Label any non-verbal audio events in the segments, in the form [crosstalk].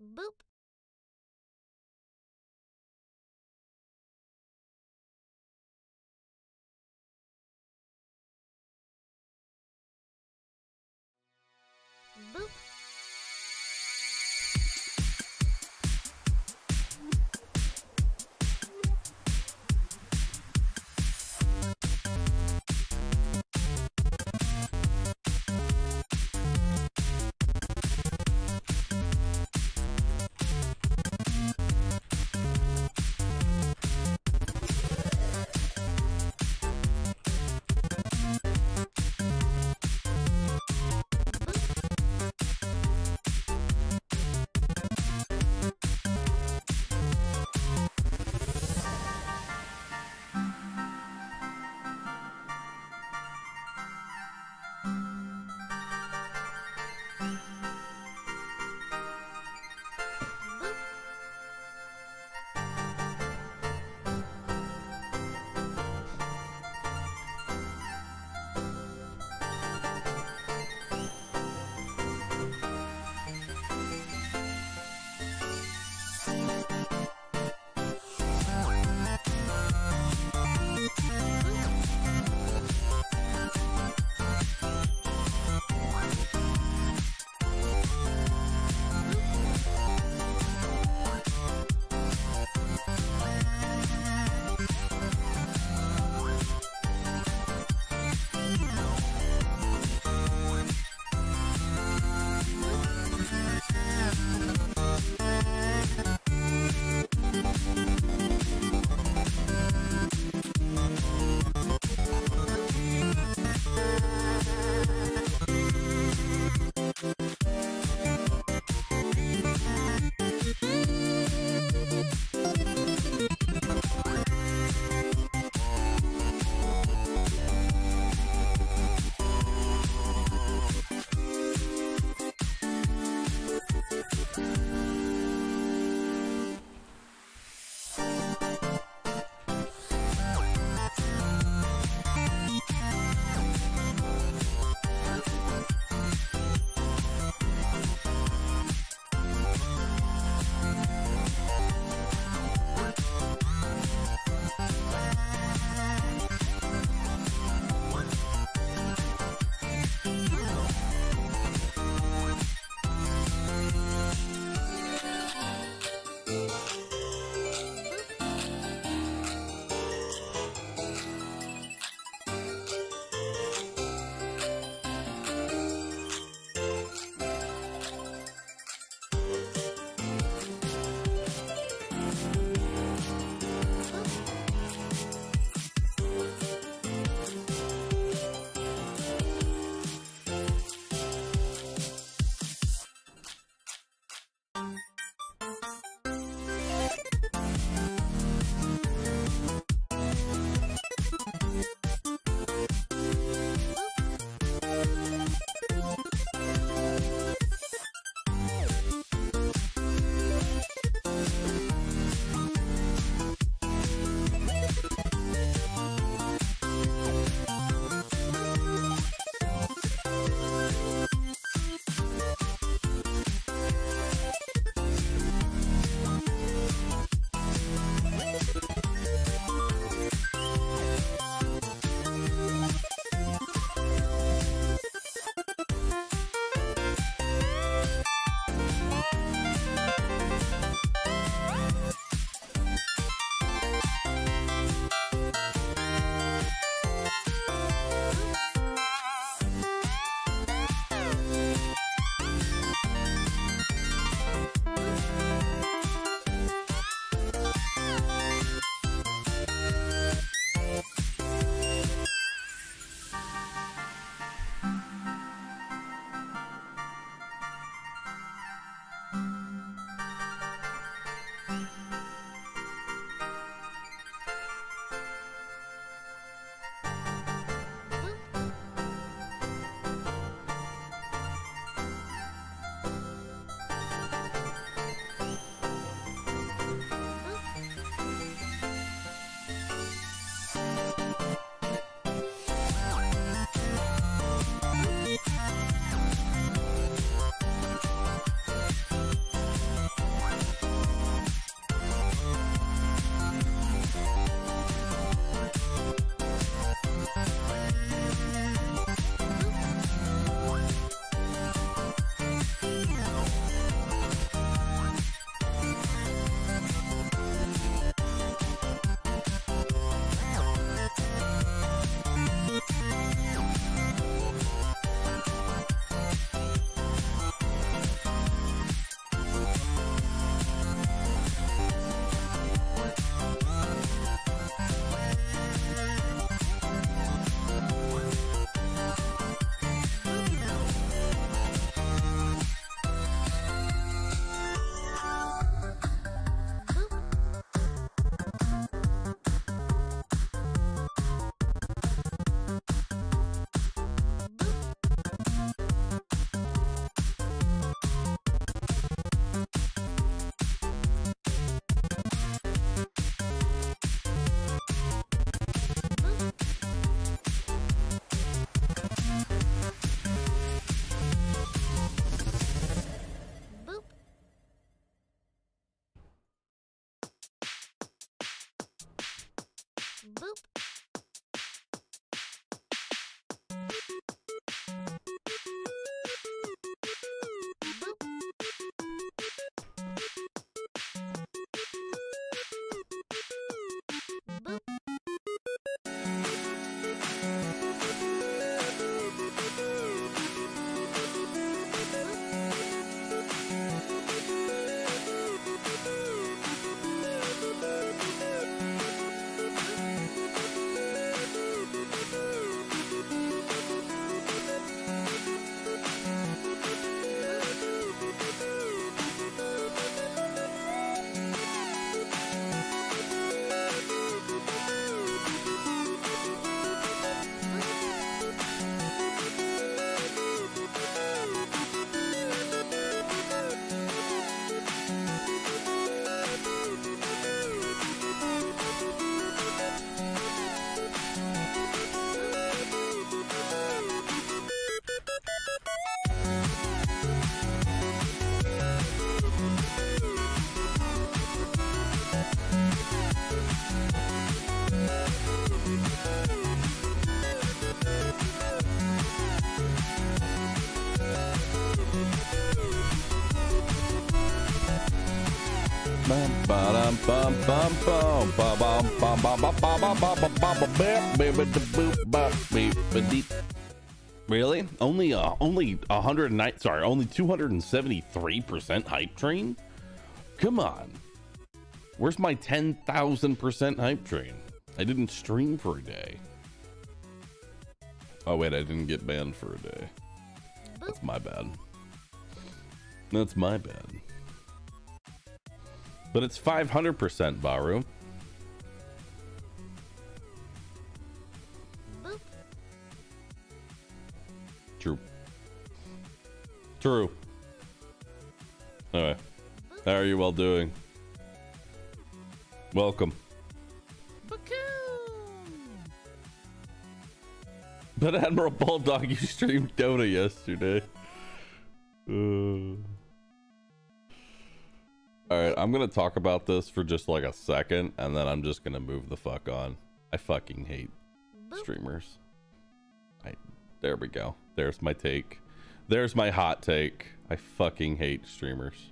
Boop. Really? Only uh only 109 sorry, only 273% hype train? Come on. Where's my 10,000% hype train? I didn't stream for a day. Oh wait, I didn't get banned for a day. That's my bad. That's my bad. But it's 500% Bahroo. True. True. Alright. How are you all doing? Welcome. But Admiral Bulldog, you [laughs] streamed Dota yesterday. Uh... Alright, I'm gonna talk about this for just like a second, and then I'm just gonna move the fuck on. I fucking hate streamers. I there we go. There's my take. There's my hot take. I fucking hate streamers.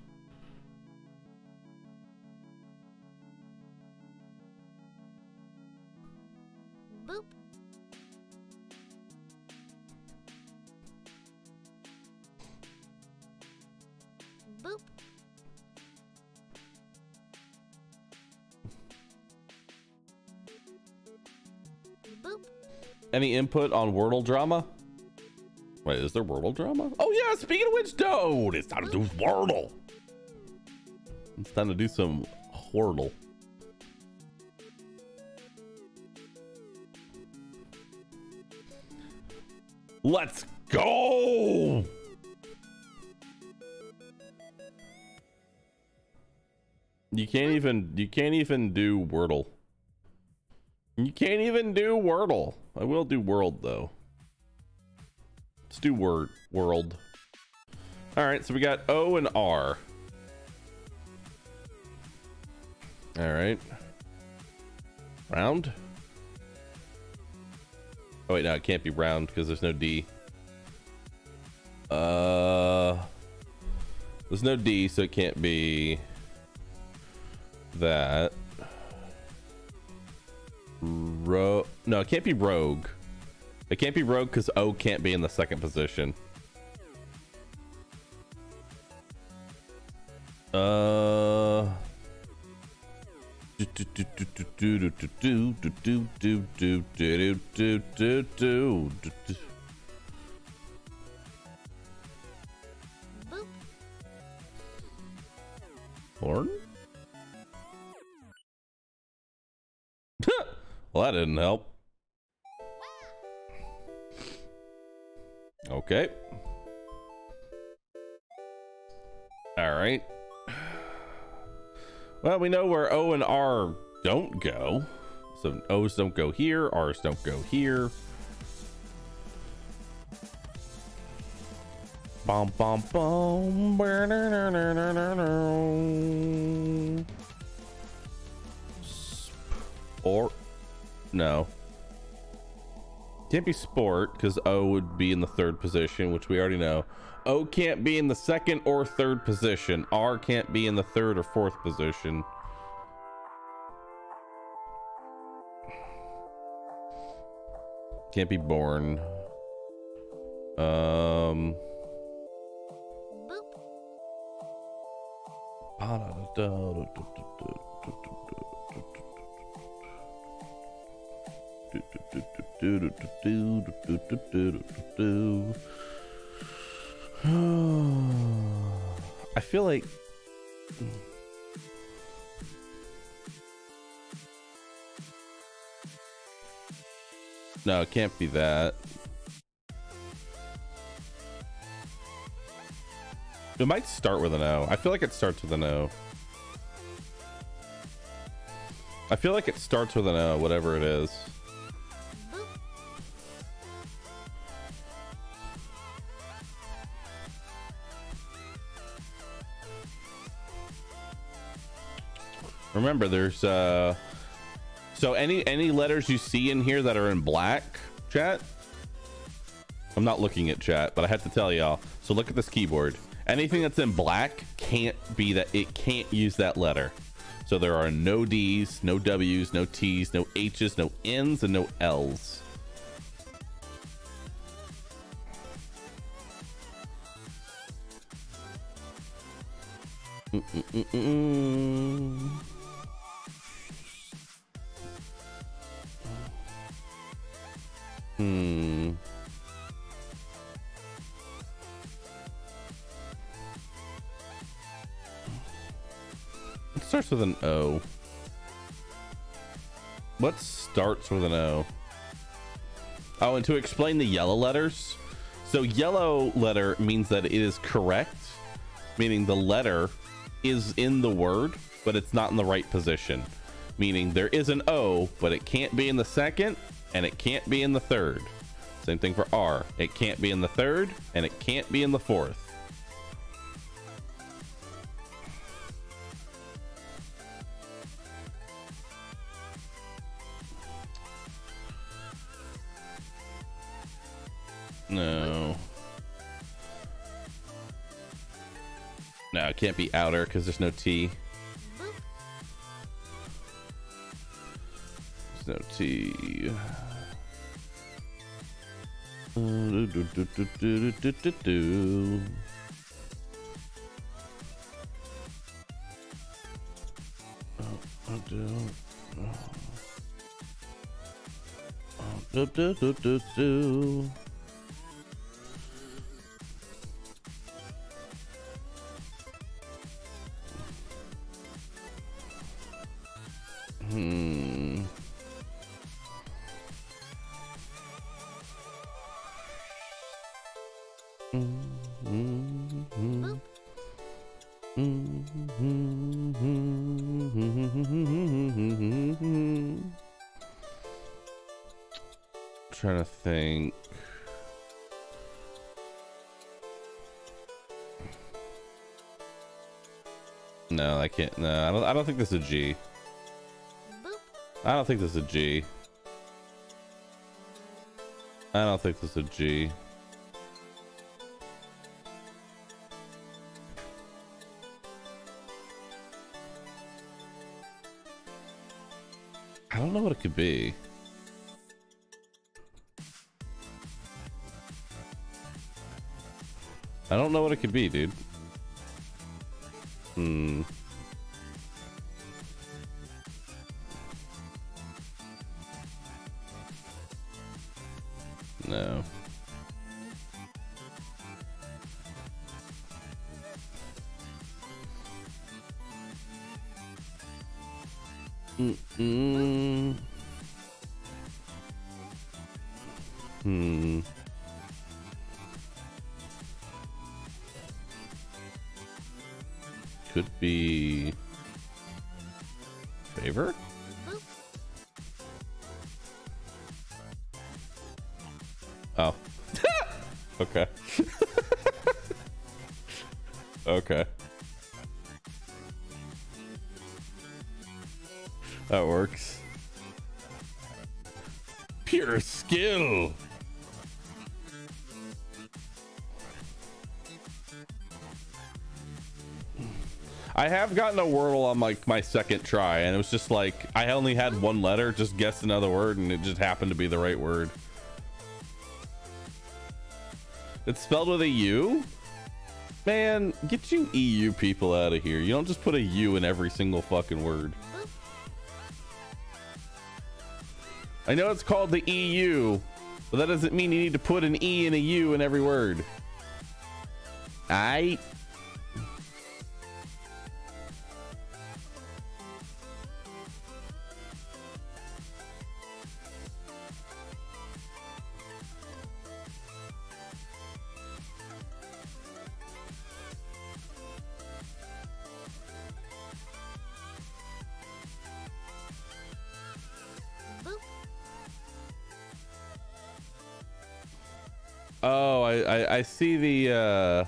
Any input on Wordle drama? Wait, is there Wordle drama? Oh yeah, speaking of which, dude, it's time to do Wordle. It's time to do some Wordle. Let's go! You can't even you can't even do Wordle. You can't even do Wordle. I will do Wordle though. Let's do word world. All right, so we got O and R. All right. Round. Oh wait, no, it can't be round because there's no D. Uh, there's no D, so it can't be that. Ro no, it can't be rogue. It can't be rogue because O can't be in the second position. Uh. Horn? Well, that didn't help. Okay. All right. Well, we know where O and R don't go. So O's don't go here, R's don't go here. Bum bum bum. Or No. Can't be sport because O would be in the third position, which we already know. O can't be in the second or third position. R can't be in the third or fourth position. Can't be born. Um. [sighs] I feel like No, it can't be that. It might start with an O. I feel like it starts with an O. I feel like it starts with an O, whatever it is. Remember, there's uh, so any any letters you see in here that are in black, chat. I'm not looking at chat, but I have to tell y'all. So look at this keyboard. Anything that's in black can't be that. It can't use that letter. So there are no D's, no W's, no T's, no H's, no N's, and no L's. Mm -mm -mm Hmm. It starts with an O. What starts with an O? Oh, and to explain the yellow letters. So yellow letter means that it is correct, meaning the letter is in the word, but it's not in the right position. Meaning there is an O, but it can't be in the second and it can't be in the third. Same thing for R. It can't be in the third and it can't be in the fourth. No. No, it can't be outer because there's no T. no T. Do, do, do, do, do, do, do, do, do. Hmm. Can't. No, I don't. I don't think this is a G. I don't think this is a G. I don't think this is a G. I don't know what it could be. I don't know what it could be, dude. Hmm. I have gotten a Wordle on like my second try, and it was just like I only had one letter, just guessed another word, and it just happened to be the right word. It's spelled with a U? Man, get you EU people out of here. You don't just put a U in every single fucking word. I know it's called the EU, but that doesn't mean you need to put an E and a U in every word. I. I, see the, uh...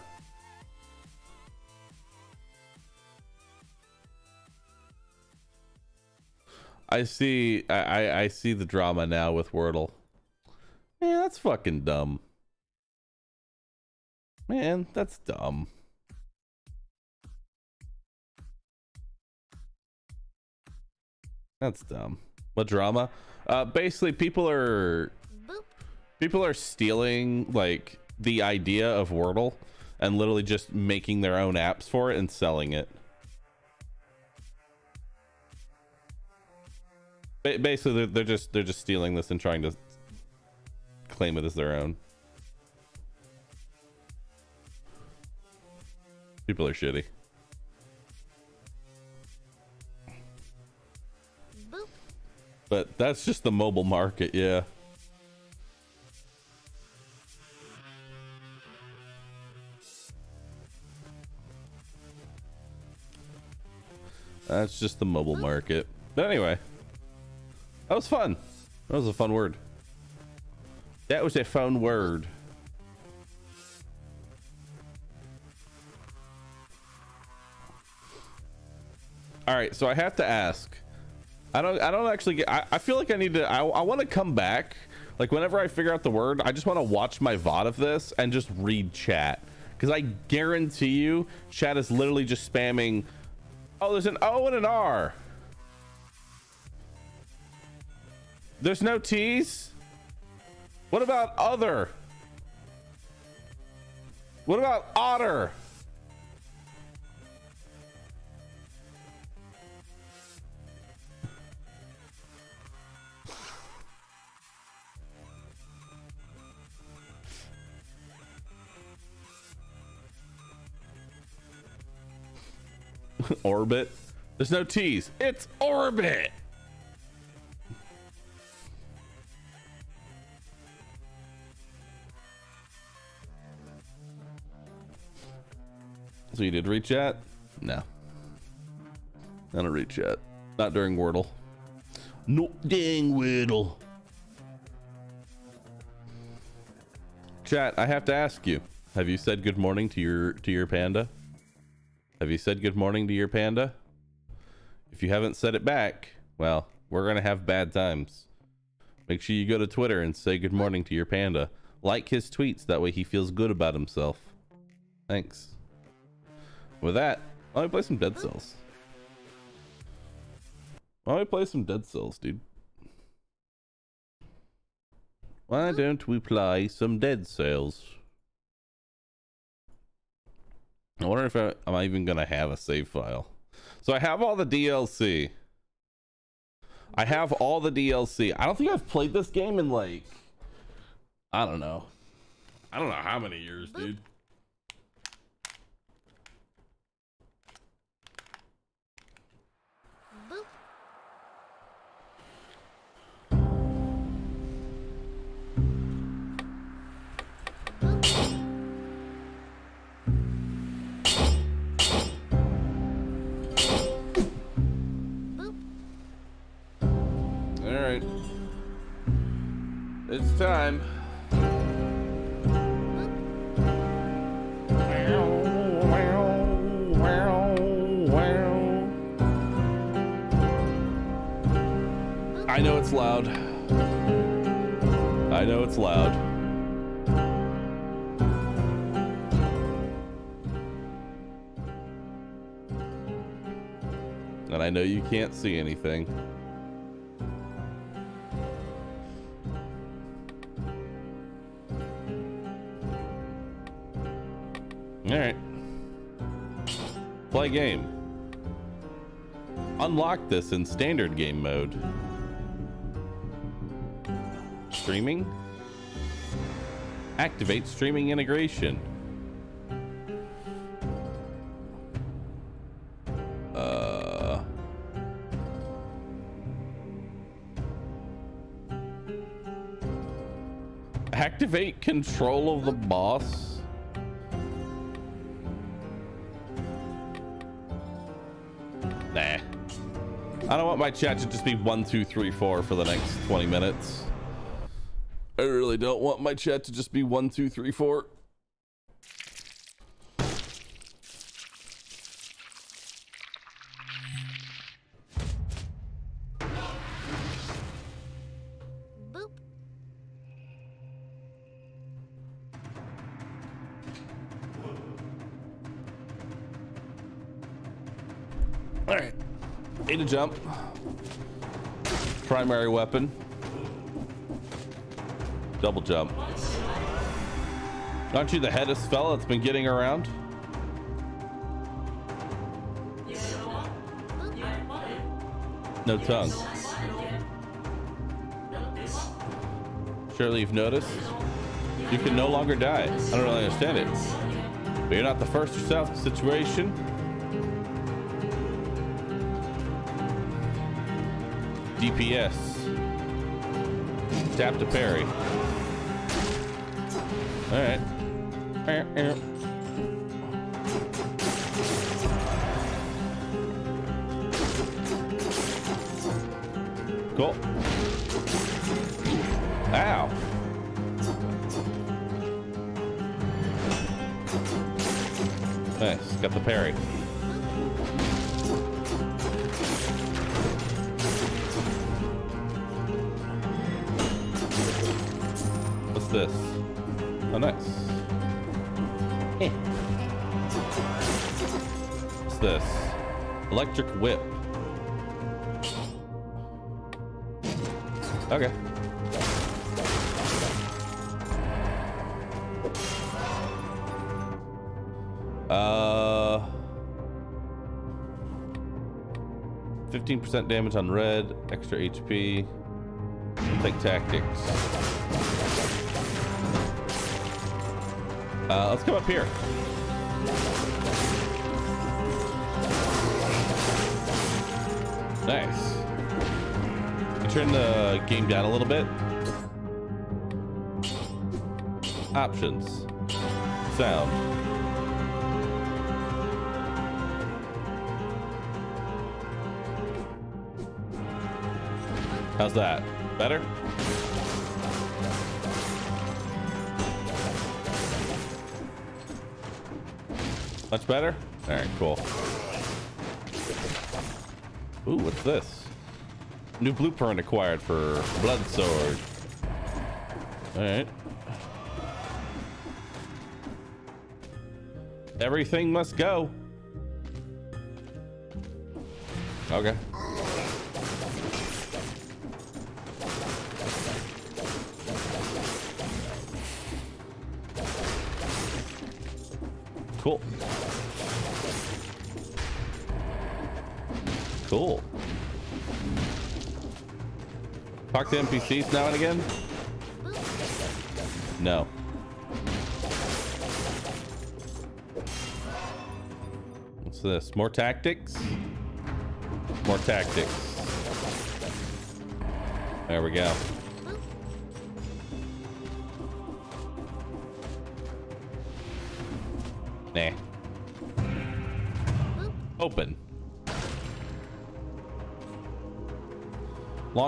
I see, I, I, I see the drama now with Wordle. Man, that's fucking dumb. Man, that's dumb. That's dumb. What drama? Uh, basically, people are people are stealing like the idea of Wordle and literally just making their own apps for it and selling it. Basically, they're, they're just they're just stealing this and trying to claim it as their own. People are shitty. But that's just the mobile market, yeah. That's just the mobile market. But anyway, that was fun. That was a fun word. That was a fun word. All right, so I have to ask. I don't. I don't actually get. I, I feel like I need to. I, I want to come back. Like whenever I figure out the word, I just want to watch my VOD of this and just read chat because I guarantee you, chat is literally just spamming Oh, there's an O and an R. There's no T's. What about other? What about otter? [laughs] orbit. There's no T's. It's orbit. So you did reach chat? No. Don't reach chat. Not during Wordle. No dang Wordle. Chat, I have to ask you. Have you said good morning to your to your panda? Have you said good morning to your panda? If you haven't said it back, well, we're going to have bad times. Make sure you go to Twitter and say good morning to your panda. Like his tweets, that way he feels good about himself. Thanks. With that, let don't play some Dead Cells? Why don't we play some Dead Cells, dude? Why don't we play some Dead Cells? I wonder if I, am even gonna have a save file. So I have all the DLC. I have all the DLC. I don't think I've played this game in like, I don't know. I don't know how many years, dude. It's time. I know it's loud. I know it's loud. And I know you can't see anything. Game. Unlock this in standard game mode. Streaming? Activate streaming integration. Uh... Activate control of the boss? Want my chat to just be one, two, three, four for the next 20 minutes. I really don't want my chat to just be one, two, three, four. Boop. All right. A jump. Primary weapon. Double jump. Aren't you the headest fella that's been getting around? No tongue. Surely you've noticed. You can no longer die. I don't really understand it. But you're not the first yourself situation. DPS. Tap to parry. Alright. Cool. Ow. Nice. Got the parry. This? Oh, nice. Eh. What's this? Electric whip. Okay. Uh. 15% damage on red, extra HP. Take tactics. Uh, let's come up here. Nice. You turn the game down a little bit. Options. Sound. How's that? Better? Much better? All right, cool. Ooh, what's this? New blueprint acquired for Blood Sword. All right. Everything must go. Okay. Talk to NPCs now and again? No. What's this? More tactics? More tactics. There we go.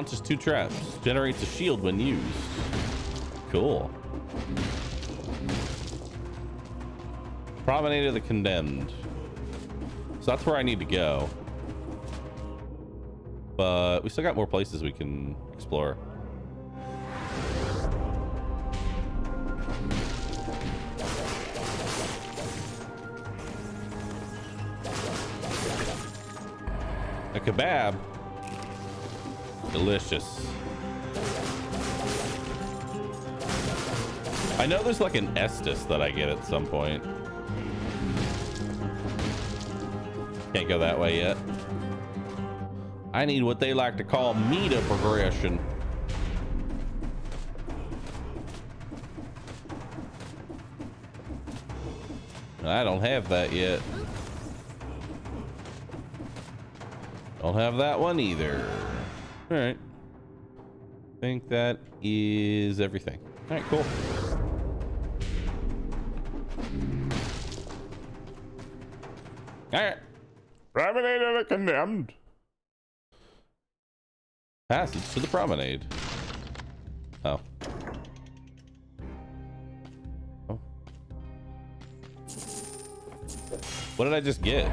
Launches two traps. Generates a shield when used. Cool. Promenade of the Condemned. So that's where I need to go. But we still got more places we can explore. There's like an Estus that I get at some point. Can't go that way yet. I need what they like to call meta progression. I don't have that yet. Don't have that one either. All right. I think that is everything. All right, cool. All right. Promenade of the condemned. Passage to the promenade. Oh. Oh. What did I just get?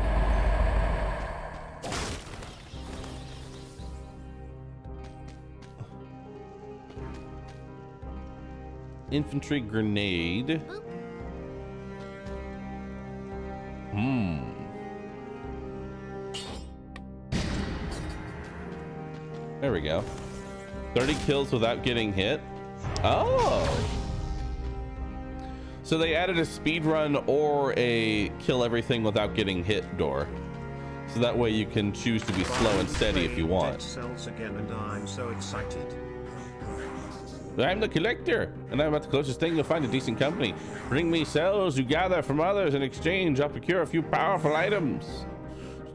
Infantry grenade. Go. 30 kills without getting hit. Oh. So they added a speed run or a kill everything without getting hit door. So that way you can choose to be slow and steady if you want. Cells again and I'm so excited. I'm the collector, and I'm about the closest thing you'll find a decent company. Bring me cells you gather from others in exchange. I'll procure a few powerful items.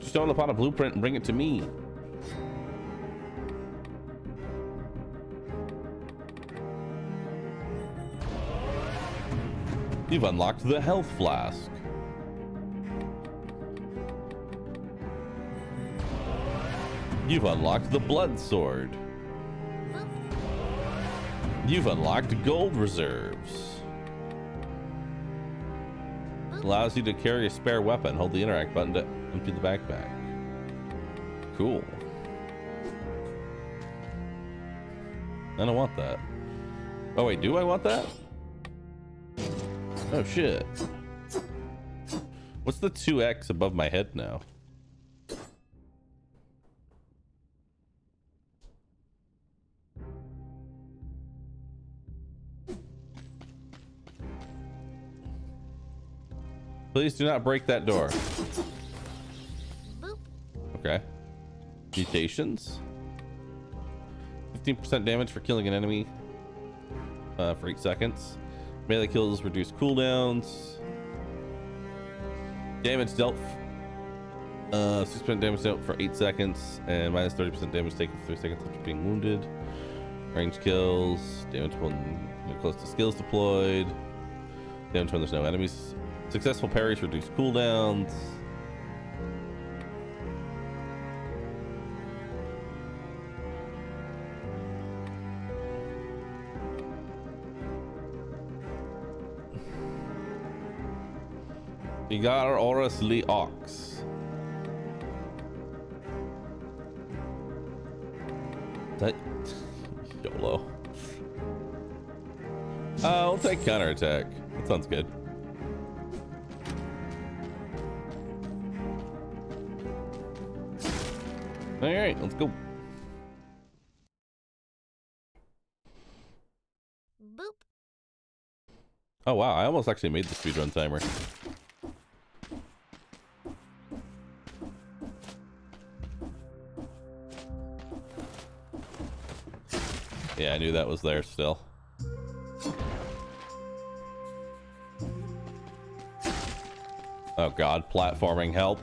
Stone upon a blueprint and bring it to me. You've unlocked the health flask. You've unlocked the blood sword. You've unlocked gold reserves. Allows you to carry a spare weapon. Hold the interact button to empty the backpack. Cool. I don't want that. Oh wait, do I want that? Oh shit. What's the 2x above my head now? Please do not break that door. Okay. Mutations. 15% damage for killing an enemy uh, for 8 seconds. Melee kills reduce cooldowns. Damage dealt. Uh, 6% damage dealt for 8 seconds. And minus 30% damage taken for 3 seconds after being wounded. Range kills. Damage when you're close to skills deployed. Damage when there's no enemies Successful parries reduce cooldowns. Igar Oris Lee Ox. That YOLO. Uh, I'll take counterattack. That sounds good. All right, let's go. Boop. Oh wow, I almost actually made the speedrun timer. Yeah, I knew that was there still. Oh god, platforming help.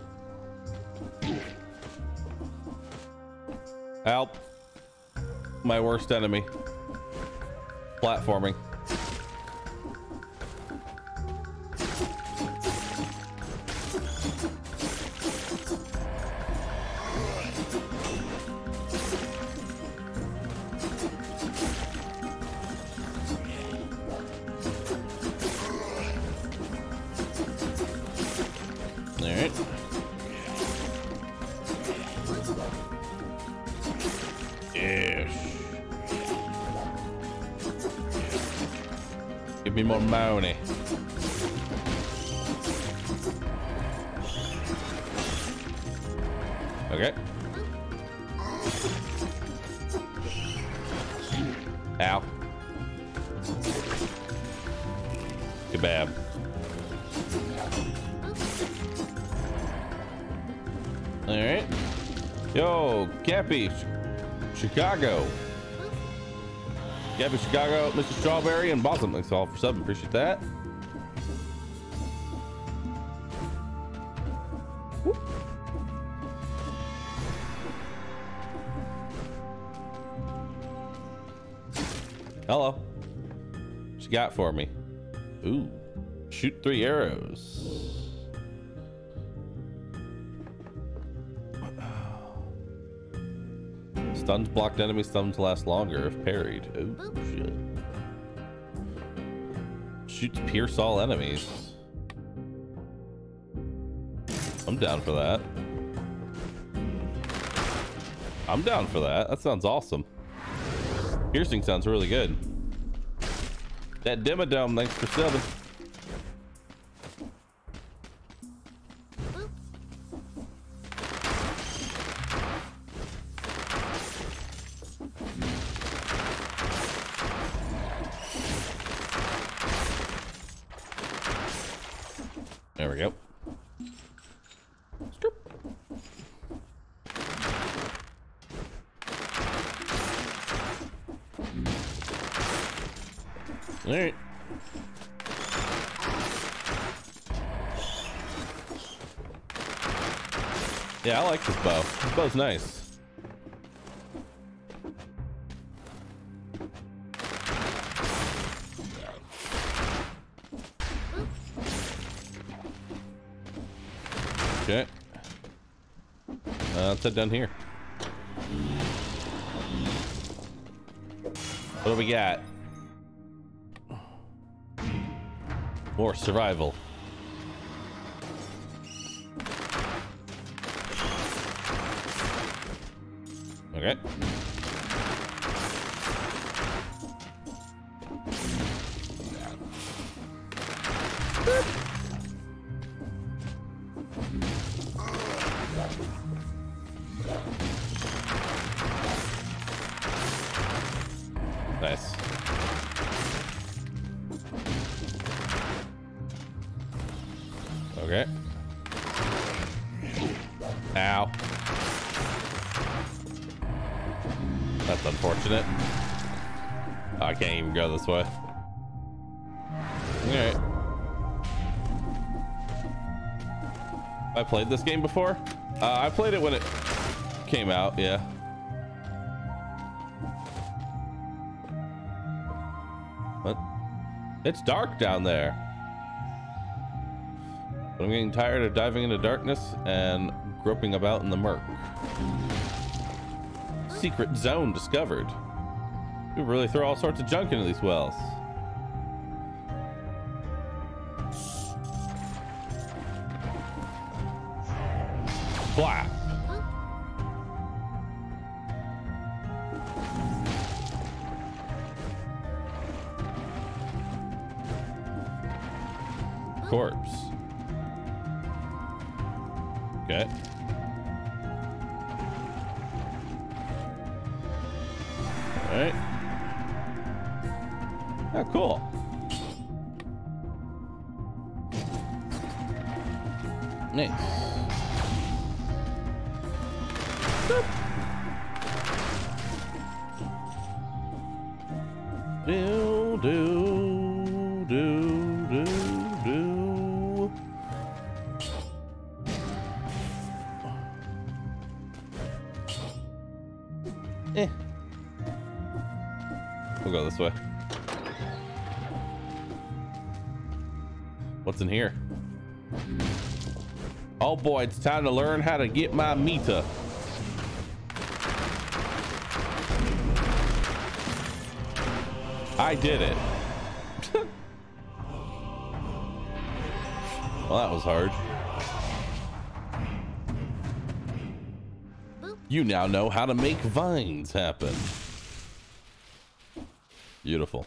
Help. My worst enemy. Platforming. Cappy, Chicago. Cappy, Chicago, Mr. Strawberry, and Boston. Thanks all for sub. Appreciate that. Hello. What you got for me? Ooh. Shoot three arrows. Stuns blocked enemy stuns last longer if parried. Oh shit. Shoots pierce all enemies. I'm down for that. I'm down for that. That sounds awesome. Piercing sounds really good. That Dimmadome, thanks for seven. Like this bow. This bow's nice. Okay. Uh, let's head down here. What do we got? More survival. Okay. Played this game before? Uh, I played it when it came out, yeah. What? It's dark down there. But I'm getting tired of diving into darkness and groping about in the murk. Secret zone discovered. We really throw all sorts of junk into these wells. Flap. Corpse. Okay. All right. Oh, cool. Nice. Here? Oh boy, it's time to learn how to get my meter. I did it. [laughs] well, that was hard. You now know how to make vines happen. Beautiful.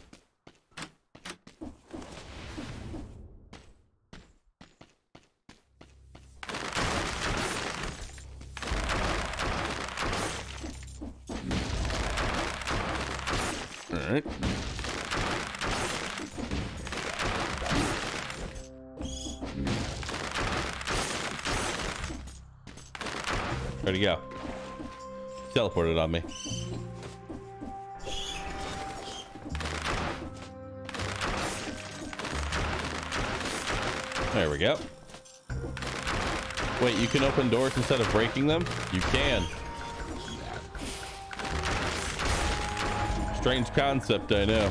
Teleported on me. There we go. Wait, you can open doors instead of breaking them? You can. Strange concept, I know.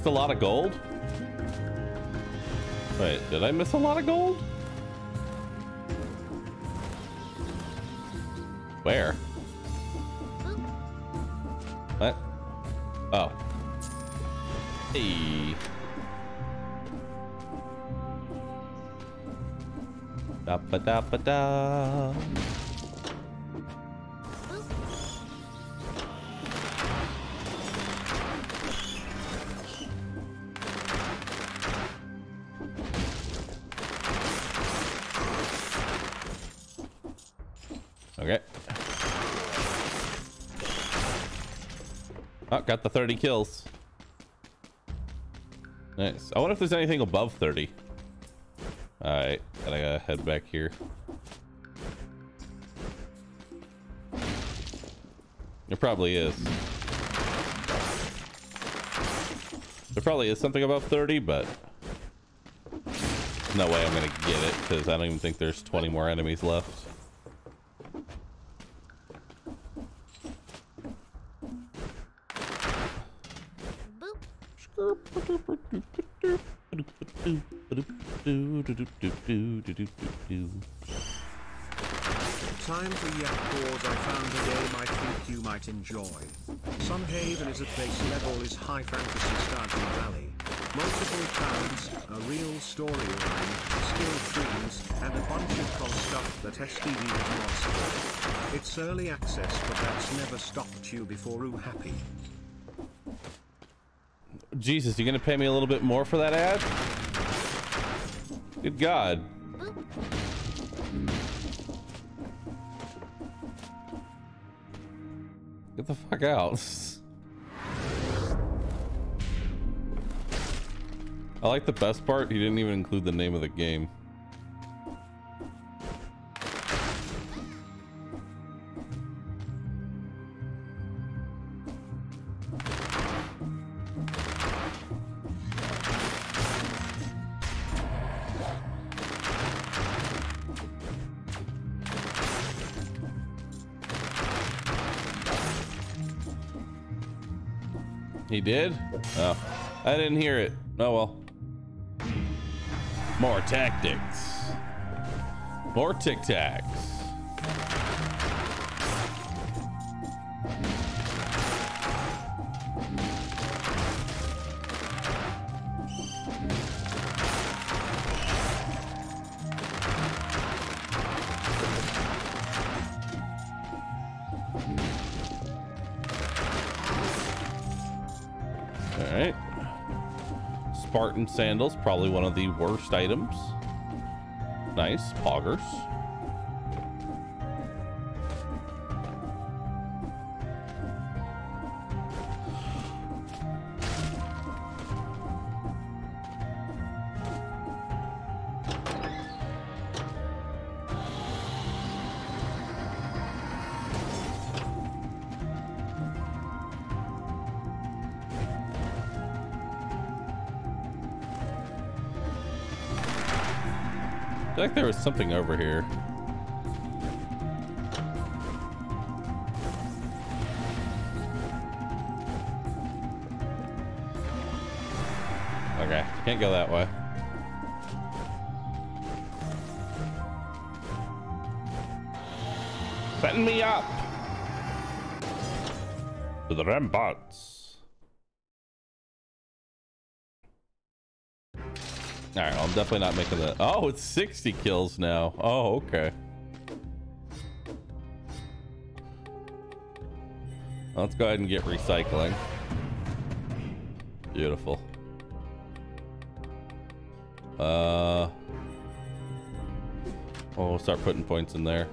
Missed a lot of gold? Wait, did I miss a lot of gold? Where? What? Oh. Hey. Da ba da ba da. Got the 30 kills. Nice. I wonder if there's anything above 30. Alright, gotta uh, head back here. There probably is. There probably is something above 30, but no way I'm gonna get it because I don't even think there's 20 more enemies left. Time for Yak Board. I found a game I think you might enjoy. Sunhaven is a base level is high fantasy Stardew Valley. Multiple towns, a real storyline, skill trees, and a bunch of cool stuff that STD has lost. It's early access but that's never stopped you before ooh happy. Jesus, you gonna pay me a little bit more for that ad? Good God. Get the fuck out. I like the best part, he didn't even include the name of the game. Did? Oh, I didn't hear it. Oh well. More tactics. More tic Sandals, probably one of the worst items. Nice. Poggers. There was something over here. Okay, can't go that way. Send me up to the ramparts. I'm definitely not making that. Oh, it's 60 kills now. Oh, okay. Let's go ahead and get recycling. Beautiful. Uh, oh, we'll start putting points in there.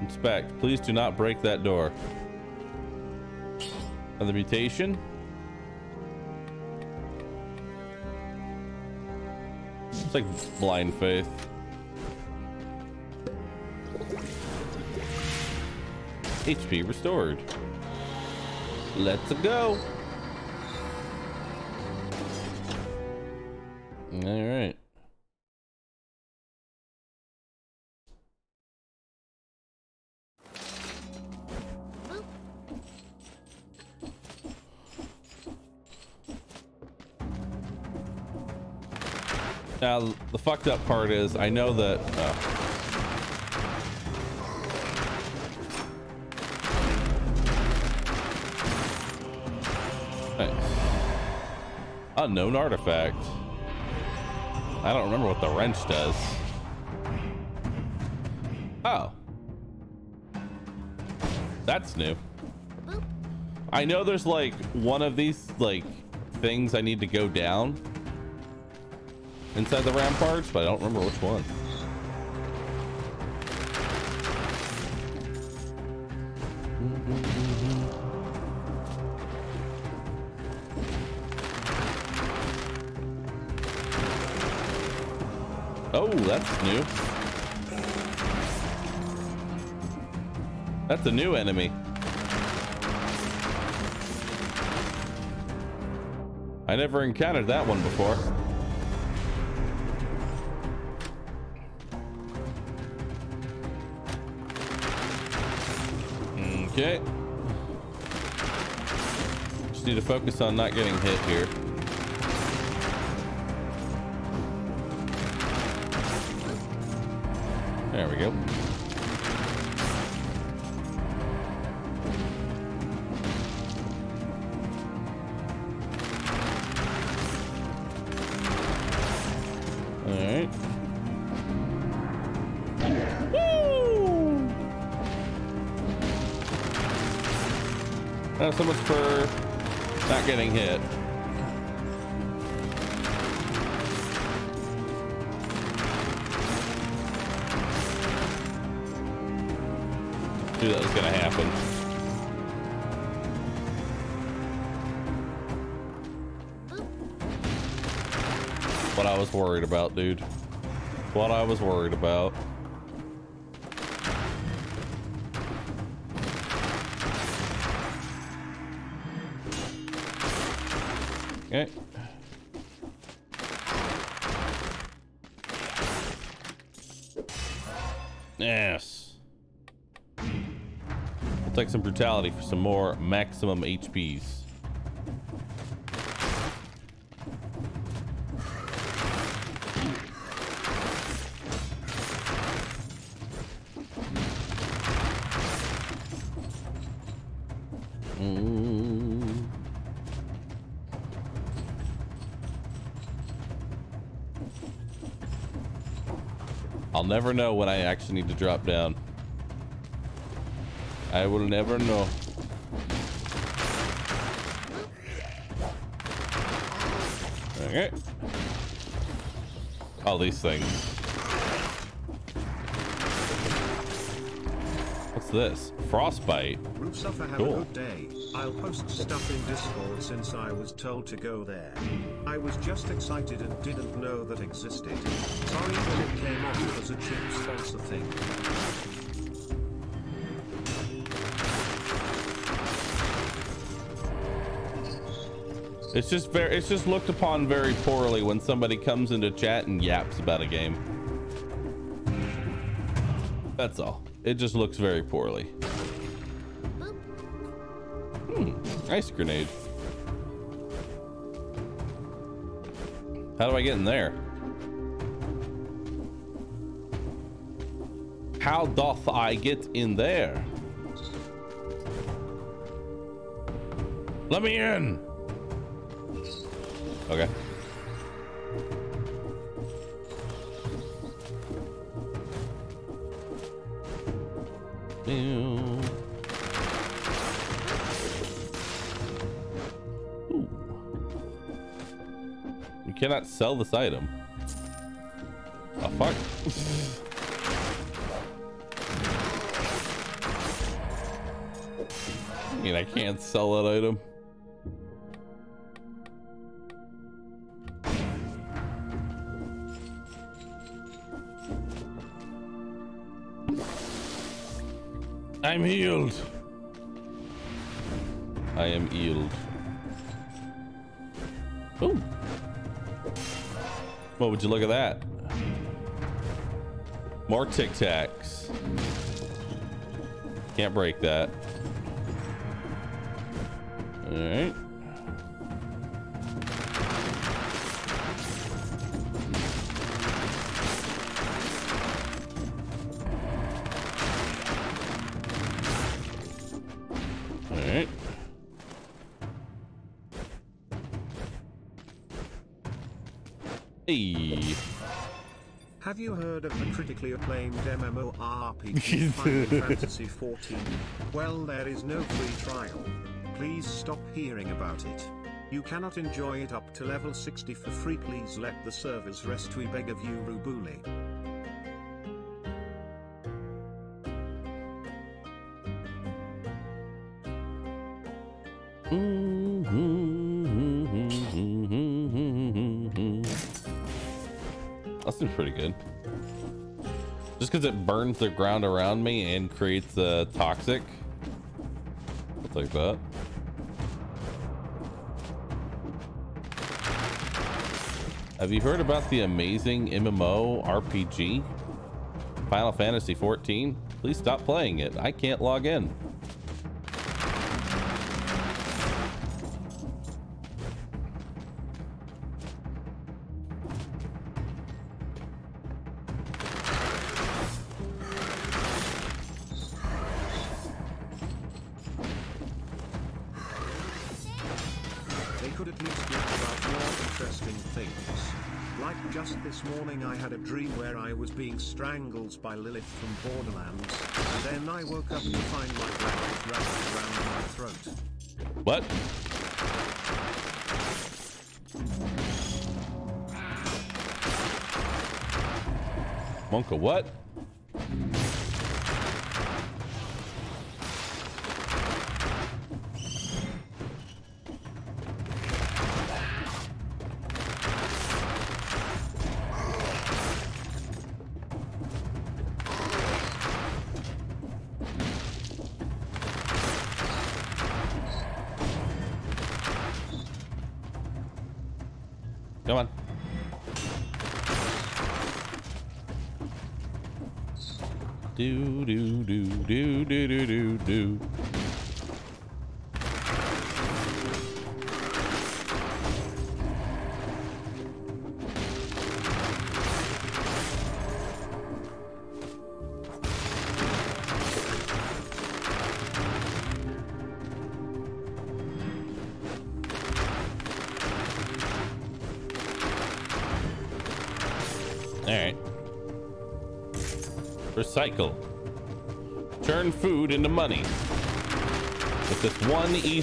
Inspect. Please do not break that door. Another mutation. It's like blind faith. HP restored. Let's go. All right. The fucked up part is I know that... Oh. Unknown artifact. I don't remember what the wrench does. Oh. That's new. I know there's like one of these like things I need to go down inside the ramparts, but I don't remember which one. Oh, that's new. That's a new enemy. I never encountered that one before. Okay. Just need to focus on not getting hit here. There we go. So much for not getting hit. Knew that was gonna happen. What I was worried about, dude. What I was worried about. Brutality for some more maximum HPs. Mm. I'll never know when I actually need to drop down. I will never know. Okay. All these things. What's this? Frostbite. Roofsuffer, have Cool. a good day. I'll post stuff in Discord since I was told to go there. I was just excited and didn't know that existed. Sorry that it came off as a chip sponsor thing. It's just very, it's just looked upon very poorly when somebody comes into chat and yaps about a game. That's all. It just looks very poorly. Hmm, nice grenade. How do I get in there? How doth I get in there? Let me in. Okay. Ooh. You cannot sell this item. Oh fuck. [laughs] I mean, I can't sell that item. I'm healed. I am healed. Ooh. What would you look at that? More Tic Tacs. Can't break that. All right. Have you heard of the critically acclaimed MMORPG [laughs] Final Fantasy XIV? Well, there is no free trial. Please stop hearing about it. You cannot enjoy it up to level 60 for free. Please let the servers rest. We beg of you, Rubuli. Pretty good. Just because it burns the ground around me and creates uh, toxic. Take that. Have you heard about the amazing MMO RPG? Final Fantasy 14? Please stop playing it. I can't log in. Being by Lilith from Borderlands, and then I woke up to find my blanket wrapped around my throat. What? Monka, what?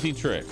Easy trick.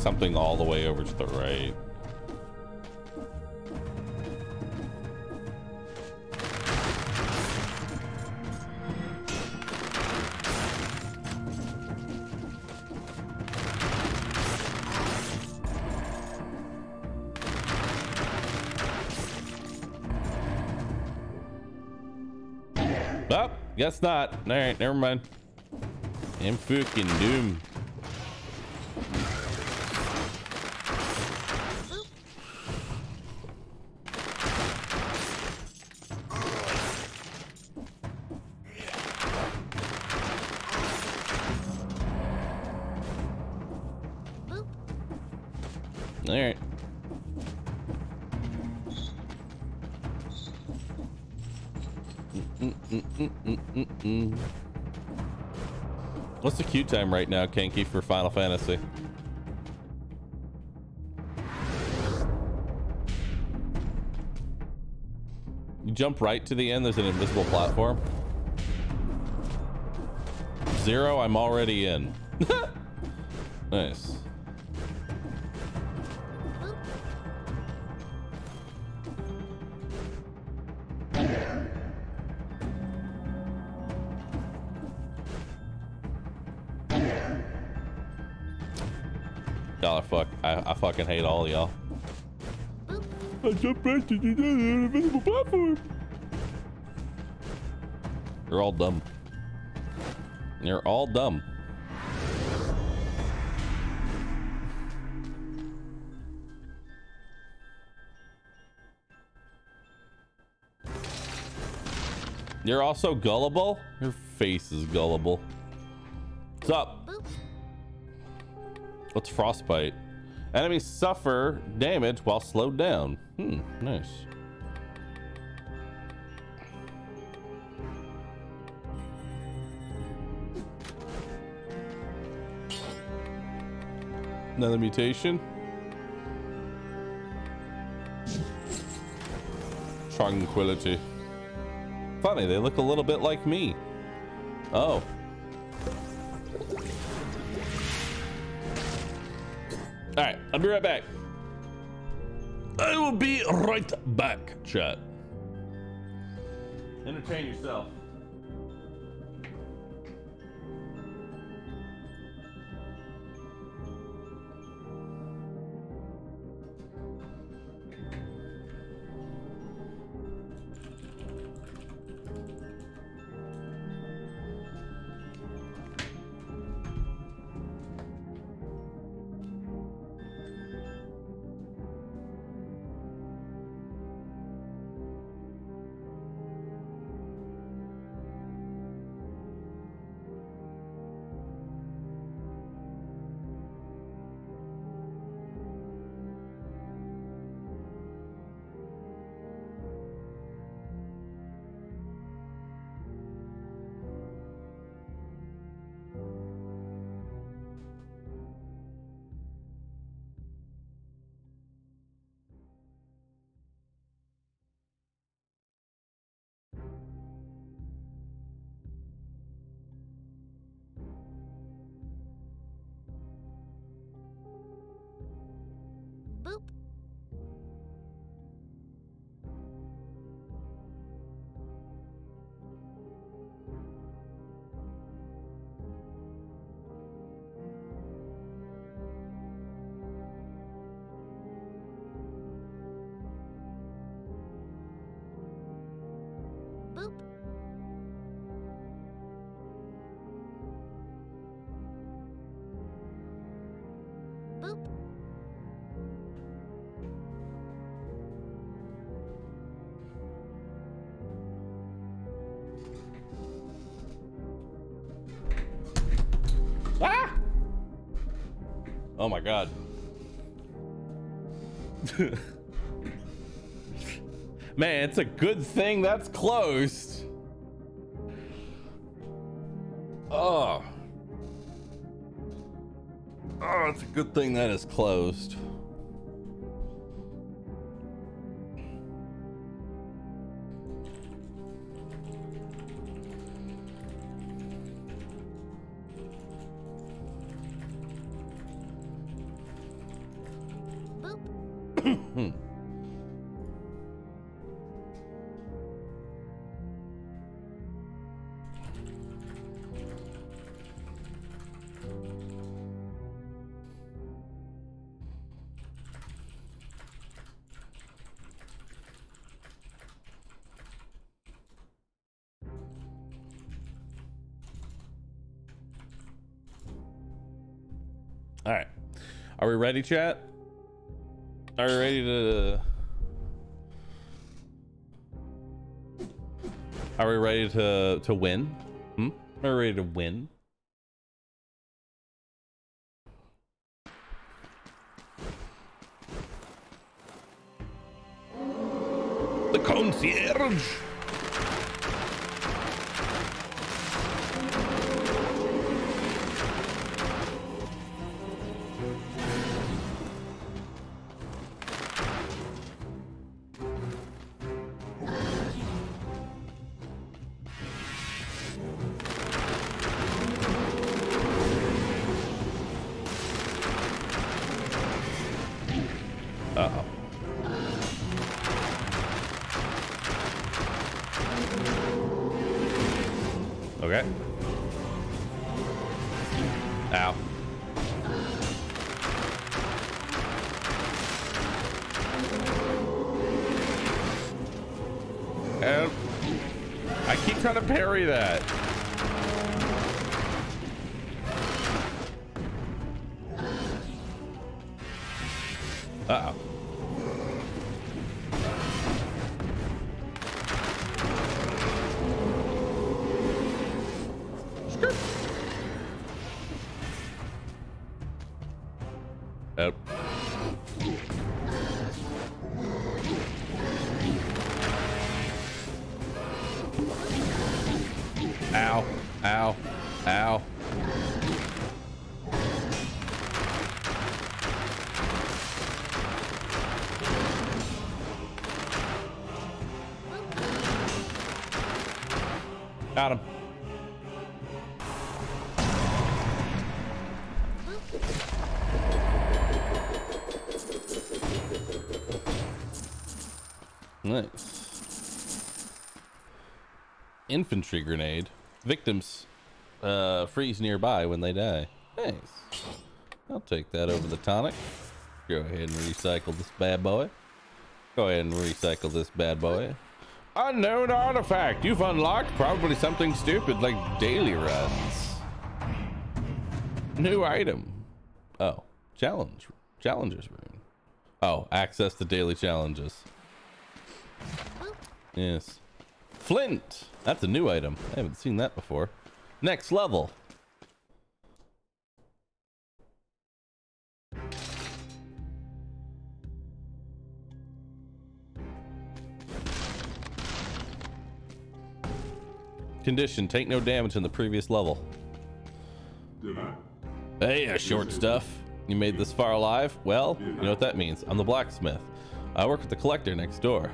Something all the way over to the right. Guess not. All right, never mind. I'm fucking doomed. The queue time right now, Kenki, for Final Fantasy? You jump right to the end, there's an invisible platform. Zero, I'm already in. [laughs] nice. Fucking hate all y'all. I jumped right to the invisible platform. You're all dumb. You're all dumb. You're also gullible? Your face is gullible. What's up? What's frostbite? Enemies suffer damage while slowed down. Hmm, nice. Another mutation. Tranquility. Funny, they look a little bit like me. Oh. All right, I'll be right back. I will be right back, chat. Entertain yourself. Oh my god. Man, it's a good thing that's closed. Oh. Oh, it's a good thing that is closed. We ready, chat? Are we ready to... Are we ready to, to win? Hmm? Are we ready to win? The concierge! Okay. Ow. Help. I keep trying to parry that. Uh-oh. Infantry grenade. Victims uh, freeze nearby when they die. Nice. I'll take that over the tonic. Go ahead and recycle this bad boy. Go ahead and recycle this bad boy. Unknown artifact. You've unlocked probably something stupid like daily runs. New item. Oh, challenge. Challenges room. Oh, access to daily challenges. Yes. Flint. That's a new item. I haven't seen that before. Next level. Condition. Take no damage in the previous level. Hey, uh, short stuff. You made this far alive? Well, you know what that means. I'm the blacksmith. I work with the collector next door.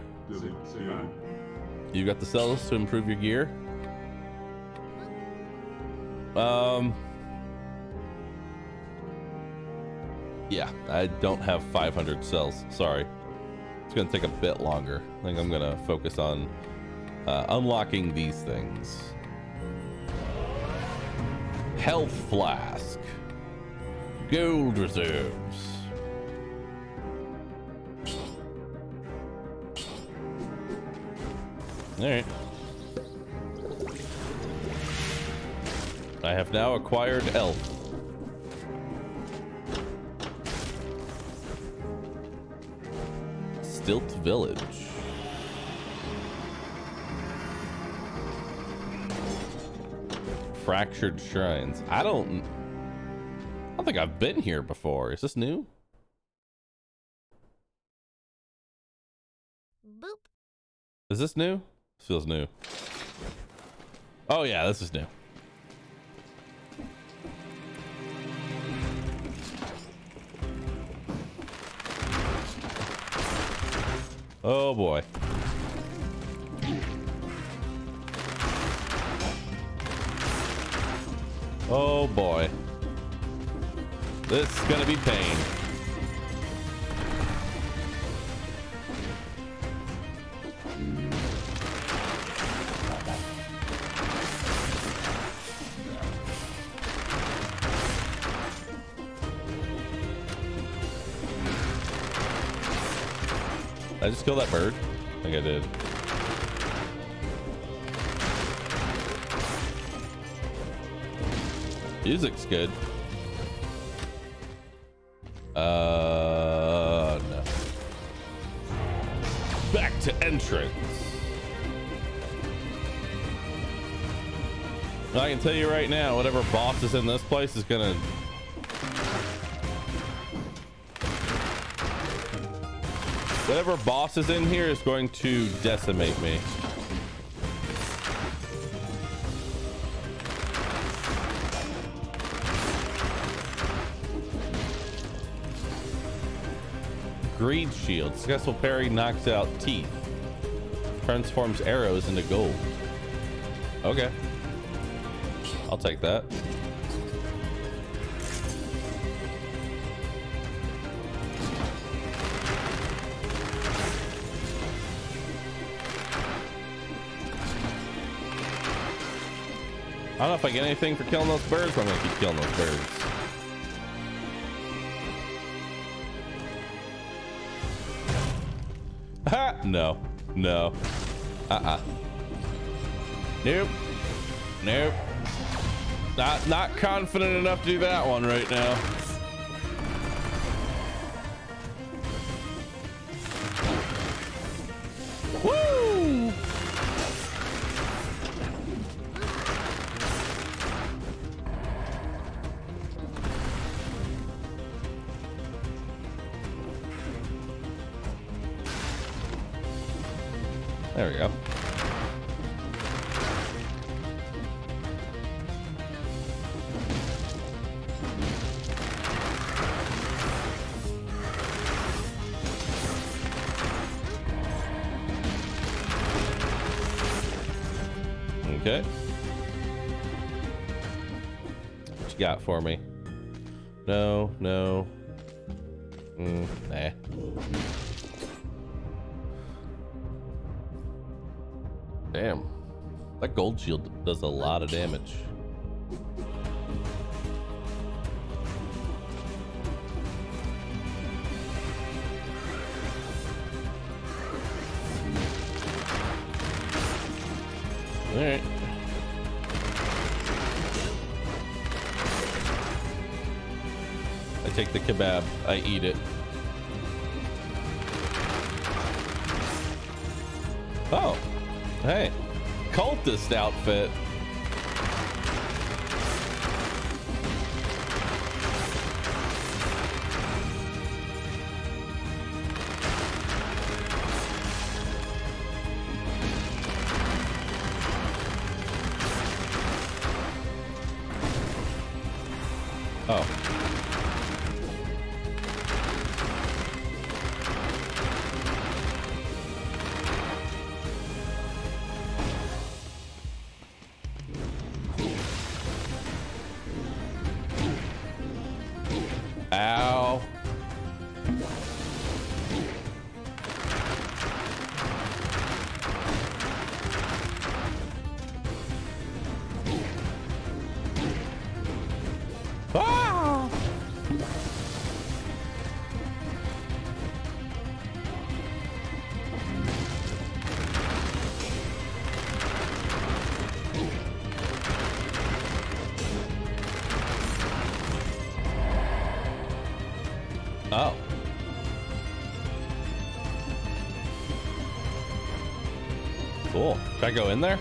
You got the cells to improve your gear? Um. Yeah, I don't have 500 cells. Sorry. It's going to take a bit longer. I think I'm going to focus on uh, unlocking these things. Health flask. Gold reserves. Alright. I have now acquired elf. Stilt Village. Fractured Shrines. I don't... I don't think I've been here before. Is this new? Boop. Is this new? Feels new. Oh yeah, this is new. Oh boy. Oh boy. This is gonna be pain. I just kill that bird? I think I did. Music's good. Uh, no. Back to entrance. I can tell you right now, whatever boss is in this place is gonna Whatever boss is in here is going to decimate me. Greed shield. Successful parry knocks out teeth. Transforms arrows into gold. Okay. I'll take that. I don't know if I get anything for killing those birds, but I'm gonna keep killing those birds. Ha! No. No. Uh-uh. Nope. Nope. Not not confident enough to do that one right now. For me? No, no. Mm, nah. Damn. That gold shield does a lot of damage. I eat it. Go in there?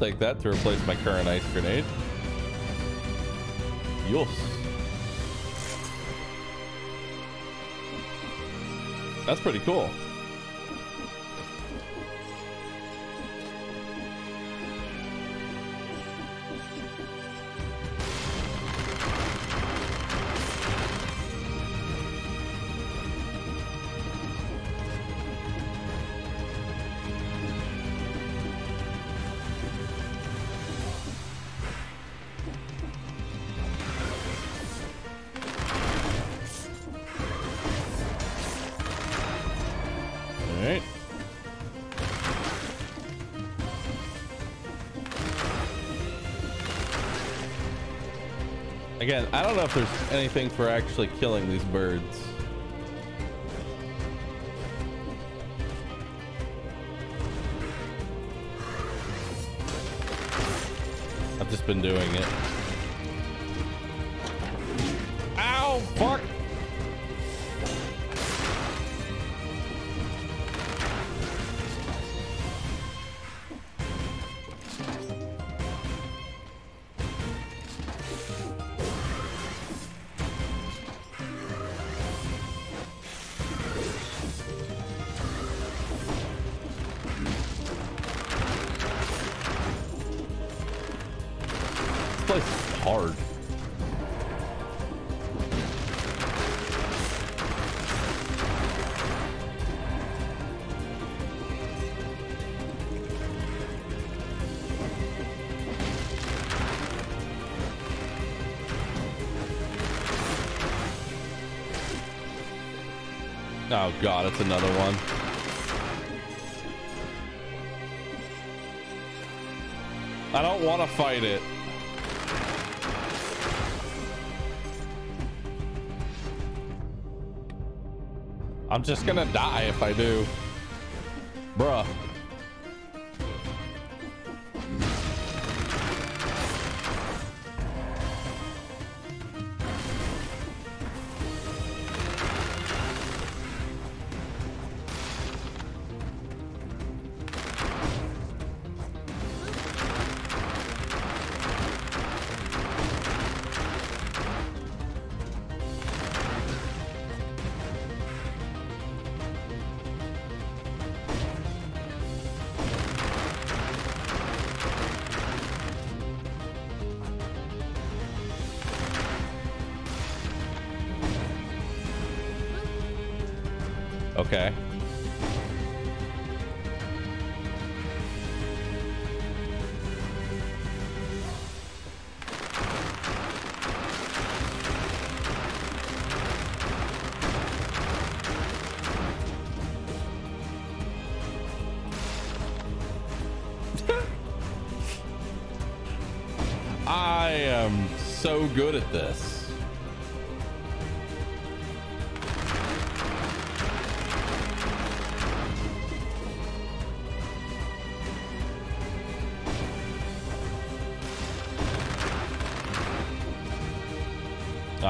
Take that to replace my current ice grenade. Yes. That's pretty cool. If there's anything for actually killing these birds. I've just been doing it. God, it's another one. I don't want to fight it. I'm just gonna die if I do.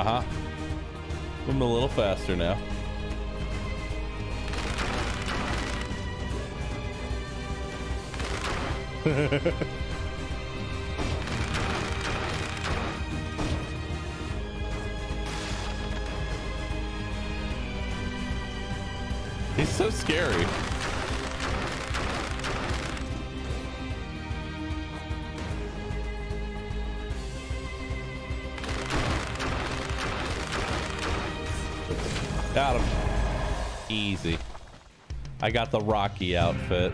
Uh-huh. Moving a little faster now. [laughs] He's so scary. I got the Rocky outfit.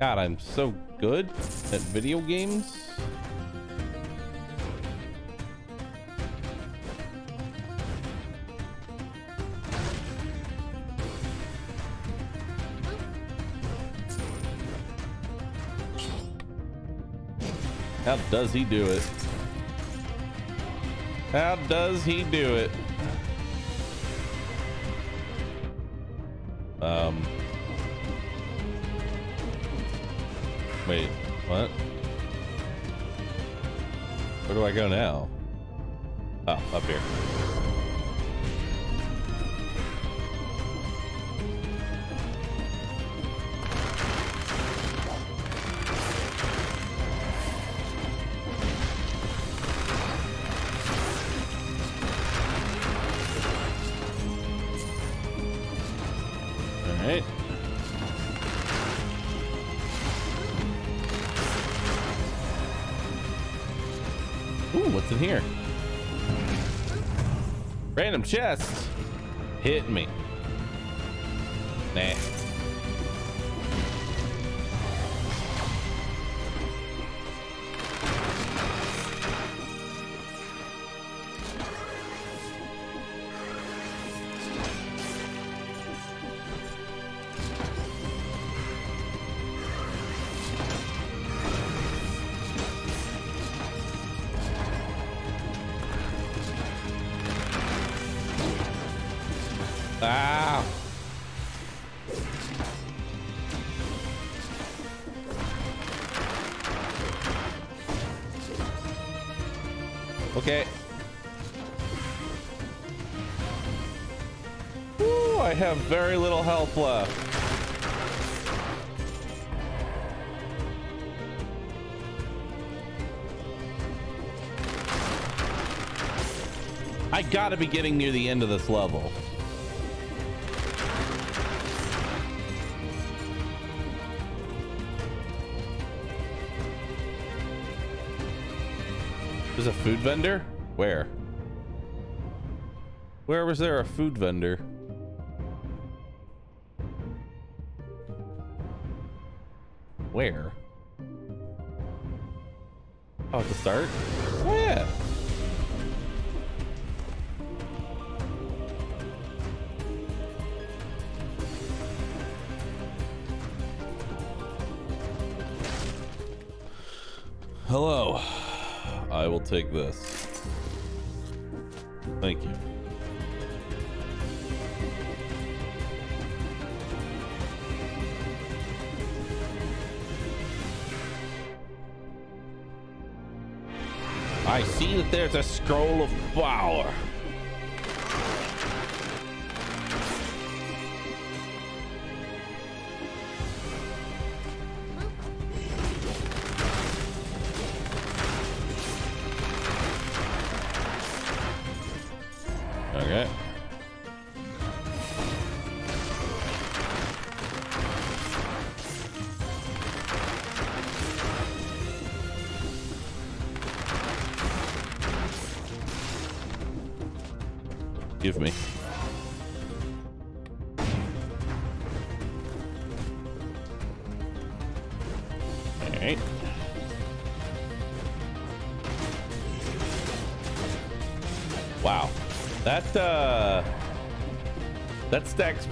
God, I'm so good at video games. How does he do it? How does he do it? Chest. Hit me. Have very little health left. I gotta be getting near the end of this level. There's a food vendor? Where? Where was there a food vendor? Oh, at start? Oh, yeah. Hello. I will take this. Thank you. There's a scroll of power.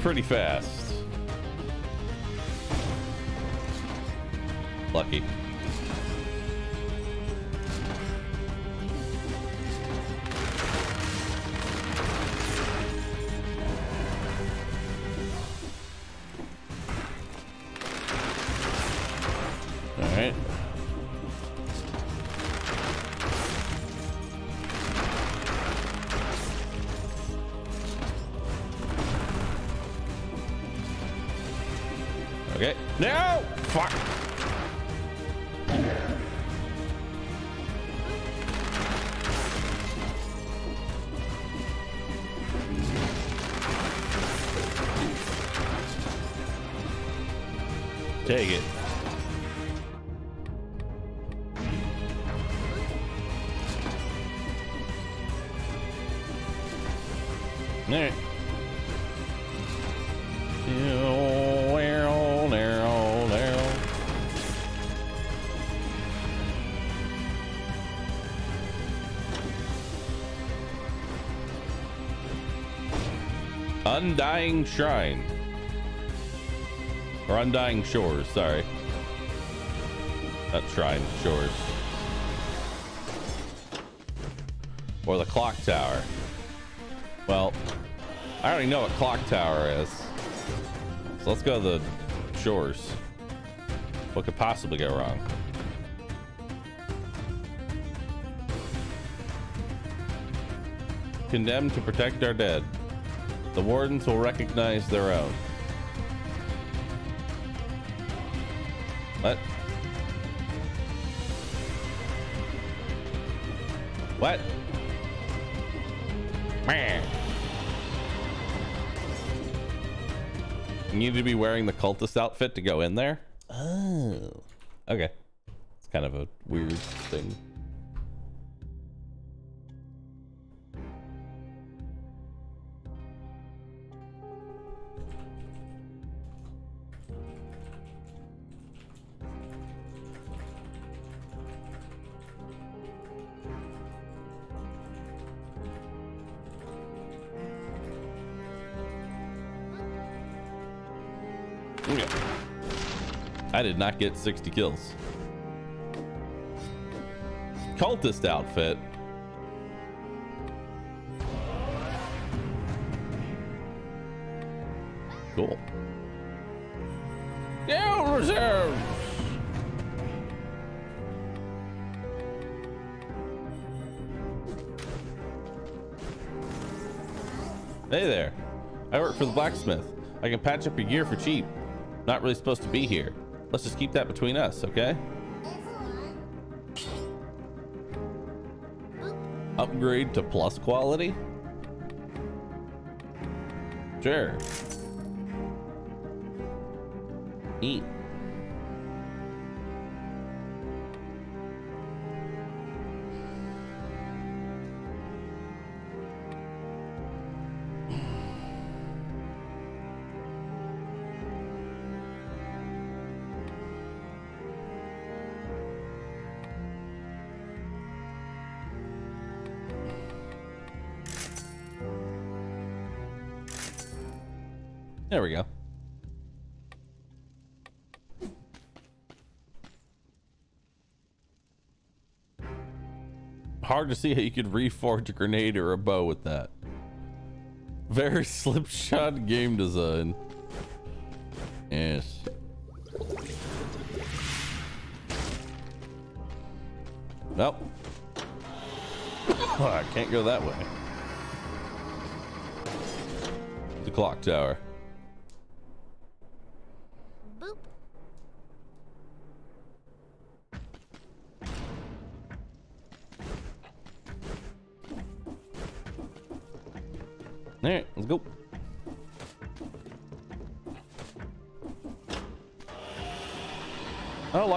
Pretty fast. Undying Shrine. Or Undying Shores, sorry. Not Shrine, Shores. Or the Clock Tower. Well, I already know what Clock Tower is. So let's go to the Shores. What could possibly go wrong? condemned to protect our dead. The wardens will recognize their own. What? What? Man. You need to be wearing the cultist outfit to go in there? Oh. Not get 60 kills. Cultist outfit. Cool. Yeah, reserve. Hey there. I work for the blacksmith. I can patch up your gear for cheap. Not really supposed to be here. Let's just keep that between us, okay? Upgrade to plus quality? Sure. Eat. Hard to see how you could reforge a grenade or a bow with that. Very [laughs] slipshod game design. Yes. Nope. Oh, [laughs] I can't go that way. The clock tower.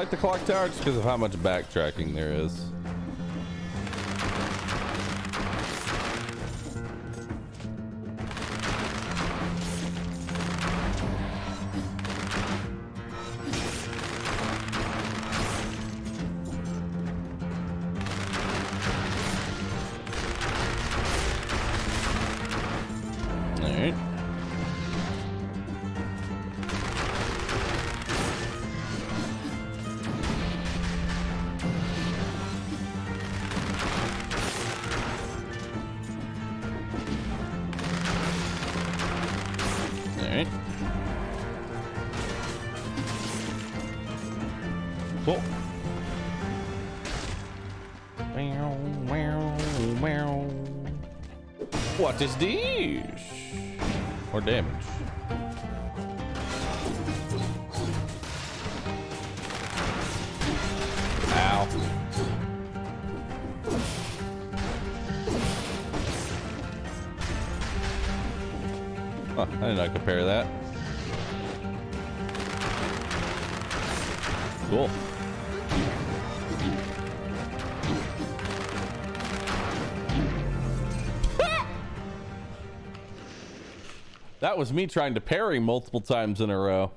The clock tower just because of how much backtracking there is. Was me trying to parry multiple times in a row.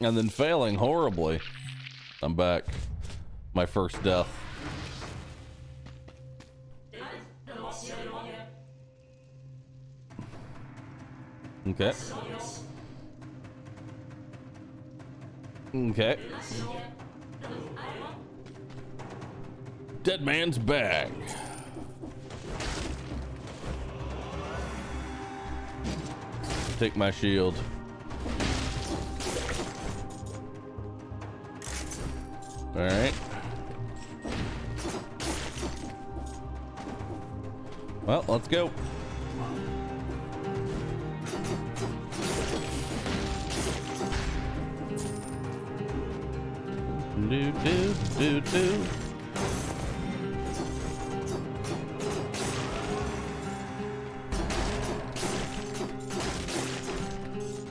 And then failing horribly. I'm back. My first death. Okay. Okay. Man's back. Take my shield. All right. Well, let's go.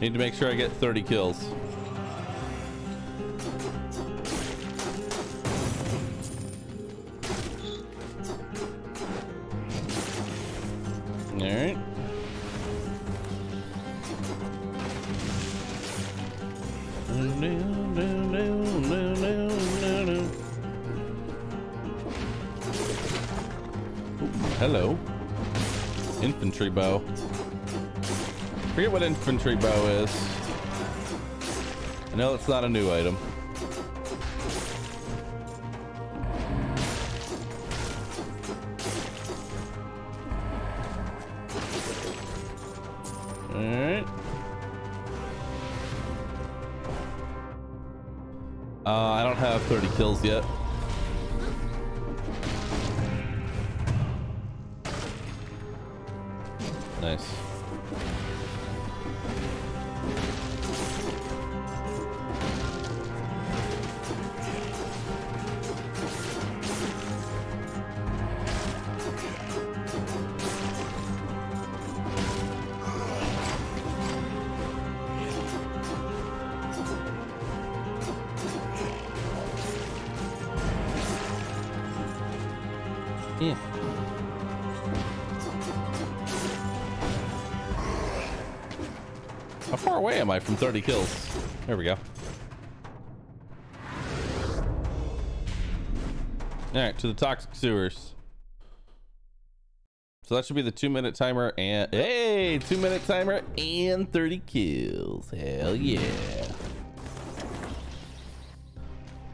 Need to make sure I get 30 kills. All right. Hello. Infantry bow. What infantry bow is. I know it's not a new item. Alright. Uh, I don't have 30 kills yet. 30 kills? There we go. Alright, to the toxic sewers. So that should be the two minute timer and hey, two minute timer and 30 kills. Hell yeah.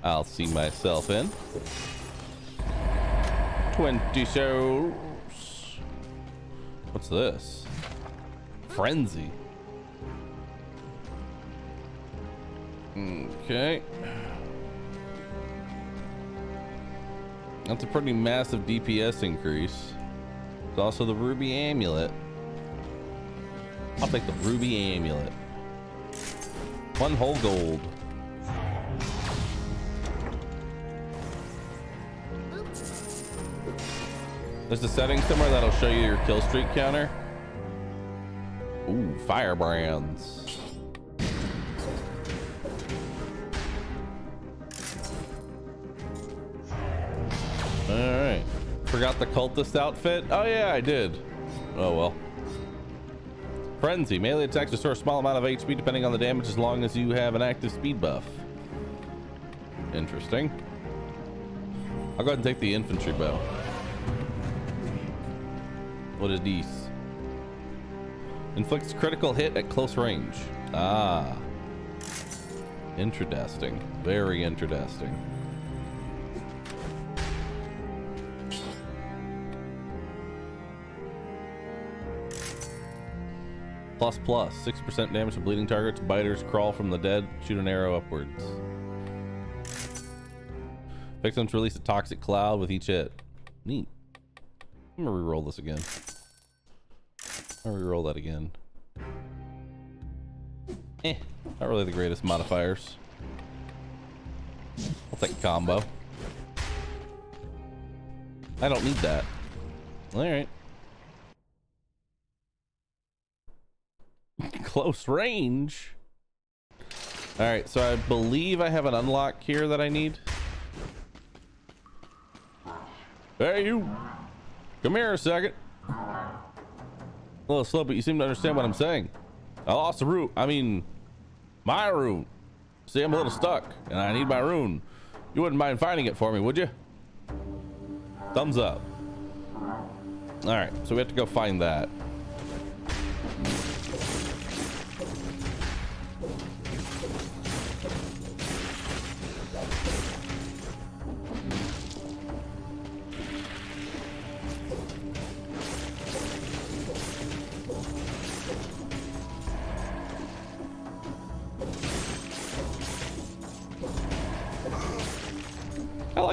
I'll see myself in. 20 souls. What's this? Frenzy. Okay. That's a pretty massive DPS increase. There's also the Ruby Amulet. I'll take the Ruby Amulet. One whole gold. There's a setting somewhere that'll show you your kill streak counter. Ooh, firebrands. The cultist outfit? Oh yeah, I did. Oh well. Frenzy. Melee attacks restore a small amount of HP depending on the damage as long as you have an active speed buff. Interesting. I'll go ahead and take the infantry bow. What is these? Inflicts critical hit at close range. Ah. Interesting. Very interesting. Plus plus. 6% damage to bleeding targets. Biters crawl from the dead. Shoot an arrow upwards. Victims release a toxic cloud with each hit. Neat. I'm gonna re-roll this again. I'll re-roll that again. Eh, not really the greatest modifiers. I'll take combo. I don't need that. Alright. [laughs] Close range. Alright, so I believe I have an unlock here that I need. Hey, you. Come here a second. A little slow, but you seem to understand what I'm saying. I lost a rune. I mean, my rune. See, I'm a little stuck, and I need my rune. You wouldn't mind finding it for me, would you? Thumbs up. All right, so we have to go find that.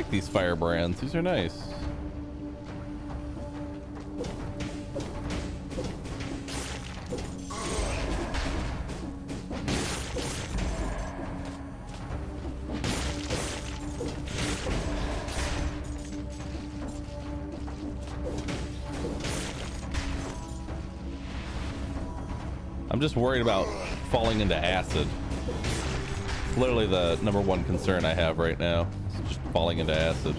Like these firebrands. These are nice. I'm just worried about falling into acid. literally the number one concern I have right now. Falling into acid.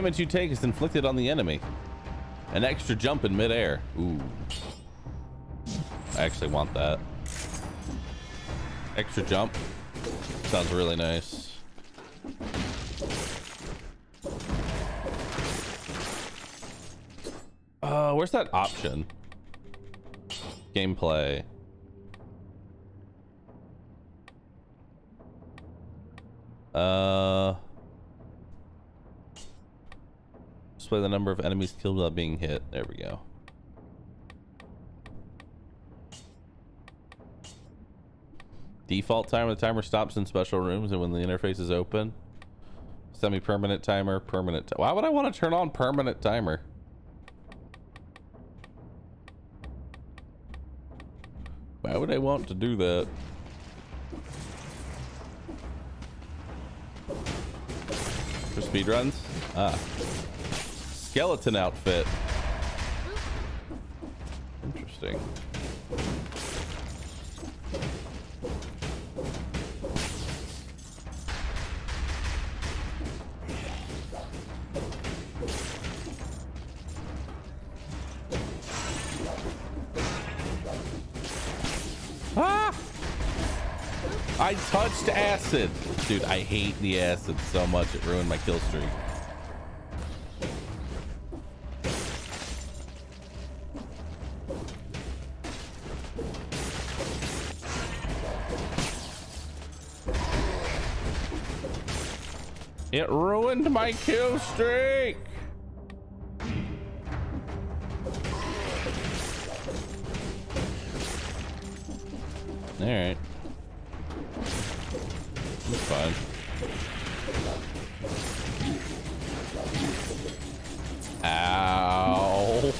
Damage you take is inflicted on the enemy. An extra jump in midair. Ooh. I actually want that. Extra jump. Sounds really nice. Uh, where's that option? Gameplay. Uh... display the number of enemies killed without being hit. There we go. Default timer. The timer stops in special rooms and when the interface is open. Semi-permanent timer. Permanent. Why would I want to turn on permanent timer? Why would I want to do that? For speedruns? Ah skeleton outfit. Interesting. Ah! I touched acid. Dude, I hate the acid so much. It ruined my kill streak. It ruined my kill streak. All right. It's fine. Ow.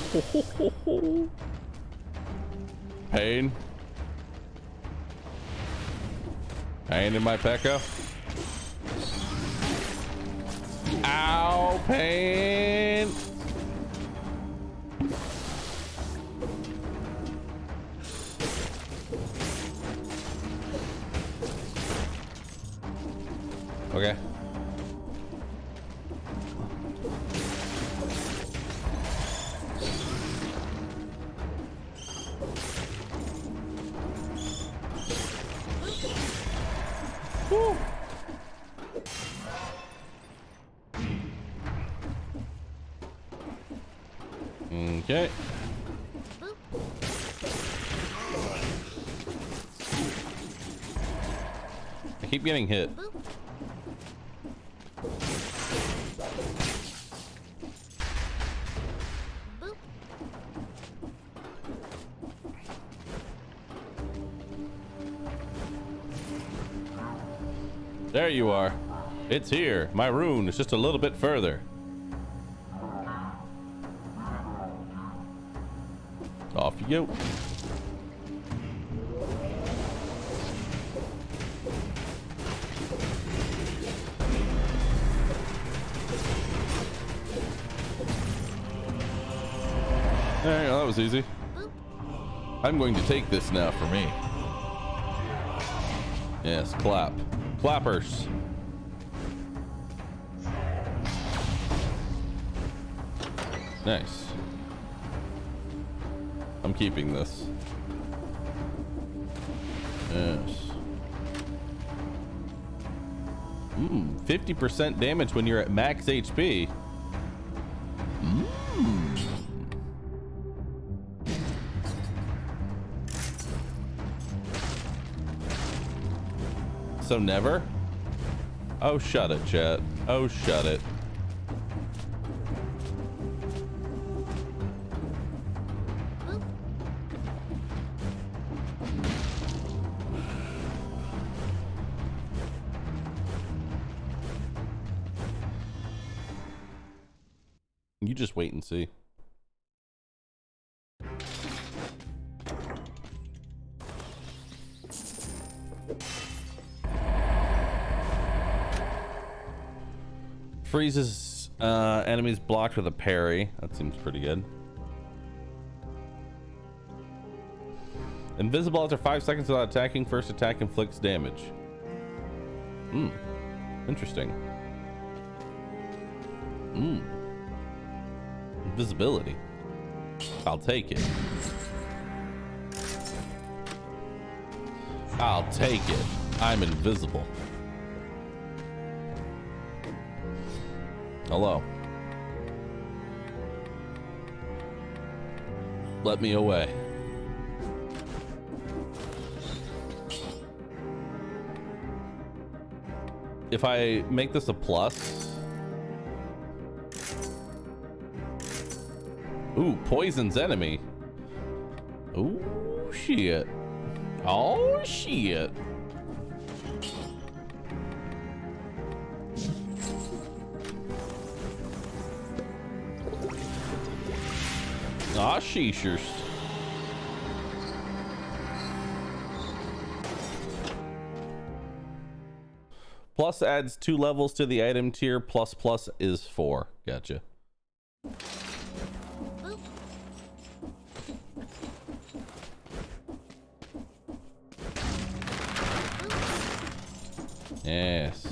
[laughs] Pain. Pain in my pecker. Ow, pain. Okay. Keep getting hit. There you are. It's here. My rune is just a little bit further. Off you go. Easy. I'm going to take this now for me. Yes, clap. Clappers. Nice. I'm keeping this. Yes. Mmm, 50% damage when you're at max HP. So never? Oh, shut it, chat. Oh, shut it. Freezes uh, enemies blocked with a parry. That seems pretty good. Invisible after five seconds without attacking. First attack inflicts damage. Hmm. Interesting. Hmm. Invisibility. I'll take it. I'll take it. I'm invisible. Hello. Let me away. If I make this a plus. Ooh, poisons enemy. Ooh, shit. Oh, shit. Sheeshers. Plus adds two levels to the item tier. Plus plus is four. Gotcha. Yes. Yes.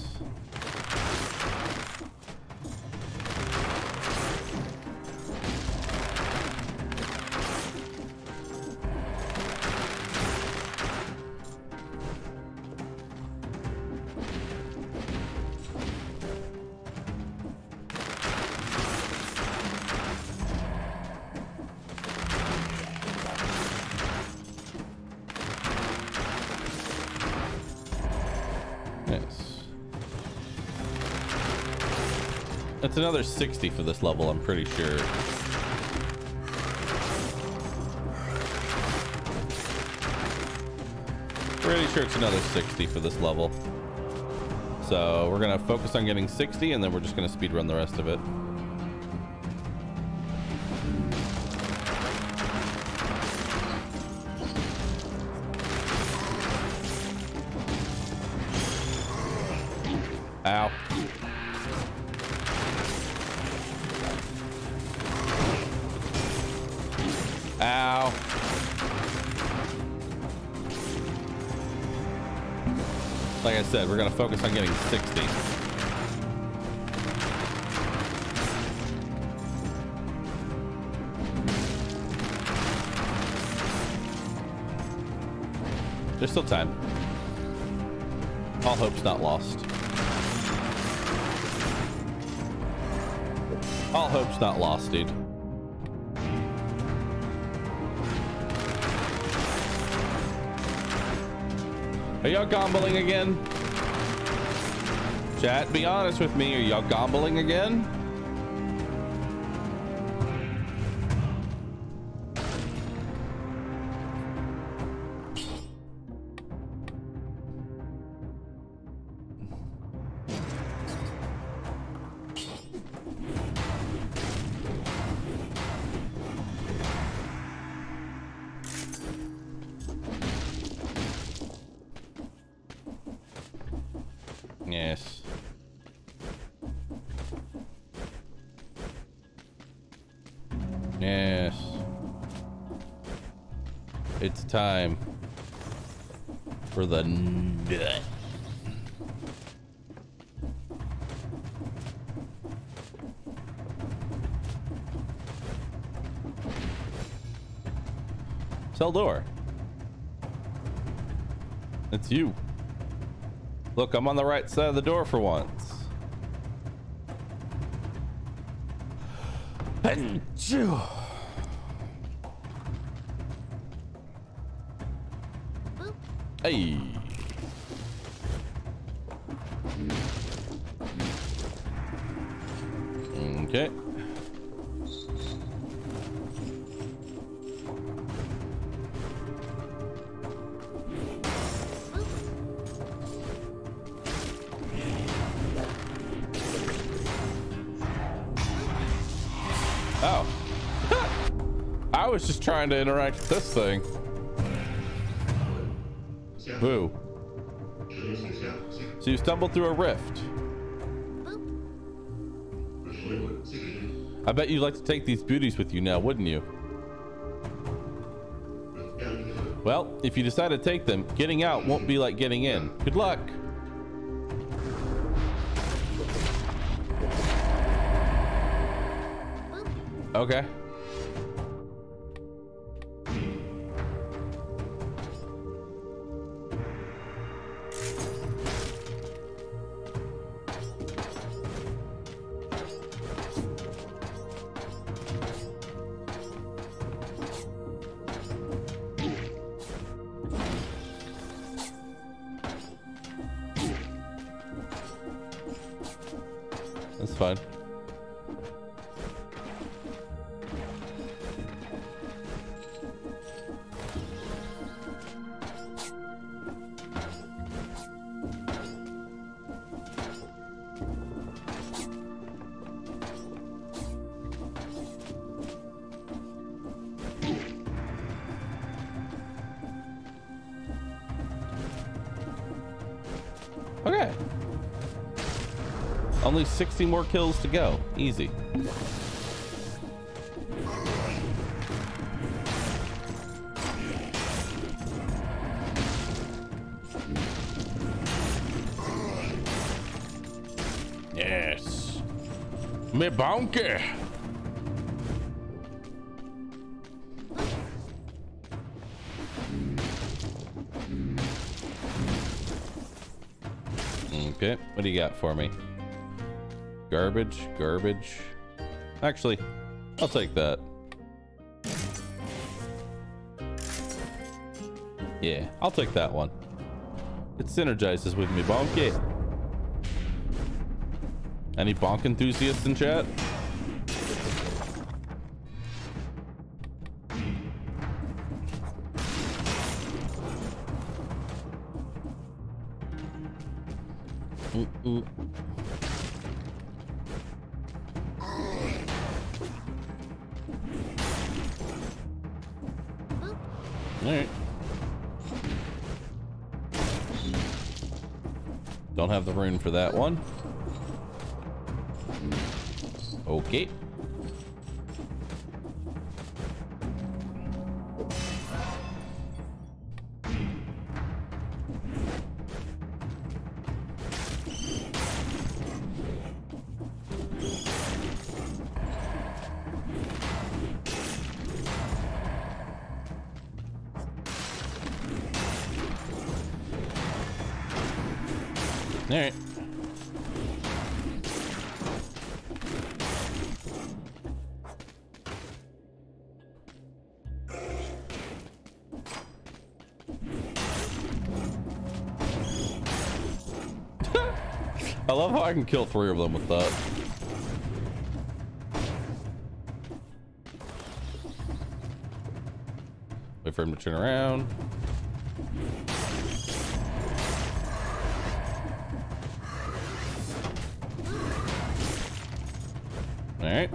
Another 60 for this level, I'm pretty sure. Pretty sure it's another 60 for this level. So we're gonna focus on getting 60 and then we're just gonna speed run the rest of it. Focus on getting 60. There's still time. All hope's not lost. All hope's not lost, dude. Are y'all again? Chat, be honest with me. Are y'all gobbling again? Time for the nut. Seldor. It's you. Look, I'm on the right side of the door for once. [sighs] And you. Hey. Okay. Oh. [laughs] I was just trying to interact with this thing. Boo. So you stumbled through a rift. I bet you'd like to take these beauties with you now, wouldn't you? Well, if you decide to take them, getting out won't be like getting in. Good luck. Okay. 60 more kills to go. Easy. Yes. Me bounty. Okay, what do you got for me? Garbage, garbage. Actually, I'll take that. Yeah, I'll take that one. It synergizes with me bonky. Any bonk enthusiasts in chat? For that one. Okay. Kill three of them with that. Wait for him to turn around. All right.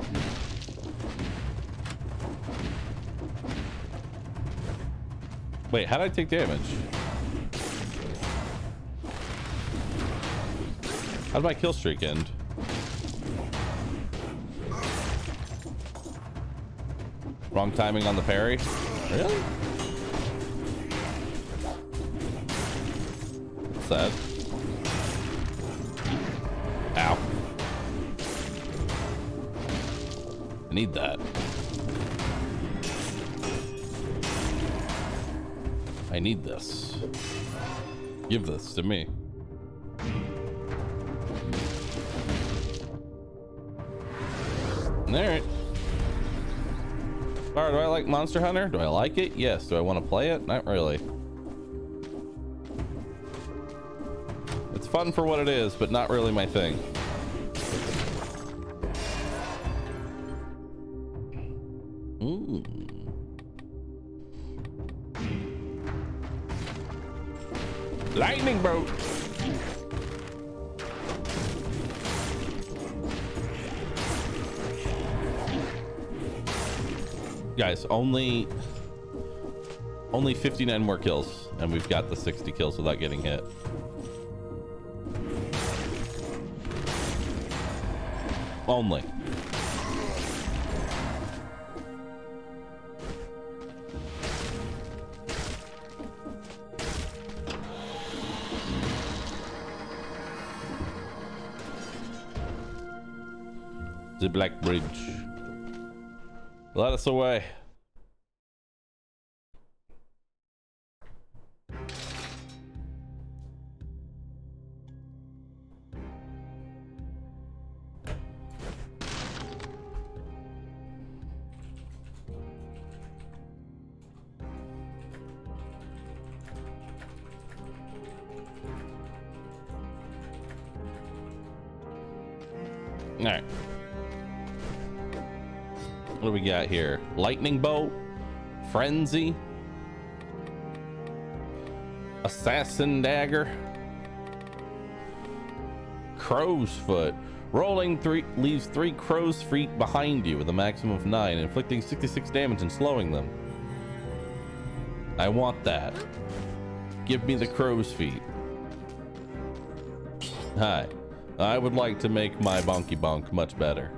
Wait, how did I take damage? How did my kill streak end? Wrong timing on the parry? Really? Sad. Ow. I need that. I need this. Give this to me. Monster Hunter? Do I like it? Yes. Do I want to play it? Not really. It's fun for what it is, but not really my thing. Only only 59 more kills and we've got the 60 kills without getting hit. Only. The Black Bridge. Let us away. Lightning bolt, frenzy, assassin dagger, crow's foot. Rolling three leaves three crow's feet behind you with a maximum of nine, inflicting 66 damage and slowing them. I want that. Give me the crow's feet. Hi. I would like to make my bonky bonk much better.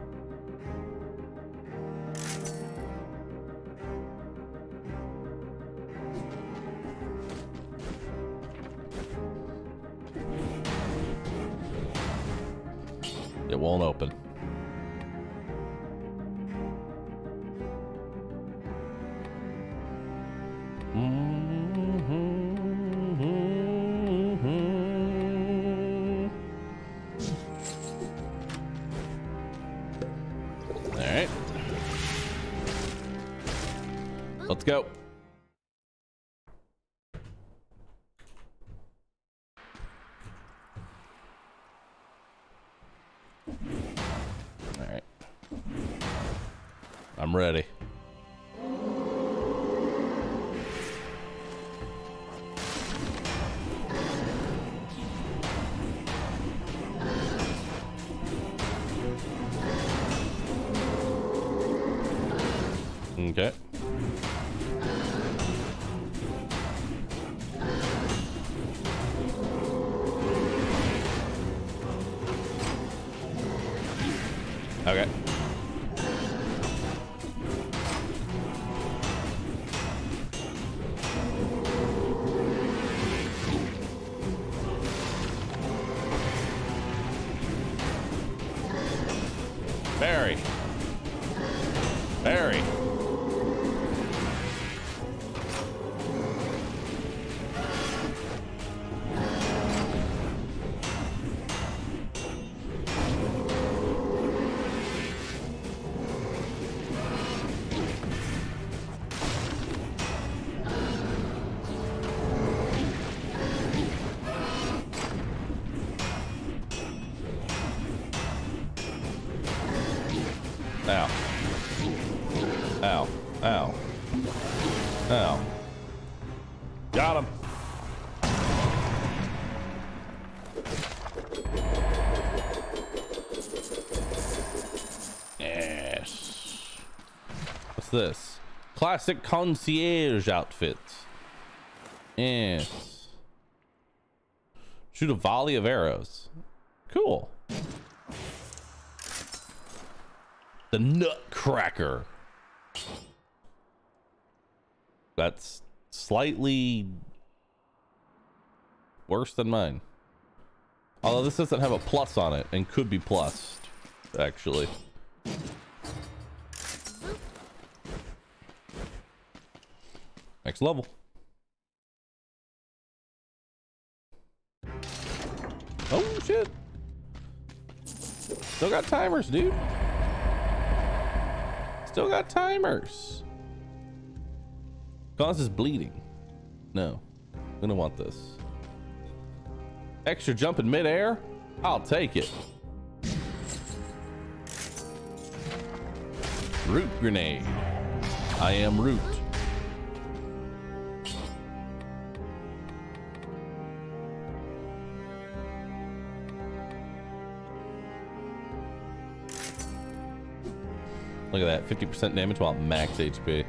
Ow. Ow. Ow. Ow. Got him. Yes. What's this? Classic concierge outfit. Yes. Shoot a volley of arrows. Cool. The Nutcracker. That's slightly worse than mine. Although this doesn't have a plus on it and could be plussed, actually. Next level. Oh shit. Still got timers, dude. Still got timers. Causes bleeding. No. I'm gonna want this. Extra jump in midair? I'll take it. Root grenade. I am root. Look at that, 50% damage while max HP.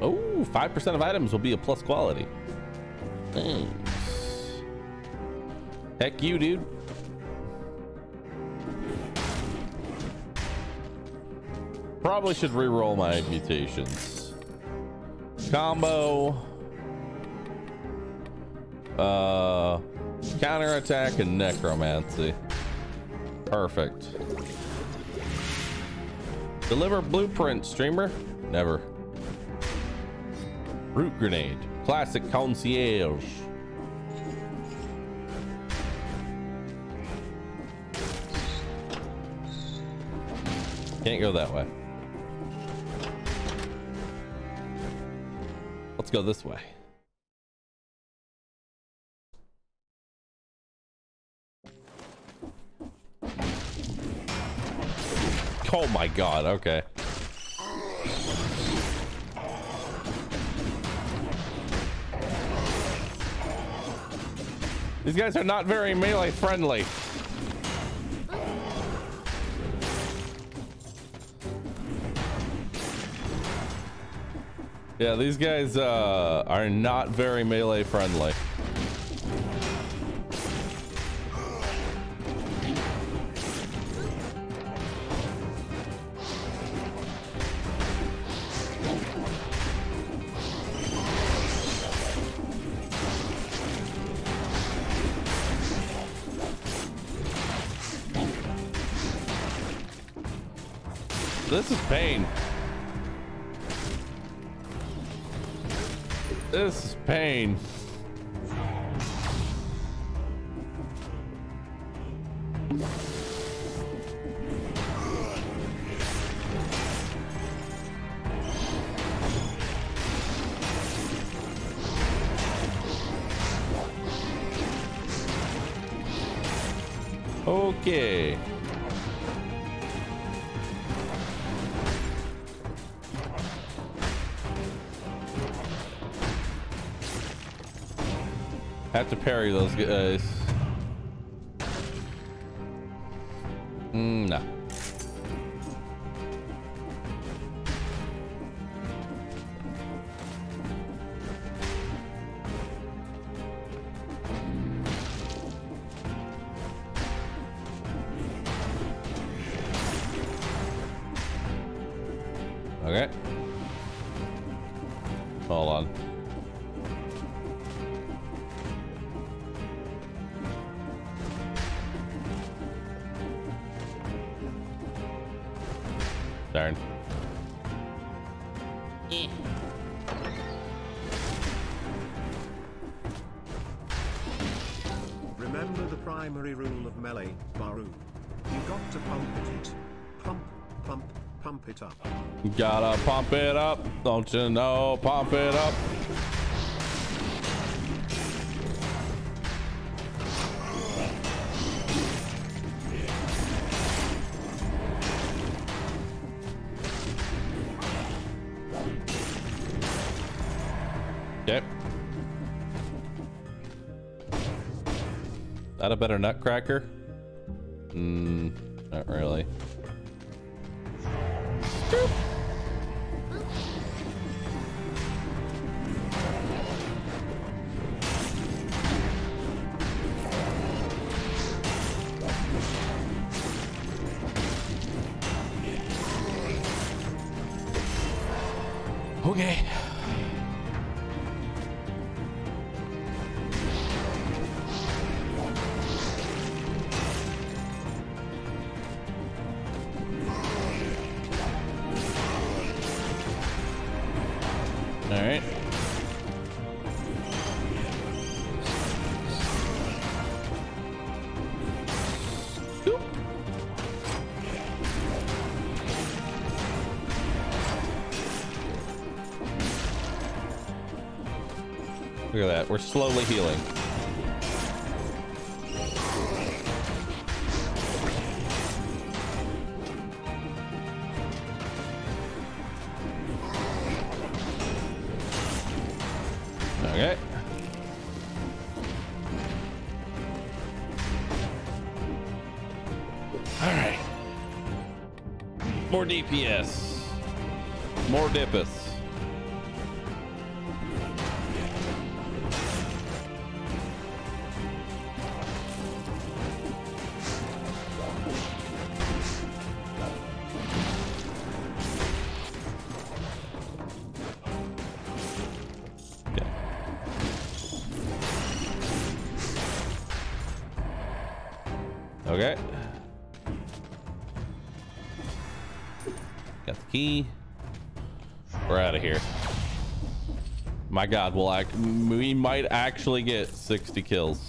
Oh, 5% of items will be a plus quality. Thanks. Heck you, dude. Probably should re-roll my mutations. Combo. Uh, counterattack and necromancy. Perfect. Deliver blueprint, streamer. Never. Root grenade. Classic concierge. Can't go that way. Let's go this way. Oh my god, okay. These guys are not very melee friendly. Yeah, these guys uh, are not very melee friendly. Pump it up. Don't you know? Pump it up. Yep. That a better nutcracker? Mm, slowly healing. Okay. All right. More DPS. More Dipus. My God, we'll act. We might actually get 60 kills.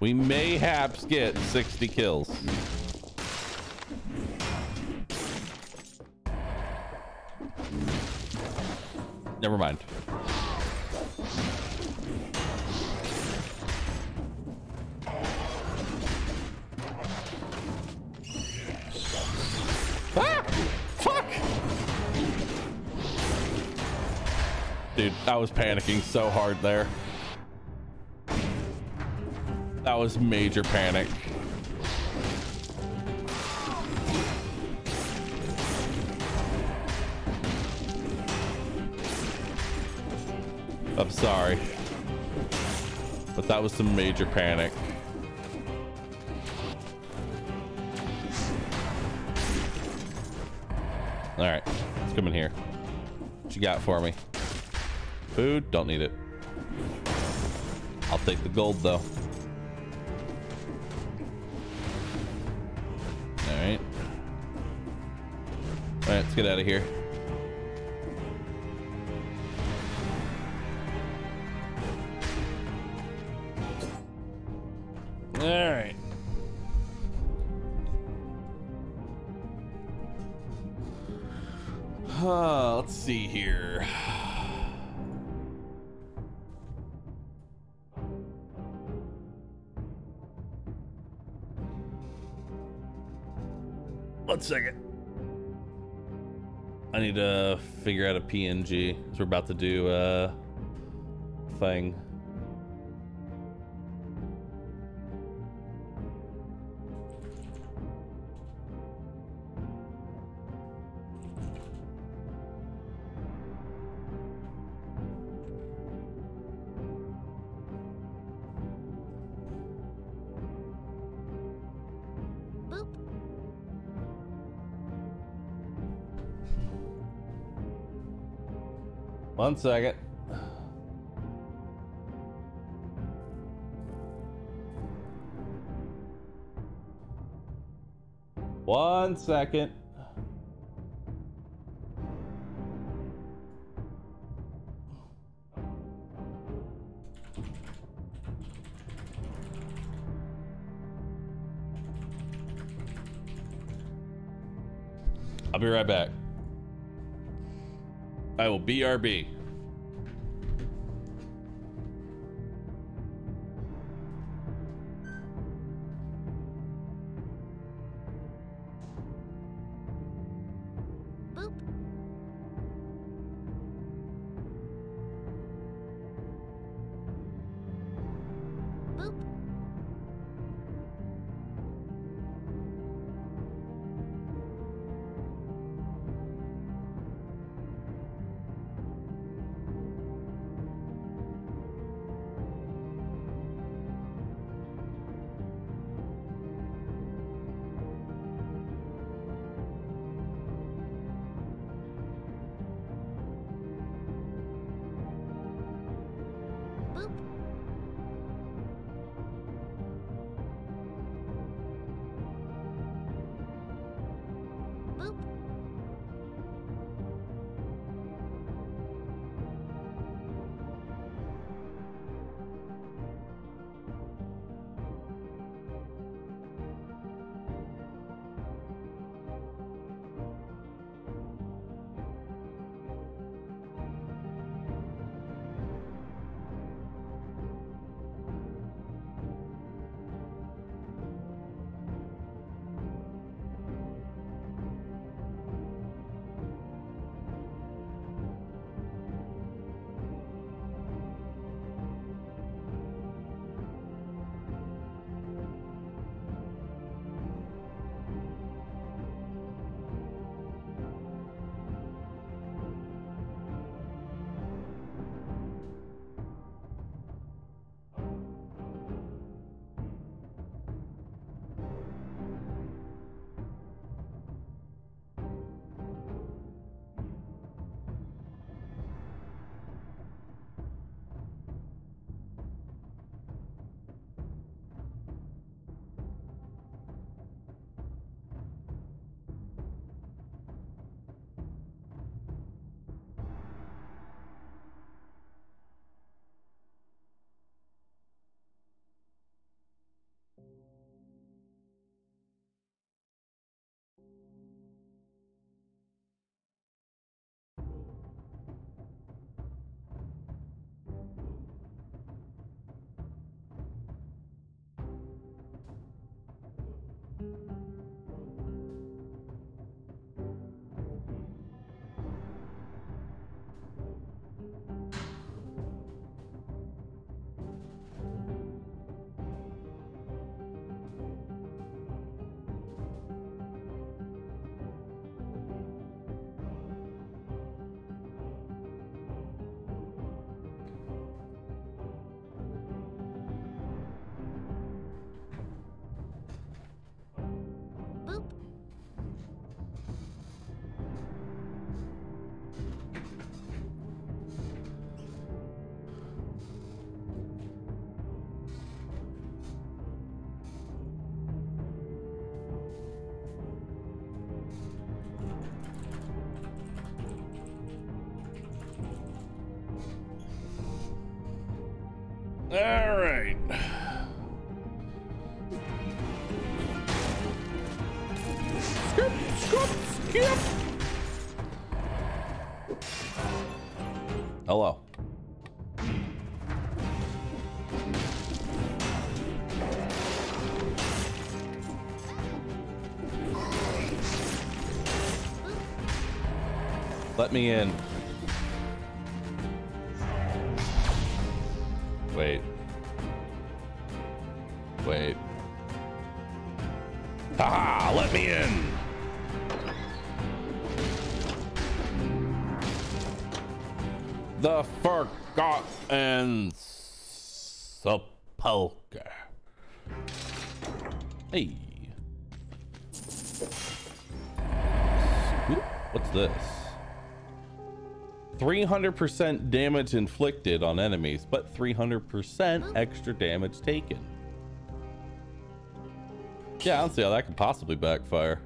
We mayhaps get 60 kills. Panicking so hard there. That was major panic. I'm sorry. But that was some major panic. All right, let's come in here. What you got for me? Food? Don't need it. I'll take the gold though. All right. All right, let's get out of here. One second. I need to figure out a PNG because we're about to do uh, a thing. One second. One second. I'll be right back. I will BRB. All right. Skip, skip, skip. Hello. Let me in. 300% damage inflicted on enemies, but 300% extra damage taken. Yeah, I don't see how that could possibly backfire.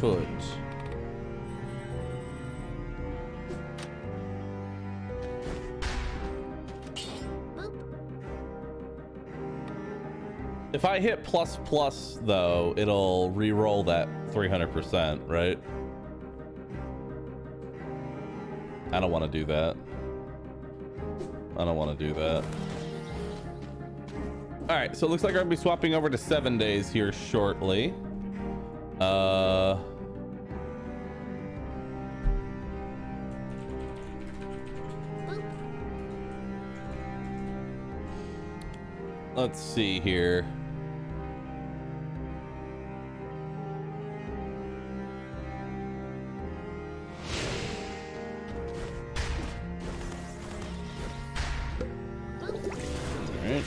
Foot. If I hit plus plus though, it'll re-roll that 300%, right? I don't want to do that. I don't want to do that. All right, so it looks like I'm gonna be swapping over to seven days here shortly. Uh, let's see here. All right.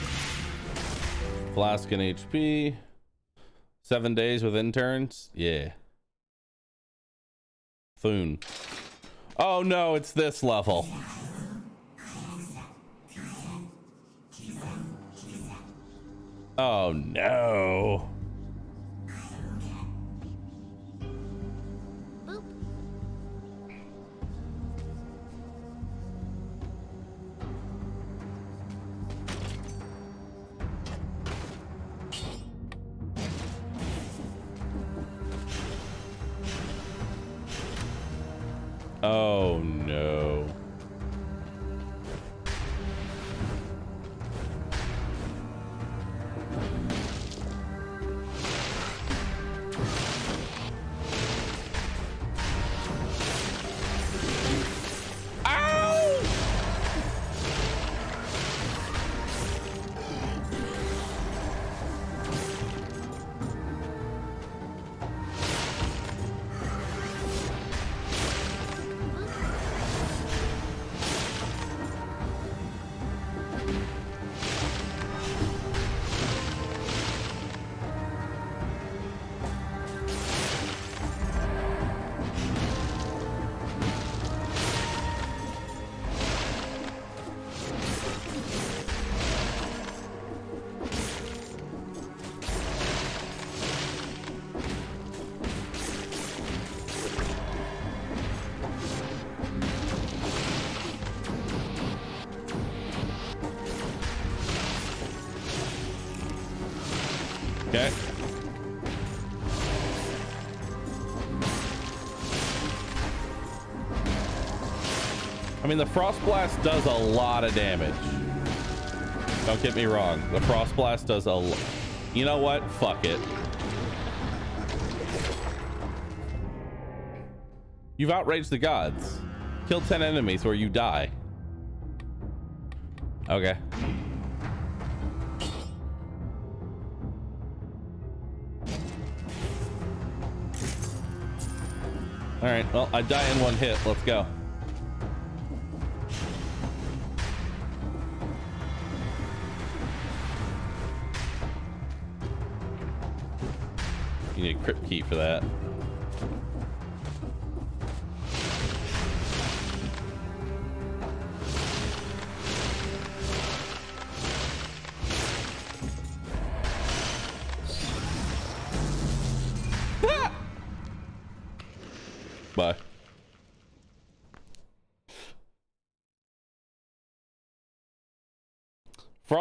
Flask and HP. Seven days with interns. Yeah. Thune. Oh no, it's this level. Oh no. Mean, the Frost Blast does a lot of damage. Don't get me wrong. The Frost Blast does a... l- You know what? Fuck it. You've outraged the gods. Kill 10 enemies or you die. Okay. All right. Well, I die in one hit. Let's go.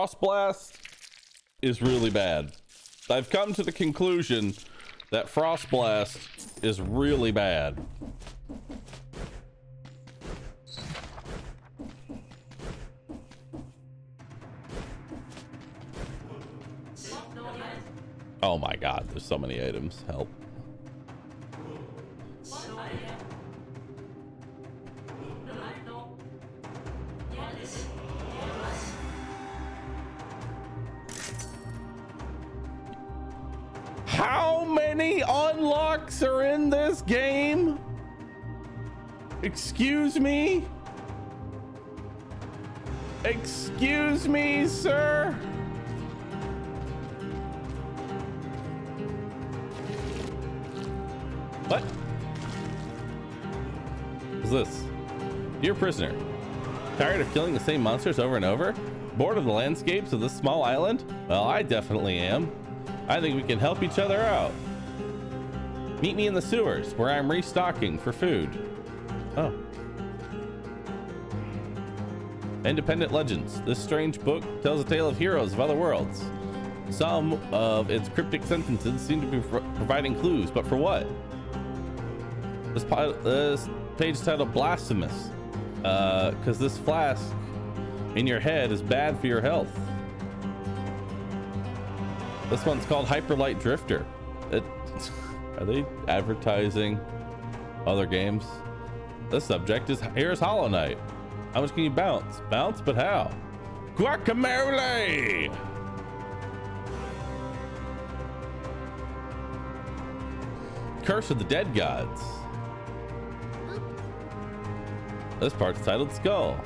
Frost Blast is really bad. I've come to the conclusion that Frost Blast is really bad. Oh my god, there's so many items. Help. Prisoner, tired of killing the same monsters over and over? Bored of the landscapes of this small island? Well, I definitely am. I think we can help each other out. Meet me in the sewers, where I'm restocking for food. Oh. Independent Legends. This strange book tells a tale of heroes of other worlds. Some of its cryptic sentences seem to be pro- providing clues, but for what? This, this page is titled Blasphemous, Uh, because this flask in your head is bad for your health. This one's called Hyperlight Drifter. It, are they advertising other games? The subject is here's Hollow Knight. How much can you bounce? Bounce, but how? Guacamole! Curse of the Dead Gods. This part's titled Skul.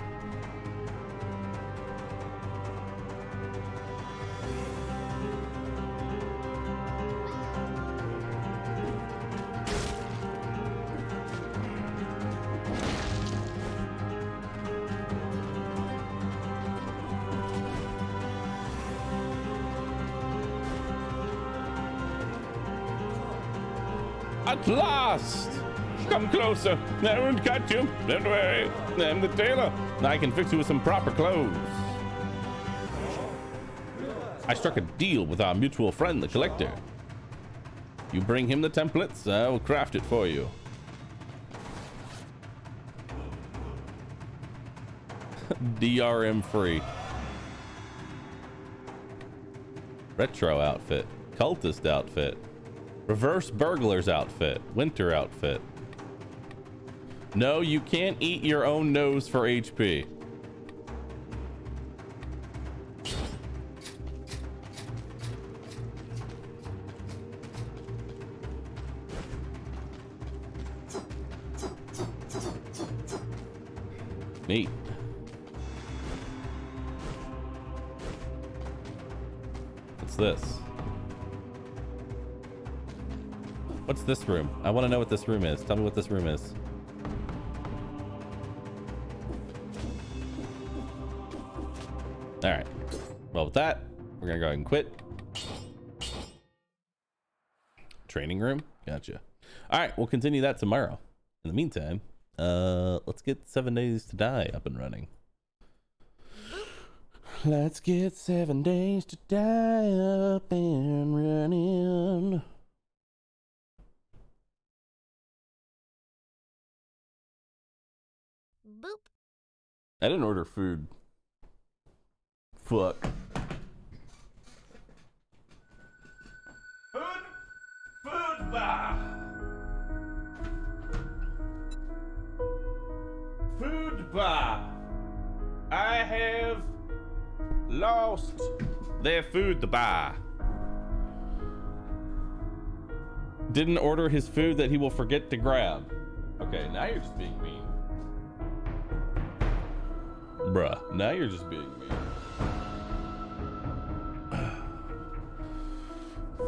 Closer. I won't cut you. Don't worry. I'm the tailor. I can fix you with some proper clothes. I struck a deal with our mutual friend, the collector. You bring him the templates, I will craft it for you. [laughs] DRM free. Retro outfit. Cultist outfit. Reverse burglar's outfit. Winter outfit. No, you can't eat your own nose for HP. Neat. What's this? What's this room? I want to know what this room is. Tell me what this room is. All right. Well, with that, we're gonna go ahead and quit. Training room. Gotcha. All right, we'll continue that tomorrow. In the meantime, uh, let's get Seven Days to Die up and running. Let's get Seven Days to Die up and running. Boop. I didn't order food. Fuck. Food, food bar. Food bar. I have lost their food the bar. Didn't order his food that he will forget to grab. Okay, now you're just being mean. Bruh, now you're just being mean.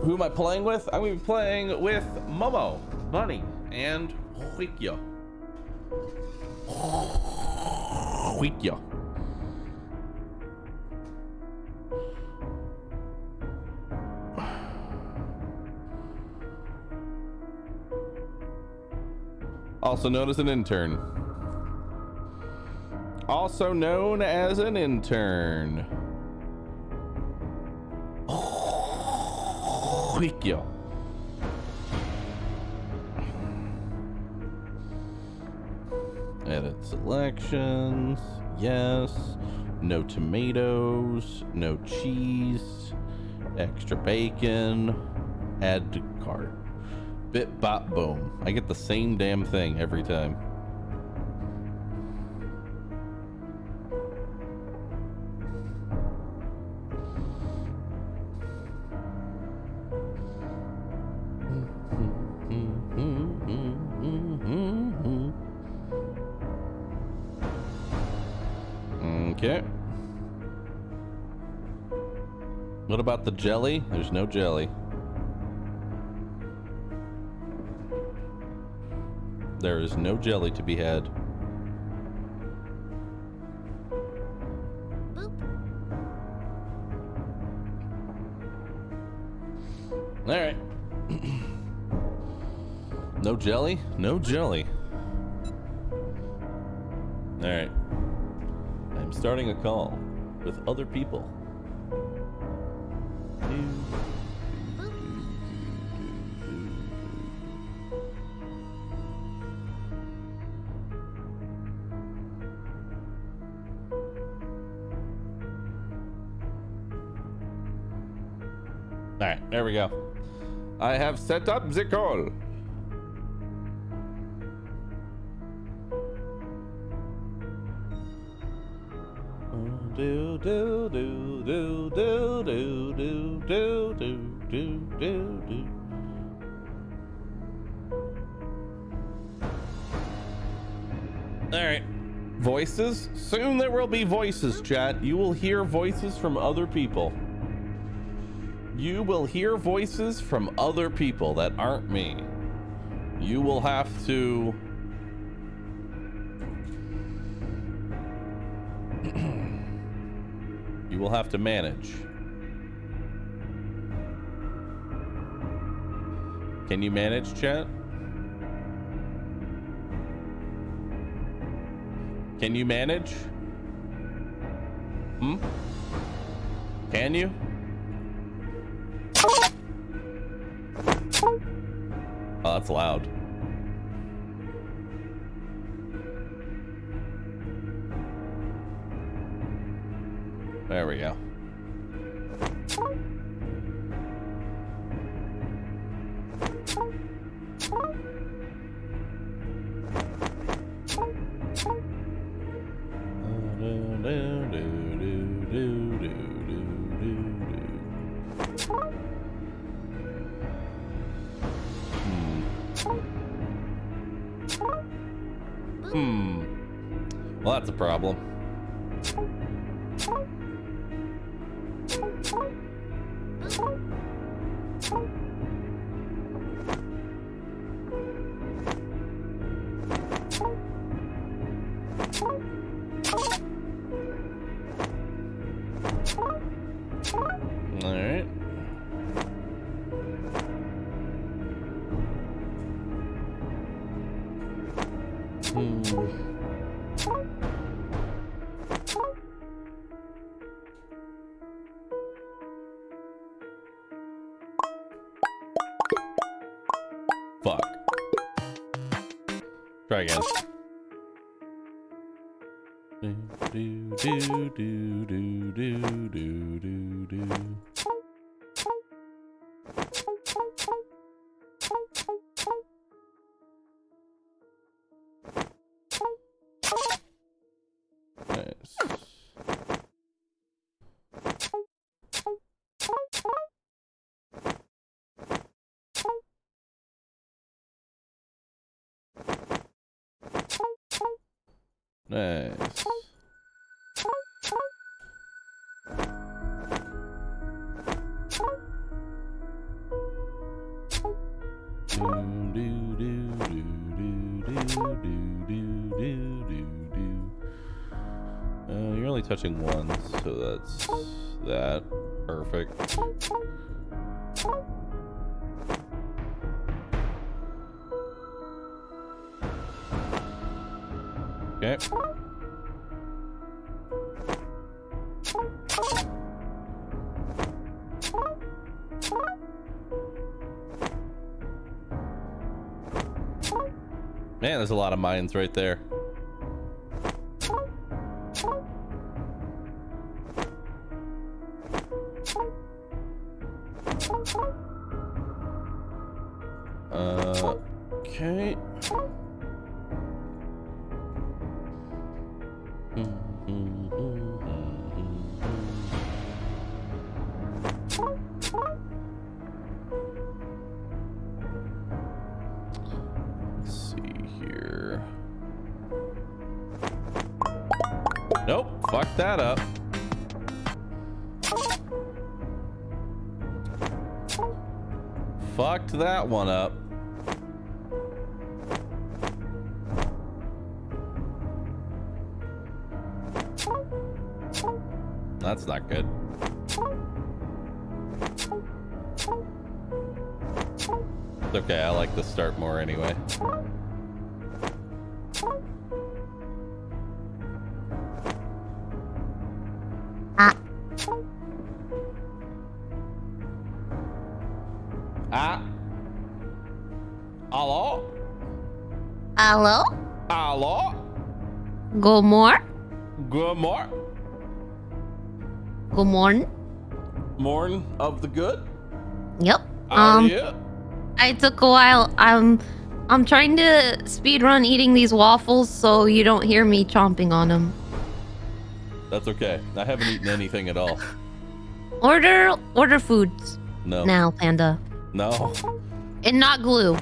Who am I playing with? I'm gonna be playing with Momo, Bunny, and Huikyo. Huikyo. Also known as an intern. Also known as an intern. Juicio. Edit selections. Yes. No tomatoes. No cheese. Extra bacon. Add to cart. Bit bop boom. I get the same damn thing every time. The jelly? There's no jelly. There is no jelly to be had. All right. no jelly? No jelly. All right. I'm starting a call with other people. There we go. I have set up the call. Do do do do do do do do do do do do. All right. Voices? Soon there will be voices, chat. You will hear voices from other people. You will hear voices from other people that aren't me. You will have to. [clears throat] you will have to manage. Can you manage, chat? Can you manage? Hmm? Can you? That's loud. There we go. Touching one, so that's that. Perfect. Okay. Man, there's a lot of mines right there. That one up. Good more? Good morning. Good morning. Morn of the good. Yep. Um, you? I took a while. I'm I'm trying to speed run eating these waffles so you don't hear me chomping on them. That's okay. I haven't eaten anything at all. [laughs] Order order foods No. now, Panda. No. And not glue.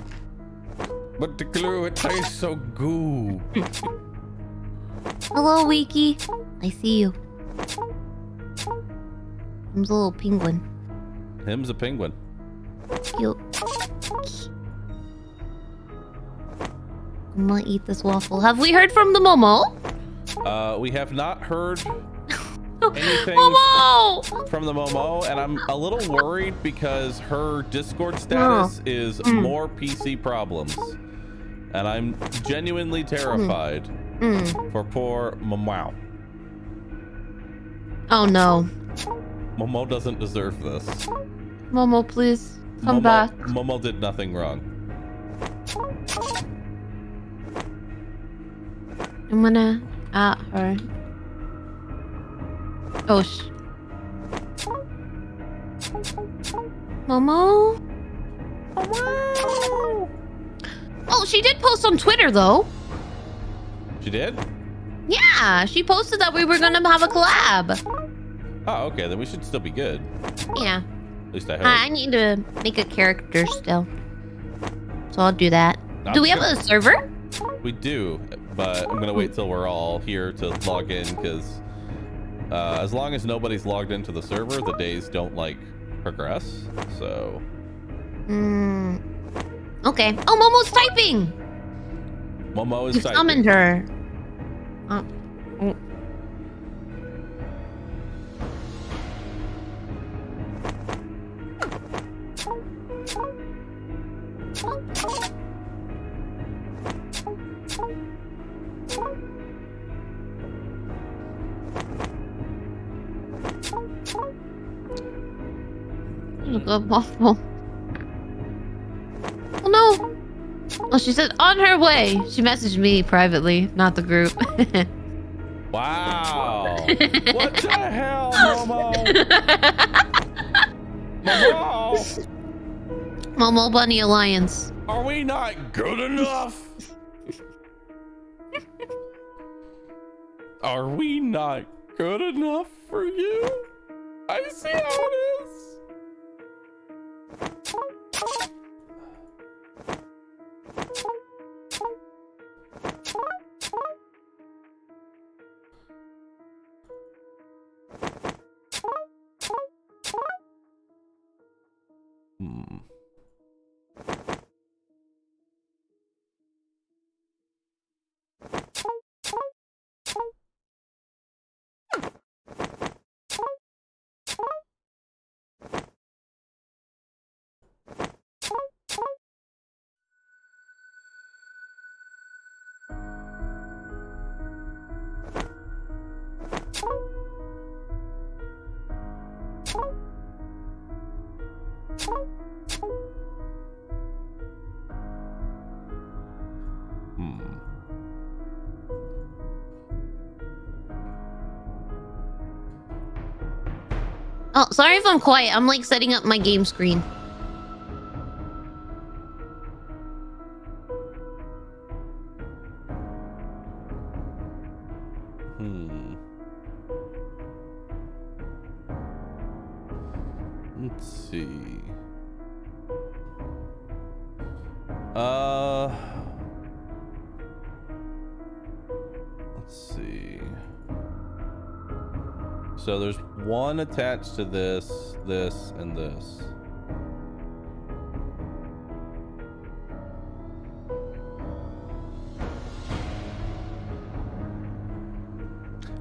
But the glue, it tastes so good. [laughs] Hello, Wiki. I see you. I'm a little penguin. Him's a penguin. Cute. I'm gonna eat this waffle. Have we heard from the Momo? Uh, we have not heard [laughs] anything Momo! from the Momo, and I'm a little worried because her Discord status is Mm. more PC problems. And I'm genuinely terrified Mm. Mm. for poor Momo. Oh no. Momo doesn't deserve this. Momo, please. Come Momo, back. Momo did nothing wrong. I'm gonna ah, at her. Oh sh. Momo. Momo? Oh, she did post on Twitter though. She did? Yeah, she posted that we were gonna have a collab. Oh, okay. Then we should still be good. Yeah. At least I hope. I need to make a character still. So I'll do that. I'm Do we have a server? We do, but I'm gonna wait till we're all here to log in because uh, as long as nobody's logged into the server, the days don't like progress. So Hmm. Okay. Oh, Momo's typing. Momo is You typing. summoned her. Oh. oh. Look up waffle. Oh Oh, she said on her way. She messaged me privately, not the group. [laughs] Wow! [laughs] what the hell, Momo? Momo, Momo Bunny Alliance. are we not good enough? [laughs] Are we not good enough for you? I see how it is. Hmm. Oh, sorry if I'm quiet. I'm like setting up my game screen. Hmm. Let's see. Uh. Let's see. So there's one attached to this, this, and this.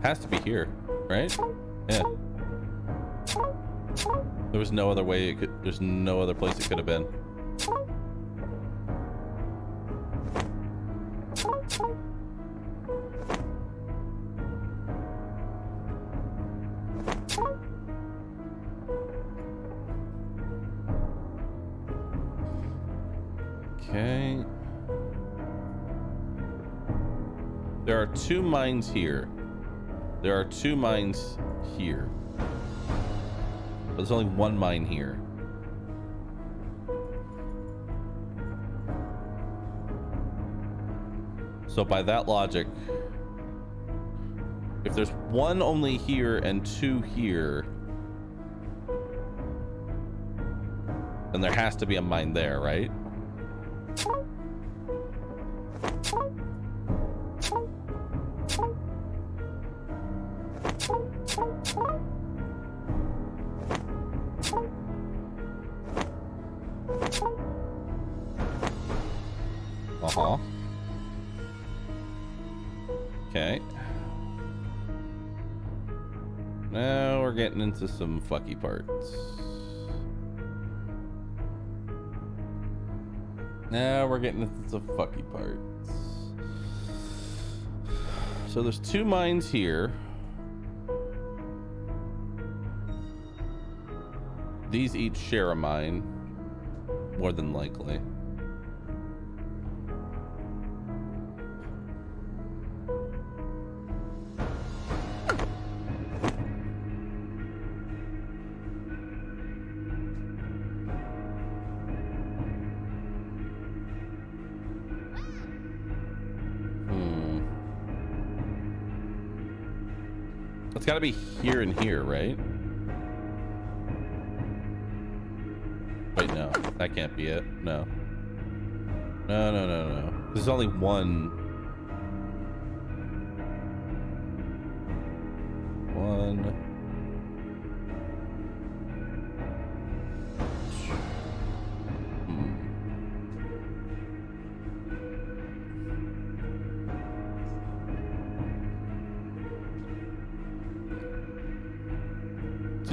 Has to be here, right? Yeah. There was no other way it could, there's no other place it could have been. Mines here. There are two mines here. But there's only one mine here. So by that logic, if there's one only here and two here, then there has to be a mine there, right? Some fucky parts. Now we're getting into some fucky parts. So there's two mines here. These each share a mine, more than likely. Got to be here and here, right? Wait, no. That can't be it. No. No, no, no, no. There's only one. One.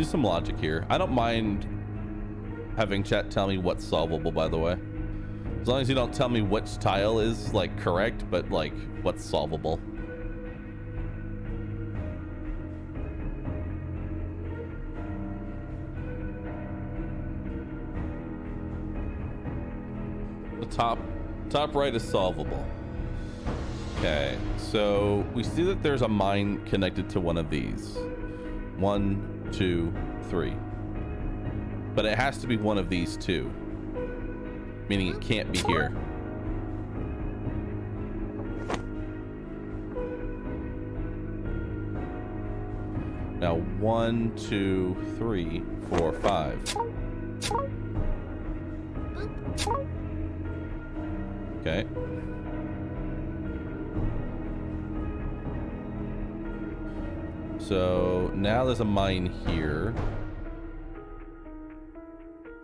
Some logic here. I don't mind having chat tell me what's solvable, by the way. As long as you don't tell me which tile is, like, correct, but, like, what's solvable. The top, top right is solvable. Okay, so we see that there's a mine connected to one of these. One, two, three. But it has to be one of these two. Meaning it can't be here. Now, one, two, three, four, five. Okay. So now there's a mine here.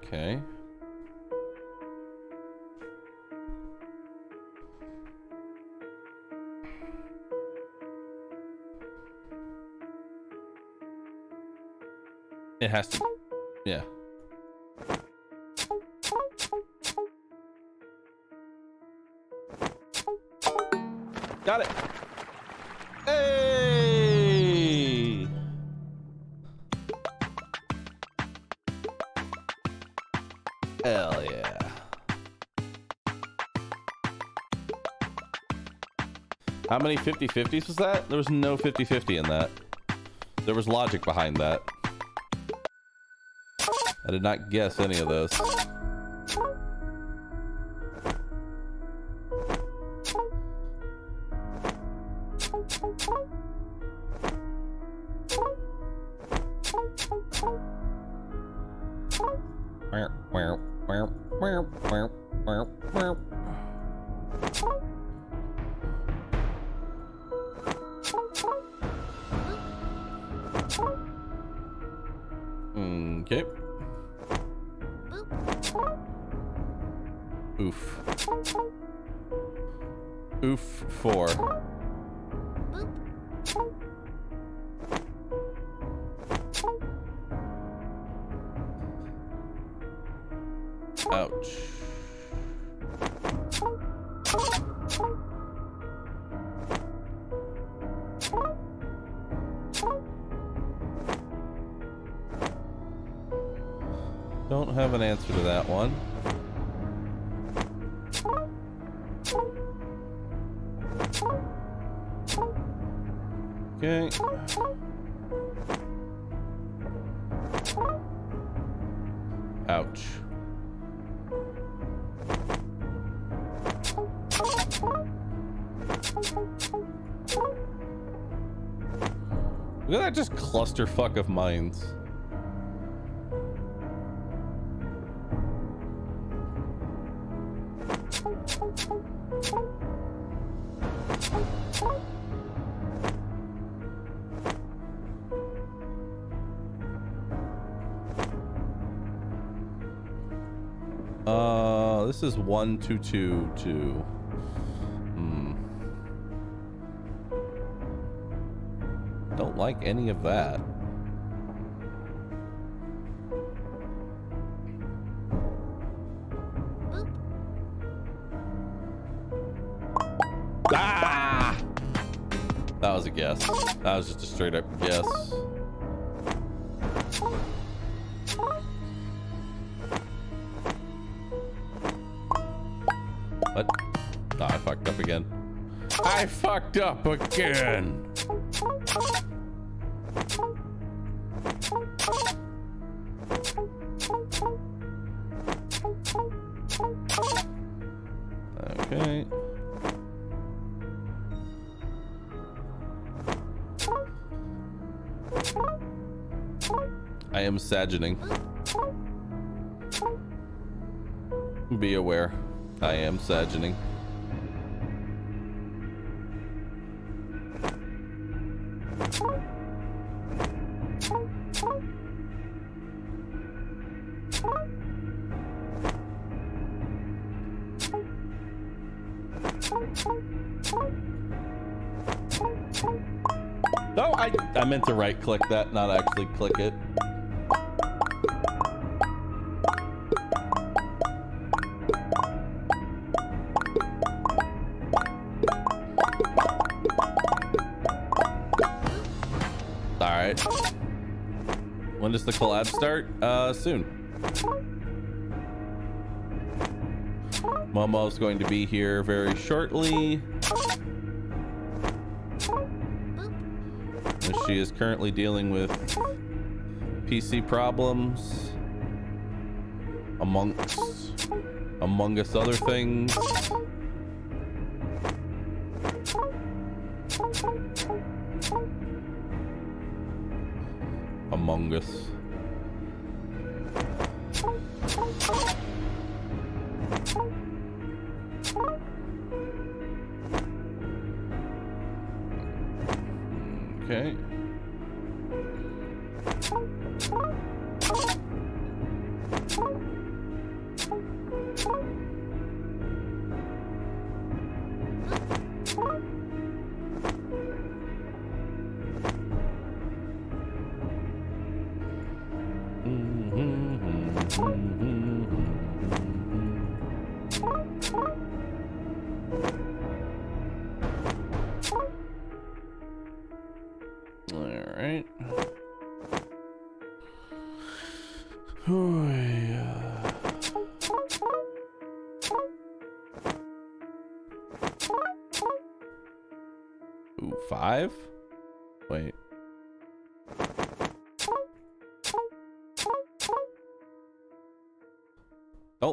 Okay. It has to. Yeah. How many 50-50s was that? There was no 50-50 in that. There was logic behind that. I did not guess any of this. Clusterfuck of. Uh, this is one two two two. Like any of that. Ah! That was a guess. That was just a straight up guess. What? No, I fucked up again. I fucked up again. I am sagining. Be aware. I am sagining. No, I, I meant to right click that, not actually click it. The collab start? Uh, soon. Momo's going to be here very shortly. She is currently dealing with PC problems amongst other things.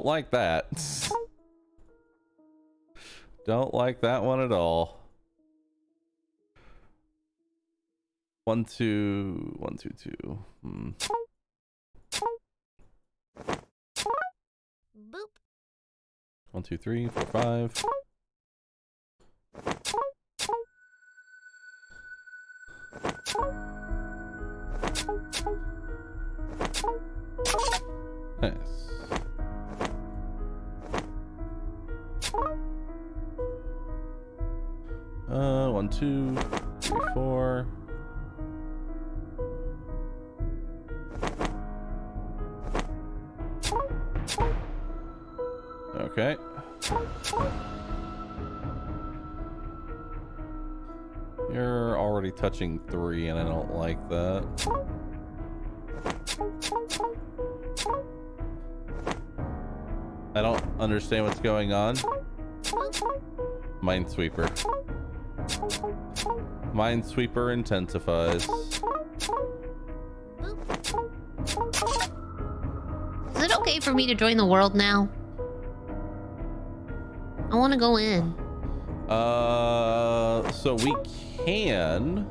Don't like that. Don't like that one at all. One, two, one, two, two. Hmm. Boop. One, two, three, four, five. Going on. Minesweeper. Minesweeper intensifies. Is it okay for me to join the world now? I want to go in. Uh, so we can,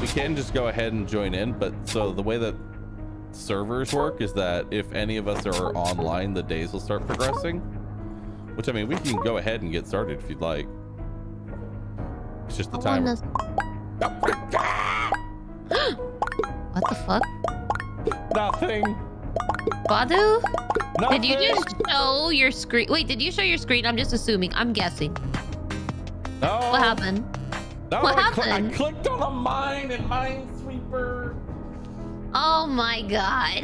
we can just go ahead and join in. But so the way that servers work is that if any of us are online, the days will start progressing. Which I mean, we can go ahead and get started if you'd like. It's just the wanna- [gasps] what the fuck? Nothing. Bahroo? Nothing. Did you just show your screen? Wait, did you show your screen? I'm just assuming. I'm guessing. No. What happened? No, What I, cl- I clicked on a mine and Minesweeper. Oh my god.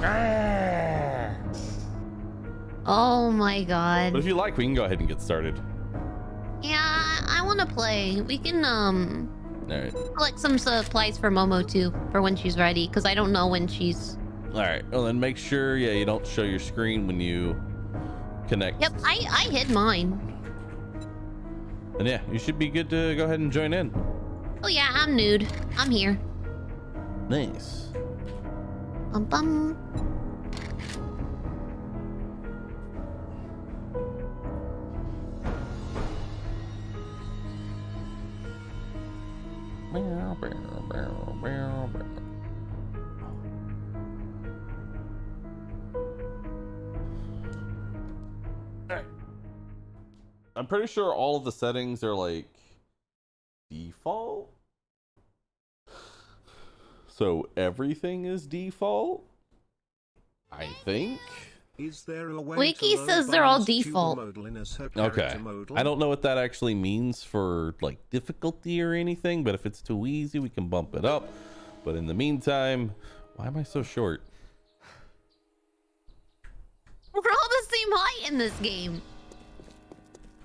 [laughs] Oh my god. But if you like, we can go ahead and get started. Yeah, I want to play. We can um All right. collect some supplies for Momo too for when she's ready because I don't know when she's. All right. Well, then make sure, yeah, you don't show your screen when you connect. Yep, I I hid mine. And yeah, you should be good to go ahead and join in. Oh yeah, I'm nude. I'm here. Nice. Bum bum. I'm pretty sure all of the settings are like default. So everything is default. I think. Is there a way Wiki to says they're all default. modal in as her Okay. modal? I don't know what that actually means for like difficulty or anything, but if it's too easy, we can bump it up. But in the meantime, why am I so short? We're all the same height in this game.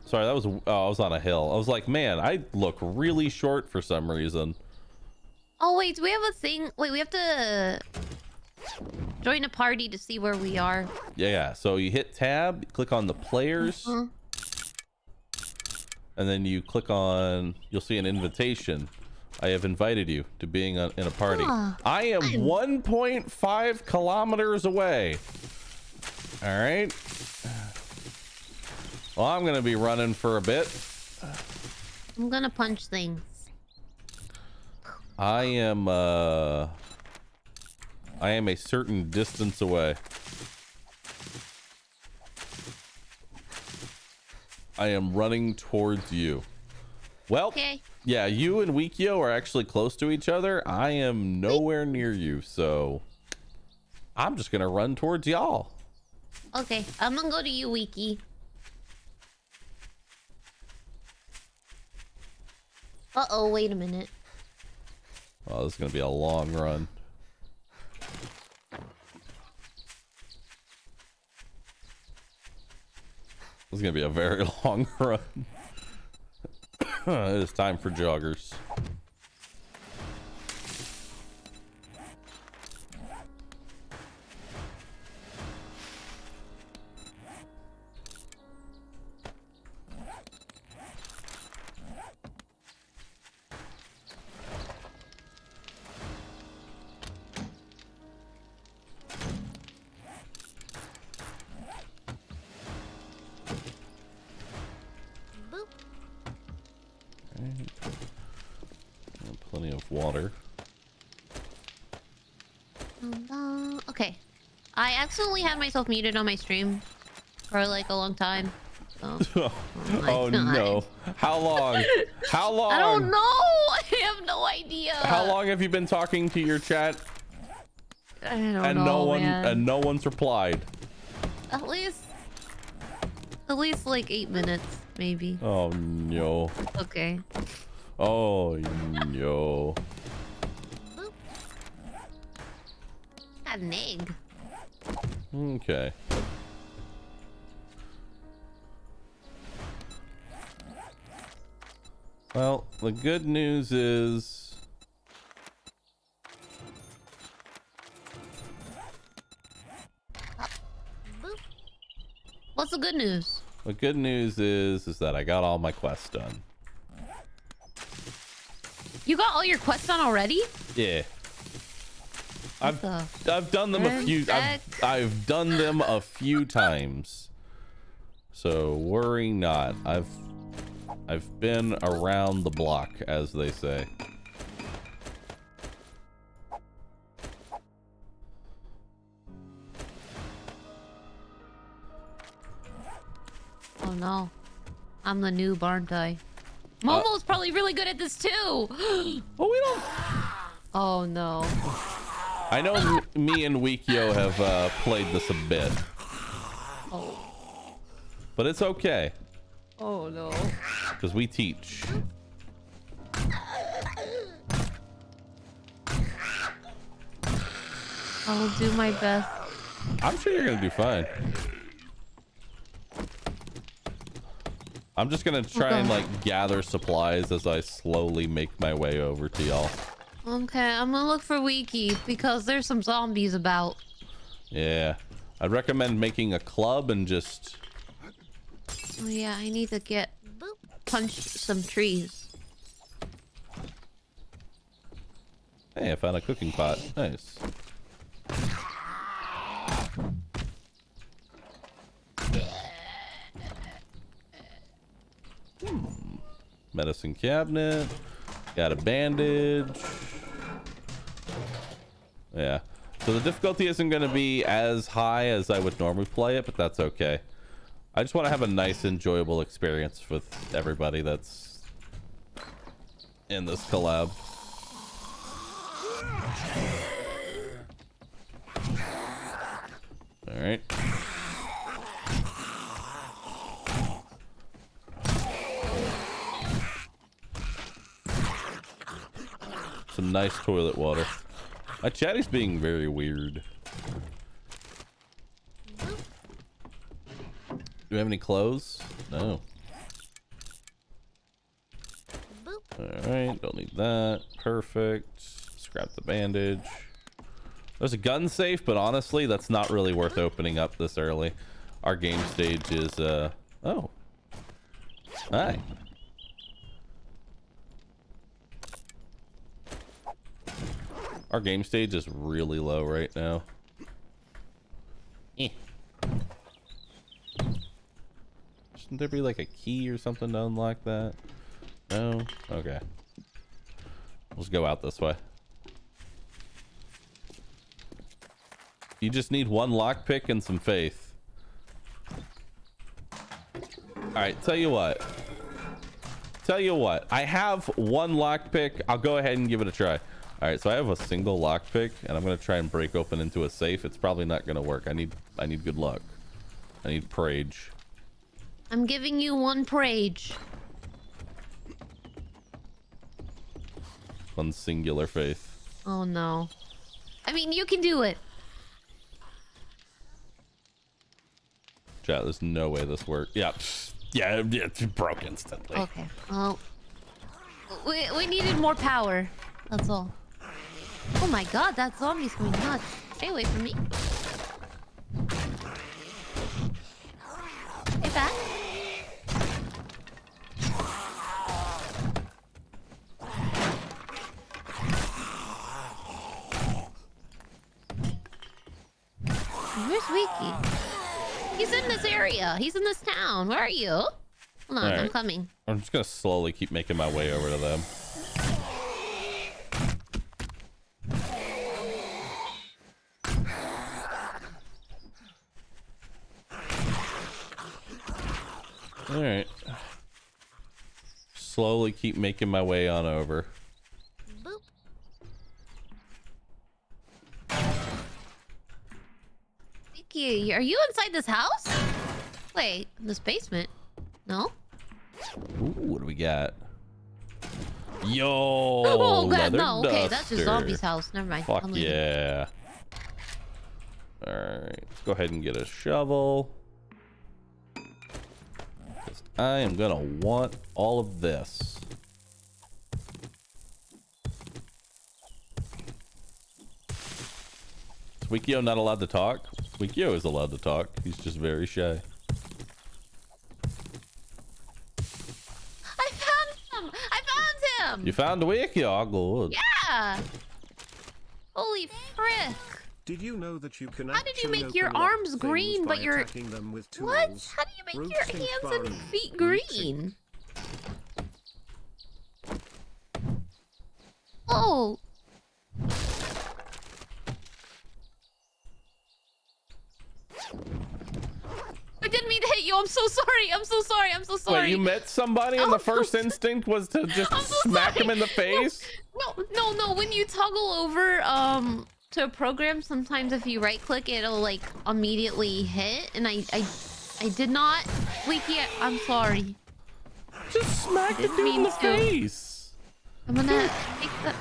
Sorry, that was oh, I was on a hill. I was like, man, I look really short for some reason. Oh wait, do we have a thing? Wait, we have to join a party to see where we are. Yeah, yeah. So you hit tab, click on the players, Huh? and then you click on. You'll see an invitation. I have invited you to being a, in a party. Ah, I am I'm- 1.5 kilometers away. All right. Well, I'm gonna be running for a bit. I'm gonna punch things. I am. uh I am a certain distance away. I am running towards you. Well, Okay. yeah, you and Wikio are actually close to each other. I am nowhere near you, so I'm just gonna run towards y'all. Okay, I'm gonna go to you, Wiki. Uh oh, wait a minute. Oh, this is gonna be a long run. This is gonna be a very [laughs] long run. [coughs] it is time for joggers. Accidentally had myself muted on my stream for like a long time. So, [laughs] oh my oh no! How long? How long? [laughs] I don't know. [laughs] I have no idea. How long have you been talking to your chat I don't and know, no one man. and no one's replied? At least, at least like eight minutes, maybe. Oh no! Okay. Oh no! Got an egg. Okay. Well, the good news is What's the good news? the good news is is that I got all my quests done. You got all your quests done already? Yeah. I've I've done them a few I've. I've done them a few times. So worry not. I've I've been around the block as they say. Oh no. I'm the noob, aren't I? Uh, Momo's probably really good at this too. Well, [gasps] oh, we don't oh no. I know me and Wikio have uh, played this a bit, Oh. but it's okay Oh no. because we teach. I'll do my best. I'm sure you're gonna do fine. I'm just gonna try and like gather supplies as I slowly make my way over to y'all. Okay, I'm gonna look for Wiki because there's some zombies about. Yeah, I'd recommend making a club and just Oh yeah, I need to get punch some trees. hey, I found a cooking pot. Nice. Hmm. Medicine cabinet. Got a bandage. Yeah. So the difficulty isn't going to be as high as I would normally play it, but that's okay. I just want to have a nice, enjoyable experience with everybody that's in this collab. All right. Some nice toilet water. My chatty's being very weird. Do we have any clothes? No. Alright, don't need that. Perfect. Scrap the bandage. There's a gun safe, but honestly, that's not really worth opening up this early. Our game stage is, uh... Oh. Hi. Our game stage is really low right now. Eh. Shouldn't there be like a key or something to unlock that? No? Okay. Let's go out this way. You just need one lockpick and some faith. Alright, tell you what. Tell you what. I have one lockpick. I'll go ahead and give it a try. Alright, so I have a single lockpick and I'm gonna try and break open into a safe. It's probably not gonna work. I need I need good luck. I need prage. I'm giving you one prage. One singular faith. Oh no. I mean, you can do it. Chat, there's no way this works. Yeah. Yeah, yeah, it broke instantly. Okay. Well, we we needed more power. That's all. Oh my god, that zombie's going nuts. Stay away from me. Hey, back. Where's Wiki? He's in this area. He's in this town. Where are you? Hold on, I'm coming. I'm just gonna slowly keep making my way over to them. All right. Slowly keep making my way on over. Are you inside this house? Wait, this basement? No? Ooh, what do we got? Yo, [laughs] Oh, God, no. Okay, that's duster. just zombie's house. Never mind. Fuck yeah. All right, let's go ahead and get a shovel. I am gonna want all of this. Is Wikio not allowed to talk? Wikio is allowed to talk. He's just very shy. I found him! I found him! You found Wikio? Good. Yeah! Holy frick! Did you know that you can How did you make your arms green, but your- attacking them with tools? What? How do you make your Rootsink hands and bone. feet green? Oh! I didn't mean to hit you. I'm so sorry. I'm so sorry. I'm so sorry. Wait, you met somebody and I'm the first sorry. instinct was to [laughs] just so smack him in the face? No, no, no. When you toggle over um to a program, sometimes if you right click, it'll like immediately hit, and I I I did not. Leaky, I'm sorry. Just smack the dude in the to. face. I'm gonna take the.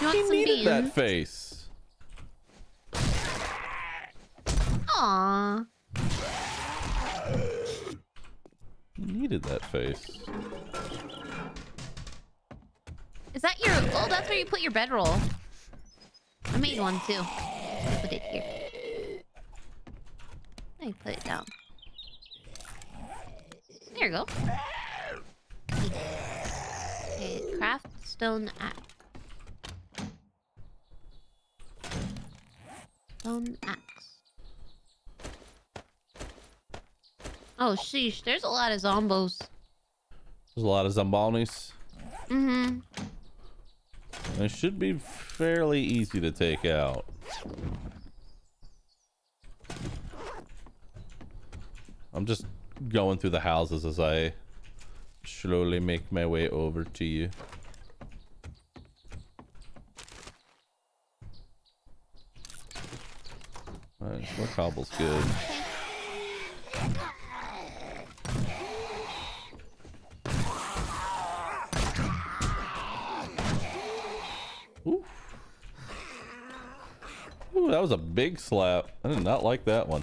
You want He some needed beans? that face. Aww. He needed that face. Is that your? Oh, that's where you put your bedroll. I made one too. Put it here. I put it down. There you go. Okay, craft stone axe. Stone axe. Oh sheesh, there's a lot of zombos. There's a lot of zombonis. Mm-hmm. It should be fairly easy to take out. I'm just going through the houses as I slowly make my way over to you. Alright, more cobble's good. Ooh, that was a big slap. I did not like that one.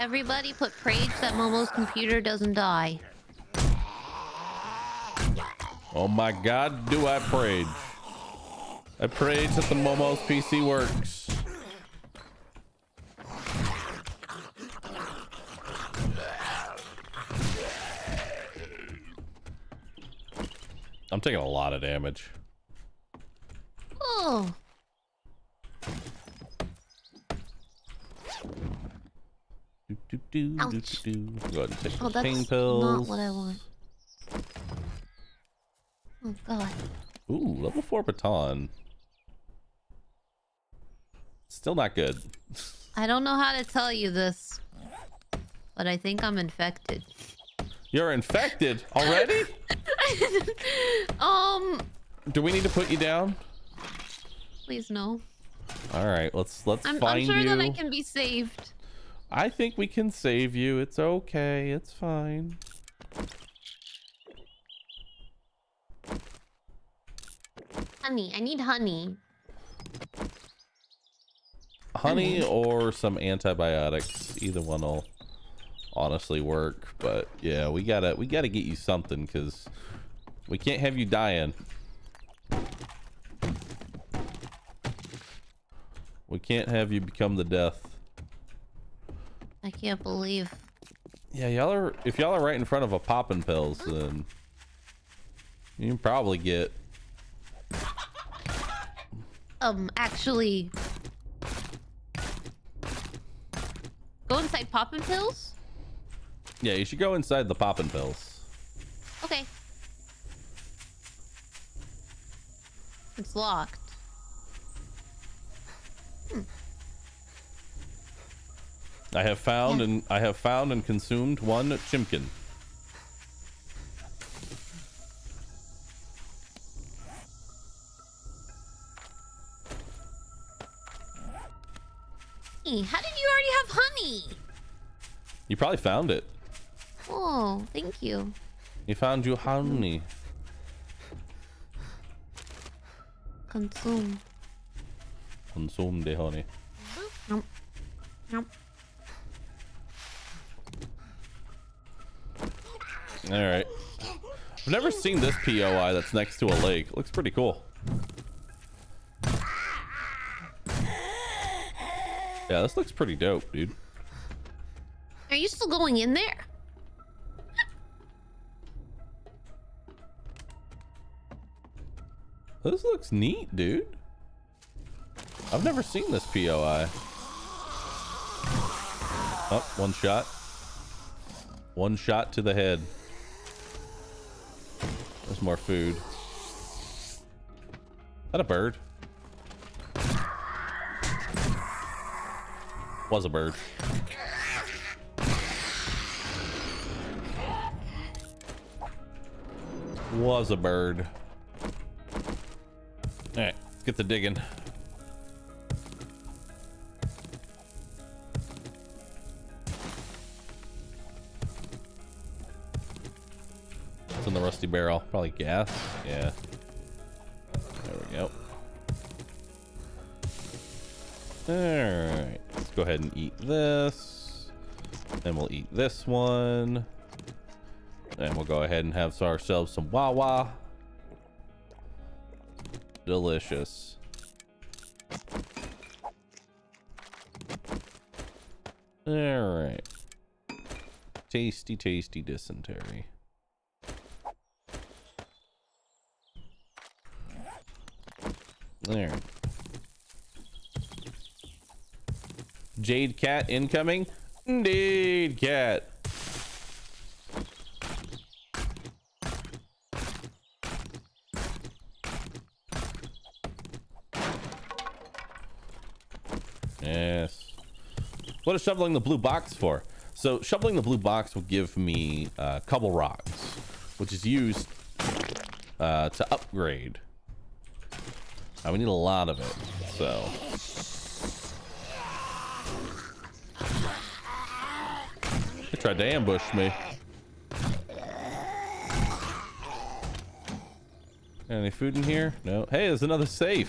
Everybody put prage that Momo's computer doesn't die. Oh my god, do I prayed. I prayed that the Momo's PC works. I'm taking a lot of damage. Oh, Do, do, do, Ouch. do, do. Go ahead and take oh, those pain pills. not what I want. Oh god. Ooh, level 4 baton. Still not good. I don't know how to tell you this, but I think I'm infected. You're infected already? [laughs] Um, Do we need to put you down? please no. All right, let's let's I'm, I'm sure you. that I can be saved. I think we can save you. It's okay. It's fine. Honey, I need honey. Honey or some antibiotics. Either one will honestly work. But yeah, we gotta we gotta get you something because we can't have you dying. We can't have you become the death. I can't believe. Yeah, y'all are if y'all are right in front of a popping pills, then you can probably get Um, actually, go inside poppin' pills. Yeah, you should go inside the popping pills. Okay. It's locked. Hmm. I have found and I have found and consumed one chimkin. How did you already have honey? You probably found it. Oh, thank you. You found you honey. Consume. Consume the honey. Nope. Nope. All right. I've never seen this POI that's next to a lake. Looks pretty cool. Yeah, this looks pretty dope, dude. Are you still going in there? This looks neat, dude. I've never seen this POI. Oh, one shot. One shot to the head. There's more food. Is that a bird? Was a bird. Was a bird. Get the digging. What's in the rusty barrel? Probably gas. Yeah. There we go. All right, let's go ahead and eat this. Then we'll eat this one. And we'll go ahead and have ourselves some Wawa. Delicious. All right. Tasty, tasty dysentery. There. Jade Cat incoming? Indeed, Cat. Yes. What is shoveling the blue box for? So shoveling the blue box will give me uh, cobble rocks, which is used uh, to upgrade. Uh, we need a lot of it, so. They tried to ambush me. Any food in here? No. Hey, there's another safe.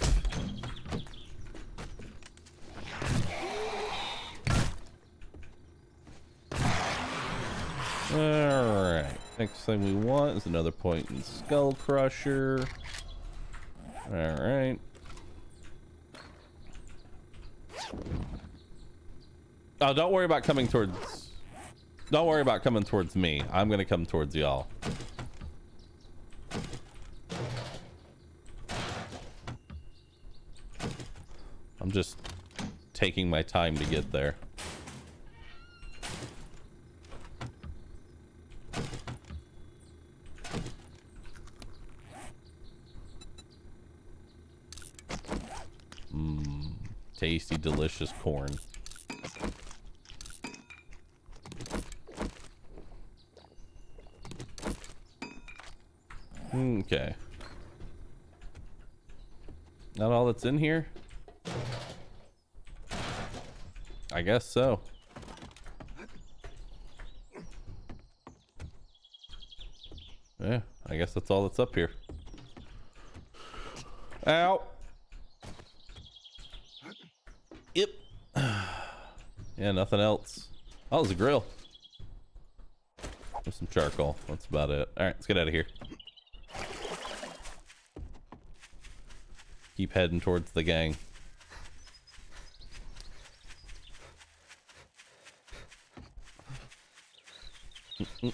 Alright. Next thing we want is another point in Skull Crusher. Alright. Oh, don't worry about coming towards... Don't worry about coming towards me. I'm gonna come towards y'all. I'm just taking my time to get there. Mmm, tasty, delicious corn. Okay. Not all that's in here? I guess so. Yeah, I guess that's all that's up here. Ow. Yeah, nothing else. Oh, there's a grill. There's some charcoal. That's about it. All right, let's get out of here. Keep heading towards the gang. Yeah,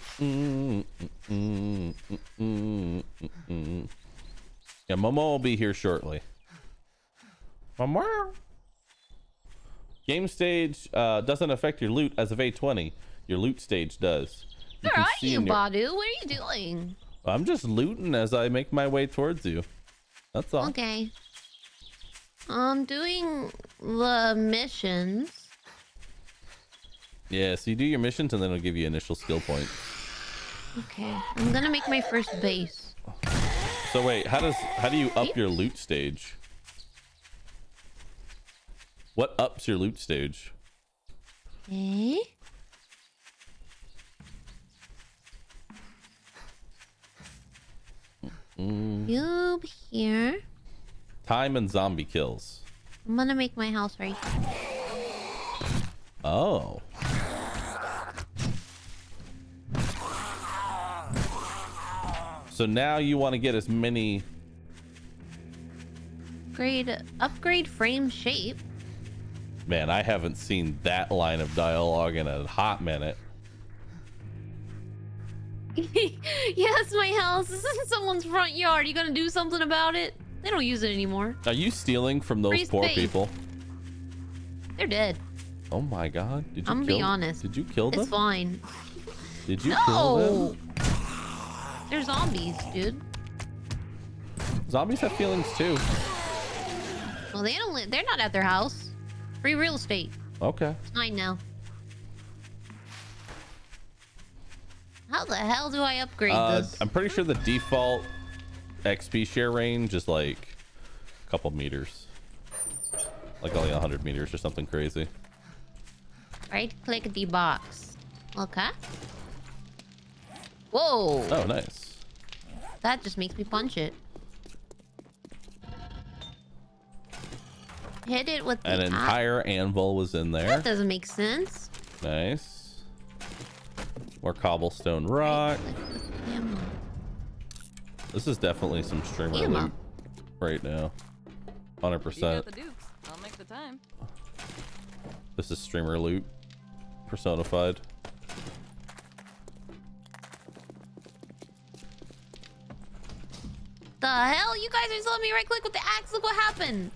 Momo will be here shortly. Momo. Game stage uh, doesn't affect your loot as of A20. Your loot stage does. You Where are you, your- Bahroo? What are you doing? I'm just looting as I make my way towards you. That's all. Okay. I'm doing the missions. Yeah, so you do your missions and then it'll give you initial skill points. Okay, I'm gonna make my first base. So wait, how does how do you up your loot stage? What ups your loot stage? Okay. Cube here. Time and zombie kills. I'm gonna make my house right here. Oh. So now you want to get as many Upgrade, upgrade frame shape. Man, I haven't seen that line of dialogue in a hot minute. [laughs] yes, my house. This isn't someone's front yard. You gonna do something about it? They don't use it anymore. Are you stealing from those Free poor space. people? They're dead. Oh my god. Did you I'm gonna kill be honest. Did you kill them? It's fine. Did you kill No! them? They're zombies, dude. Zombies have feelings too. Well, they don't. They're not at their house. Free real estate. Okay. It's mine now. How the hell do I upgrade Uh, this? I'm pretty sure the default XP share range is like a couple meters. Like only 100 meters or something crazy. Right click the box. Okay. Whoa! Oh, nice. That just makes me punch it. Hit it with An axe. entire anvil was in there. That doesn't make sense. Nice. More cobblestone rock. Ammo. This is definitely some streamer Ammo. loot right now. 100%. You the dukes, I'll make the time. This is streamer loot. Personified. The hell? You guys are just letting me right click with the axe. Look what happened.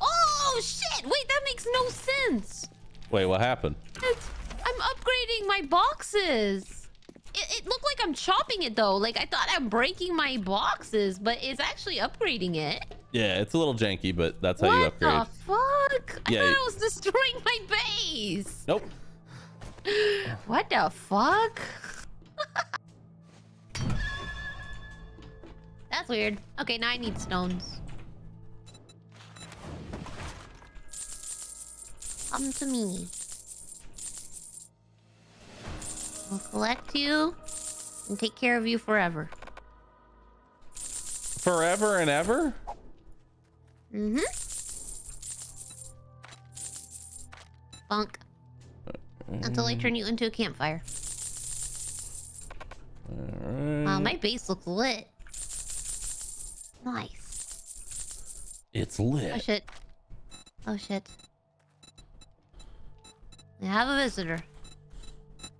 Oh shit! Wait, that makes no sense. Wait, what happened? It's, I'm upgrading my boxes. It, it looked like I'm chopping it though. Like I thought I'm breaking my boxes, but it's actually upgrading it. Yeah, it's a little janky, but that's how you upgrade. what the fuck? Yeah, I thought I was destroying my base. Nope. [gasps] What the fuck? [laughs] That's weird. Okay, now I need stones. Come to me. I'll collect you and take care of you forever. Forever and ever? Mm-hmm. Bunk. Until I turn you into a campfire. Alright. Wow, my base looks lit. Nice. It's lit. Oh shit. Oh shit. I have a visitor.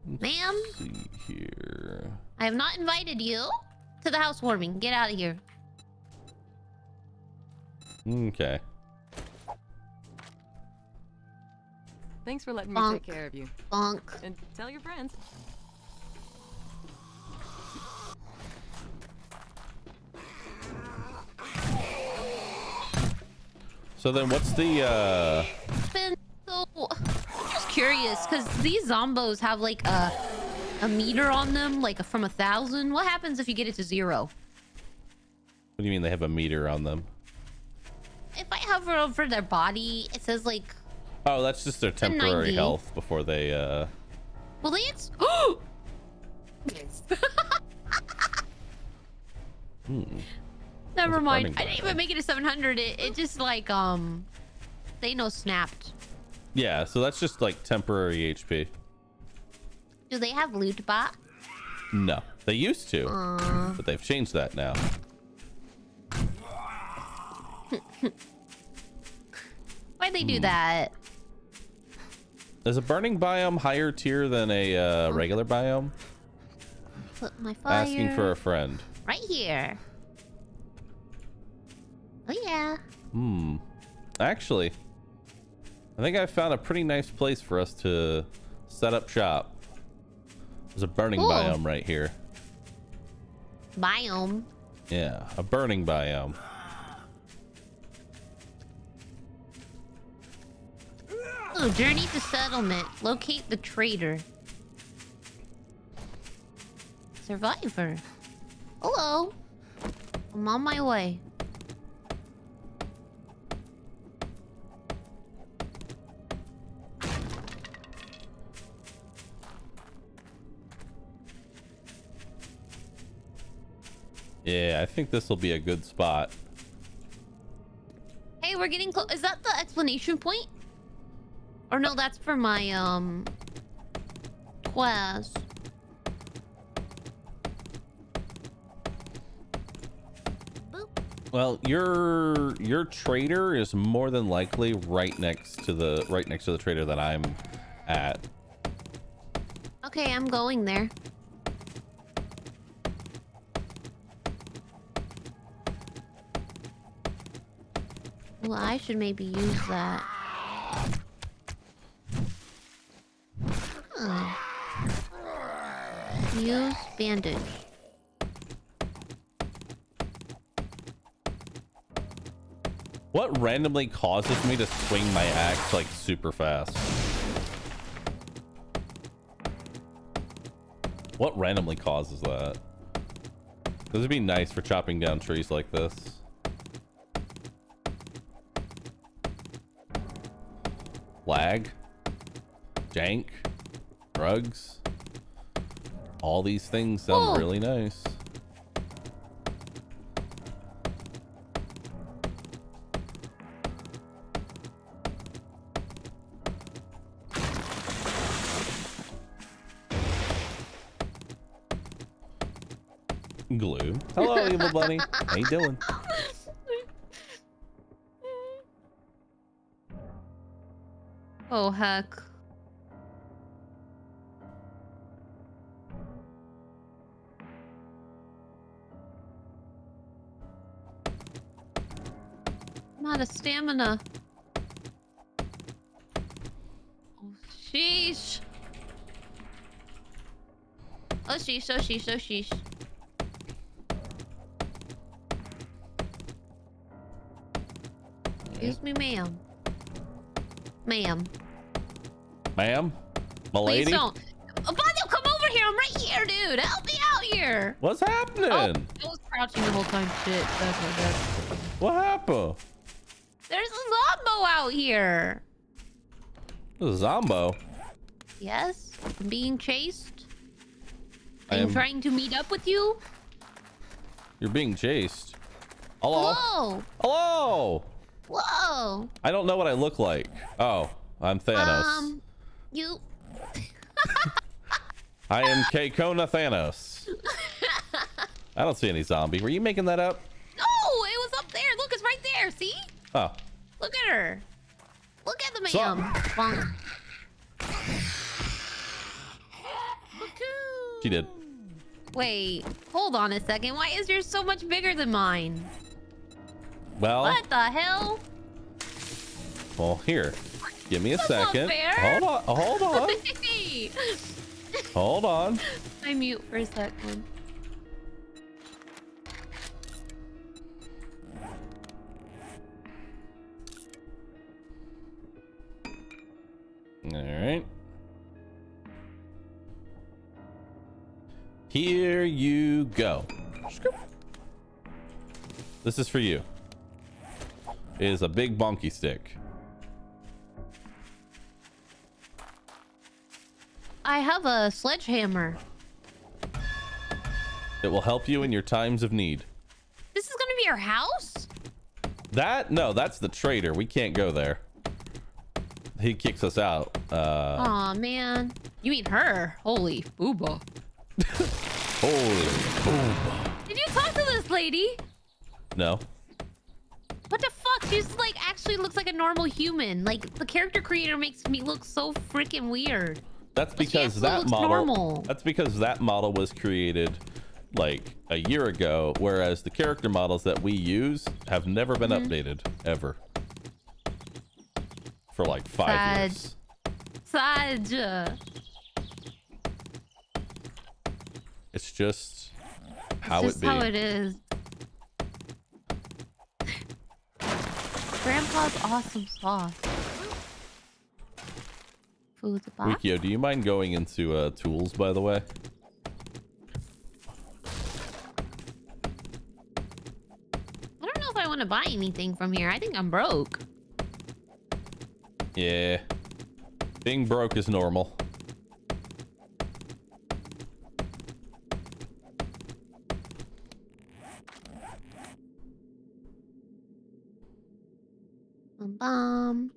Ma'am, see here. I have not invited you to the housewarming. Get out of here. Okay. Thanks for letting Bonk. me take care of you. Bonk. And tell your friends. So then what's the uh curious, because these zombos have like a, a meter on them, like from a thousand. What happens if you get it to zero? what do you mean they have a meter on them? If I hover over their body, it says like, Oh, that's just their temporary 90. health before they uh well, they... It's... Oh! [gasps] hmm. Never mind. I didn't even make it to 700. It, it just like um, they know snapped. Yeah, so that's just like temporary HP. Do they have loot bot? No. They used to, Uh, but they've changed that now. [laughs] why'd they do Hmm. that? Is a burning biome higher tier than a uh, regular biome? Put my fire Asking for a friend. right here. Oh yeah. Hmm. Actually, I think I found a pretty nice place for us to set up shop. There's a burning Cool. biome right here. Biome. Yeah, a burning biome. Ooh, journey to settlement. Locate the trader. Survivor. Hello. I'm on my way. Yeah, I think this will be a good spot. Hey, we're getting close. Is that the explanation point? Or no, that's for my um quest. Well, your your trader is more than likely right next to the right next to the trader that I'm at. Okay, I'm going there. Well, I should maybe use that. Huh. Use bandage. What randomly causes me to swing my axe like super fast? What randomly causes that? This would be nice for chopping down trees like this. Lag, jank, drugs. All these things sound Whoa. really nice. Glue. Hello, evil bunny. How you doing? [laughs] Oh heck. I'm out of stamina. Oh, sheesh. Oh sheesh, oh sheesh, oh sheesh. Excuse me, ma'am. Ma'am. Ma'am? My Please don't. Oh, come over here. I'm right here, dude. Help me out here. What's happening? Oh, I was crouching the whole time. Shit. That's my bad. What happened? There's a Zombo out here. This is Zombo. Yes, I'm being chased. I I'm am- trying to meet up with you. You're being chased. Hello? Whoa. Hello? Whoa. I don't know what I look like. Oh, I'm Thanos. Um, you. [laughs] I am Keikona Thanos. [laughs] I don't see any zombie. Were you making that up? No, it was up there. Look, it's right there. See? Oh, Look at her. Look at the So- ma'am. She did. Wait, hold on a second. Why is yours so much bigger than mine? Well, What the hell? well, here. Give me a That's second. Hold on. Hold on. [laughs] Hold on. I mute for a second. All right. Here you go. This is for you. It is a big bonky stick. I have a sledgehammer. It will help you in your times of need. This is gonna be your house? That no, that's the trader. We can't go there. He kicks us out. Uh, Aw, man. You mean her? Holy booba. [laughs] holy Did you talk to this lady? no. What the fuck? She's like actually looks like a normal human. Like the character creator makes me look so freaking weird. That's because actually that model. normal. That's because that model was created like a year ago, whereas the character models that we use have never been Mm-hmm. updated ever. For like five Sad. years. Saj. It's just how Just it be. how it is. [laughs] Grandpa's awesome sauce. Food box. Do you mind going into uh, tools, by the way? I don't know if I want to buy anything from here. I think I'm broke. Yeah. Being broke is normal. Bum bum.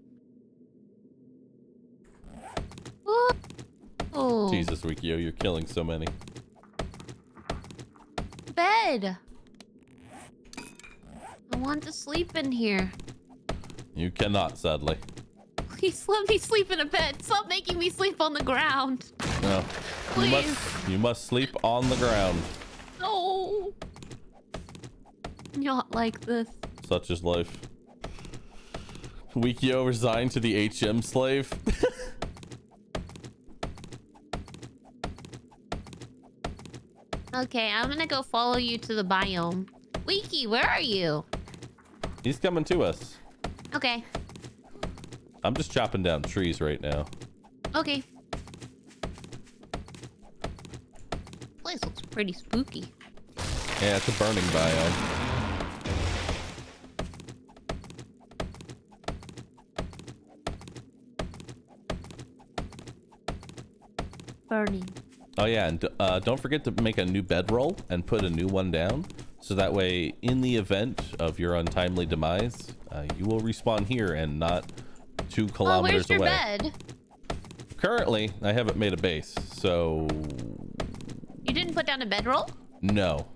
Oh, Jesus, Wikio, oh, you're killing so many. bed. I want to sleep in here. You cannot, sadly. Please let me sleep in a bed. Stop making me sleep on the ground. No. You Please. must, you must sleep on the ground. No. Not like this. Such is life. Wikio resigned to the HM slave. [laughs] Okay, I'm gonna go follow you to the biome. Wiki, where are you? He's coming to us. Okay. I'm just chopping down trees right now. Okay. Place looks pretty spooky. Yeah, it's a burning biome. Burning. Oh yeah, and uh, don't forget to make a new bedroll and put a new one down. So that way, in the event of your untimely demise, uh, you will respawn here and not two kilometers where's your away. bed? Currently, I haven't made a base, so You didn't put down a bedroll? no.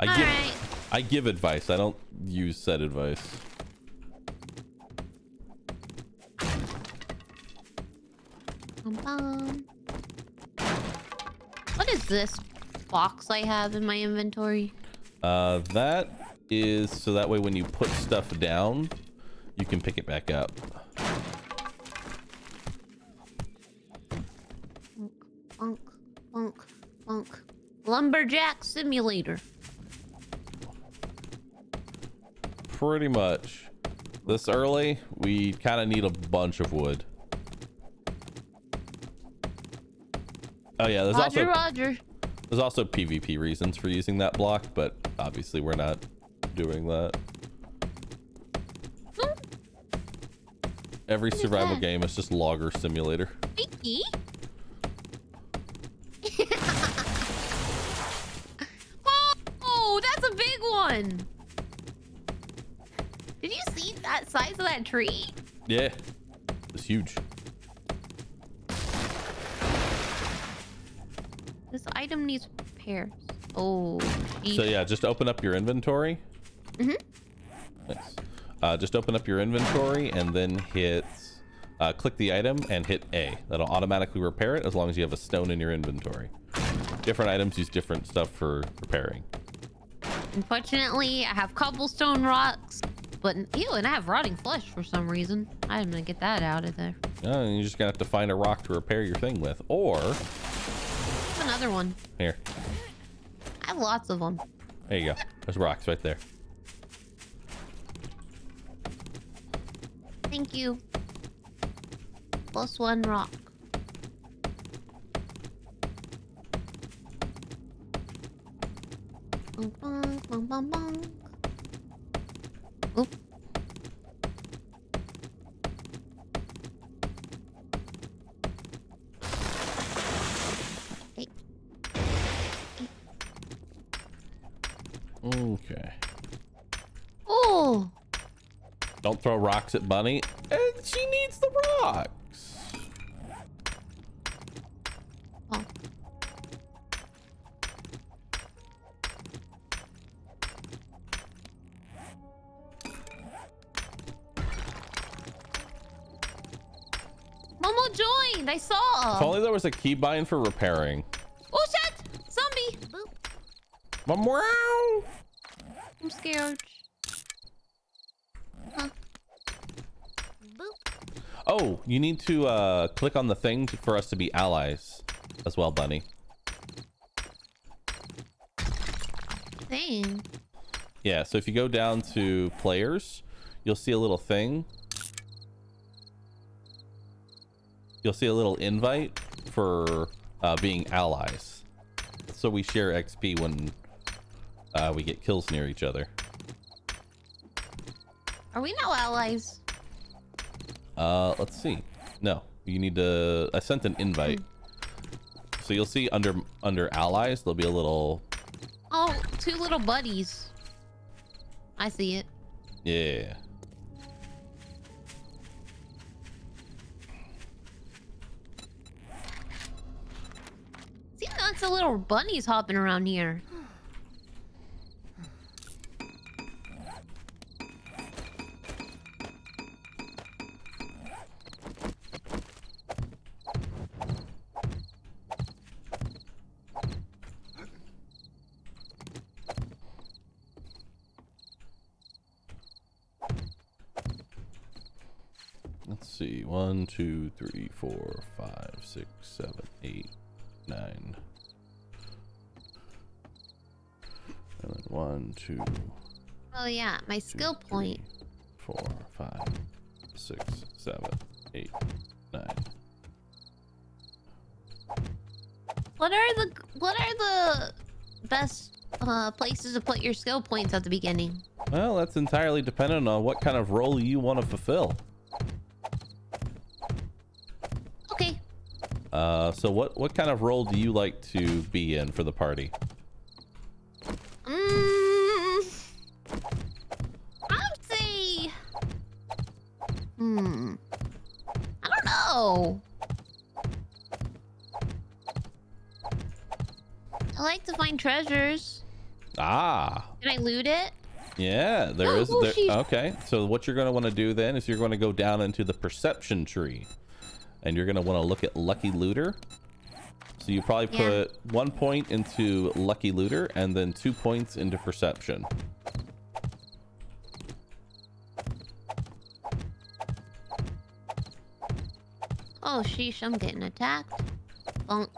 I All give right. I give advice. I don't use said advice. Bum. What is this box I have in my inventory? Uh, that is so that way when you put stuff down, you can pick it back up. Lumberjack simulator. Pretty much. This early, we kind of need a bunch of wood. Oh yeah, there's Roger, also Roger. there's also PvP reasons for using that block, but obviously we're not doing that. Hmm. Every is survival game is just logger simulator. [laughs] Oh, that's a big one. Did you see that size of that tree? Yeah, it's huge. This item needs repairs. Oh, So yeah, just open up your inventory. Mhm. Nice. Uh, just open up your inventory and then hit, uh, click the item and hit A. That'll automatically repair it as long as you have a stone in your inventory. Different items use different stuff for repairing. Unfortunately, I have cobblestone rocks, but ew, and I have rotting flesh for some reason. I'm gonna get that out of there. Uh, and you're just gonna have to find a rock to repair your thing with, or Another one. here, I have lots of them. there you go. There's rocks right there. Thank you. Plus one rock. Bong, bong, bong, bong, bong. Oop. Okay. Oh, Don't throw rocks at Bunny. And she needs the rocks. oh. Momo joined. I If saw. only there was a keybind for repairing. Oh shit! Zombie. Boop. Meow. I'm scared. Huh. Oh, you need to uh, click on the thing to, for us to be allies as well, Bunny. Thing. Yeah, so if you go down to players, you'll see a little thing. you'll see a little invite for uh, being allies. So we share XP when uh, we get kills near each other. Are we now allies? Uh, let's see. No, you need to. I sent an invite. So you'll see under under allies, there'll be a little. Oh, two little buddies. I see it. Yeah. See, lots of little bunnies hopping around here. One, two, three, four, five, six, seven, eight, nine. And then one, two, Oh yeah, my skill three, point. four, five, six, seven, eight, nine. What are the what are the best uh, places to put your skill points at the beginning? Well, that's entirely dependent on what kind of role you want to fulfill. Uh, so what what kind of role do you like to be in for the party? Mm, I would say. Hmm. I don't know. I like to find treasures. Ah, Can I loot it? yeah, there Oh, is. There, okay, so what you're going to want to do then is you're going to go down into the perception tree, and you're going to want to look at Lucky Looter. So you probably Yeah. put one point into Lucky Looter and then two points into Perception. Oh, sheesh, I'm getting attacked. Bunk.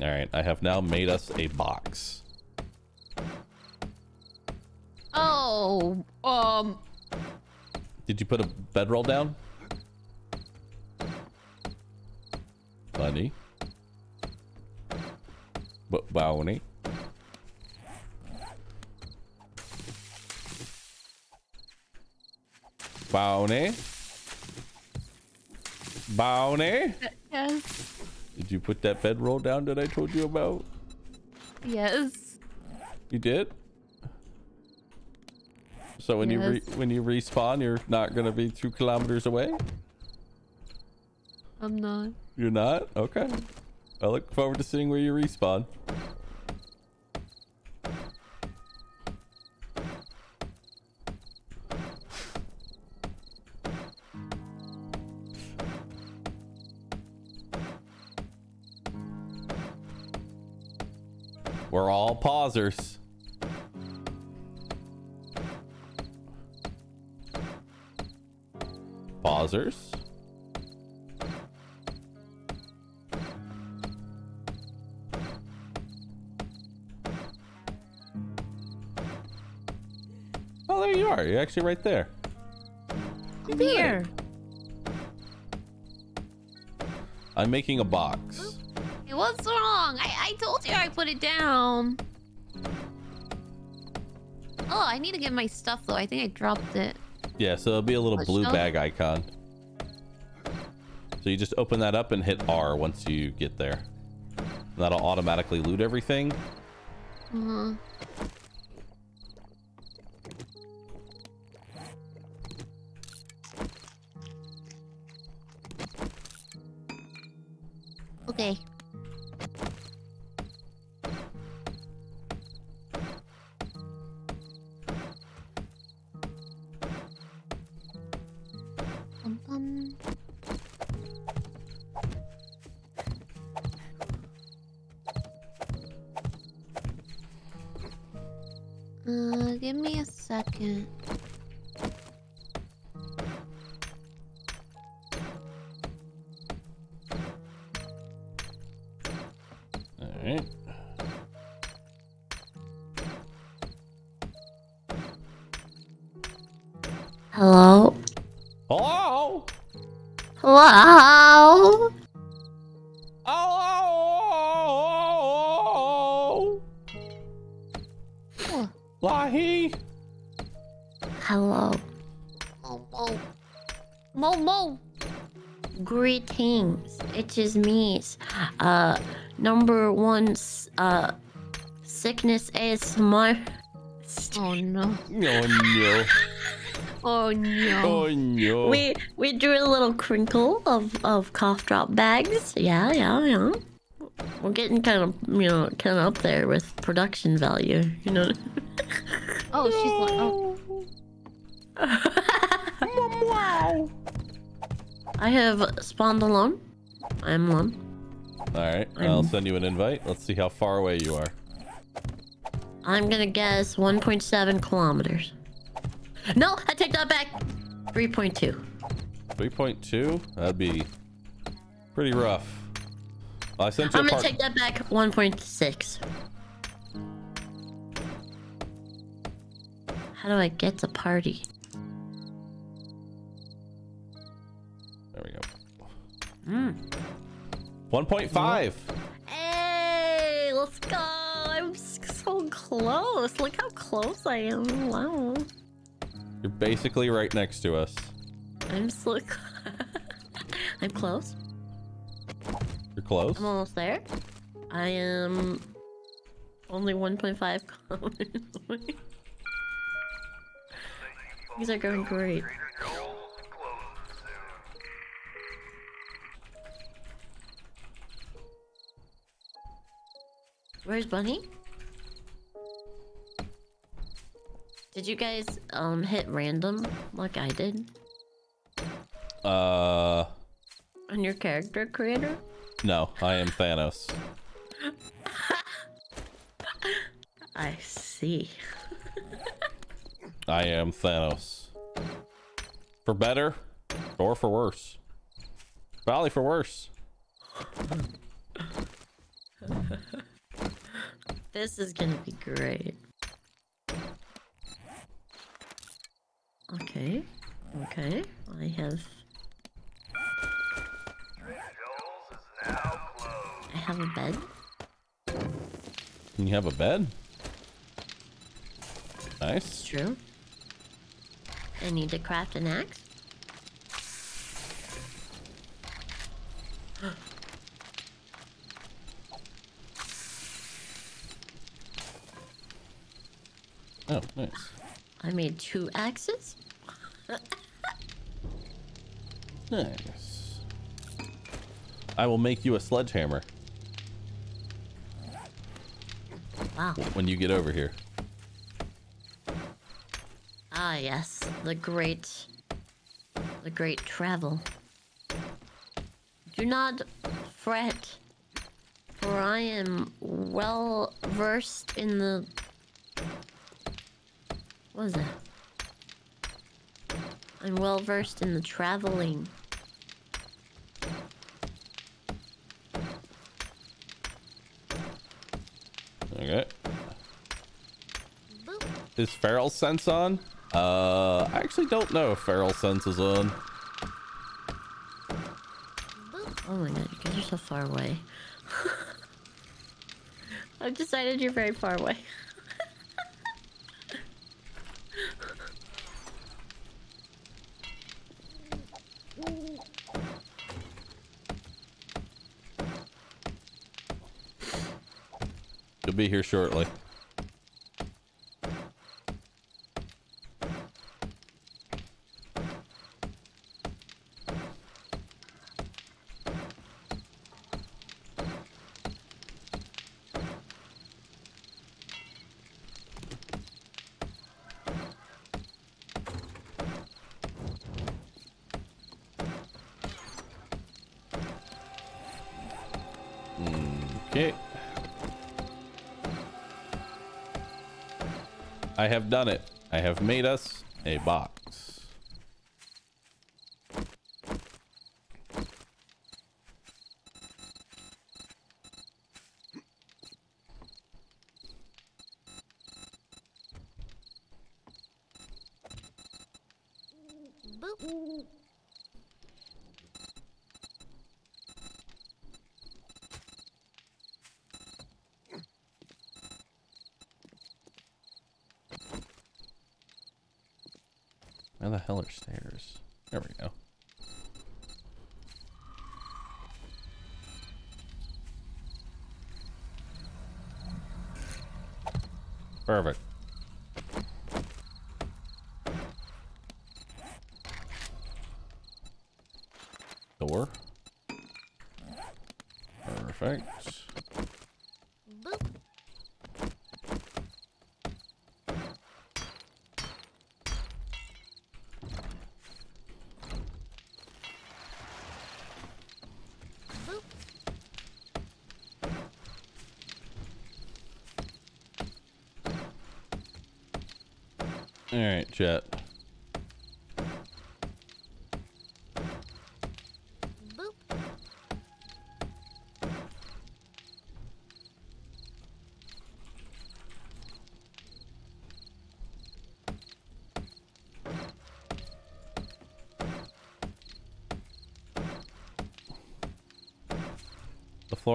All right, I have now made us a box. Oh, um, Did you put a bedroll down? Bunny. B- Bounty. Bounty. Bounty. yes, Did you put that bedroll down that I told you about? yes. You did? So when you re- when you respawn, you're not gonna be two kilometers away. I'm not. You're not? Okay. I look forward to seeing where you respawn. We're all pausers. Pausers. Oh, there you are. You're actually right there. I'm here. I'm making a box. Hey, what's wrong? I, I told you I put it down. Oh, I need to get my stuff though. I think I dropped it. Yeah, so it'll be a little blue bag icon. So you just open that up and hit R once you get there. And that'll automatically loot everything. Uh-huh. Okay. ASMR. Oh no. Oh no. [laughs] Oh no. Oh no. We we drew a little crinkle of of cough drop bags. Yeah, yeah, yeah. We're getting kind of you know kind of up there with production value. You know. [laughs] Oh, she's like, oh. [laughs] I have spawned alone. I'm alone. Alright, I'll I'm- send you an invite. Let's see how far away you are. I'm gonna guess 1.7 kilometers. No, I take that back. 3.2. 3.2? That'd be pretty rough. Well, I sent you I'm gonna take that back. 1.6. How do I get to party? There we go. Hmm. 1.5! Hey, let's go! I'm s- so close. Look how close I am. Wow. You're basically right next to us. I'm so. Close. [laughs] I'm close. You're close. I'm almost there. I am only 1.5 kilometers away. [laughs] These are going great. Where's Bunny? Did you guys um hit random like I did Uh, on your character creator? no, I am Thanos. [laughs] I see. I am Thanos. For better or for worse. Probably for worse. [laughs] This is gonna be great. Okay. Okay. I have. I have a bed. Can you have a bed? Nice. true. I need to craft an axe. [gasps] Oh, nice. I made two axes. [laughs] Nice. I will make you a sledgehammer Wow. when you get over here. Ah, yes. The great. The great travel. Do not fret, for I am well versed in the. What is that? I'm well versed in the traveling. Okay. Is Feral Sense on? Uh, I actually don't know if Feral Sense is on. Oh my god, you guys are so far away. [laughs] I've decided you're very far away. [laughs] be here shortly. Have done it. I have made us a box.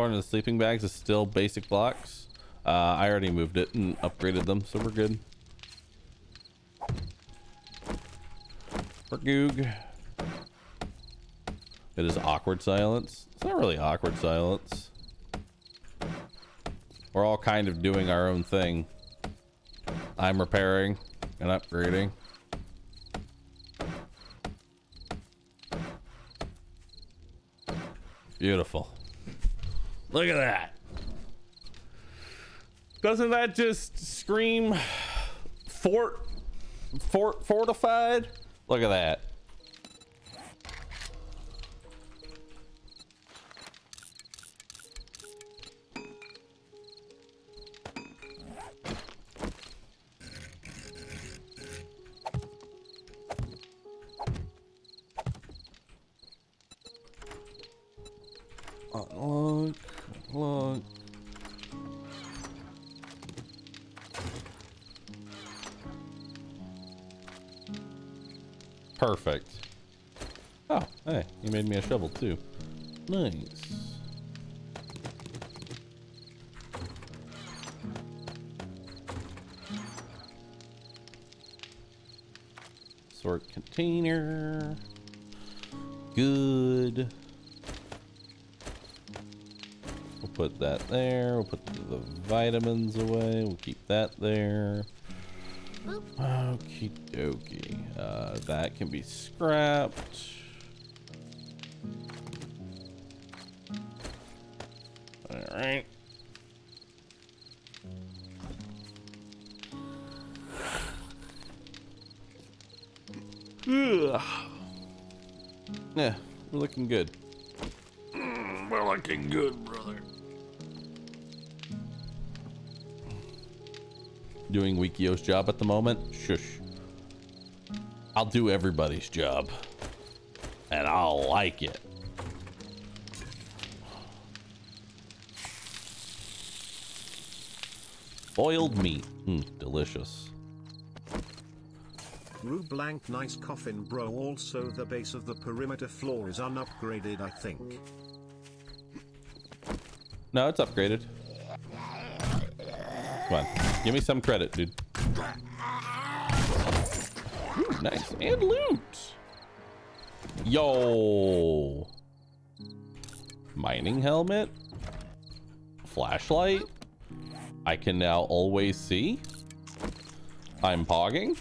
And the sleeping bags is still basic blocks. Uh, I already moved it and upgraded them, so we're good. For Goog. It is awkward silence. It's not really awkward silence. We're all kind of doing our own thing. I'm repairing and upgrading. Beautiful. Look at that. Doesn't that just scream fort fort fortified? Look at that. Too. Nice. Sort container. Good. We'll put that there. We'll put the vitamins away. We'll keep that there. Okie dokie. Uh, that can be scrapped. Job at the moment? Shush. I'll do everybody's job. And I'll like it. Boiled meat. Hmm, delicious. Rue blank nice coffin bro also the base of the perimeter floor is unupgraded I think. No, it's upgraded. Come on. Give me some credit, dude. Ooh, nice. And loot. Yo. Mining helmet. Flashlight. I can now always see. I'm pogging.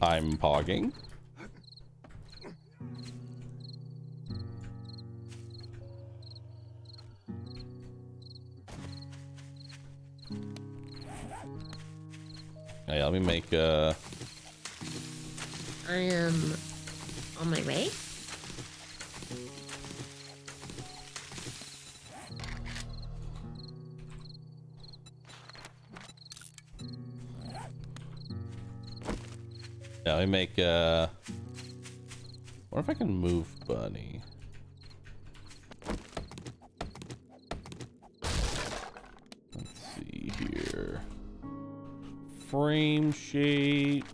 I'm pogging. Hey, let me make uh I am on my way. yeah, let me make uh what if I can move bunny? frame shapes.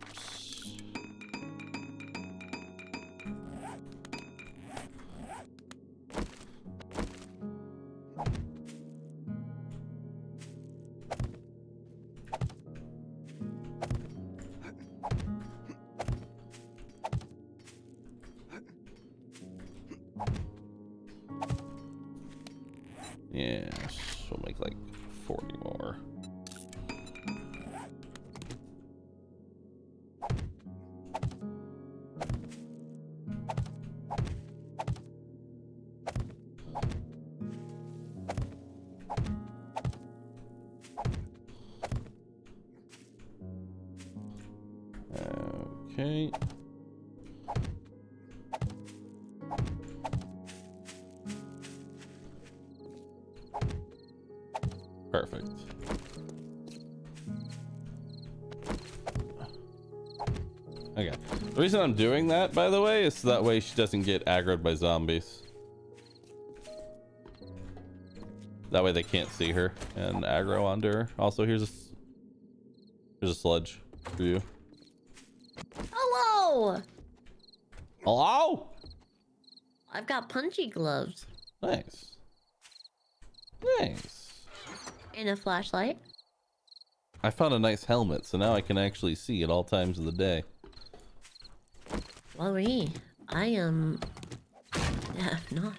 Yeah, so make like 40 Okay. Perfect. Okay. The reason I'm doing that, by the way, is so that way she doesn't get aggroed by zombies. That way they can't see her and aggro onto her. Also, here's a, here's a sludge for you. Hello! Hello? I've got punchy gloves Nice. Nice. and a flashlight. I found a nice helmet, so now I can actually see at all times of the day. Well, me, I um, am. Yeah, not.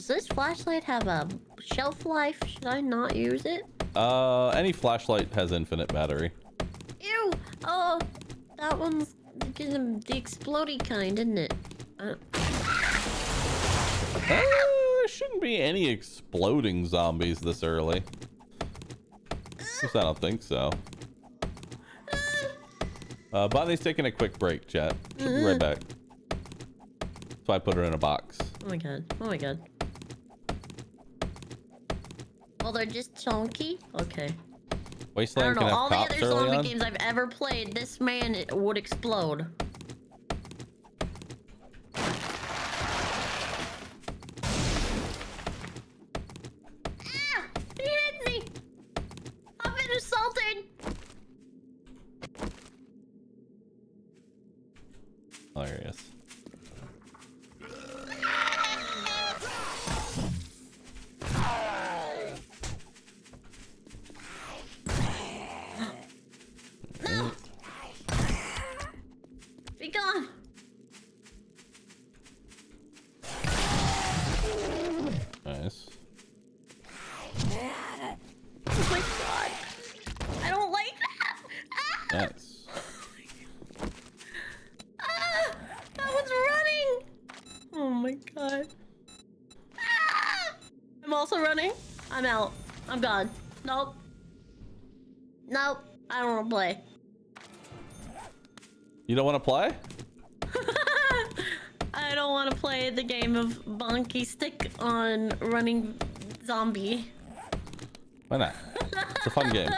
Does this flashlight have a shelf life? Should I not use it? Uh, any flashlight has infinite battery. Ew! Oh, that one's the the explodey kind, isn't it? Uh, Uh, there shouldn't be any exploding zombies this early. At least I don't think so. Uh, Bonnie's taking a quick break, chat. She'll be right back. So I put her in a box. oh my god! Oh my god! Well, they're just chunky. Okay. Wasteland I don't can know. have All the other early zombie on. games I've ever played, this man it would explode. You don't want to play? [laughs] I don't want to play the game of bonky stick on running zombie. Why not? It's a fun [laughs] game.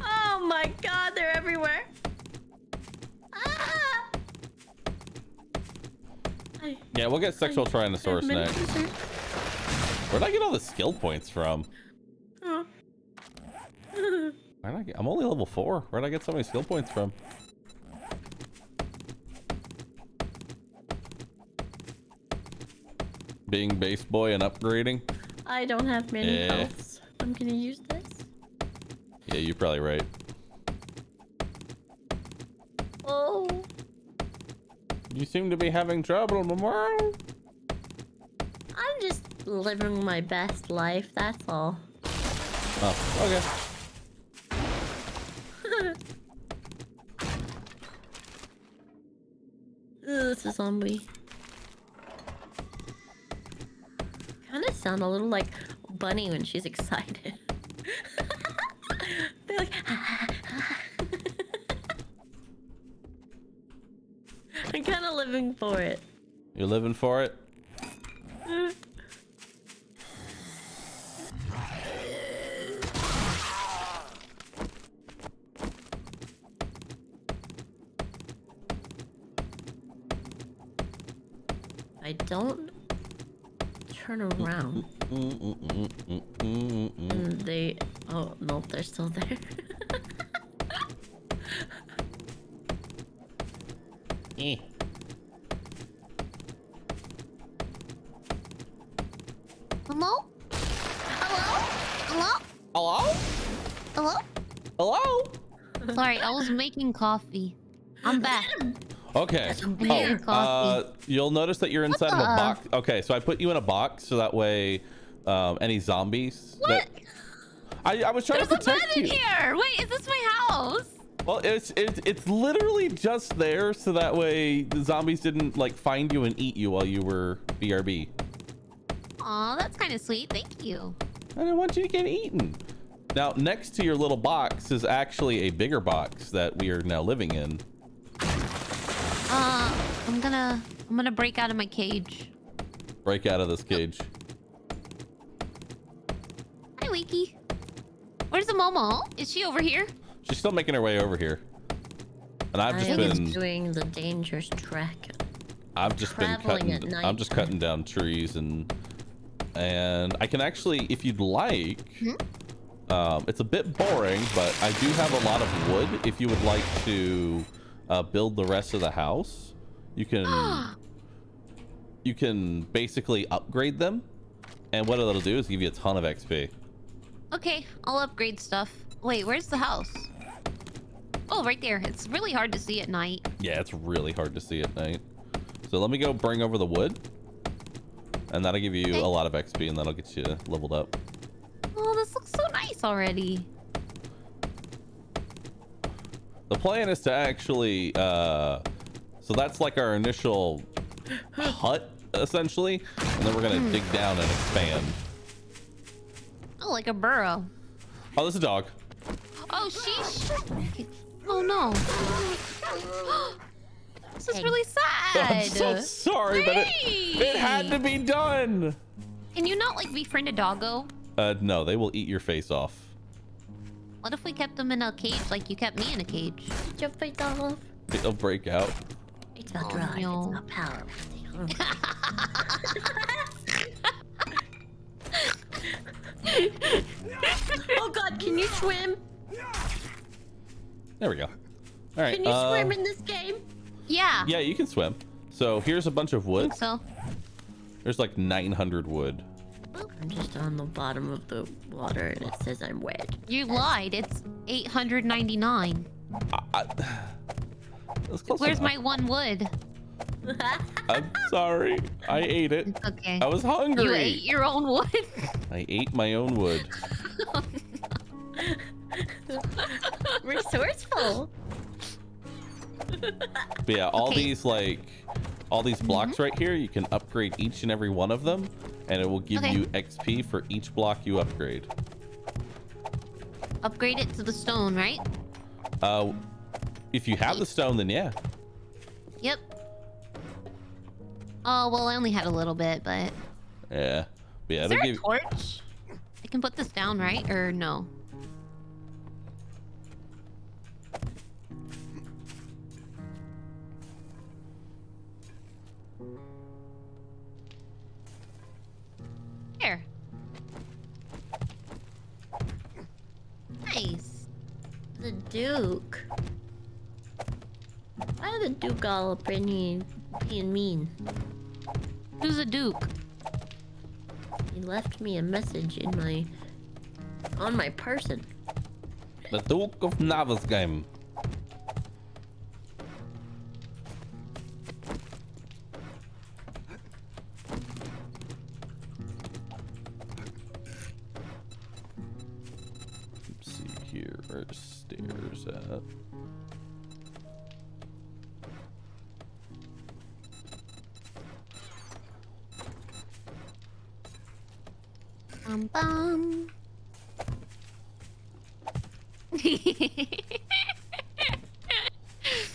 Oh my god, they're everywhere. Ah! I- Yeah, we'll get sexual Tyrannosaurus I've next. Where'd I get all the skill points from? Oh. [laughs] Where'd I get, I'm only level four. Where'd I get so many skill points from? Being base boy and upgrading? I don't have many Eh. healths. I'm gonna use this. Yeah, you're probably right. Oh. You seem to be having trouble, Memorial. I'm just living my best life, that's all. Oh, okay. [laughs] Ugh, it's a zombie. Kind of sound a little like Bunny when she's excited. [laughs] They're like, [laughs] I'm kind of living for it. You're living for it? I don't turn around. And they. Oh, nope, they're still there. [laughs] Eh. Hello? Hello? Hello? Hello? Sorry, I was making coffee. I'm back. Okay. Some I beer. need Uh, you'll notice that you're inside of a box. Okay, so I put you in a box so that way um, any zombies. what? That... I, I was trying There's to a bed in you. here. Wait, is this my house? Well, it's, it's it's literally just there so that way the zombies didn't like find you and eat you while you were BRB. Aw, that's kind of sweet. Thank you. I didn't want you to get eaten. Now, next to your little box is actually a bigger box that we are now living in. Uh, I'm gonna, I'm gonna break out of my cage. Break out of this cage. Hi, Wiki. Where's the Momo? Is she over here? She's still making her way over here. And I've I just am been doing the dangerous trek. I've just been cutting at night. I'm just cutting down trees and and I can actually if you'd like um, it's a bit boring, but I do have a lot of wood. If you would like to uh, build the rest of the house, you can [gasps] you can basically upgrade them. And what it'll do is give you a ton of XP. Okay, I'll upgrade stuff. Wait, where's the house? Oh, right there. It's really hard to see at night. Yeah, it's really hard to see at night. So let me go bring over the wood. And that'll give you Okay. a lot of XP and that'll get you leveled up. Oh, this looks so nice already. The plan is to actually, uh, so that's like our initial [gasps] hut, essentially. And then we're going to dig down and expand. Oh, like a burrow. Oh, there's a dog. Oh, sheesh. Oh, no. this is Hey. really [laughs] sad. I'm so sorry, but it, it had to be done. Can you not, like, befriend a doggo? Uh, no, they will eat your face off. What if we kept them in a cage like you kept me in a cage? Jump right off. They'll break out. It's about Oh, drive. no. It's about power. [laughs] oh god, can you swim? There we go. All right. Can you uh, swim in this game? Yeah. Yeah, you can swim. So here's a bunch of I wood. think so. There's like 900 wood. I'm just on the bottom of the water and it says I'm wet. You lied. It's 899. I, I, [sighs] that's close Where's enough. my one wood? I'm sorry. I ate it. It's okay. I was hungry. You ate your own wood? I ate my own wood. [laughs] Resourceful. But yeah, all Okay. these like all these blocks right here, you can upgrade each and every one of them, and it will give Okay. you XP for each block you upgrade. Upgrade it to the stone, right? Uh, if you have the stone, then yeah. Yep. Oh, well, I only had a little bit, but... Yeah. But yeah, Is there a torch? I can put this down, right? Or no? Here. Nice. The Duke. Why the Duke all up in here being mean? Who's a duke? He left me a message in my on my person. The Duke of Navezgane. Let's see here, where's stairs at? Bum bum.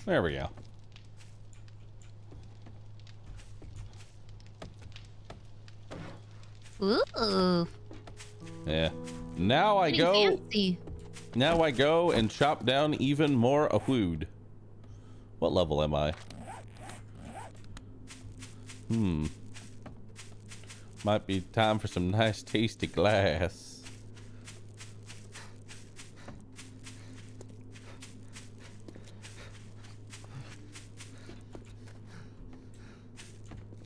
There we go. Ooh. Yeah. Now I pretty go. Fancy. Now I go and chop down even more a wood. What level am I? Hmm. Might be time for some nice tasty glass.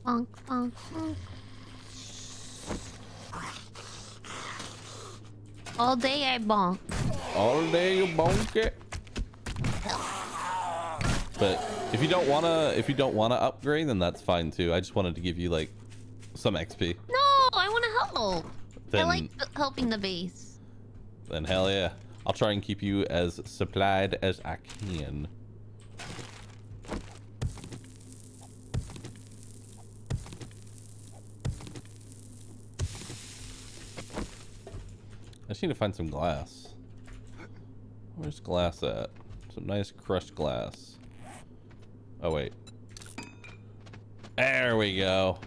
Bonk, bonk, bonk. All day I bonk. All day you bonk it. But if you don't wanna, if you don't wanna upgrade, then that's fine too. I just wanted to give you like some XP. No, I want to help. I like helping the base. then hell yeah. I'll try and keep you as supplied as I can. I just need to find some glass. Where's glass at? Some nice crushed glass. Oh wait. There we go.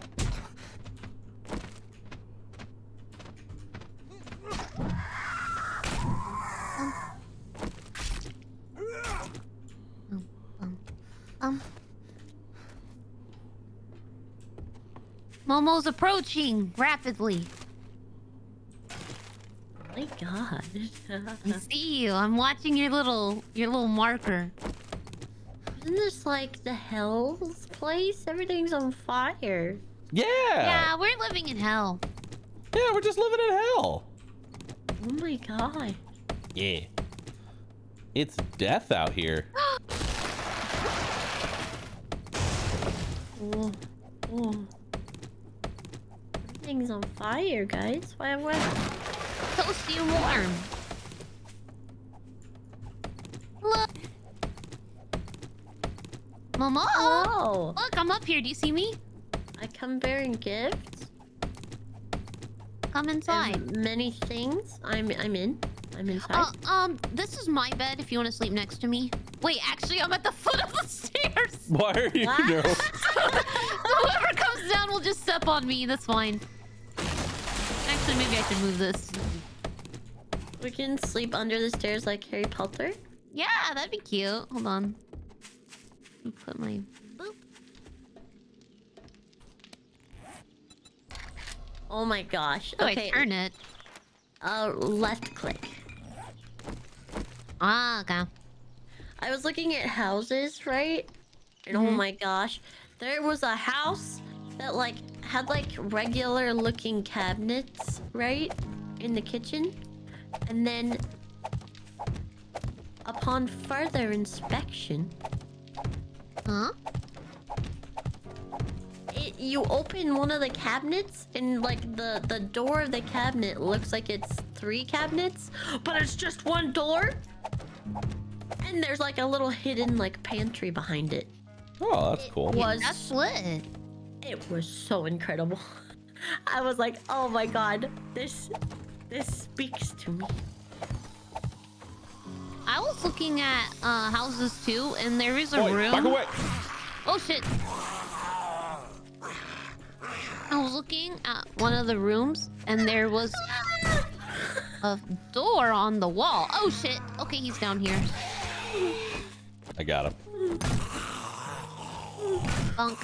Um. Momo's approaching rapidly. my god. I see you. I'm watching your little your little marker. Isn't this like the hell's place? Everything's on fire. Yeah. Yeah, we're living in hell. Yeah, we're just living in hell. Oh my god. Yeah. It's death out here. [gasps] Oh, oh. Everything's on fire, guys. Why what? Toasty and warm. Look. Momo. Oh, Look, I'm up here. Do you see me? I come bearing gifts Come inside. and many things. I'm I'm in. I'm inside. Uh, um, this is my bed if you want to sleep next to me. Wait, actually, I'm at the [laughs] foot of the stairs. Why are you What? no? [laughs] Whoever comes down will just step on me. That's fine. Maybe I should move this. we can sleep under the stairs like Harry Potter. Yeah, that'd be cute. Hold on. Put my boop. Oh my gosh. Oh, okay. I turn it. Uh, left click. Ah, okay. I was looking at houses, right? And oh Mhm. my gosh, there was a house that like had like regular looking cabinets, right? In the kitchen. And then upon further inspection, Huh? it, you open one of the cabinets and like the the door of the cabinet looks like it's three cabinets, but it's just one door. And there's like a little hidden like pantry behind it. Oh, that's cool. was That's lit. It was so incredible. [laughs] I was like, "Oh my god, this this speaks to me." I was looking at uh, houses too, and there is a Oi, room. back away. Oh shit! I was looking at one of the rooms, and there was a door on the wall. Oh shit! Okay, he's down here. I got him. Bunk.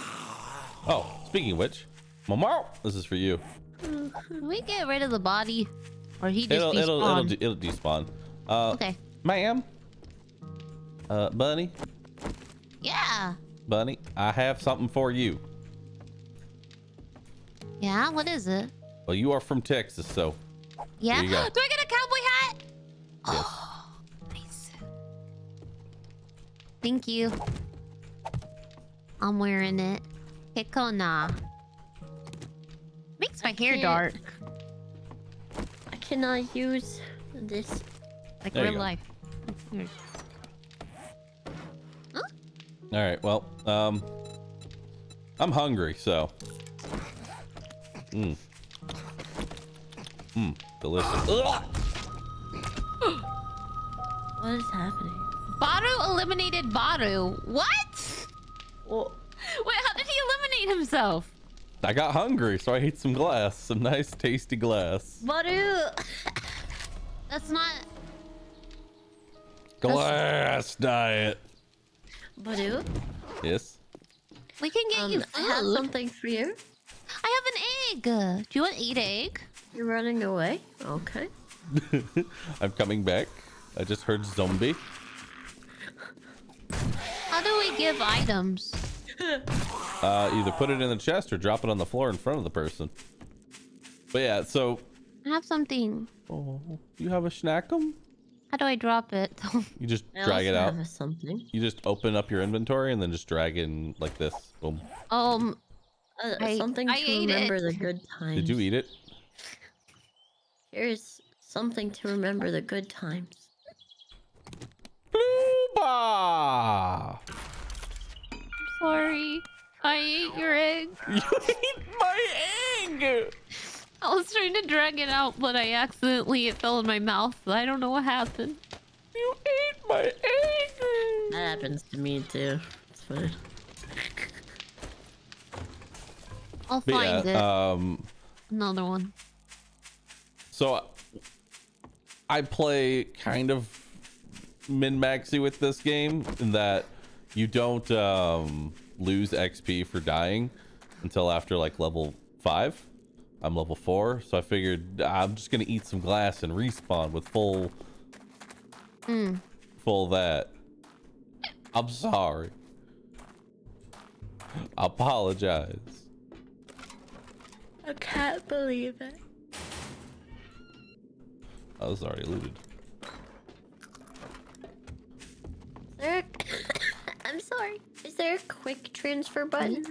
Oh, speaking of which, Momaro, this is for you. Can we get rid of the body, or he just It'll it'll it'll, de- it'll despawn. Uh, Okay. ma'am. Uh, Bunny, Yeah. Bunny, I have something for you. Yeah. What is it? Well, you are from Texas, so Yeah. [gasps] Do. I get a cowboy hat? yes. Oh, nice. Thank you. I'm wearing it. Hikona. Makes my hair dark, I cannot use this. like There you real go. life. Here. All right. Well, um, I'm hungry, so. Mmm. Mmm. Delicious. What is happening? Bahroo eliminated Bahroo. What? Well, [laughs] Wait, how did he eliminate himself? I got hungry, so I ate some glass, some nice, tasty glass. Bahroo. [laughs] That's not. Glass diet. Bahroo. Yes. We can get you Um, I have something for you. I have an egg. Do you want to eat egg? You're running away. Okay. [laughs] I'm coming back. I just heard zombie. How do we give items? Uh, either put it in the chest or drop it on the floor in front of the person. But yeah, so I have something. Oh, you have a snackum? How do I drop it? You just I drag it out. have something. You just open up your inventory and then just drag in like this. Boom. um, Uh, I- something I to ate it. remember the good times. Did you eat it? Here's something to remember the good times. Booba! Sorry. I ate your egg. [laughs] You ate my egg! I was trying to drag it out, but I accidentally it fell in my mouth. I don't know what happened. You ate my egg! That happens to me too. It's fine. I'll But find it. um, Another one. so I play kind of min maxy with this game in that you don't um, lose XP for dying until after like level five. I'm level four, so I figured I'm just gonna eat some glass and respawn with full, Mm. full that. I'm sorry. I apologize. I can't believe it. I was already looted. There [laughs] a... I'm sorry. Is there a quick transfer button?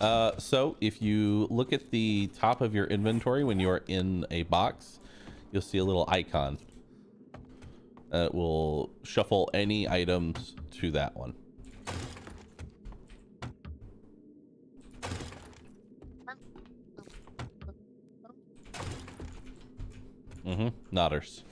Uh, so if you look at the top of your inventory when you are in a box, you'll see a little icon. that will shuffle any items to that one. Mm-hmm. Nodders.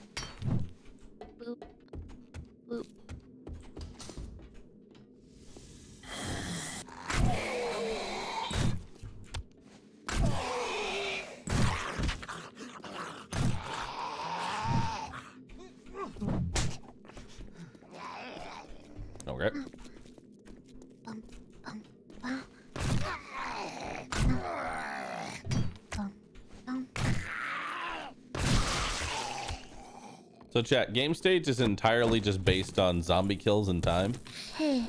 Bum. So chat, game stage is entirely just based on zombie kills and time. I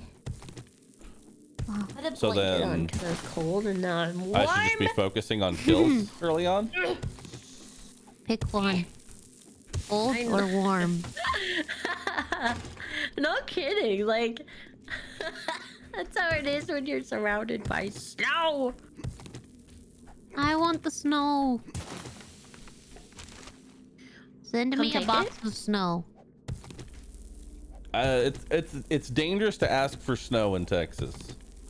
had So blanket on then- because I was cold and now I'm warm. I should just be focusing on kills [laughs] early on. Pick one. Cold or warm? [laughs] no kidding. Like [laughs] that's how it is when you're surrounded by snow. I want the snow. Send Come me a box it? of snow. Uh, it's it's it's dangerous to ask for snow in Texas.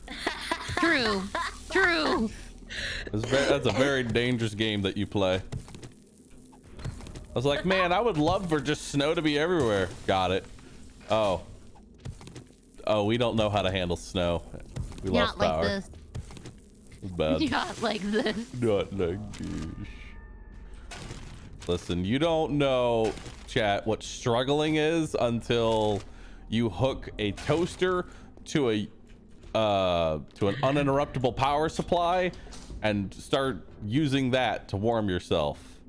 [laughs] True. True. It's ve- that's a very dangerous game that you play. I was like, man, I would love for just snow to be everywhere. Got it. Oh. Oh, we don't know how to handle snow. We lost Not like power. this. Bad. [laughs] Not like this. Not like this. Listen, you don't know, chat, what struggling is until you hook a toaster to a uh to an uninterruptible power supply and start using that to warm yourself.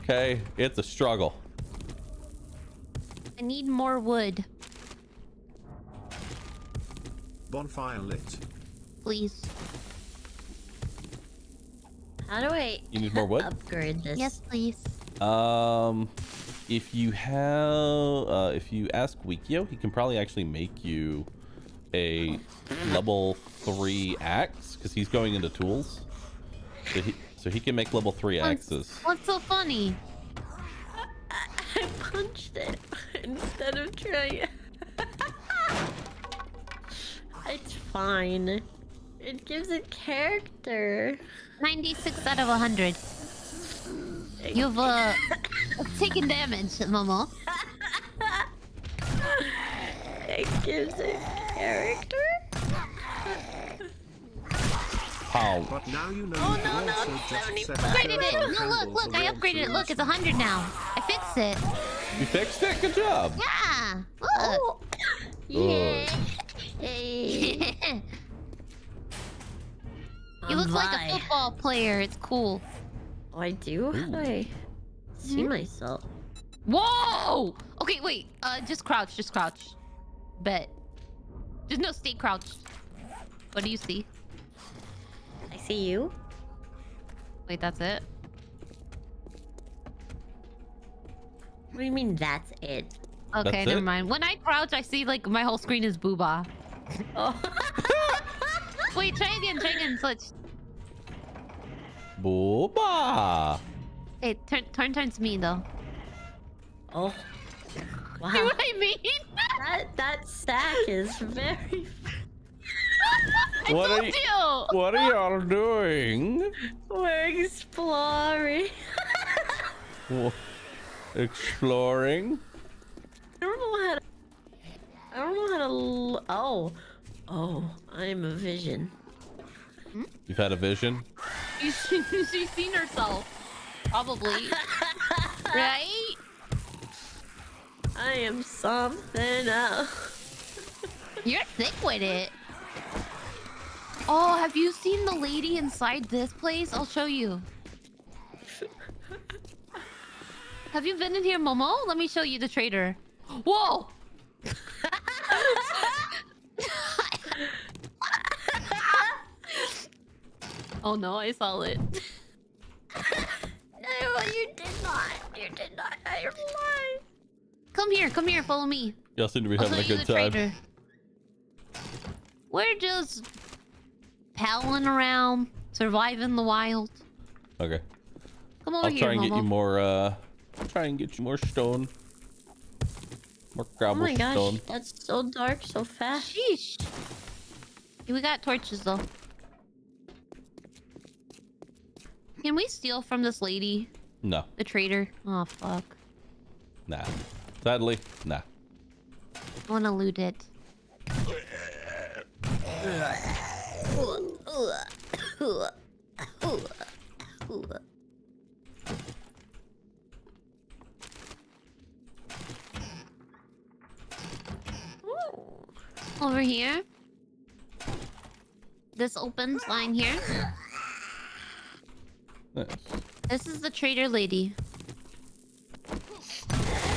Okay? It's a struggle. I need more wood, Bonfire lit. please. How do I You need more wood? upgrade this? Yes, please. Um if you have uh if you ask Wikio, he can probably actually make you a level three axe because he's going into tools. So he, so he can make level three What's- axes. What's so funny? [laughs] I punched it instead of trying. [laughs] it's fine. It gives it character. 96 out of 100. You've uh taken damage, Momo. [laughs] It gives it character. Pow. But now you know Oh, you no, can no, also it's just 75. set Upgraded it. certain No, look, look, I upgraded it. Look, it's 100 now. I fixed it. You fixed it? Good job. Yeah. Look. Oh, yeah. Hey. [laughs] you look like a football player. It's cool. Oh, I do. Ooh. I see Mhm. myself. Whoa! Okay, wait. Uh, just crouch. Just crouch. Bet. Just no, stay crouched. What do you see? see you. Wait, that's it? What do you mean that's it? Okay, that's never it? mind. When I crouch, I see like my whole screen is booba. Oh. [laughs] [laughs] Wait, try again, try again, switch. Booba! Hey, turn, turn, turns to me though. Oh. [laughs] Wow. See what I mean? that, that stack is very... [laughs] I What are you- you. What are y'all doing? We're exploring. [laughs] Exploring. I don't know how to. I don't know how to. Oh. Oh, I'm a vision. You've had a vision. [laughs] She's, she's seen herself. Probably. right? I am something else. You're thick with it. Oh, have you seen the lady inside this place? I'll show you. Have you been in here, Momo? Let me show you the trader. Whoa! [laughs] oh no, I saw it. [laughs] No, you did not. You did not. I lied. Come here, come here, follow me. Y'all seem to be I'll having a good time. trader. We're just palling around, surviving the wild. Okay. Come over I'll here, try and Momo. get you more. uh I'll try and get you more stone. More gravel stone. Oh gravel my gosh, stone. that's so dark so fast. Sheesh. We got torches though. Can we steal from this lady, No, the trader? Oh fuck. nah. Sadly, nah. I wanna loot it. Over here. This opens line here. Nice. This is the trader lady.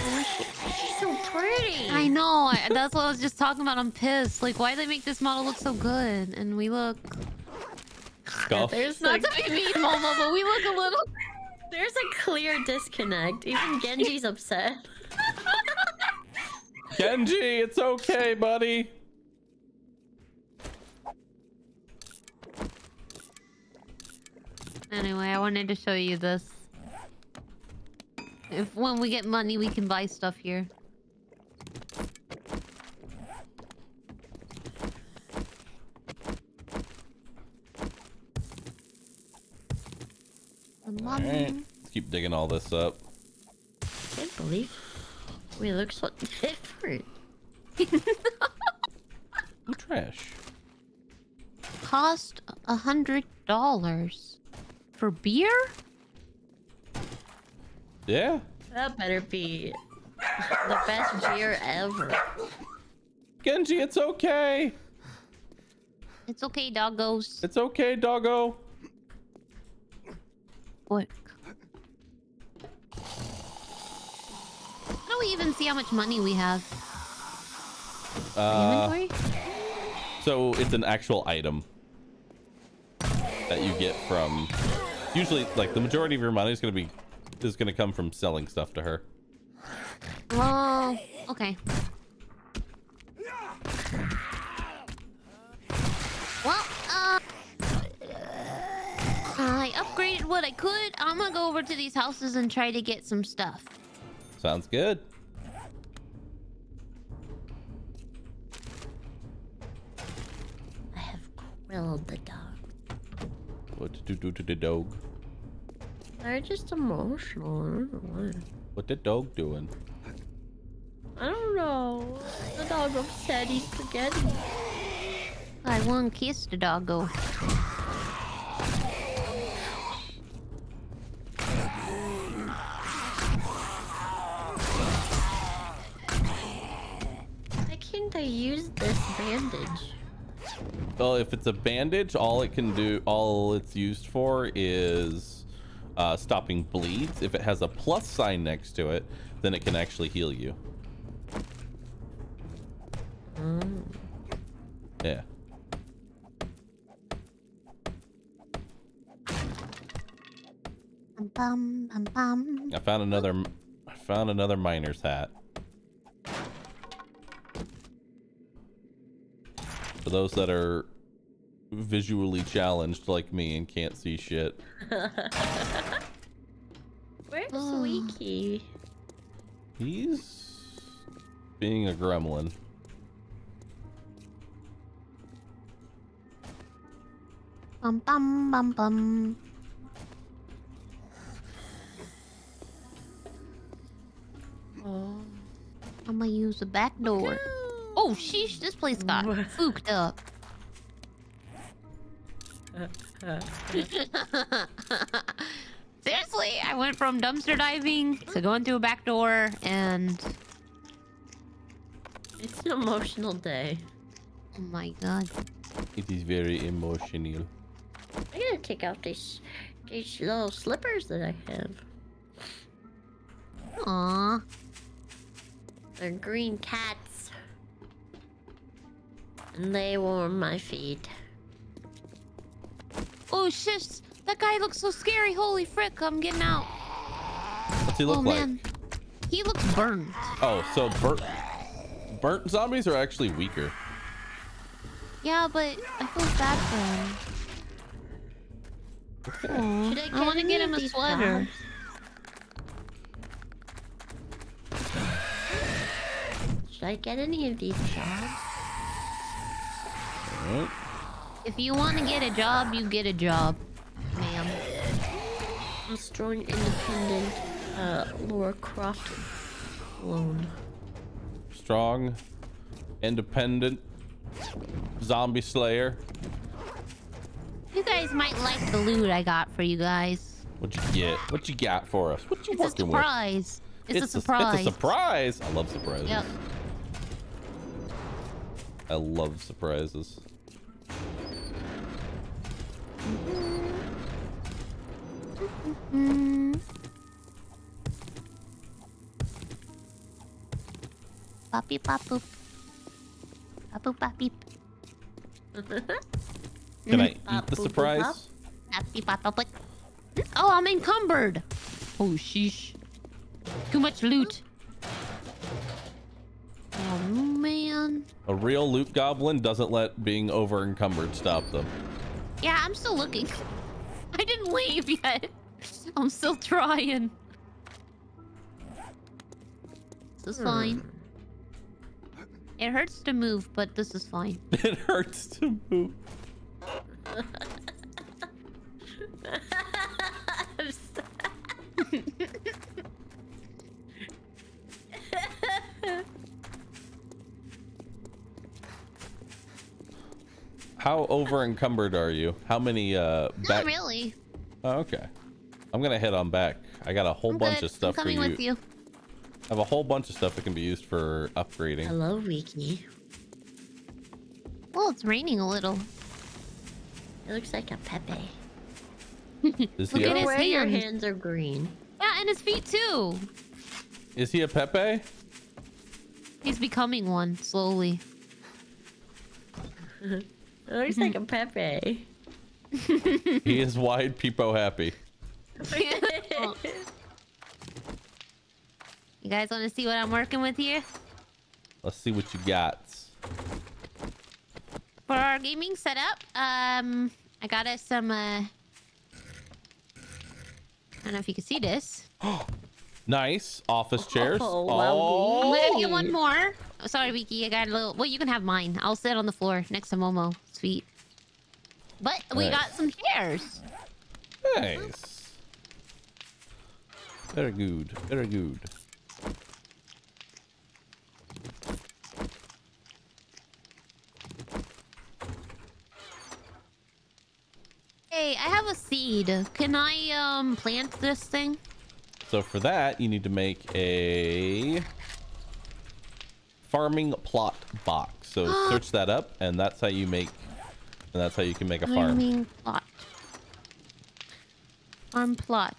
She's so pretty. I know. That's what I was just talking about. I'm pissed. Like, why do they make this model look so good? And we look. Scuff. There's Not a, to be mean, Momo, but we look a little. [laughs] there's a clear disconnect. Even Genji's upset. [laughs] Genji, it's okay, buddy. Anyway, I wanted to show you this. If when we get money, we can buy stuff here. Money. Alright. Let's keep digging all this up. I Can't believe we look so different. [laughs] Ooh, trash. Cost a hundred dollars for beer. Yeah. That better be the best beer ever. Genji, it's okay. It's okay, doggos. It's okay, doggo. Work. How do we even see how much money we have? Uh, Inventory? so it's an actual item that you get from. Usually, like the majority of your money is gonna be is gonna come from selling stuff to her. Oh, okay. Well, uh, I upgraded what I could. I'm gonna go over to these houses and try to get some stuff. Sounds good. I have quilled the dog. What to do to the dog? They're just emotional. I don't know why. What the dog doing? I don't know. The dog upset. He's spaghetti. I won't kiss the doggo. Why can't I use this bandage? Well, if it's a bandage, all it can do, all it's used for is uh, stopping bleeds. If it has a plus sign next to it, then it can actually heal you. Yeah. Bum, bum, bum, bum. I found another. I found another miner's hat. For those that are visually challenged like me and can't see shit. [laughs] Where's Oh. Wiki? He's being a gremlin. Bum bum bum bum. Oh. I'm gonna use the back door. Oh sheesh, this place got [laughs] spooked up. [laughs] Seriously, I went from dumpster diving to going through a back door and It's an emotional day. oh my god. It is very emotional. I gotta take out these these little slippers that I have. Aw. They're green cats. And they warm my feet. Oh shit, that guy looks so scary. Holy frick, I'm getting out. What's he look oh like? man. He looks burned. Oh, so burnt burnt zombies are actually weaker. Yeah, but I feel bad for him. Aw, Should I, I want to any get of him a these sweater. Should I get any of these jobs? Alright. If you want to get a job, you get a job, ma'am. I'm strong, independent, uh, Laura Croft alone. Strong, independent, zombie slayer. You guys might like the loot I got for you guys. What you get? What you got for us? What you It's a working with? surprise. It's, a it's surprise. it's a surprise. I love surprises. Yep. I love surprises. Poppy pop boop. Pop boop pop beep. Can I eat the surprise? bop. Poppy pop pop. Oh, I'm encumbered. Oh, sheesh. Too much loot. Oh, man. A real loot goblin doesn't let being over encumbered stop them. Yeah, I'm still looking. [laughs] I didn't leave yet. I'm still trying. This is fine. Hmm. It hurts to move, but this is fine. [laughs] It hurts to move. [laughs] I'm so- How over encumbered are you? How many uh Not back? really. Oh, okay. I'm gonna head on back. I got a whole I'm bunch good. of stuff I'm coming for you. with you. I have a whole bunch of stuff that can be used for upgrading. Hello, Wiki. Well, it's raining a little. It looks like a Pepe. [laughs] Is Look he at a, his Where your hands. hands are green. Yeah, and his feet too. is he a Pepe? He's becoming one slowly. [laughs] It looks like a Pepe. he is wide peepo happy. [laughs] You guys want to see what I'm working with here? Let's see what you got. For our gaming setup, um, I got us some, uh... I don't know if you can see this. [gasps] Nice office chairs. Oh, Oh, wow. I'm gonna get one more. Oh, sorry, Wiki. I got a little. Well, you can have mine. I'll sit on the floor next to Momo. Sweet. But we Nice. got some chairs. nice. Very good. Very good. Hey, I have a seed. Can I um plant this thing? So for that, you need to make a farming plot box. So [gasps] search that up, and that's how you make, and that's how you can make a farm. Farming plot. Farm plot.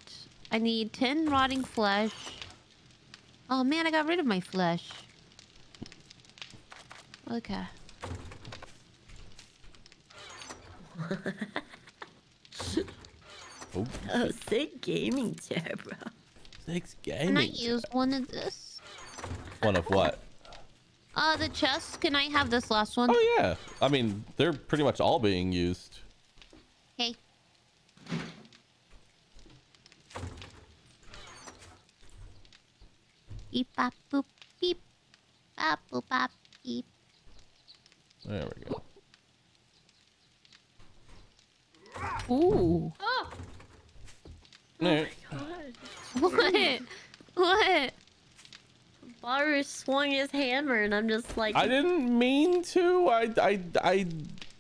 I need 10 rotting flesh. Oh man, I got rid of my flesh. Okay. [laughs] Oh, Oh, sick gaming chair, bro. Six Can I gaming. use one of this? One of what? Uh, the chest. Can I have this last one? Oh yeah. I mean, they're pretty much all being used. Hey. Beep bop boop beep. Bop boop bop beep. There we go. Ooh. Oh, Alright. [laughs] What? What? Bahroo swung his hammer, and I'm just like, I didn't mean to. I I I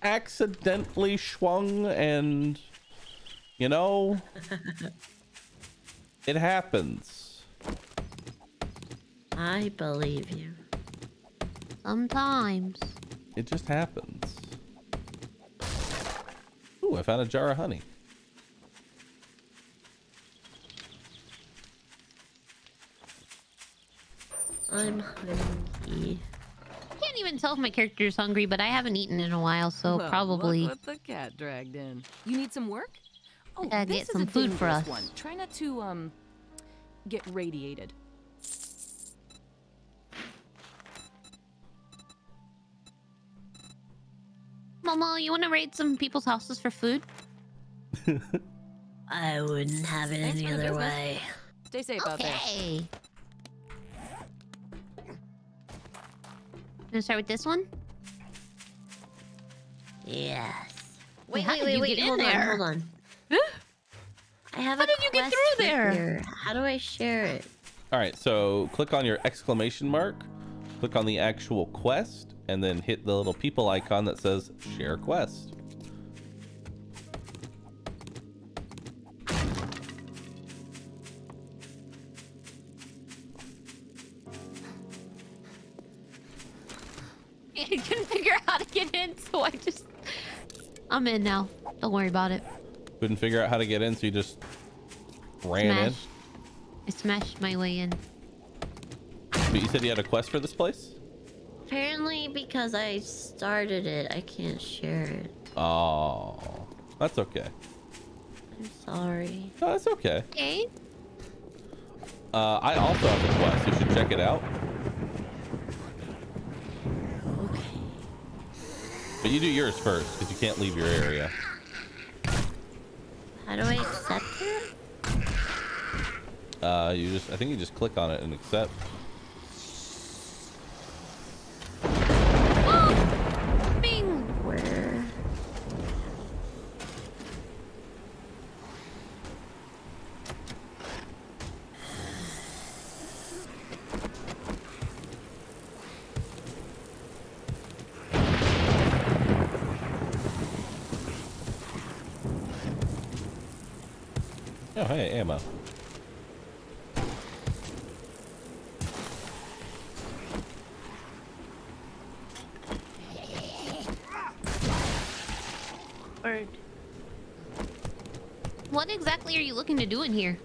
accidentally swung and you know [laughs] it happens. I believe you. Sometimes. It just happens. Ooh, I found a jar of honey. I'm hungry. I can't even tell if my character is hungry, but I haven't eaten in a while, so Well, probably. Look what the cat dragged in. You need some work? Oh, gotta this get is some a food for dangerous us. One. Try not to um get radiated. Momo, you want to raid some people's houses for food? [laughs] I wouldn't have it Thanks any other way. Stay safe out there. Gonna start with this one. Yes. Wait, Wait, how wait, wait, wait. hold on, hold on. I have How a did you get through there? here. How do I share it? All right, so click on your exclamation mark, click on the actual quest, and then hit the little people icon that says share quest. I'm in now. Don't worry about it. Couldn't figure out how to get in, so you just ran in. I smashed my way in. But you said you had a quest for this place? Apparently, because I started it, I can't share it. Oh, that's okay. I'm sorry. No, that's okay. Okay. Uh, I also have a quest. You should check it out. But you do yours first, because you can't leave your area. How do I accept it? Uh, you just, I think you just click on it and accept. Bing. Where? Oh, hey, ammo. Word. What exactly are you looking to do in here?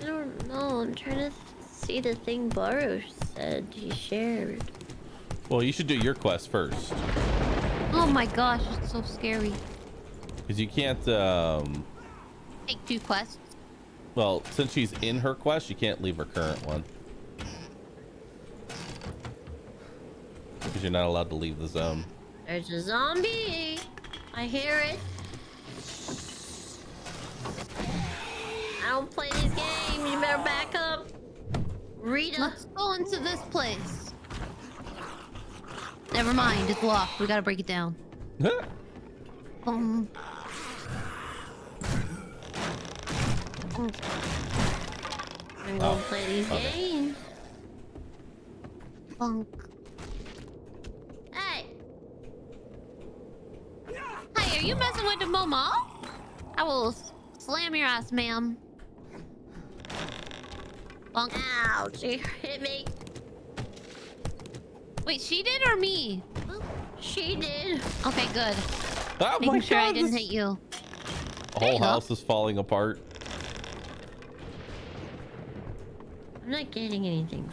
I don't know. I'm trying to see the thing Bahroo said he shared. Well, you should do your quest first. Oh my gosh, it's so scary. Because you can't, um, Take two quests. well, since she's in her quest, you can't leave her current one. Because you're not allowed to leave the zone. There's a zombie. I hear it. Don't play these games. You better back up. Rita. Let's go into this place. Never mind, it's locked. We gotta break it down. [laughs] Um. I'm gonna Oh, play these okay. games. Bunk. Hey. Hey, are you messing with the Momo? I will slam your ass, ma'am. Bunk. Ouch. She hit me. Wait, she did or me? She did. Okay, good. oh Making my sure I didn't this hit you. the whole you go. house is falling apart. I'm not getting anything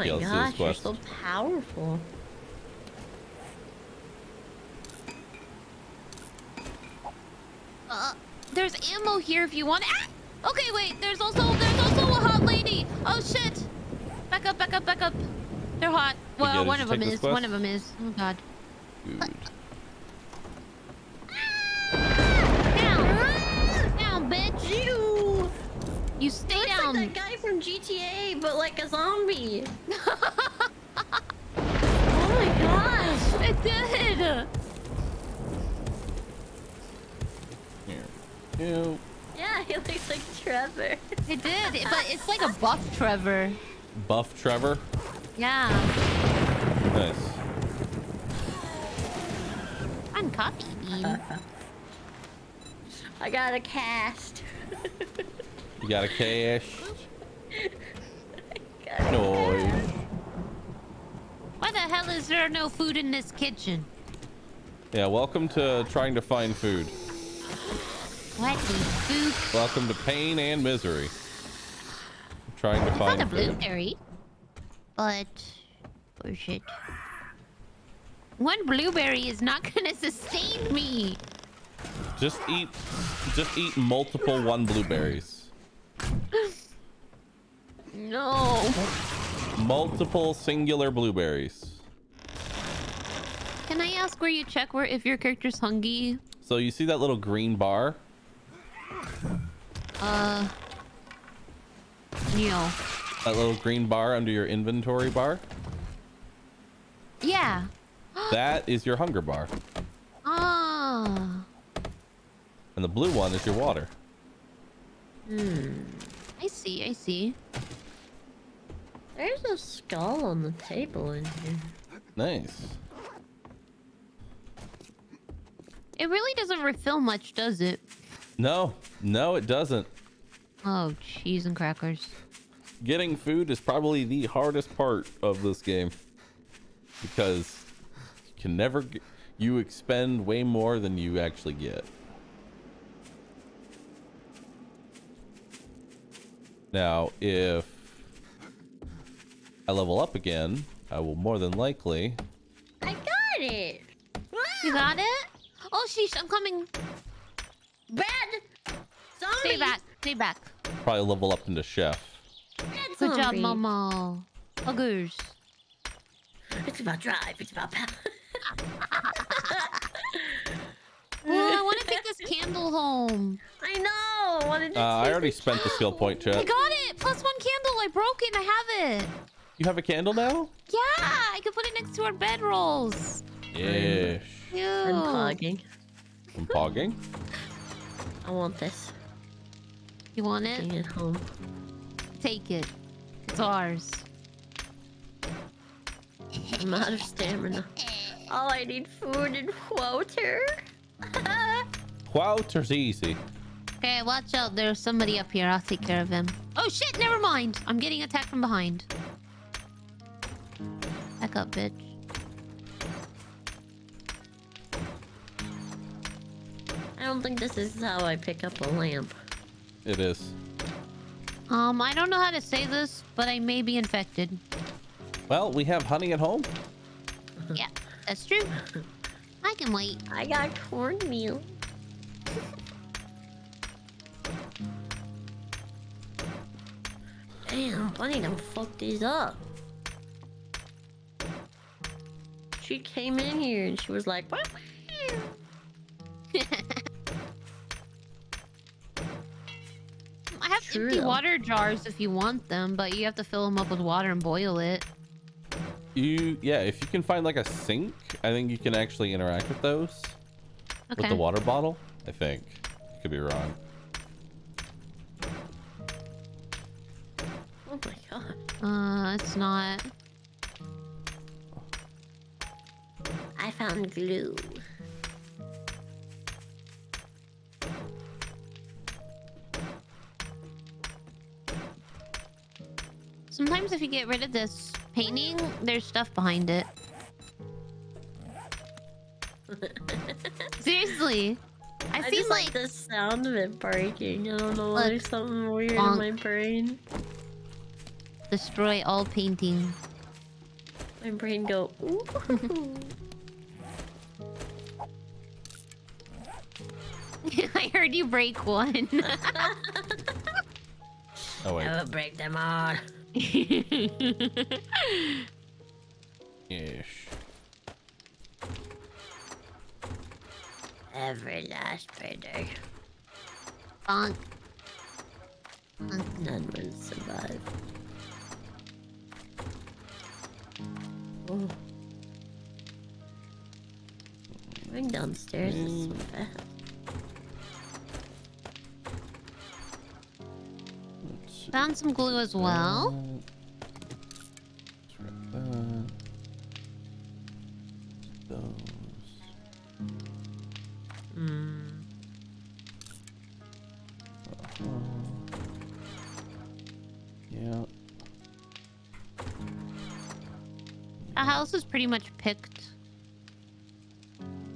my let's do this gosh, you're so powerful. Uh, there's ammo here if you want. Ah! Okay, wait. There's also there's also a hot lady. Oh shit! Back up, back up, back up. They're hot. Well, did one of them is. quest? One of them is. Oh god. Good. Down. Down, bitch. You. You stay Looks down. like that guy from GTA, but like a zombie. [laughs] oh my gosh. It did. Here. Ew. Yeah, he looks like Trevor. It did. But it's like a [laughs] buff Trevor. Buff Trevor. Yeah. Nice. I'm coffee bean. I got a cast. [laughs] You got a cash. Got. Why the hell is there no food in this kitchen? Yeah, welcome to trying to find food. What the food? Welcome to pain and misery. I'm Trying to I find a food. blueberry. But bullshit. One blueberry is not [laughs] gonna sustain me. Just eat, just eat multiple one blueberries. No. Multiple singular blueberries. Can I ask where you check where if your character's hungry? So you see that little green bar? Uh. No. That little green bar under your inventory bar? Yeah. [gasps] That is your hunger bar. Ah. And the blue one is your water. Hmm. I see. I see. There's a skull on the table in here. Nice. It really doesn't refill much, does it? No, no, it doesn't. Oh, cheese and crackers. Getting food is probably the hardest part of this game. Because you can never get, you expend way more than you actually get. Now, if I level up again, I will more than likely I got it. You got it? Oh, sheesh! I'm coming. Bad. Zombie. Stay back. Stay back. probably level up into chef. Bad Good job, zombie. Mama. Huggers. It's about drive. It's about power. [laughs] I want to take this candle home. I know. I wanted to Uh, I already spent the skill point, I got it. Plus one candle. I broke it. I have it. You have a candle now? Yeah, I can put it next to our bedrolls. Yes. Ew. I'm pogging. I'm pogging. [laughs] I want this. You want it? Bring it home. Take it. It's ours. I'm out of stamina. Oh, I need food and water. [laughs] [laughs] Quouter's easy. Okay, watch out. There's somebody up here. I'll take care of him. Oh shit! Never mind. I'm getting attacked from behind. Back up, bitch. I don't think this is how I pick up a lamp. It is. Um, I don't know how to say this, but I may be infected. Well, we have honey at home. Yeah, that's true. I can wait. I got cornmeal. Damn, Bunny done fucked these up. She came in here and she was like, "What?" [laughs] I have True, empty though. water jars if you want them, but you have to fill them up with water and boil it. You, yeah, if you can find like a sink, I think you can actually interact with those Okay. with the water bottle. I think. Could be wrong. Oh my god. Uh, it's not. I found glue. Sometimes if you get rid of this painting, there's stuff behind it. [laughs] Seriously. I, I see just like, like the sound of it breaking. I don't know why Look. there's something weird Bonk. in my brain. destroy all painting. My brain go. Ooh. [laughs] I heard you break one. [laughs] Oh wait. I will break them all. [laughs] Ish. Every last bitter. Bonk. None will survive. Oh. Going downstairs is so fast. Found some glue as well. The house is pretty much picked.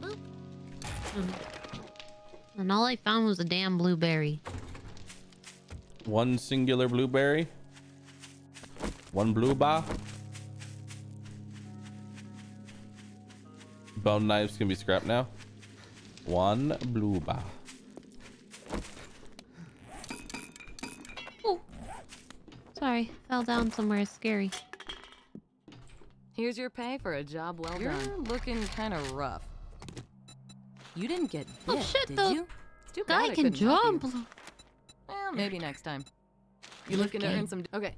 Hmm. And all I found was a damn blueberry. One singular blueberry. One blue bar. Bone knives can be scrapped now. One blue bar. Oh. Sorry, fell down somewhere scary. Here's your pay for a job well done. You're looking kind of rough. You didn't get Oh, bit, shit, did the you? It's too Guy bad I can couldn't help jump. you. Well, maybe next time. You're You looking to earn some. Okay,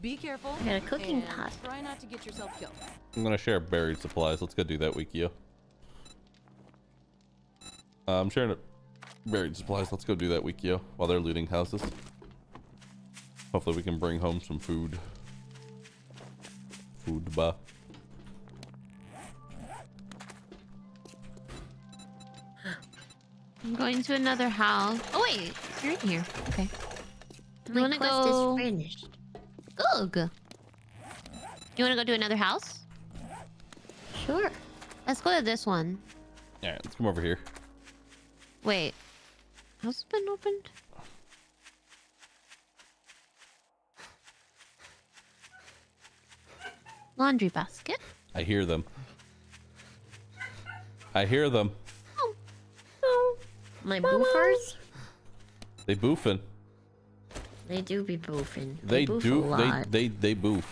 be careful. I got a cooking pot. Try not to get yourself killed. I'm gonna share buried supplies. Let's go do that, Wikio. Uh, I'm sharing it. Buried supplies. Let's go do that, Wikio, while they're looting houses. Hopefully, we can bring home some food. Food, ba. I'm going to another house. Oh wait, you're in here. Okay. You My wanna quest go- is finished. Good. You want to go to another house? Sure. Let's go to this one. All right, let's come over here. Wait. House has been opened? Laundry basket. I hear them. I hear them. My boofers? They boofing. They do be boofing. They boof do. A They lot. they they boof.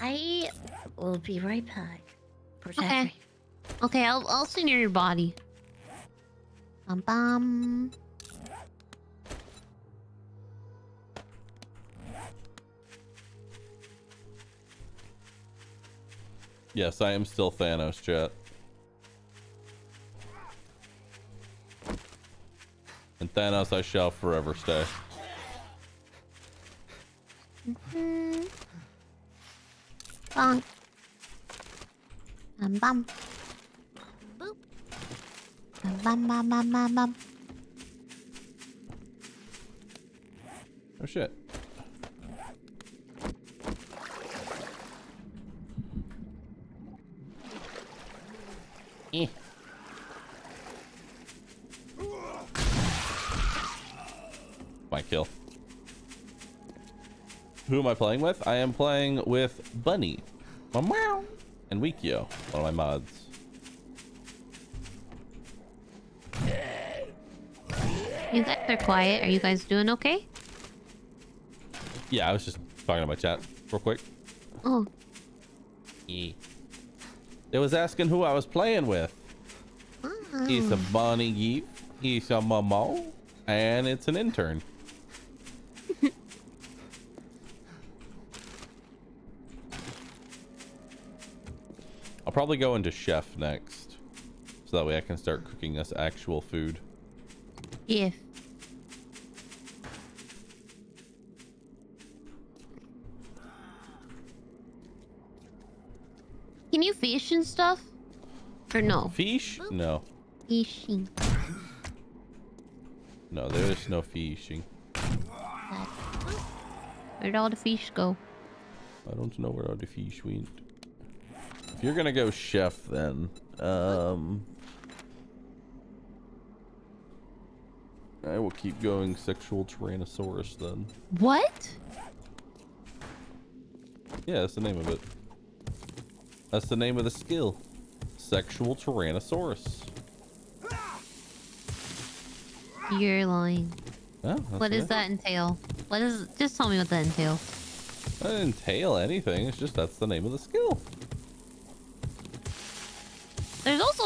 I will be right back. Protect Okay. me. Okay, I'll I'll see near your body. Bum bum. Yes, I am still Thanos, chat. And Thanos, I shall forever stay. Hmm. Bonk. Bum bum. Boop. Bum bum bum bum bum bum. Oh shit. Eh. My kill. Who am I playing with? I am playing with Bunny, and Wikio, one of my mods. You guys are quiet. Are you guys doing okay? Yeah, I was just talking to my chat real quick. Oh, Yeah. It was asking who I was playing with. Ah. It's a bunny geek. It's a Momo. And it's an intern. [laughs] I'll probably go into chef next. So that way I can start cooking us actual food. if. Can you fish and stuff? Or no? Fish? No. Fishing. No, there's no fishing. Where'd all the fish go? I don't know where all the fish went. If you're gonna go chef, then um, I will keep going sexual Tyrannosaurus then. What? Yeah, that's the name of it. That's the name of the skill. Sexual Tyrannosaurus. You're lying. Oh, What does that entail? What is? Just tell me what that entails. That entail anything. It's just that's the name of the skill.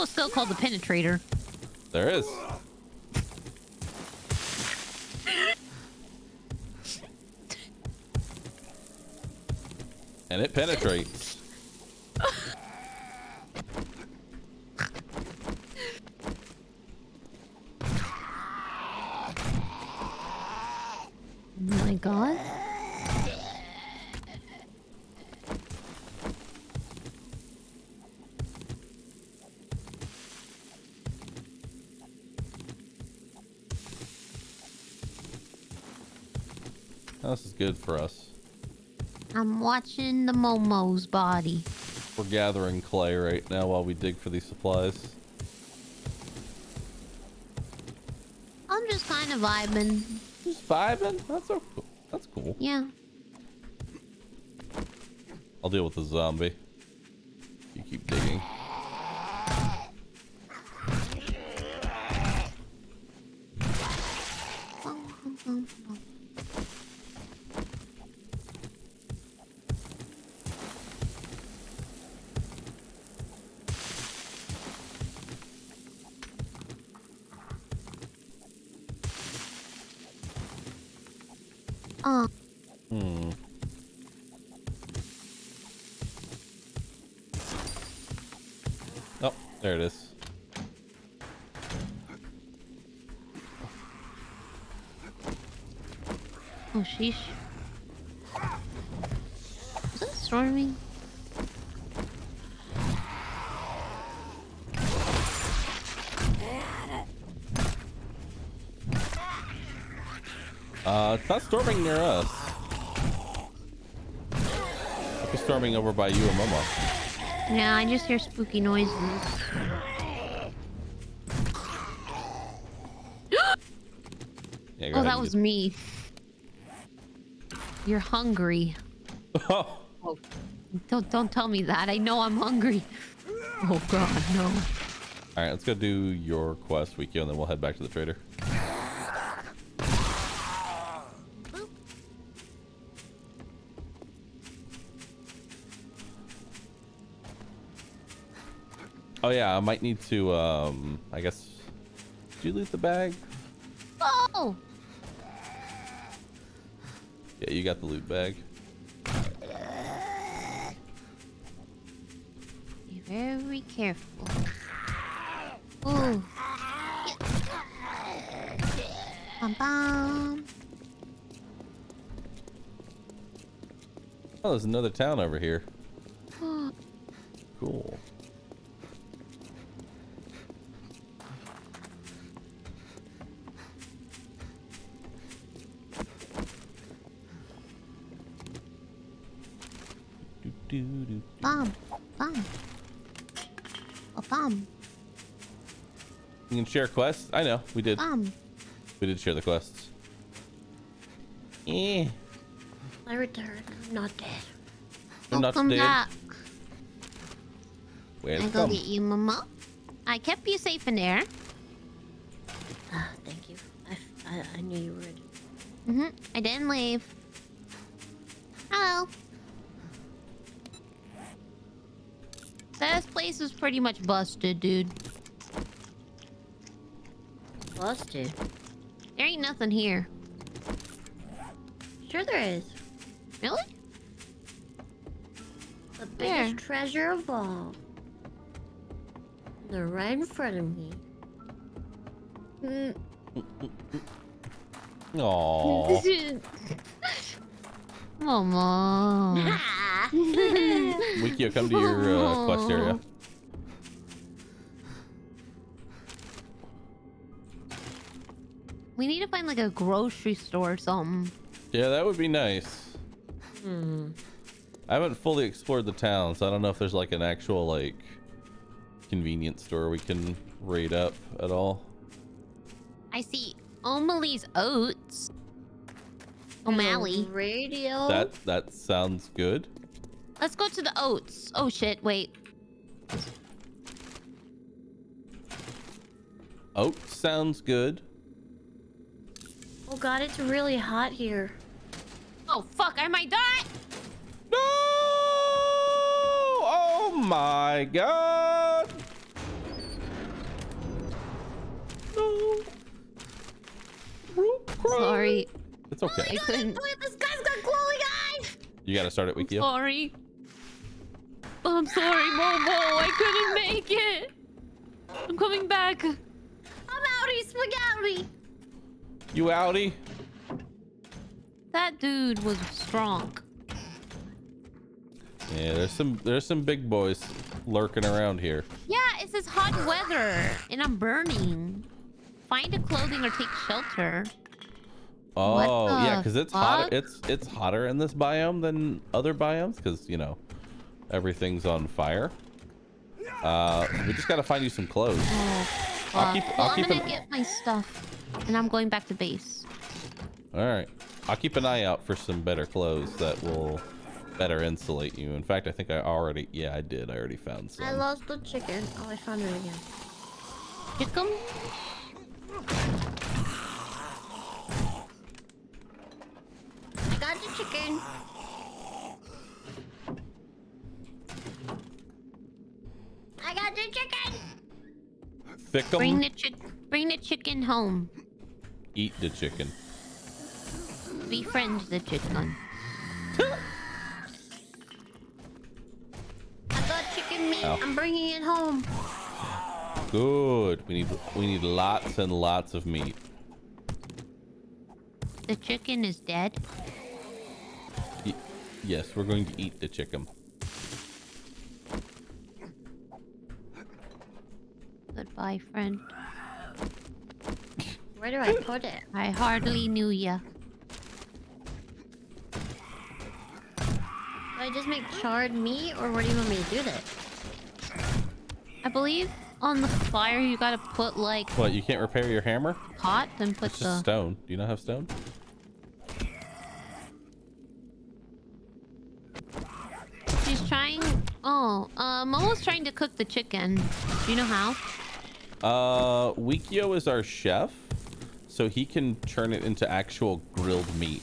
A skill called the penetrator. There is. and it penetrates. Oh my god. This is good for us. I'm watching the Momo's body. We're gathering clay right now while we dig for these supplies. I'm just kind of vibing. Just vibing. That's so cool. That's cool. Yeah. I'll deal with the zombie. Sheesh. Is it storming? Uh, it's not storming near us. It's storming over by you and Momo. Yeah, I just hear spooky noises. Yeah, Oh, that was me. You're hungry. Oh, Oh, don't don't tell me that. I know I'm hungry. [laughs] Oh God, no. all right, let's go do your quest, Wikio, and then we'll head back to the trader. Oh yeah, I might need to. Um, I guess. Did you loot the bag? Oh, Yeah, you got the loot bag. be very careful. Ooh. Bum bum. Oh, there's another town over here. Cool. Do, do, do. Bum. Bum. Oh, bum. You can share quests. I know we did. Bum. We did share the quests. Eh, I returned. I'm not dead. I'm not Welcome dead. back. I Welcome. go get you, Mama. I kept you safe in there. Ah, thank you. I, I, I knew you would. Mm-hmm. I didn't leave. Hello. This place is pretty much busted, dude. Busted. There ain't nothing here. Sure there is. Really? The Where? biggest treasure of all. They're right in front of me. Mm, [laughs] Aww. [laughs] Mama. Wikio, [laughs] come to your uh, quest area. We need to find like a grocery store or something. Yeah, that would be nice. Hmm. I haven't fully explored the town, so I don't know if there's like an actual like convenience store we can raid up at all. I see O'Malley's oats. O'Malley. Radio. That that sounds good. Let's go to the oats. Oh shit, wait. Oat sounds good. Oh god, it's really hot here. Oh fuck, I might die! No! Oh my god! No. Root. Sorry. It's okay. I couldn't. This guy's got glowing eyes! You gotta start it, Wikio. Sorry. I'm sorry, Momo. I couldn't make it. I'm coming back. I'm outie spaghetti! You outie? That dude was strong. Yeah, there's some there's some big boys lurking around here. Yeah, it's this hot weather, and I'm burning. Find a clothing or take shelter. Oh, yeah, because it's hotter. fuck? It's it's hotter in this biome than other biomes because you know everything's on fire. Uh, we just gotta find you some clothes. Oh, I'll keep- well, I'll I'm keep gonna an- get my stuff, and I'm going back to base. All right, I'll keep an eye out for some better clothes that will better insulate you. In fact, I think I already yeah I did. I already found some. I lost the chicken. Oh, I found it again. Kick 'em? I got the chicken. I got the chicken! Thick 'em, Bring the chick. Bring the chicken home. eat the chicken. Befriend the chicken. I got chicken meat. Ow. I'm bringing it home. Good. We need we need lots and lots of meat. The chicken is dead. Y- yes, we're going to eat the chicken. Goodbye, friend. Where do I put it? I hardly knew ya. Do I just make charred meat, or what do you want me to do this? I believe on the fire you gotta put like What? You can't repair your hammer? pot, then put It's the. just stone. Do you not have stone? She's trying. Oh, uh, Momo's trying to cook the chicken. Do you know how? Uh, Wikio is our chef, so he can turn it into actual grilled meat.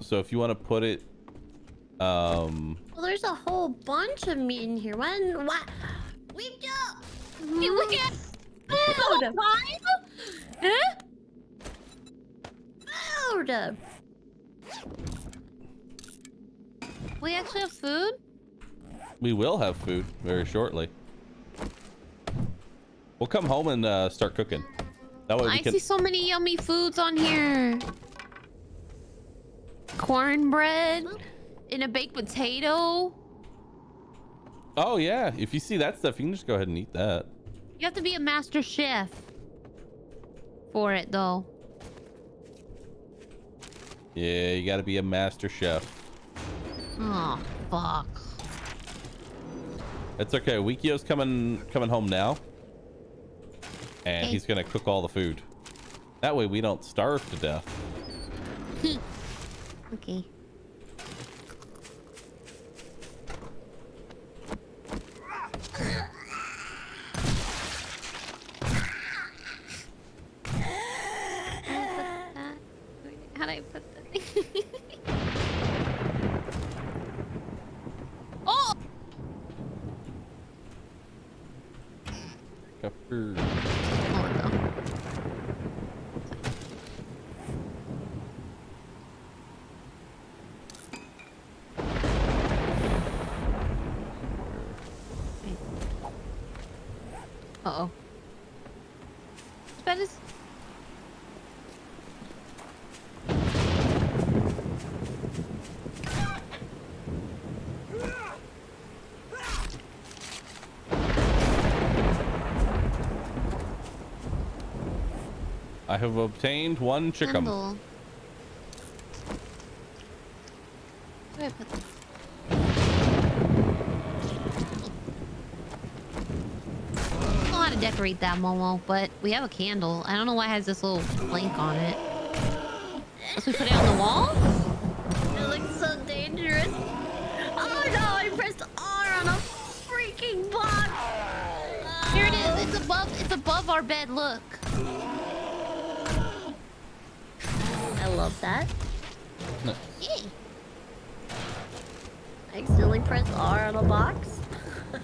So if you want to put it, um, Well, there's a whole bunch of meat in here. When what? We do. Hey, look at Food. Huh? Food. We actually have food. we will have food very shortly. We'll come home and uh, start cooking. That way we I can. see so many yummy foods on here. Cornbread and a baked potato. Oh yeah, if you see that stuff, you can just go ahead and eat that. You have to be a master chef for it, though. Yeah, you got to be a master chef. Oh, fuck. It's okay. Wikio's coming coming home now, and Okay. he's gonna cook all the food. That way we don't starve to death. [laughs] Okay. How do I put that? [laughs] [laughs] oh! Pepper. Oh, no. Uh-oh. That is... I have obtained one chicken. God to decorate that, Momo, but we have a candle. I don't know why it has this little blank on it. Let's we put it on the wall? It looks so dangerous. Oh no, I pressed R on a freaking box. Here it is. It's above. It's above our bed. Look. I love that. Yay. I accidentally pressed R on a box.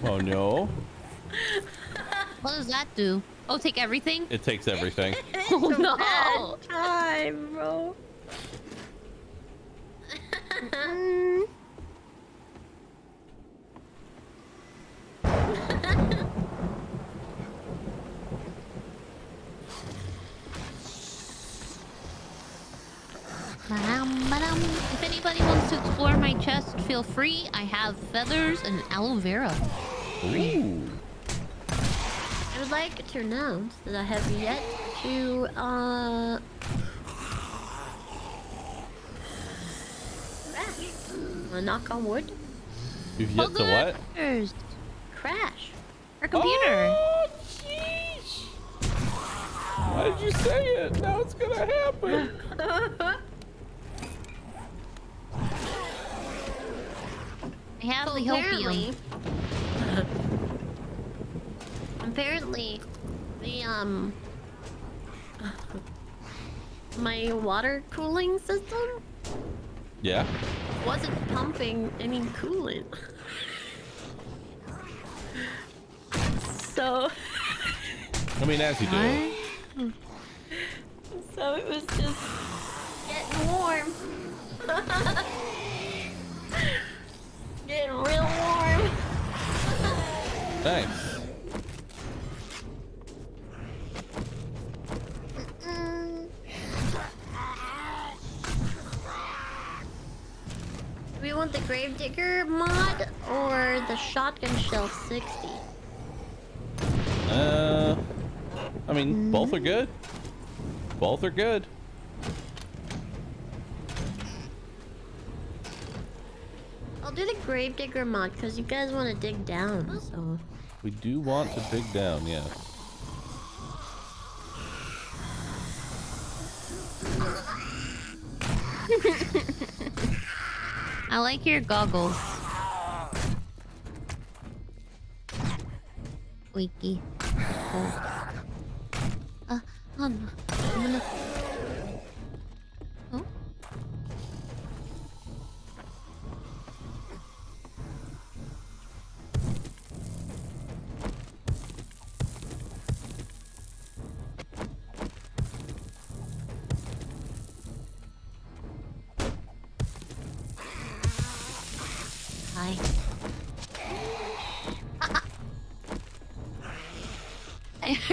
Oh [laughs] no. What does that do? Oh, take everything. It takes everything. [laughs] Oh no. Bad time, bro. [laughs] Mm. If anybody wants to explore my chest, feel free. I have feathers and aloe vera. Ooh. I would like to announce that I have yet to uh crash. Uh, knock on wood. You've yet to what? First, Crash. our computer. Oh, jeez. Why did you say it? Now it's gonna happen. [laughs] have So the apparently, apparently, the um, my water cooling system Yeah. wasn't pumping any coolant. So, I mean, as you do. [laughs] so it was just getting warm. [laughs] getting real warm. Thanks. Mm, Do we want the Gravedigger mod or the Shotgun Shell 60? Uh, I mean, both are good. Both are good. I'll do the Gravedigger mod because you guys want to dig down, so. We do want to dig down, yes. [laughs] I like your goggles. Squeaky. [sighs] Oh. Uh, um, I'm gonna.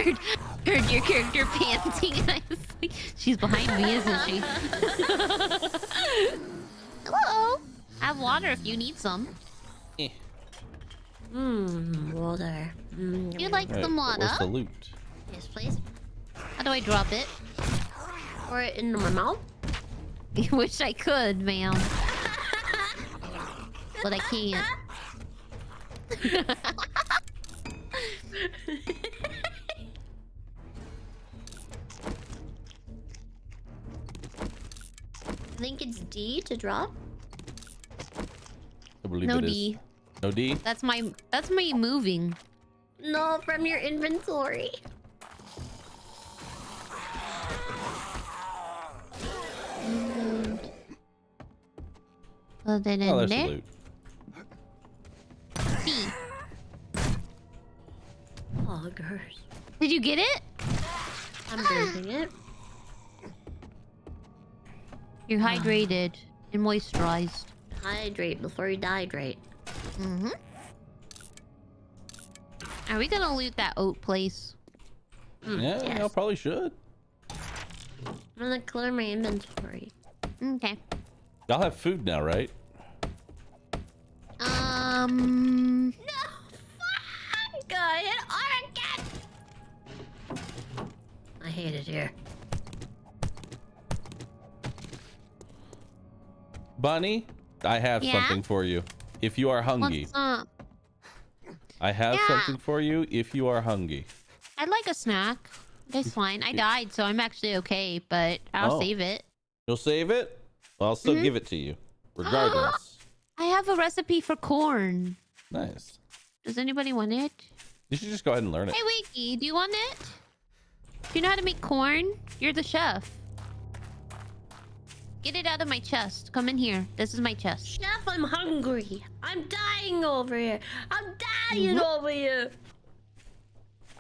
Heard heard your character panting and [laughs] I was like, she's behind me, isn't she? [laughs] Hello. I have water if you need some. Mmm, water. Mm, You'd like Alright, some water? Where's the loot? Yes, please. How do I drop it? Pour it into my mouth. [laughs] Wish I could, ma'am. But I can't. Think it's D to drop. I believe No it is. D. No D? That's my that's my moving. No, from your inventory. Put it oh, in Oh, there's the loot. D. Poggers. Did you get it? I'm drinking it. You're [sighs] hydrated and moisturized. Hydrate before you dehydrate. Mm-hmm. Are we gonna loot that oat place? Yeah, yes. I probably should. I'm gonna clear my inventory. Okay. Y'all have food now, right? Um. No! Fuck! I hit R again! I hate it here. Bunny, I have Yeah? something for you. If you are hungry. What's up? I have Yeah. something for you if you are hungry. I'd like a snack. That's [laughs] fine. I died, so I'm actually okay, but I'll Oh. save it. You'll save it? I'll still Mhm. give it to you, regardless. [gasps] I have a recipe for corn. nice. Does anybody want it? You should just go ahead and learn it. Hey, Wiki, do you want it? Do you know how to make corn? You're the chef. Get it out of my chest. Come in here. This is my chest. Chef, I'm hungry. I'm dying over here. I'm dying over here.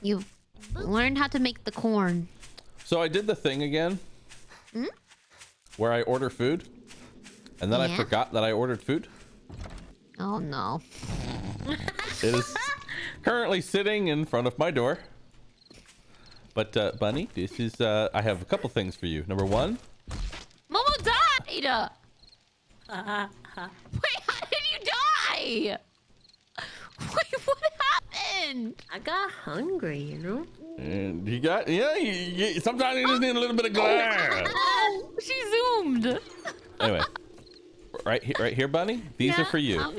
You've learned how to make the corn. So I did the thing again Hmm? where I order food, and then I forgot that I ordered food. Oh no. It is [laughs] currently sitting in front of my door. But uh, Bunny, this is uh, I have a couple things for you. Number one, Momo died! [laughs] Wait, how did you die? Wait, what happened? I got hungry, you know? and you got yeah. You, you, sometimes you just oh need a little bit of glass. Oh, she zoomed. anyway, right here, right here, Bunny. These are for you. I'm.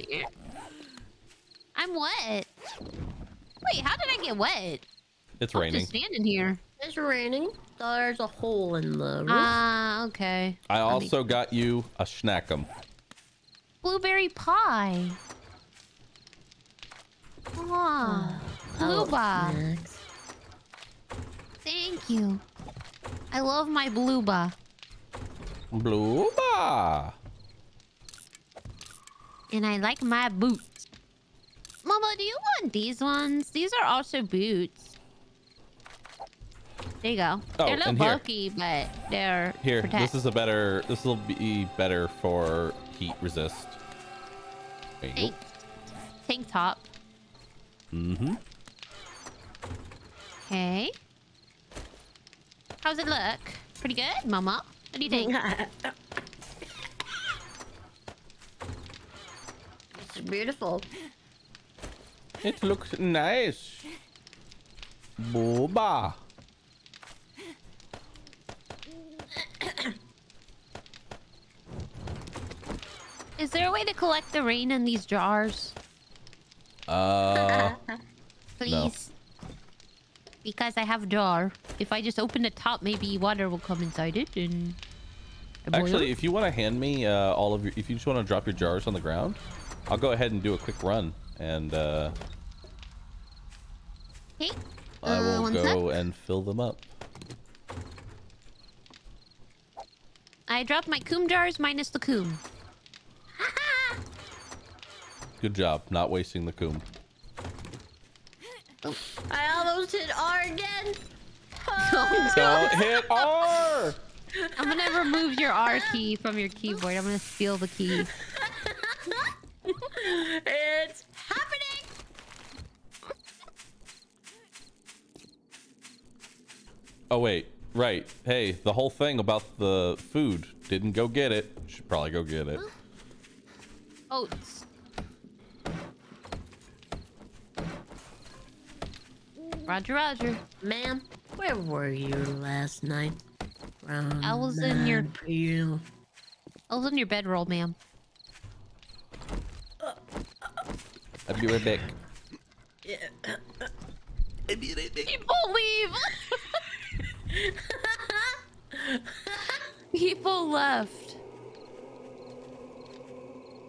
I'm wet. Wait, how did I get wet? It's I'm raining. just standing here. It's raining. There's a hole in the roof. Ah, okay. I Let me- also got you a schnack'em. blueberry pie. Ah, blueba. Thank you. I love my blueba. Blueba. And I like my boots. Mama, do you want these ones? These are also boots. There you go. Oh, they're a little and here. bulky, but they're Here, protect. this is a better. This will be better for heat resist. There you Hey, go. tank top. Mm-hmm. Okay. How's it look? Pretty good, Mama. What do you think? [laughs] it's beautiful. It looks nice. Booba. [coughs] Is there a way to collect the rain in these jars? Uh, [laughs] Please. Because I have a jar. If I just open the top, maybe water will come inside it and. Actually, if you want to hand me uh, all of your, if you just want to drop your jars on the ground, I'll go ahead and do a quick run, and uh, Hey, I uh, will one go sec. and fill them up. I dropped my coom jars minus the coom. [laughs] Good job, not wasting the coom. I almost hit R again. [laughs] Oh, Don't hit R. [laughs] I'm gonna remove your R key from your keyboard. I'm gonna steal the key. it's happening. Oh wait, right. Hey, the whole thing about the food didn't go get it. Should probably go get it. Oats. Roger, Roger. Ma'am, where were you last night? Around I was in your- 9 p.m. I was in your bedroll, ma'am. I'll be right back. People leave. [laughs] [laughs] People left.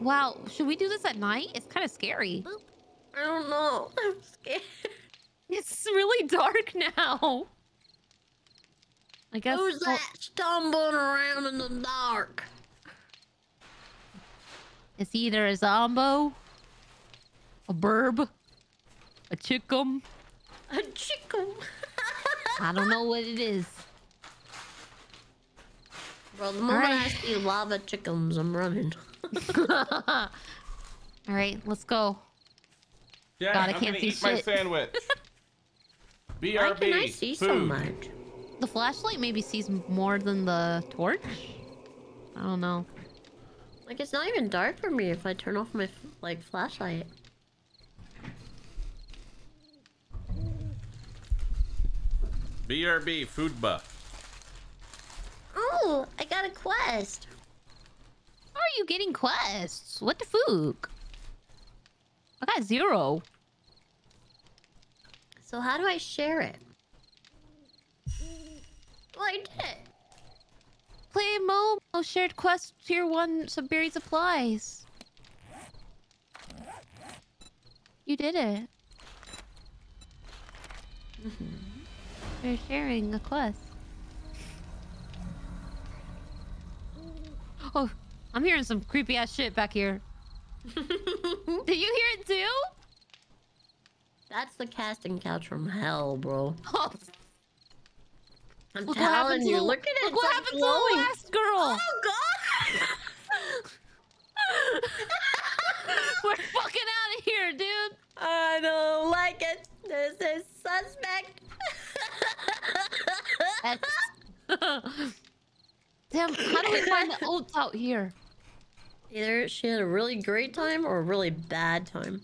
Wow, should we do this at night? It's kind of scary. I don't know. [laughs] I'm scared. It's really dark now. I guess. Who's well, that stumbling around in the dark? It's either a zombo, a burb, a chickum. A chicken. [laughs] I don't know what it is. Bro, the moment I Alright. see lava chickens, I'm running. [laughs] All right, let's go. Yeah, God, I I'm can't gonna see eat my shit. sandwich. [laughs] BRB. Why can I see so much? The flashlight maybe sees more than the torch. I don't know. Like, it's not even dark for me if I turn off my, like, flashlight. BRB food buff. Oh, I got a quest. How are you getting quests? What the fuck? I got zero. So how do I share it? Well, I did. Play Mo. Mo shared quest tier one some supplies. You did it. Mm-hmm. You're sharing a quest. Oh, I'm hearing some creepy ass shit back here. [laughs] Did you hear it too? That's the casting couch from hell, bro. Oh, I'm look telling you. the- Look at it. Look what like happened to the last girl. Oh God! [laughs] We're fucking out of here, dude. I don't like it. This is suspect. Damn, how do we find the oats out here? Either she had a really great time or a really bad time.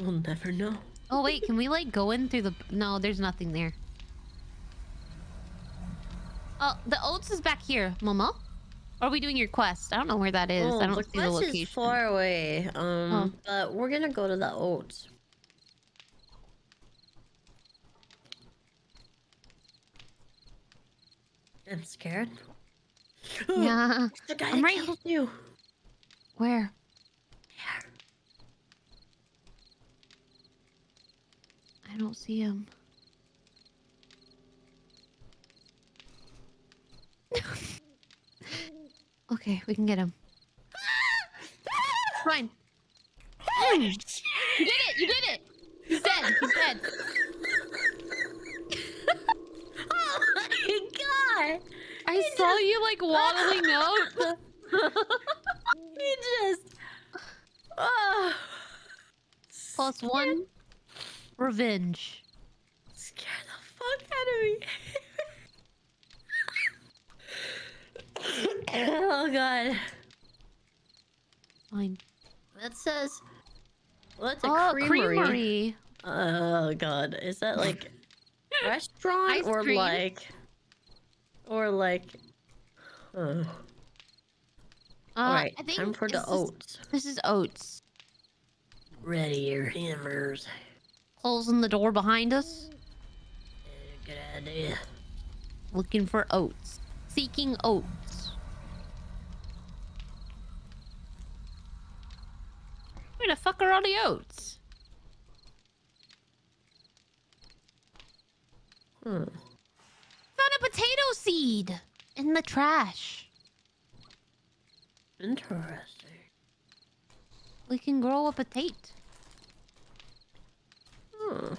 We'll never know. Oh wait, can we like go in through the? No, there's nothing there. Oh, the oats is back here, Momo. Or are we doing your quest? I don't know where that is. I Oh, don't the see the quest location. is far away. Um, Oh. but we're gonna go to the oats. I'm scared. Yeah. The guy I'm right you. Where? I don't see him. [laughs] okay, we can get him. [laughs] Fine. Mm. You did it! You did it! He's dead! He's dead! [laughs] God! I saw you like waddling out. [laughs] He just. Oh. Plus one. Revenge. Scared the fuck out of me. [laughs] oh god. Fine. That says. What's a oh, creamery? creamery. Oh god. Is that like [laughs] restaurant Ice or cream. like or like uh, Uh, Alright, I think time for the this is- oats. This is oats. Ready your hammers. Closing the door behind us. Good idea. Looking for oats. Seeking oats. Where the fuck are all the oats? Hmm. Found a potato seed in the trash. Interesting. We can grow a potato. Hmm.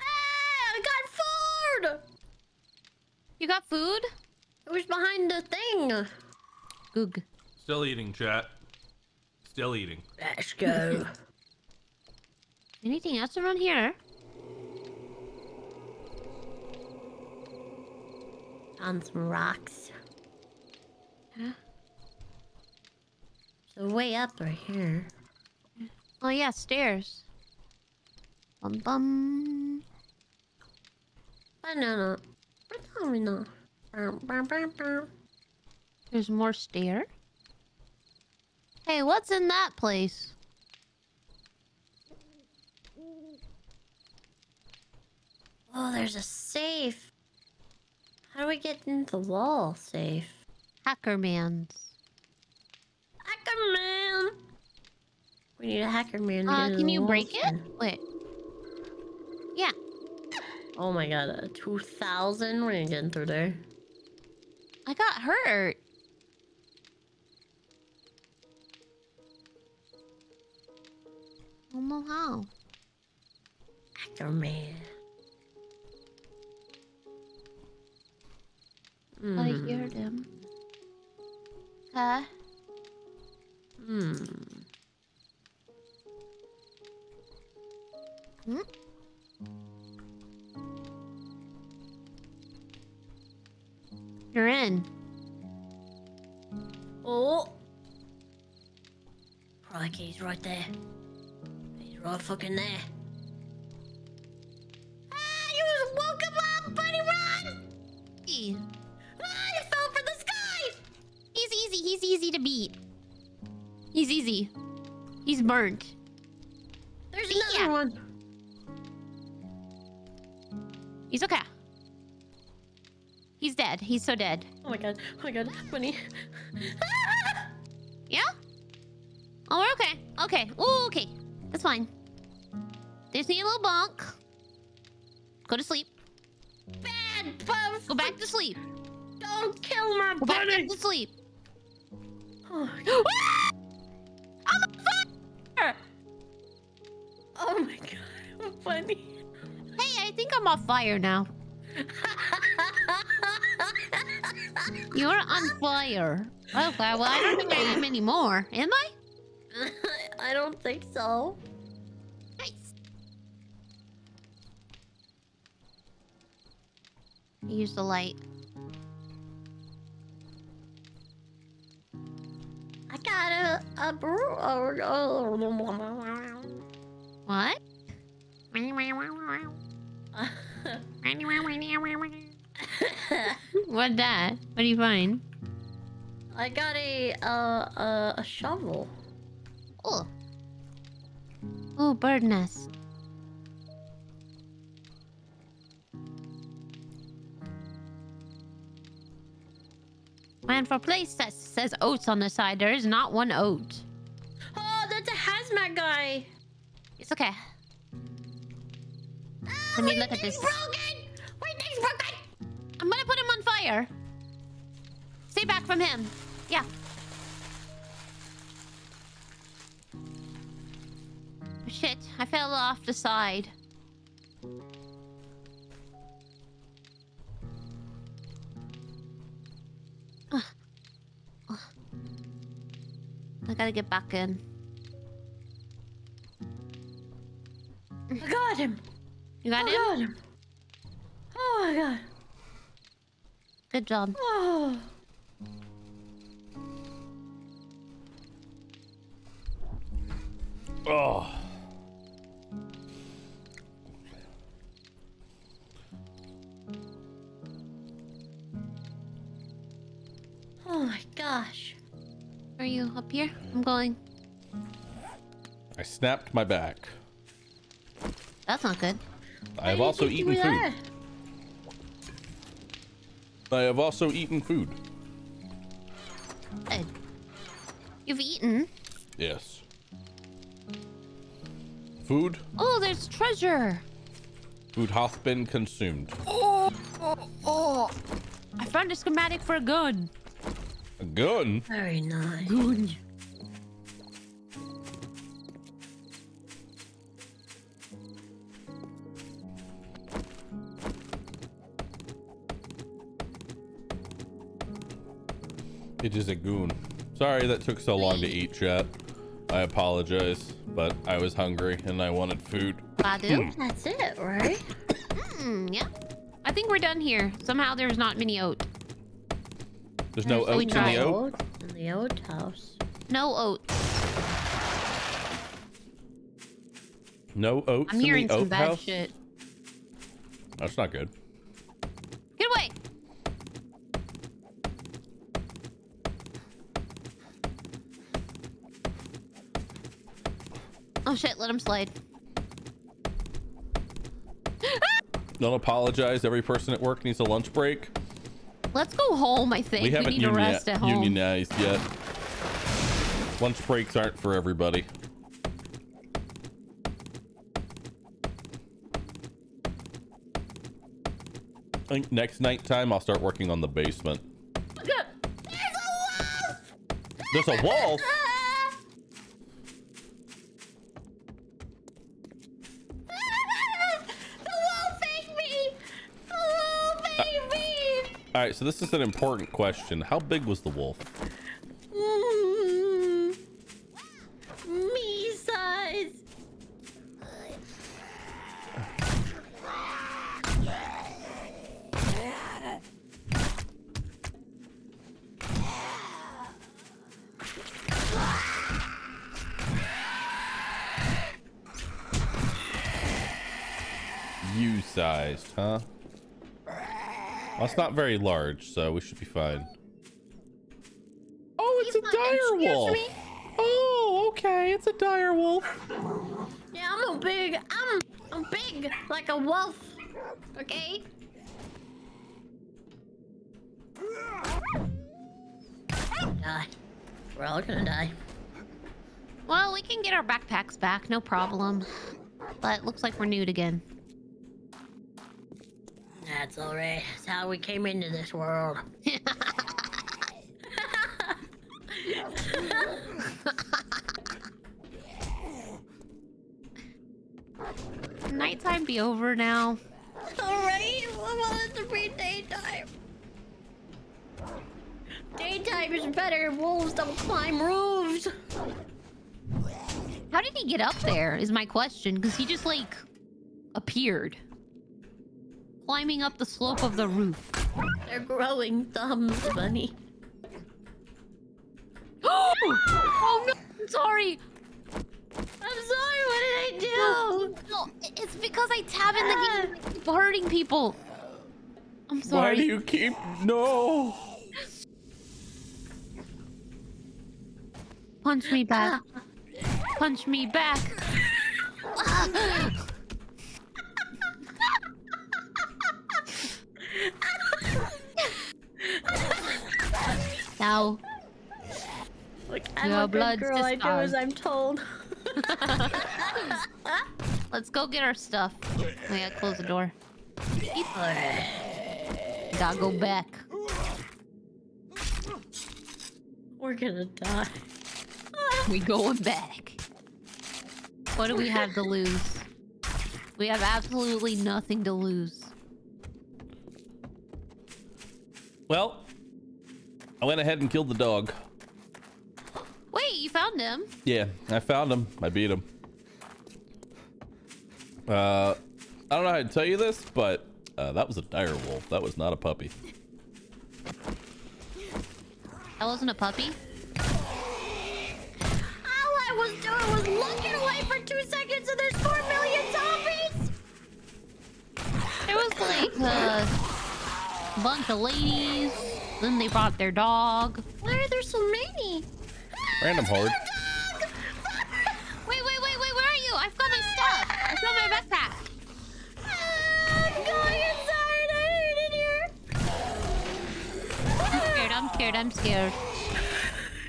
Ah, I got food! You got food? It was behind the thing. Goog. Still eating, chat. Still eating. Let's go. [laughs] Anything else around here? On some rocks. Huh? So way up right here. Oh yeah, stairs. Bum bum. Banana. Banana. Bum, bum, bum, bum. There's more stair. Hey, what's in that place? Oh, there's a safe. How do we get into the wall safe? Hacker man's. Hacker man. We need a hacker man. Uh, can you break it? Wait. Yeah. Oh my god, a 2000? We're gonna get in through there. I got hurt. I don't know how. Hacker But I hear them. Huh? Hmm. Hmm? You're in. Oh. Crikey, he's right there. He's right fucking there. Ah, you just woke him up, buddy, run! Easy. Easy. He's easy to beat. He's easy. He's burnt. There's See another ya. one. He's okay. He's dead. He's so dead. Oh my god. Oh my god. [laughs] Bunny. [laughs] Yeah? Oh, we're okay. Okay. Ooh, okay. That's fine. Just need a little bunk. Go to sleep. Bad buff. Go back to sleep. Don't kill my Go back bunny. to sleep. Oh my god. I'm on fire! Oh my god. Bunny. Hey, I think I'm on fire now. You're on fire. Okay, well, I don't think I am anymore. Am I? I don't think so. Nice. Use the light. What? [laughs] What that? What do you find? I got a uh, uh, a shovel. Oh. Oh, bird nest. Man for place that says oats on the side. There is not one oat. Oh, that's a hazmat guy. It's okay. Oh, Let me look at this. broken. Wait, thing's broken. I'm gonna put him on fire. Stay back from him. Yeah. Oh, shit, I fell off the side. I gotta get back in. I got him. You got I him? got him. Oh my god. Good job. Oh. Oh. Oh my gosh. Are you up here? I'm going. I snapped my back. That's not good. I have also eaten think you were food. I have also eaten food. Good. You've eaten. Yes. Food? Oh, there's treasure. Food hath been consumed. Oh, oh, oh. I found a schematic for a gun. A gun? Very nice. Gun. It is a goon. Sorry that took so long to eat, chat. I apologize, but I was hungry and I wanted food. Badu? That's it, right? Hmm, yeah. I think we're done here. Somehow there's not many oat. There's no There's oats in the only oat? In the old house. No oats. No oats I'm in hearing the some oat bad house? shit. That's not good. Get away! Oh shit, let him slide. Don't apologize. Every person at work needs a lunch break. Let's go home, I think. we We, haven't need to rest at home. unionized yet. Lunch breaks aren't for everybody. I think next night time I'll start working on the basement. There's a wolf! There's a wolf. All right, so this is an important question. How big was the wolf? It's not very large, so we should be fine. Oh, it's He's a not- dire wolf. me? Oh, okay, it's a dire wolf. Yeah, I'm a big. I'm. I'm big like a wolf. Okay? Die. We're all gonna die. Well, we can get our backpacks back, no problem. But looks like we're nude again. That's alright. That's how we came into this world. Nighttime be over now. Alright, well, it's to be daytime. Daytime is better. Wolves don't climb roofs. How did he get up there? Is my question, because he just like appeared, climbing up the slope of the roof. They're growing thumbs, bunny. [gasps] oh no! I'm sorry. I'm sorry. What did I do? No, it's because I tab in the game. I keep hurting people. I'm sorry. Why do you keep no? Punch me back. [laughs] Punch me back. [laughs] now, Look, I'm Your a good girl. I do as I'm told. [laughs] let's go get our stuff. We gotta close the door. Gotta go back. We're gonna die. We going back. What do we have to lose? We have absolutely nothing to lose. Well, I went ahead and killed the dog. Wait, you found him? Yeah, I found him. I beat him. Uh, I don't know how to tell you this, but uh, that was a dire wolf. That was not a puppy. That wasn't a puppy? All I was doing was looking away for two seconds and there's four million zombies! There was like a bunch of ladies. Then they brought their dog. Why are there so many? Random horde. [laughs] Wait, wait, wait, wait, where are you? I've got my stuff. I've got my backpack. I'm going inside! I hate it here! I'm scared, I'm scared, I'm scared.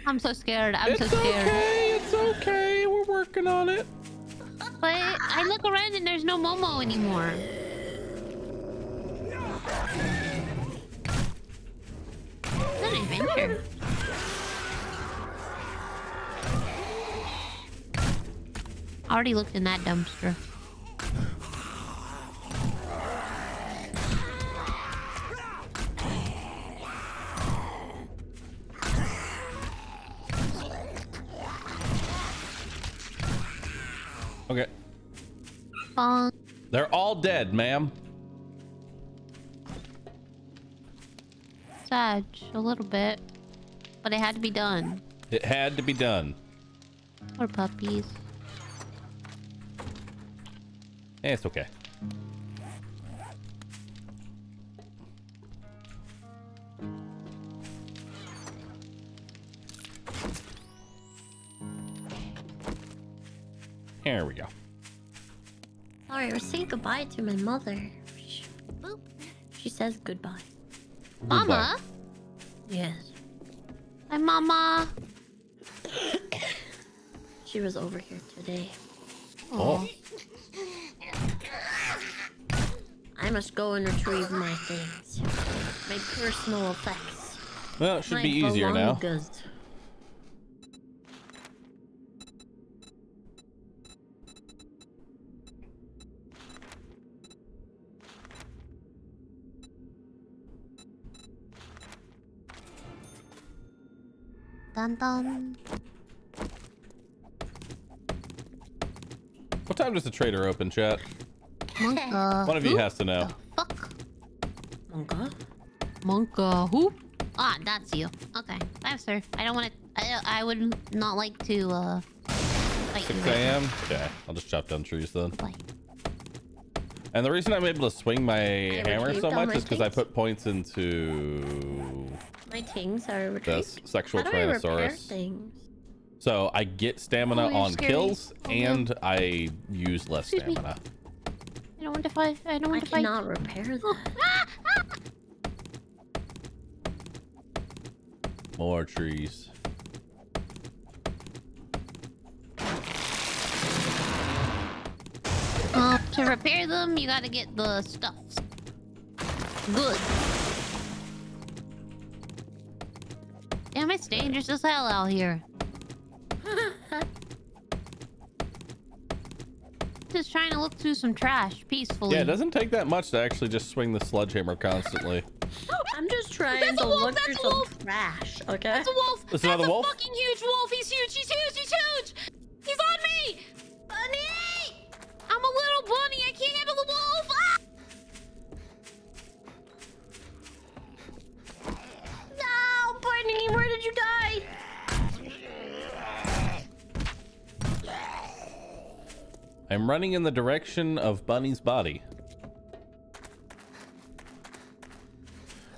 I'm so scared, I'm so It's okay. It's okay. We're working on it. But I look around and there's no Momo anymore. An adventure. I already looked in that dumpster. Okay. Bonk. They're all dead, ma'am. Sad, a little bit. But it had to be done. It had to be done. Poor puppies. Eh, it's okay. Here we go. Sorry, we're saying goodbye to my mother. She, boop. she says goodbye. Mama? Yes. Hi, Mama. [coughs] She was over here today. Oh. oh, I must go and retrieve my things. My personal effects. well, it should my be easier now. Dun dun. What time does the trader open, chat? Monka. [laughs] One of you has to know. the fuck? Monka? Monka. Who? Ah, that's you. Okay. Bye, sir. I don't want to. I, I would not like to, uh. Fight you 6 right a.m. Okay, I'll just chop down trees then. Bye. And the reason I'm able to swing my hammer so much is because I put points into My things are the retrieved. s- sexual How do Tyrannosaurus. things? So I get stamina Oh, on scary. kills Oh, no. and I use less Excuse me. stamina. I don't want to fight. I don't I want to fight. I cannot repair [laughs] that. Ah, ah. More trees. Uh, to repair them, you gotta get the stuff. Good. Damn, it's dangerous as hell out here. [laughs] Just trying to look through some trash peacefully. Yeah, it doesn't take that much to actually just swing the sledgehammer constantly. [laughs] I'm just trying That's to a wolf, look that's through a some wolf. trash, okay? That's a wolf! There's That's another a wolf? fucking huge wolf! He's huge! He's huge! He's huge! He's on me! Bunny! I'm a little bunny! I can't handle the wolf! Ah! No, Bunny, where did you die? I'm running in the direction of Bunny's body.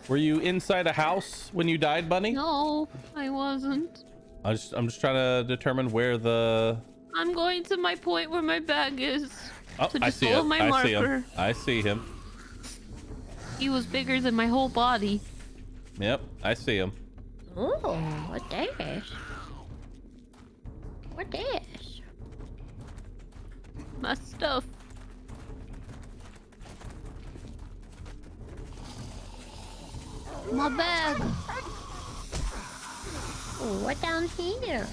Were you inside a house when you died, Bunny? No, I wasn't. I just, I'm just trying to determine where the. I'm going to my point where my bag is. Oh, So I see him. my I see him. I see him. He was bigger than my whole body. Yep, I see him. Oh, what this? What this? My stuff. My bag. Oh, what down here?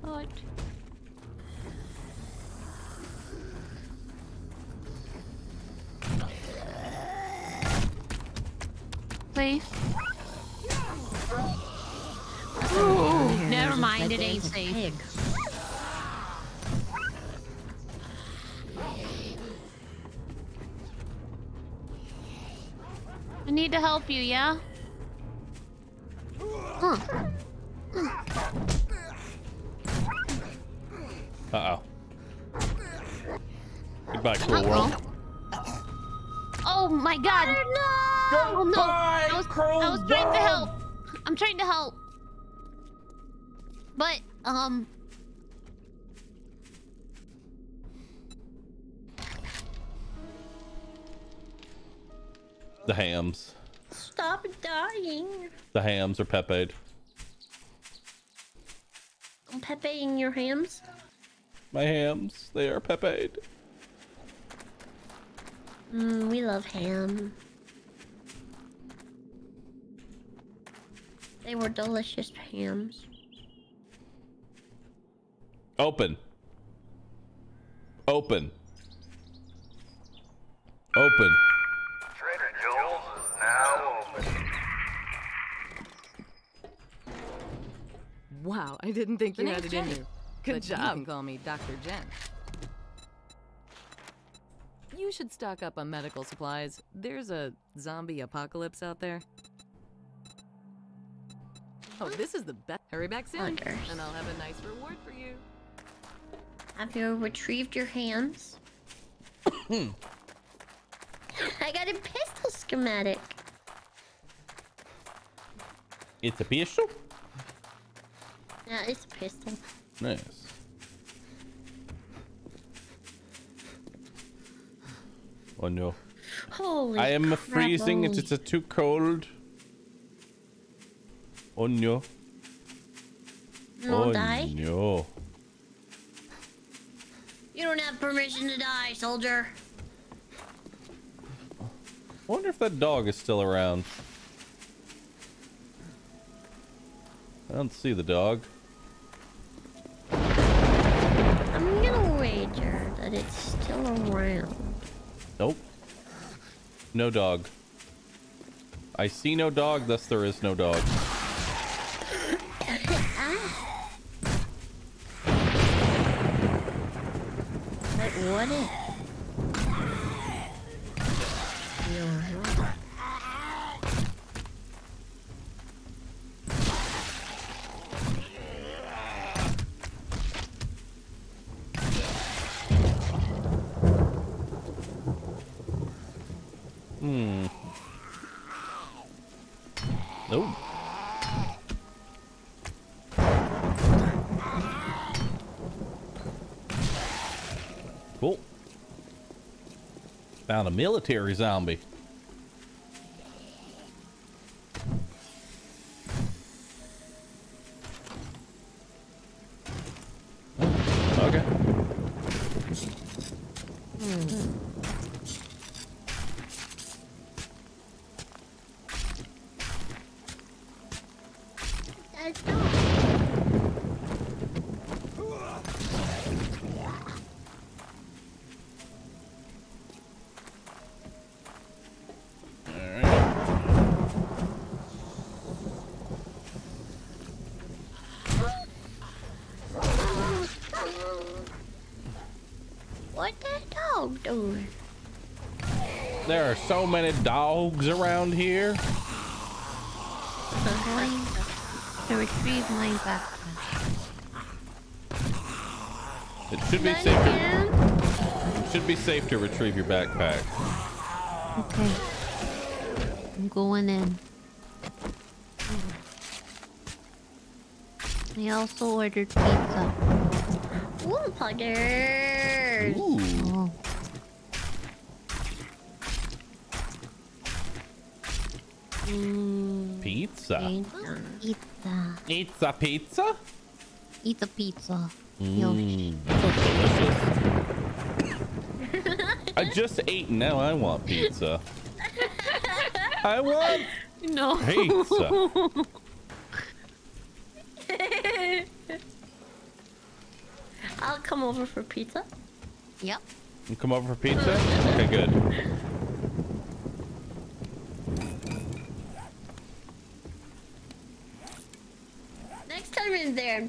What? Safe. Ooh, never mind, it ain't safe. Pig. I need to help you, yeah? Huh. Uh oh. Goodbye, cruel world. Oh my god! Oh no! I was, I was trying to help. I'm trying to help. But, um... The hams. Stop dying. The hams are Pepe'd. I'm pepeing your hams. My hams, they are Pepe'd. Mm, we love ham. They were delicious hams. Open. Open. Open. Trader Joel's is now open. Wow, I didn't think The you had name's it in you. Good but you can call me Dr. Jen. You should stock up on medical supplies. There's a zombie apocalypse out there. Oh, this is the best. Hurry back soon, Wonders. and I'll have a nice reward for you. Have you retrieved your hams? [coughs] I got a pistol schematic. It's a pistol? Yeah, it's a pistol. Nice. Oh no. Holy I am crap, freezing. It's holy- just too cold. Oh no. You oh die? no. You don't have permission to die, soldier. I wonder if that dog is still around. I don't see the dog. I'm gonna wager that it's still around. Nope. No dog. I see no dog, thus there is no dog. What if? Found a military zombie. Dogs around here. I'm to retrieve my backpack. It should be safe. Again? To, should be safe to retrieve your backpack. Okay. I'm going in. I also ordered pizza. Ooh, puggers. Ooh. Pizza. pizza. Pizza. Pizza pizza? Eat the pizza. Mm, that delicious. [laughs] I just ate now I want pizza. I want No. pizza. [laughs] I'll come over for pizza. Yep. You come over for pizza? Okay, good.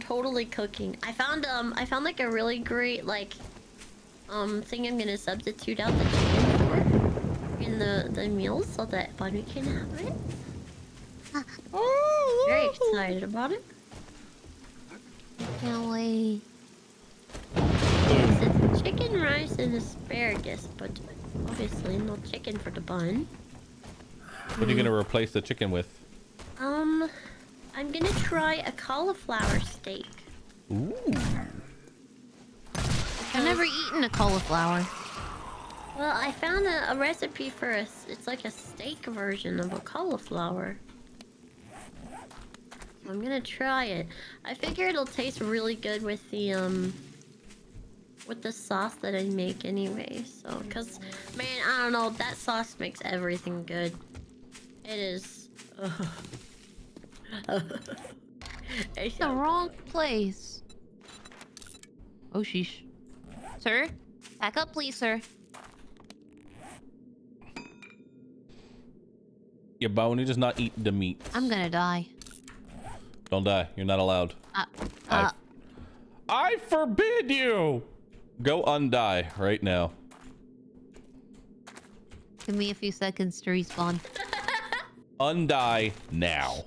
Totally cooking. I found um, I found like a really great like, um, thing I'm gonna substitute out the chicken for in the the meals so that Bunny can have it. Oh, [laughs] Very excited about it. Can't wait. It's chicken rice and asparagus, but obviously no chicken for the bun. What are you gonna replace the chicken with? I'm gonna try a cauliflower steak. Ooh. I've never eaten a cauliflower. Well, I found a, a recipe for a. It's like a steak version of a cauliflower. I'm gonna try it. I figure it'll taste really good with the um. With the sauce that I make anyway. So, cause man, I don't know. That sauce makes everything good. It is. [laughs] it's The wrong place. Oh, sheesh. Sir? Back up, please, sir. Your bony does not eat the meat. I'm gonna die. Don't die. You're not allowed. Uh, I- uh, I forbid you! Go undie right now. give me a few seconds to respawn. Undie now.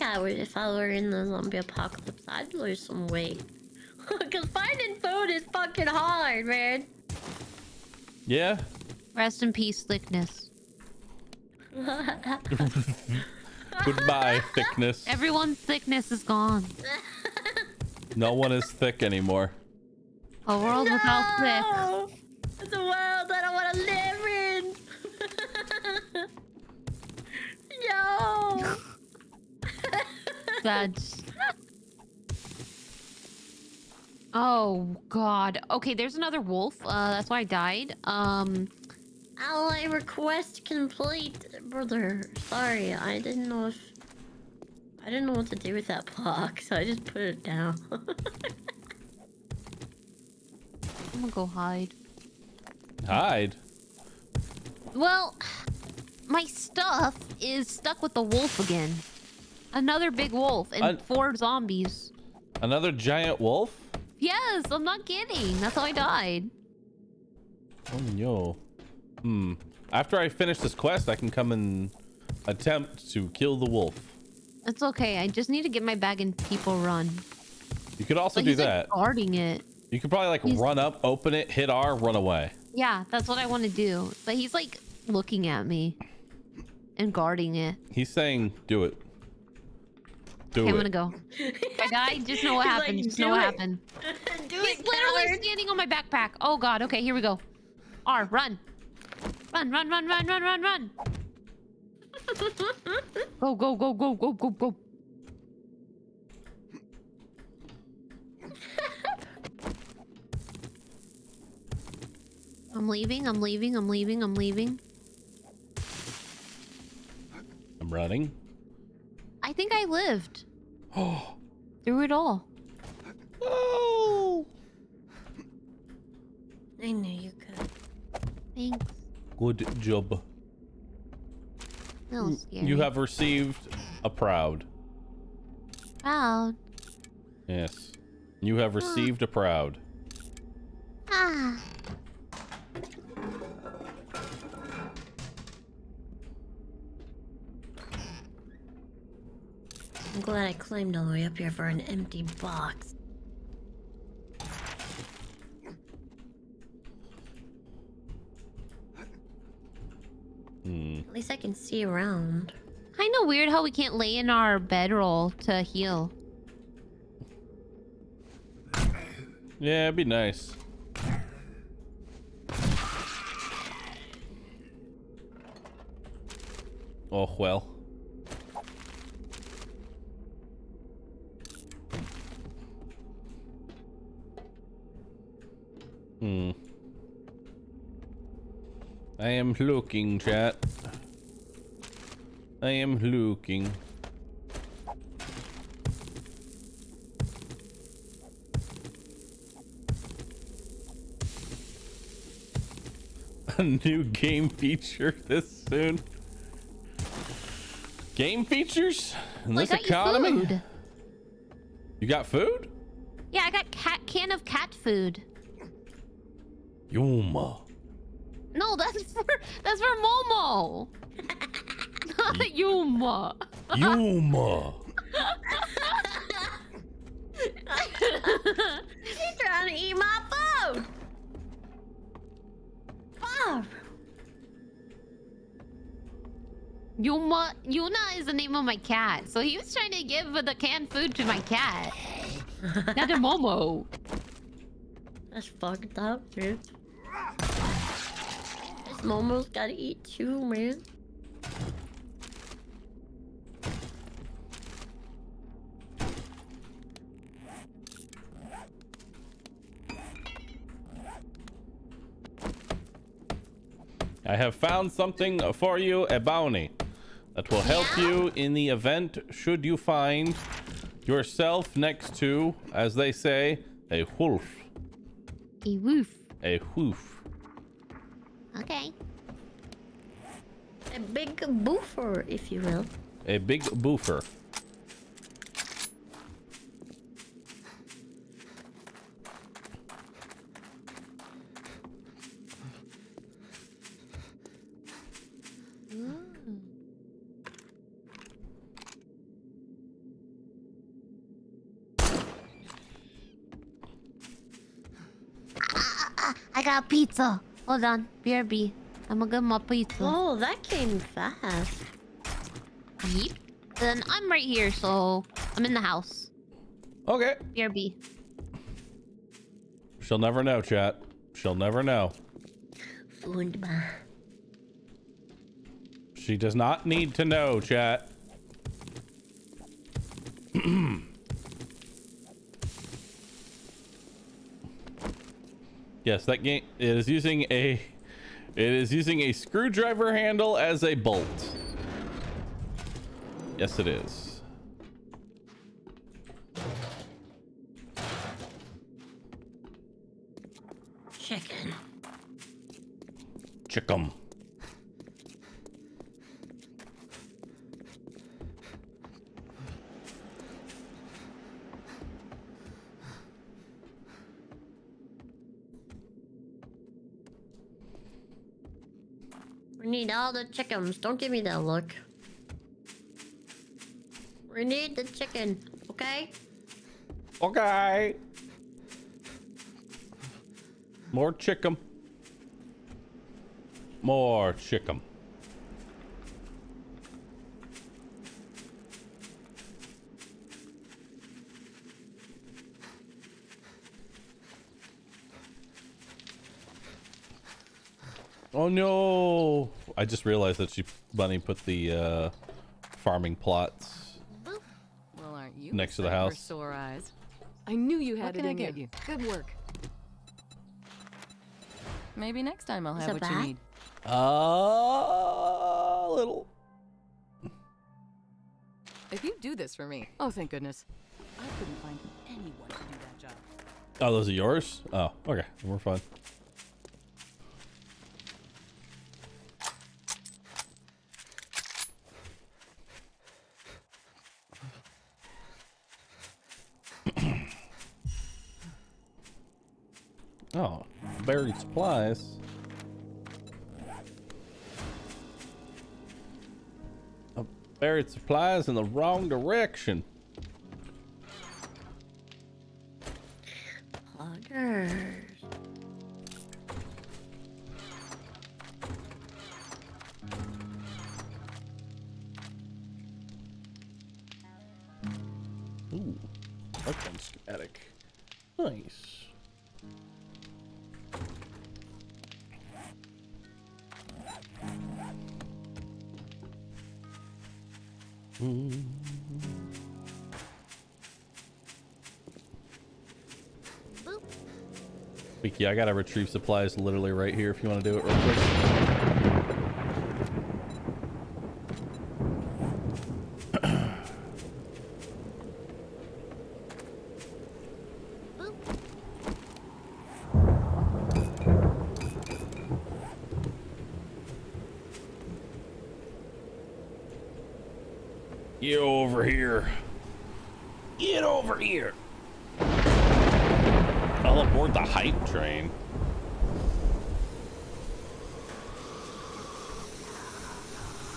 Like I would if I were in the zombie apocalypse, I'd lose some weight. [laughs] Cause finding food is fucking hard, man. Yeah? Rest in peace, thickness. [laughs] Goodbye, thickness. Everyone's thickness is gone. [laughs] No one is thick anymore. A world without thick. It's a world I don't want to live in. no. That's. [laughs] Oh God. Okay, there's another wolf. Uh, that's why I died. Um, Ally request complete, brother. Sorry, I didn't know if I didn't know what to do with that block, so I just put it down. [laughs] I'm gonna go hide. Hide. Well, my stuff is stuck with the wolf again. Another big wolf and Un- four zombies. Another giant wolf? Yes, I'm not kidding. That's how I died. Oh no. Hmm. After I finish this quest, I can come and attempt to kill the wolf. It's okay. I just need to get my bag and people run. You could also But do he's, like, that. guarding it. You could probably like He's- run up, open it, hit R, run away. Yeah, that's what I want to do. But he's like looking at me and guarding it. He's saying, do it. Do Okay, it. I'm gonna go. If [laughs] I die, just know what He's like, happened. just "Do know what it." happened. [laughs] Do He's it, literally coward. standing on my backpack. Oh god. Okay, here we go. R, run. Run, run, run, run, run, run, run. [laughs] Go, go, go, go, go, go, go. I'm leaving, I'm leaving, I'm leaving, I'm leaving. I'm running. I think I lived Oh. [gasps] through it all. Oh. I knew you could. Thanks. Good job. A little scary. You have received a proud. Proud. Yes. You have received a proud. Ah. I'm glad I climbed all the way up here for an empty box. Hmm. At least I can see around. Kind of weird how we can't lay in our bedroll to heal. Yeah, it'd be nice. Oh well. Hmm. I am looking, chat. I am looking. a new game feature this soon. Game features in this you economy? food. You got food? Yeah, I got cat can of cat food. Yuma. No, that's for that's for Momo. Not [laughs] Yuma. Yuma. He's trying to eat my food! Bob! Yuma Yuna is the name of my cat. So he was trying to give the canned food to my cat. Not to Momo. That's fucked up, dude. This Momo's gotta eat too, man. I have found something for you, a bounty, that will help Yeah? you in the event should you find yourself next to, as they say, a wolf. A woof. A hoof. Okay. A big boofer, if you will. A big boofer. Got pizza. Hold on. BRB. I'm gonna get my pizza. Oh, that came fast. Yeep. Then I'm right here, so I'm in the house. Okay. BRB. She'll never know, chat. She'll never know. Wunderbar. She does not need to know, chat. [clears throat] yes, that game it is using a it is using a screwdriver handle as a bolt. Yes, it is. Chicken. Chickum. We need all the chickens. Don't give me that look. We need the chicken, okay? Okay. More chickum. More chicken. Oh no! I just realized that she Bunny put the uh, farming plots. Well, aren't you Next to the a sight for house. Sore eyes. I knew you had What it can I in get you. you? Good work. Maybe next time I'll Is have it what you bad? need. A little. If you do this for me, oh thank goodness. I couldn't find anyone to do that job. Oh, those are yours? Oh, okay. We're fine. oh, buried supplies. Oh, buried supplies in the wrong direction. I gotta retrieve supplies literally right here if you want to do it real quick. Get over here. Get over here. I'll aboard the hype train.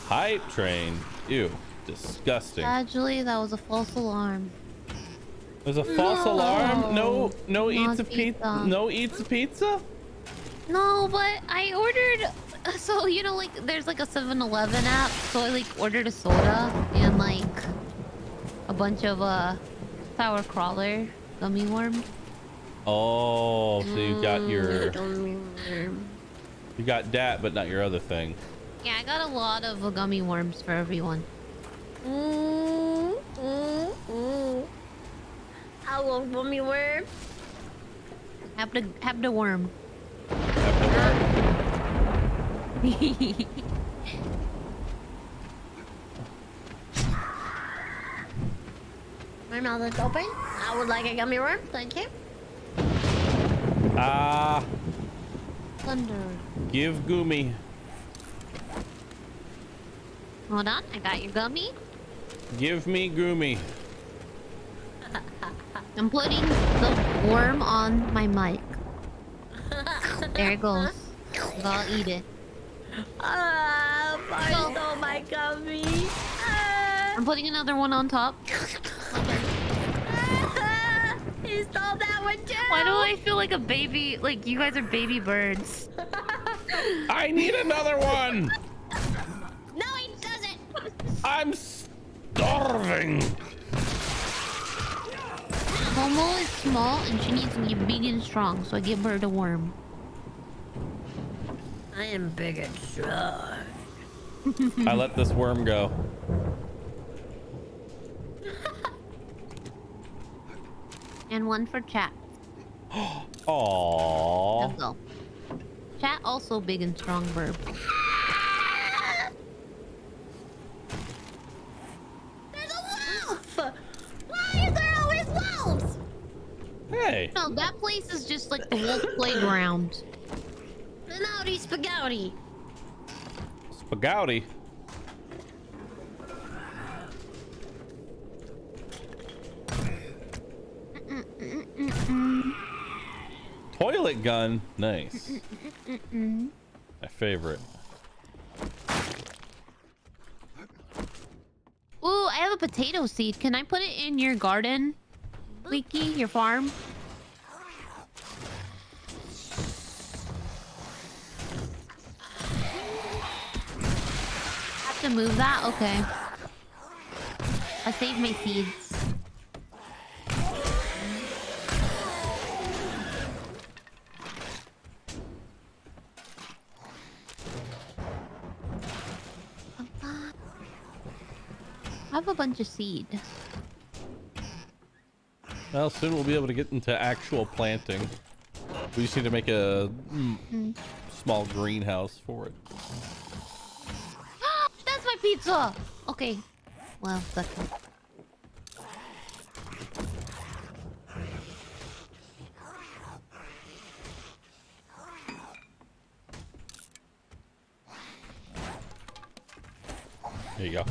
Hype train? Ew. Disgusting. Actually, that was a false alarm. There's a false No. alarm? No, no Not eats a pizza. pizza. No eats a pizza? No, but I ordered. [laughs] So you know, like there's like a 7-Eleven app. So I like ordered a soda and like a bunch of uh sour crawler gummy worms. Oh, so you got your [laughs] you got that, but not your other thing. Yeah, I got a lot of uh, gummy worms for everyone. Mm, mm, mm. I love gummy worm. Have the have the worm. Have [laughs] the worm. My mouth is open. I would like a gummy worm. Thank you. Ah, Thunder. give Gumi. Hold on, I got your gummy. Give me Gumi. [laughs] I'm putting the worm on my mic. There it goes. I'll eat it. Ah, I stole my gummy. Ah, I'm putting another one on top. ah, [laughs] he stole that one too. Why do I feel like a baby? Like you guys are baby birds. I need another one. [laughs] No, he doesn't. I'm starving. Momo is small and she needs to be big and strong, so I give her the worm. I am big and strong. I let this worm go. [laughs] And one for chat. [gasps] Aww. Chat also big and strong verb. There's a wolf. Why is there always wolves? Hey. No, that place is just like the wolf playground. And now these spaghetti. Spaghetti. Toilet gun. Nice. My favorite. Ooh, I have a potato seed. Can I put it in your garden? Leaky, your farm? To move that? Okay. I saved my seeds. I have a bunch of seed. Well, soon we'll be able to get into actual planting. We just need to make a mm, small greenhouse for it. My pizza! Okay. Well, second. There you go.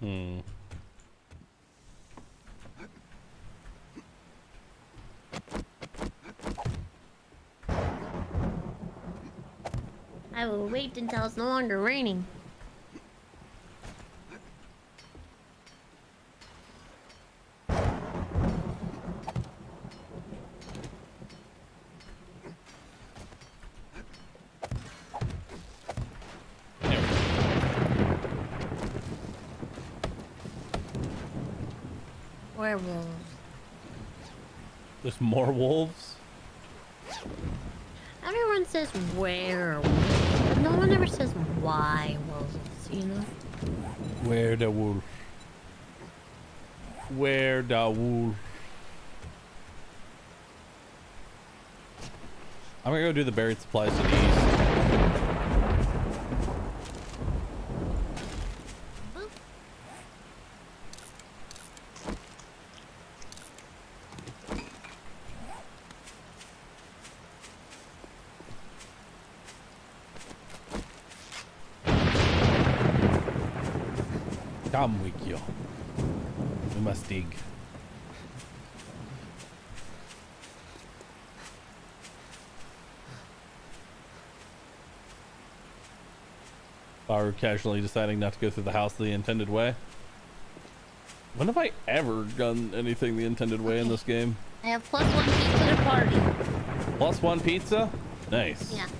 Hmm. I will wait until it's no longer raining. There we. Werewolves. There's more wolves. Everyone says werewolves. No one ever says why wolves, you know? Where the wolf? Where the wolf? I'm gonna go do the buried supplies to the east. Come, Wikio. We must dig. If I were casually deciding not to go through the house the intended way. When have I ever done anything the intended way in this game? I have plus one pizza to party. Plus one pizza? Nice. Yeah. [sighs]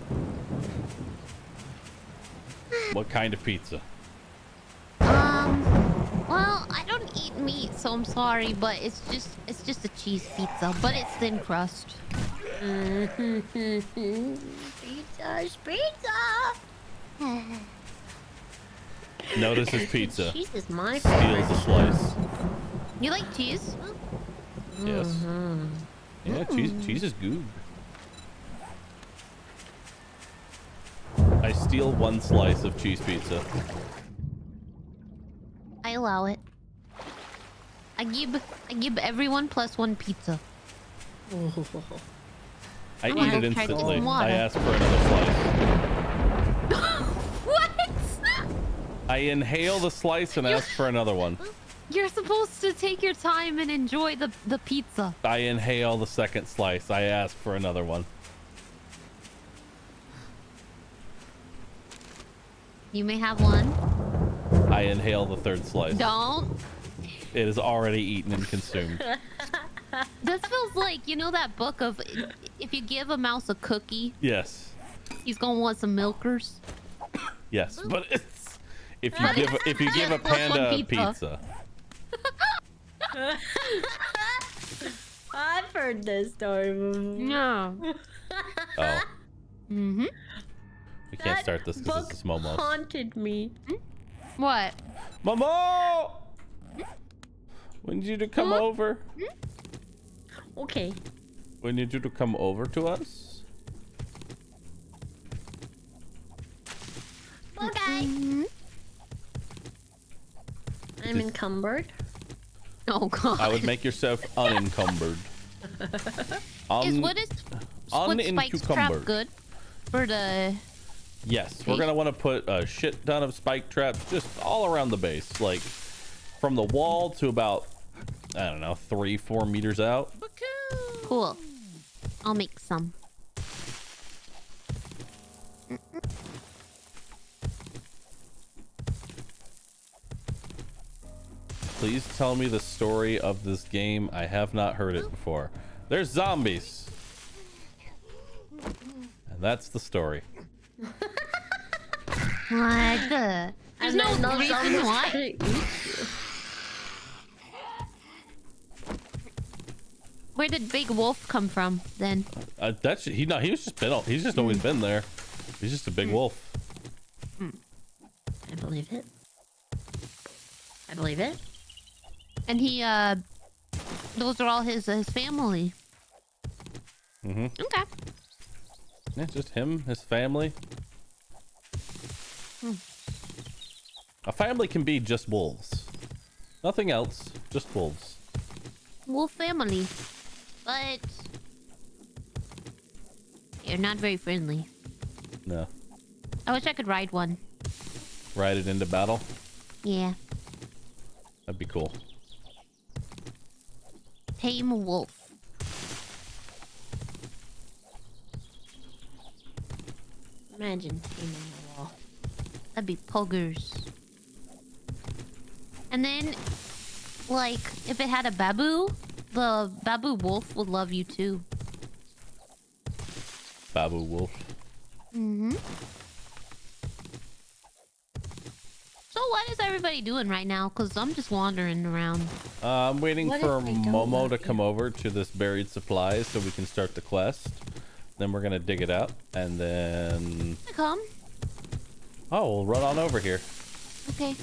What kind of pizza? Um. Well, I don't eat meat, so I'm sorry, but it's just it's just a cheese pizza, but it's thin crust. [laughs] Pizza, pizza! Notice his pizza. [laughs] Cheese is my favorite. Steals a slice. You like cheese? Yes. Mm-hmm. Yeah, cheese mm. cheese is good. I steal one slice of cheese pizza. I allow it. I give I give everyone plus one pizza. I wanna eat it go try to get instantly. I ask for another slice. what? I inhale the slice and ask for another one. You're supposed to take your time and enjoy the the pizza. I inhale the second slice. I ask for another one. You may have one. I inhale the third slice. Don't. It is already eaten and consumed. [laughs] This feels like you know that book of if you give a mouse a cookie, Yes. he's gonna want some milkers. Yes, but it's if you give if you give a Plus panda a pizza. pizza. [laughs] I've heard this story before. No. Oh, [laughs] Mm-hmm. we can't That start this because book it's a small mouse. haunted me. What? Momo! We need you to come Huh? over. Okay. We need you to come over to us. Okay. Mm-hmm. I'm encumbered. [laughs] Oh god. I would make yourself [laughs] unencumbered. Is Un- what is what spikes trap good for the? Yes, we're gonna want to put a shit ton of spike traps just all around the base, like from the wall to about I don't know, three, four meters out. Cool. I'll make some. Please tell me the story of this game. I have not heard it before. There's zombies. And that's the story. What? the- There's no reason why. Where did Big Wolf come from then? Uh, that's he. No, he was just been. He's just always been there. He's just a big wolf. I believe it. I believe it. And he, uh, those are all his his family. Mm-hmm. Okay. Yeah, just him, his family. A family can be just wolves. Nothing else. Just wolves. Wolf family, but you're not very friendly. No. I wish I could ride one. Ride it into battle. Yeah, That'd be cool. Tame wolf. Imagine taming the wall. That'd be poggers. And then, like, if it had a babu, the babu wolf would love you too. Babu wolf. Mm-hmm. So what is everybody doing right now? Cause I'm just wandering around. Uh, I'm waiting What for if they don't Momo to come over to this buried supplies so we can start the quest. Then we're gonna dig it out, and then Come. oh, we'll run on over here. Okay.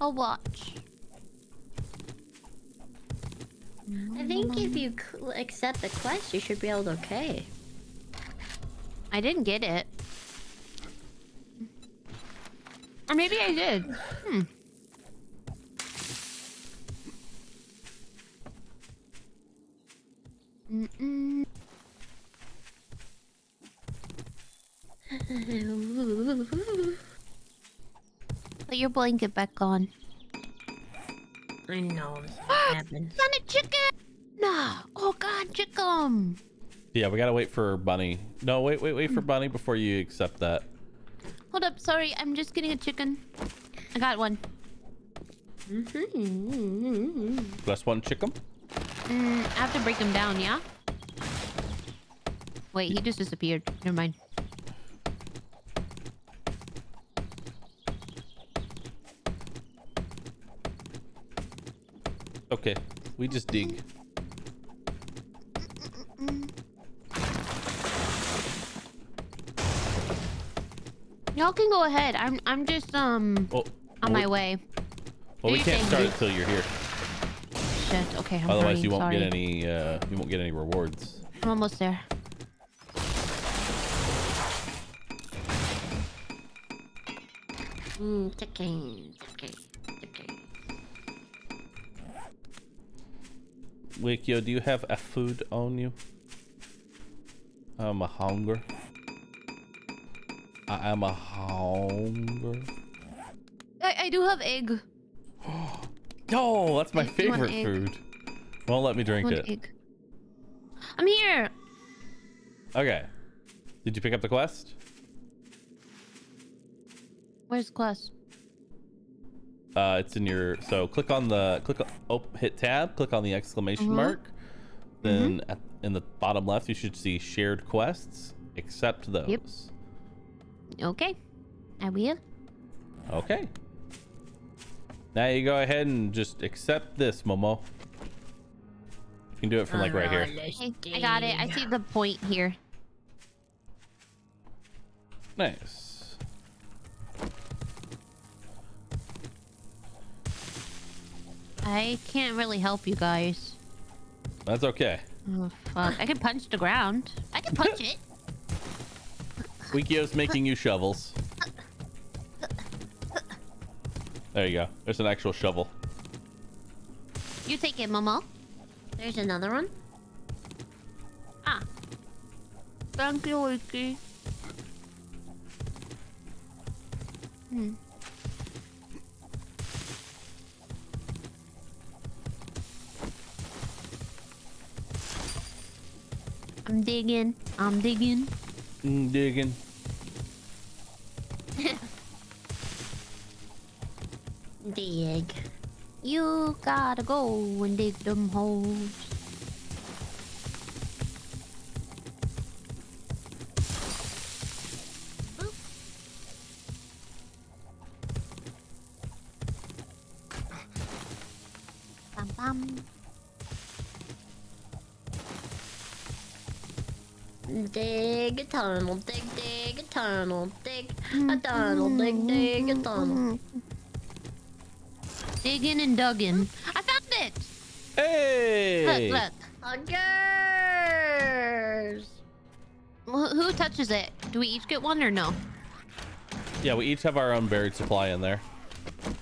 I'll watch. I think if you accept the quest, you should be able to okay. I didn't get it. Or maybe I did. Hmm. Mm-mm. Put your blanket back on. I know this will [gasps] happen. Son of chicken! Nah. Oh god, chicken! Yeah, we gotta wait for Bunny. No, wait, wait, wait for Bunny before you accept that. Hold up, sorry, I'm just getting a chicken. I got one. Plus one chicken. Mm, I have to break him down, yeah? Wait, he just disappeared. Never mind. Okay, we just dig. Y'all can go ahead. I'm I'm just um Oh, on my way. Well, we can't start dude. until you're here. Shit. Okay, I'm Otherwise, hurrying, you won't sorry. get any. Uh, you won't get any rewards. I'm almost there. Mm, chicken, chicken, chicken. Wikio, do you have a food on you? I'm a hunger. I am a hunger. I, I do have egg. [gasps] Oh, that's my want favorite food. Won't let me drink it. egg. I'm here. Okay. Did you pick up the quest? Where's the quest? Uh, it's in your. So click on the click. On, oh, hit tab. Click on the exclamation Mhm. mark. Then at, in the bottom left, you should see shared quests. Accept those. Okay. I will. Okay. Now you go ahead and just accept this, Momo. You can do it from like right here. Okay, I got it. I see the point here. Nice. I can't really help you guys. That's okay. Oh fuck! I can punch the ground. I can punch [laughs] it. Wikio's making you shovels. There you go. There's an actual shovel. You take it, Momo. There's another one. Ah. Thank you, Wiki. Hmm. I'm digging. I'm digging. Mm, digging. [laughs] Dig. You gotta go and dig them holes. Dig a tunnel, dig, dig a tunnel, dig a tunnel, dig, dig a tunnel. Digging and dugging. I found it! Hey! Look, look. Huggers! Wh- Who touches it? Do we each get one or no? Yeah, we each have our own buried supply in there.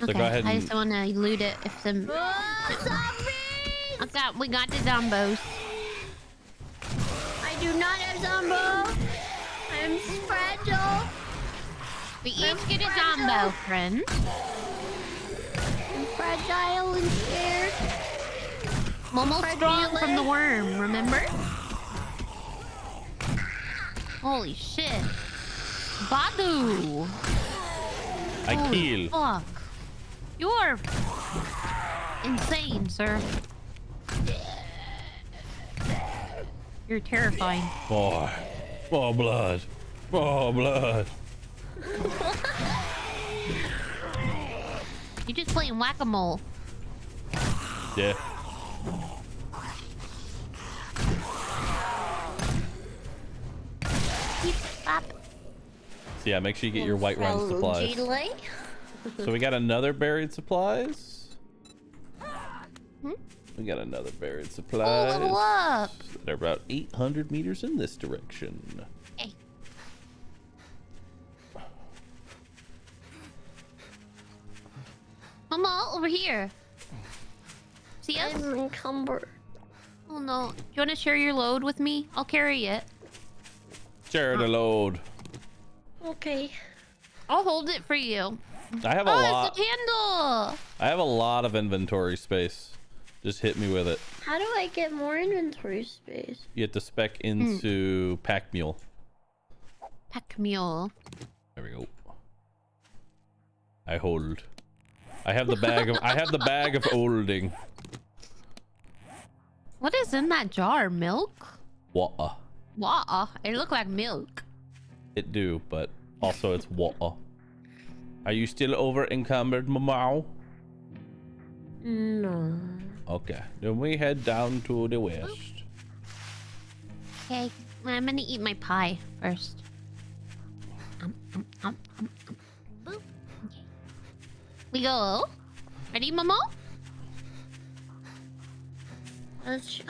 So okay, go ahead I just want to loot it if some. Ah, zombies! Okay, we got the zombos. I do not have Zombo! I'm fragile! We each get a zombo, friends. I'm fragile and scared. Momo's strong from the worm, remember? Holy shit. Badu! I Holy kill. Fuck. You're insane, sir. You're terrifying. More. More blood. More blood. You're just playing whack-a-mole. Yeah. So yeah, make sure you get your white run supplies. So we got another buried supplies. Hmm? We got another buried Oh, supplies. level up. They're about 800 meters in this direction. Hey. Mama, over here. See us? I'm encumbered. Oh no. Do you want to share your load with me? I'll carry it. Share the load. Okay. I'll hold it for you. I have a oh, lot. it's a handle. I have a lot of inventory space. Just hit me with it. How do I get more inventory space? You have to spec Hmm. into pack mule. Pack mule. There we go. I hold. I have the bag of I have the bag of holding. What is in that jar? Milk? Water. Wow, it look like milk. It do, but also it's water. Are you still over encumbered, Mamau? No. Okay. Then we head down to the west. Okay, I'm gonna eat my pie first. Um, um, um, um, um. Boop. Okay. We go. Ready, Momo?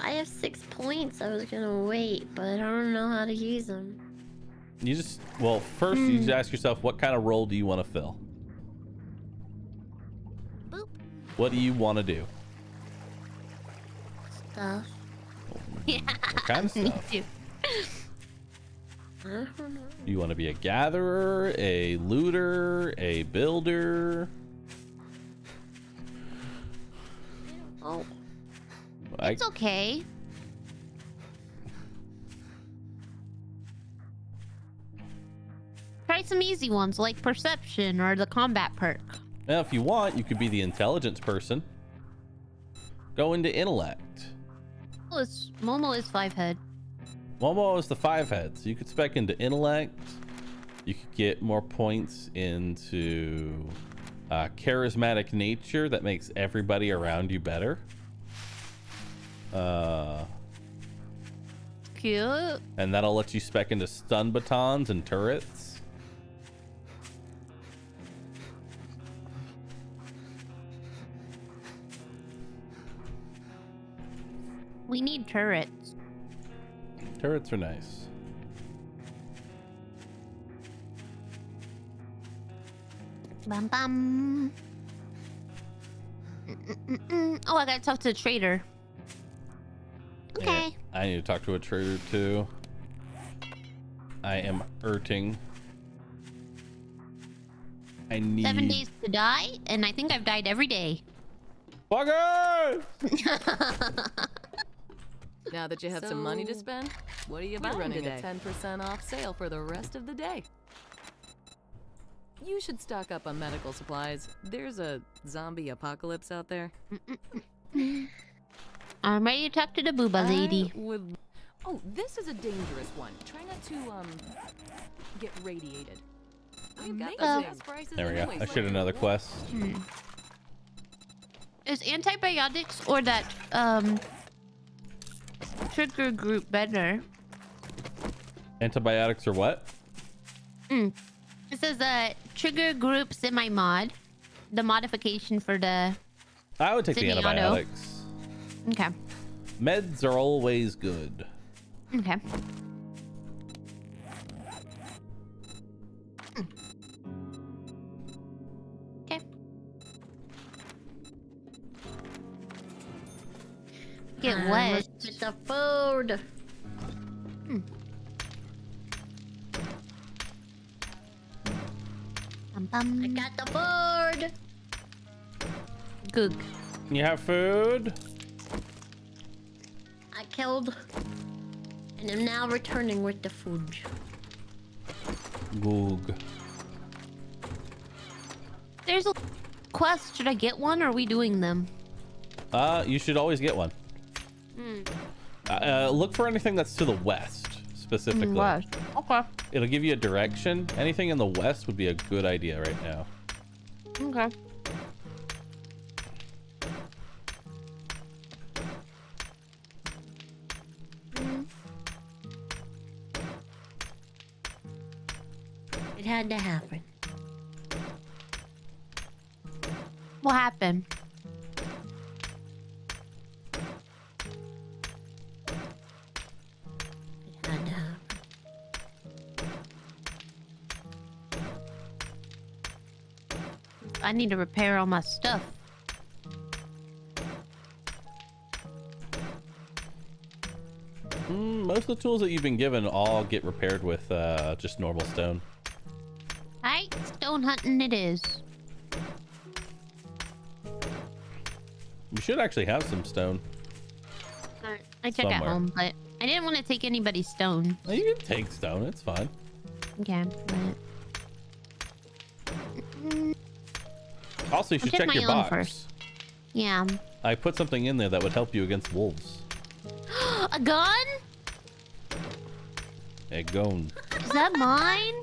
I have six points. I was gonna wait, but I don't know how to use them. You just well, first you just ask yourself what kind of role do you want to fill? Boop. What do you want to do? Stuff. Yeah. What kind of [laughs] Me too. I don't know. Do you want to be a gatherer, a looter, a builder? Oh, I, It's okay. Try some easy ones like perception or the combat perk. now, if you want, you could be the intelligence person. Go into intellect. It's, Momo is five head. Momo is the five heads. You could spec into intellect. You could get more points into uh, charismatic nature that makes everybody around you better. Uh, Cute. and that'll let you spec into stun batons and turrets. We need turrets. Turrets are nice. Bum bum. Mm-mm-mm-mm. Oh, I gotta talk to the trader. Okay. I need to talk to a trader too. I am hurting. I need. Seven days to die, and I think I've died every day. Fucker! [laughs] Now that you have some money to spend, what are you We're buying running today? a a 10% off sale for the rest of the day. You should stock up on medical supplies. There's a zombie apocalypse out there. I'm ready to talk to the booba lady. Would Oh, this is a dangerous one. Try not to um get radiated. We've got the prices There we go. anyways. I should another quest. Is antibiotics or that um trigger group better? Antibiotics or what? It says uh trigger group semi mod, the modification for the I would take the semi auto. antibiotics. okay Meds are always good. Okay. Get Ah, wet. let's Get the food. Bum, bum. I got the food. Goog. You have food? I killed. And am now returning with the food. Goog. There's a quest. Should I get one or are we doing them? Uh, you should always get one. Hmm. Uh, look for anything that's to the west, specifically. West. Okay. It'll give you a direction. Anything in the west would be a good idea right now. Okay. It had to happen. What happened? I need to repair all my stuff. Mm, most of the tools that you've been given all get repaired with uh, just normal stone. Alright, stone hunting it is. You should actually have some stone. I took it home, but I didn't want to take anybody's stone. Well, You can take stone. It's fine. Okay, but Also, you should check your box. first. yeah. I put something in there that would help you against wolves. [gasps] a gun? A gun. Is that mine?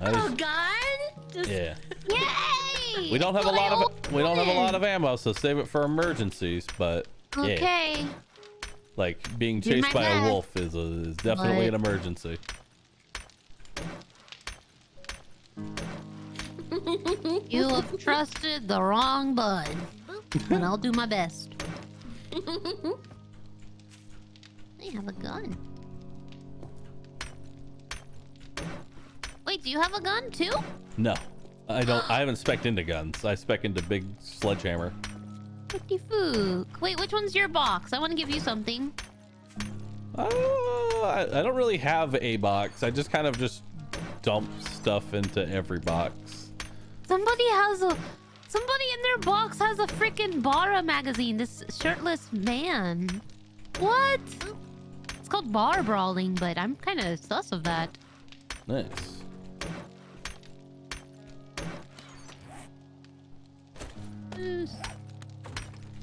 That Oh is- God! Just yeah. Yay! We don't have a lot of we don't have a lot of ammo, so save it for emergencies. But yeah, Okay. like being chased by a wolf is a, is definitely What? an emergency. [laughs] You have trusted the wrong bud. But I'll do my best. They have a gun. Wait, do you have a gun too? No, I don't. I haven't spec into guns. I spec into big sledgehammer. Pretty fook. Wait, which one's your box? I want to give you something. Uh, I, I don't really have a box. I just kind of just dump stuff into every box. Somebody has a. Somebody in their box has a freaking Bara magazine. This shirtless man. What? It's called bar brawling, but I'm kind of sus of that. Nice.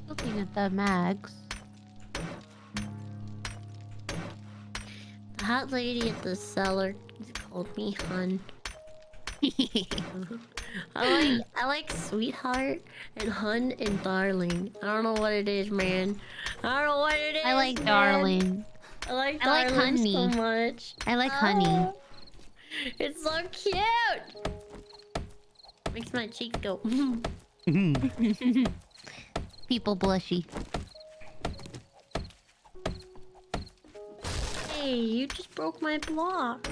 Looking at the mags? the hot lady at the cellar called me hun. [laughs] I like I like sweetheart and hun and darling. I don't know what it is, man. I don't know what it is. I like man. darling. I like I like darling so honey. much. I like honey. Oh, It's so cute. Makes my cheeks go. [laughs] [laughs] People blushy. hey, you just broke my block.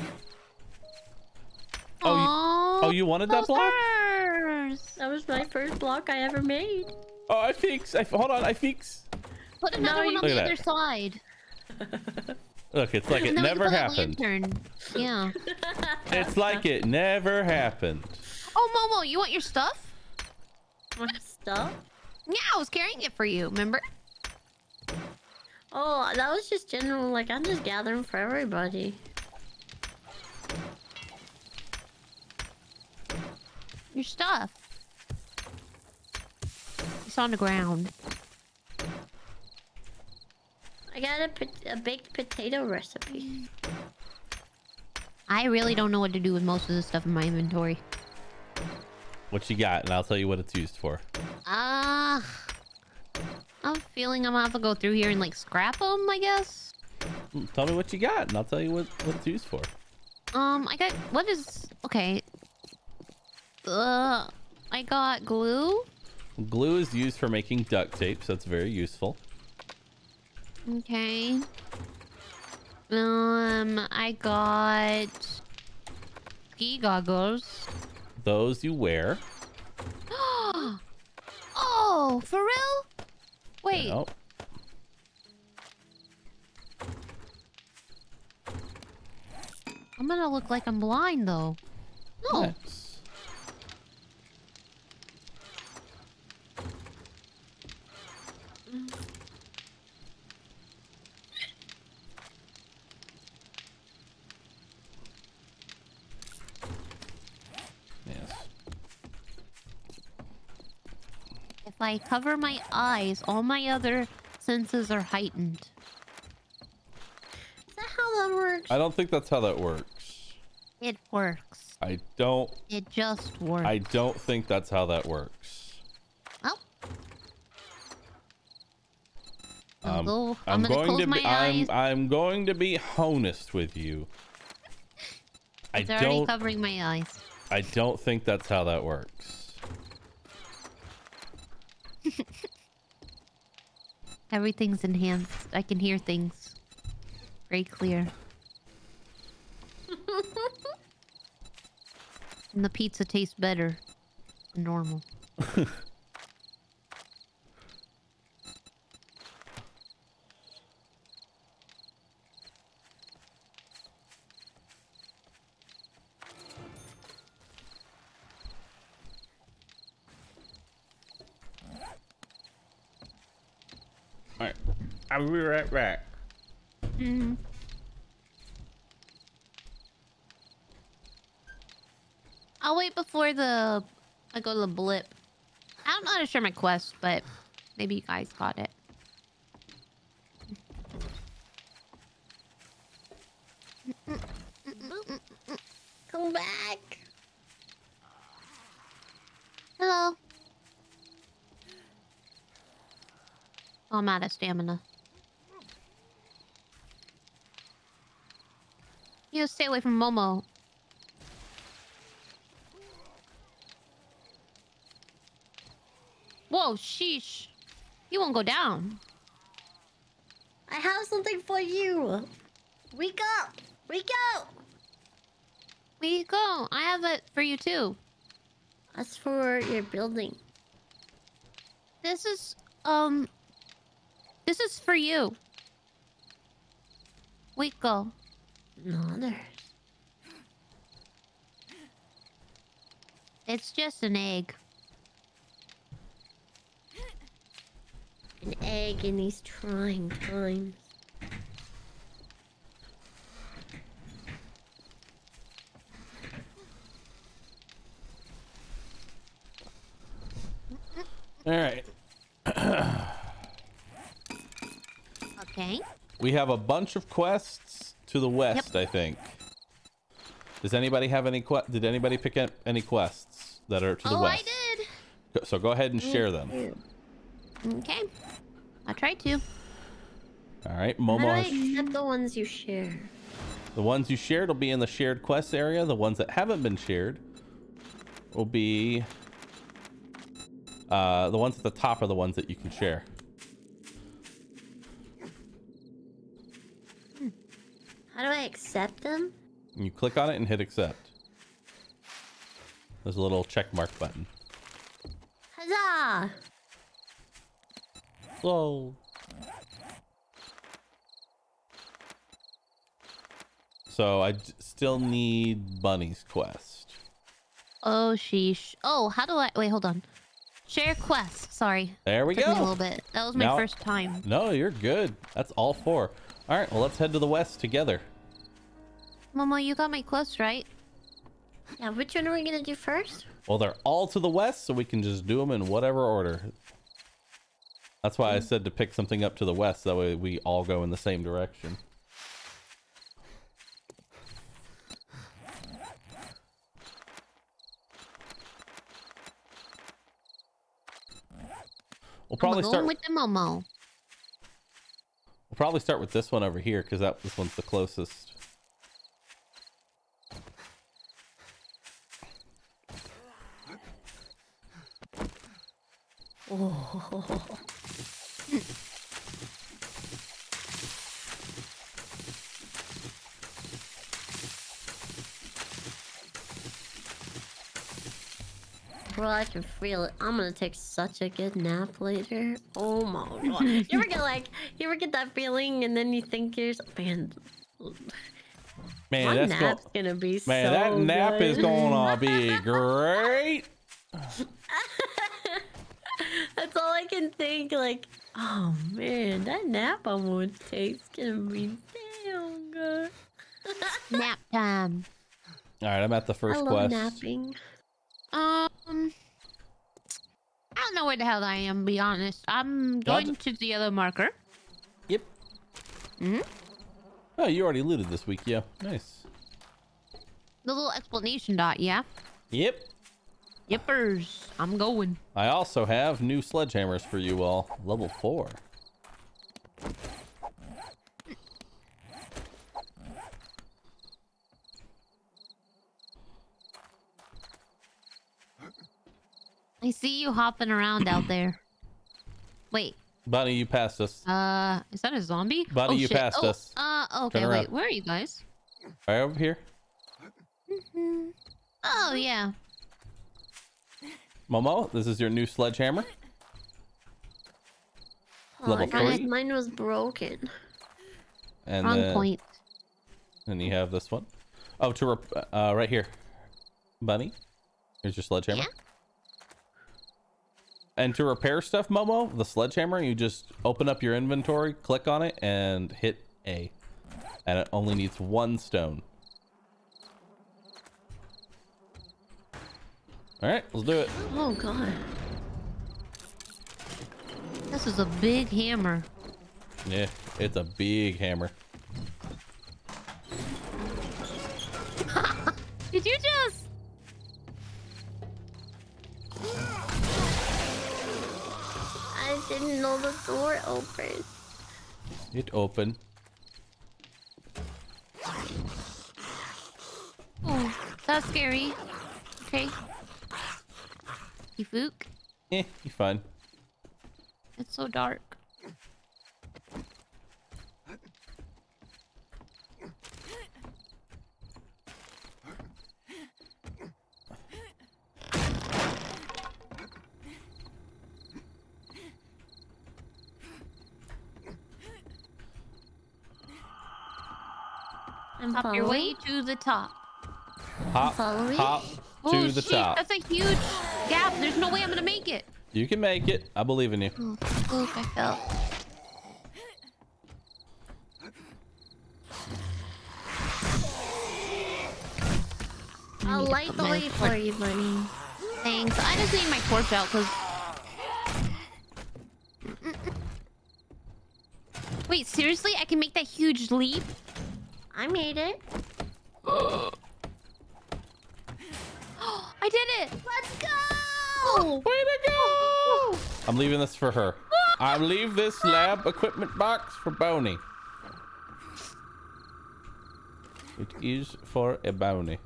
Oh, you, oh, you wanted that block? hers. That was my first block I ever made. Oh, I fix. I hold on. I fix. Put another No, one on the at other that. side. [laughs] Look, it's like it And then we never happened. Yeah. [laughs] It's like it never happened. Oh, Momo, you want your stuff? My stuff? Yeah, I was carrying it for you. Remember? Oh, that was just general. Like I'm just gathering for everybody. Your stuff. It's on the ground. I got a, pot- a baked potato recipe. I really don't know what to do with most of the stuff in my inventory. What you got? And I'll tell you what it's used for. Ah. I'm feeling I'm gonna have to go through here and like scrap them, I guess. Mm, Tell me what you got, and I'll tell you what, what it's used for. Um, I got what is okay. Uh, I got glue. Glue is used for making duct tape, so it's very useful. Okay. Um, I got ski goggles. Those you wear. [gasps] oh, for real? Wait, Oh, I'm gonna look like I'm blind though. No. Yes. If I cover my eyes, all my other senses are heightened. Is that how that works? I don't think that's how that works. It works. I don't. It just works. I don't think that's how that works. Oh. Um, go- I'm, I'm, going to be. I'm. I'm going to be honest with you. [laughs] I don't. covering my eyes. I don't think that's how that works. [laughs] Everything's enhanced. I can hear things. Very clear. [laughs] and the pizza tastes better than normal. [laughs] All right. I'll be right back. Mm-hmm. I'll wait before the I go to the blip. I'm not sure my quest, but maybe you guys got it. Come back. Hello. Oh, I'm out of stamina. You stay away from Momo. Whoa, sheesh. You won't go down. I have something for you. Up. Wake up. Where you go? I have it for you too. That's for your building. This is, um... This is for you. Wiko. No others. It's just an egg. An egg in these trying times. All right. Okay. We have a bunch of quests to the west, I think. Does anybody have any que- Did anybody pick up any quests that are to the oh, west? I did. So go ahead and share them. Okay. I tried to. All right, Momo. I accept the ones you share? the ones you shared will be in the shared quests area. The ones that haven't been shared will be. Uh, the ones at the top are the ones that you can share. How do I accept them? You click on it and hit accept. There's a little check mark button. Huzzah! Whoa. So I d- still need Bunny's quest. Oh, sheesh. Oh, how do I... Wait, hold on. Share quest. Sorry. There we Took me a little bit. That was my Now- first time. No, you're good. That's all four. All right, well, let's head to the west together. Momo, you got my clothes, right. Yeah, which one are we gonna do first? Well, they're all to the west, so we can just do them in whatever order. That's why I said to pick something up to the west. That way we all go in the same direction. We'll probably I'm going start. with the Momo. We'll probably start with this one over here because that this one's the closest. Oh. [laughs] Bro, I can feel it. I'm gonna take such a good nap later. Oh my [laughs] god. You ever get like, you ever get that feeling and then you think you're, man, Man, my that's going. nap's gonna be so Man, so that nap is gonna be great. [laughs] That's all I can think. Like, oh man, that nap I'm gonna take is gonna be damn good. Nap time. All right, I'm at the first [laughs] I first love quest. napping. Um, I don't know where the hell I am. Be honest. I'm going Not- to the other marker. Yep. Mm hmm Oh, you already looted this week, yeah. Nice. The little explanation dot. Yeah. Yep. Yippers. I'm going. I also have new sledgehammers for you all. Level four. I see you hopping around out there. Wait. Bunny, you passed us. Uh, is that a zombie? Buddy, oh, you shit. passed oh, us. Uh, okay. Wait, where are you guys? Right over here. Oh yeah. Momo, this is your new sledgehammer. Oh, Level guys, three. mine was broken. And Wrong then, point. and you have this one. Oh, to rep- uh, right here. Bunny, here's your sledgehammer. Yeah. And to repair stuff, Momo, the sledgehammer, you just open up your inventory, click on it, and hit A. And it only needs one stone. All right, let's do it. Oh god. This is a big hammer. Yeah, it's a big hammer. [laughs] Did you just? Didn't know the door opened. It opened. Oh, that's scary. Okay. You fook. Eh, you fine. It's so dark. I'm Hop your way to the top. Hop, Follow me? hop to oh the shit, top. that's a huge gap. There's no way I'm gonna make it. You can make it. I believe in you. Oh, fuck, I fell. I'll light the way for you, bunny. Thanks. I just need my torch out because. Wait, seriously? I can make that huge leap? I made it. [gasps] I did it! Let's go! Way to go! I'm leaving this for her. I leave this lab equipment box for Boney. It is for a Boney.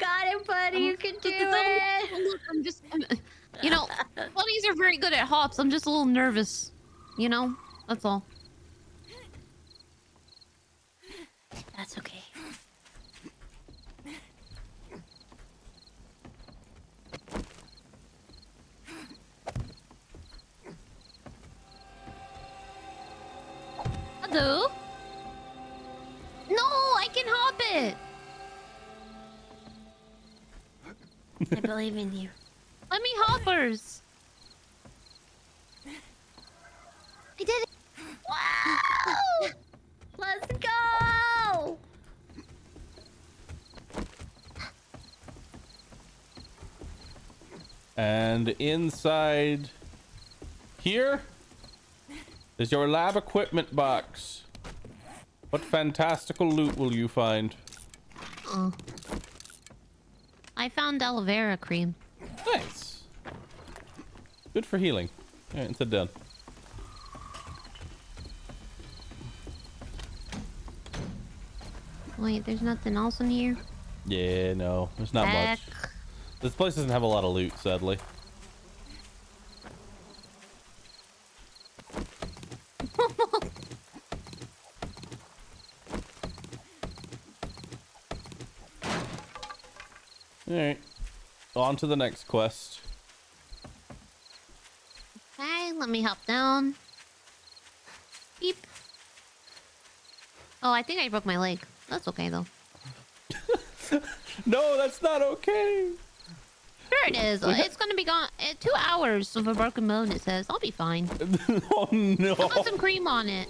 got it, buddy. You can do it. Look, I'm just, I'm, you know, bunnies are very good at hops. I'm just a little nervous. You know, that's all. That's okay. Hello? No, I can hop it! I believe in you. Let me hoppers. I did it. Wow! Let's go! And inside here is your lab equipment box. What fantastical loot will you find? Oh. I found aloe vera cream. Nice. Good for healing. All right, sit down. Wait, there's nothing else in here. Yeah, no, there's not Back. much. This place doesn't have a lot of loot, sadly. Alright. On to the next quest. Okay, let me hop down. Beep. Oh, I think I broke my leg. That's okay though. [laughs] No, that's not okay. Sure it is. It's gonna be gone. Uh, two hours of a broken bone. It says. I'll be fine. [laughs] oh no. I'll put some cream on it.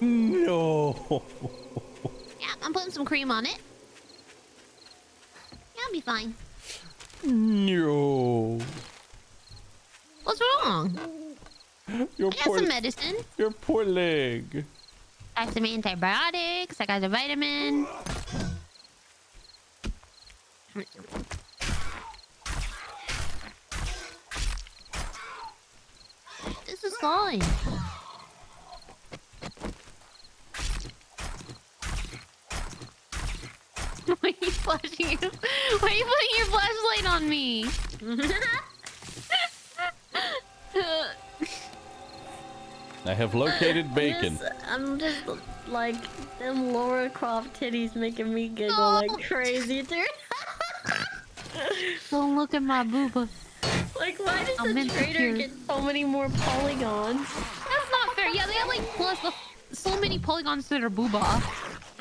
No. Yeah, I'm putting some cream on it. I'll be fine. No. What's wrong? Your I got some medicine. your poor leg. I got some antibiotics. I got a vitamin. This is fine. Why are you [laughs] Why are you putting your flashlight on me? [laughs] I have located bacon. Just- I'm just like them Laura Croft titties making me giggle No. like crazy, dude. [laughs] Don't look at my booba. like, why does I'm the insecure. trader get so many more polygons? That's not fair. Yeah, they have like plus the, so many polygons to their booba.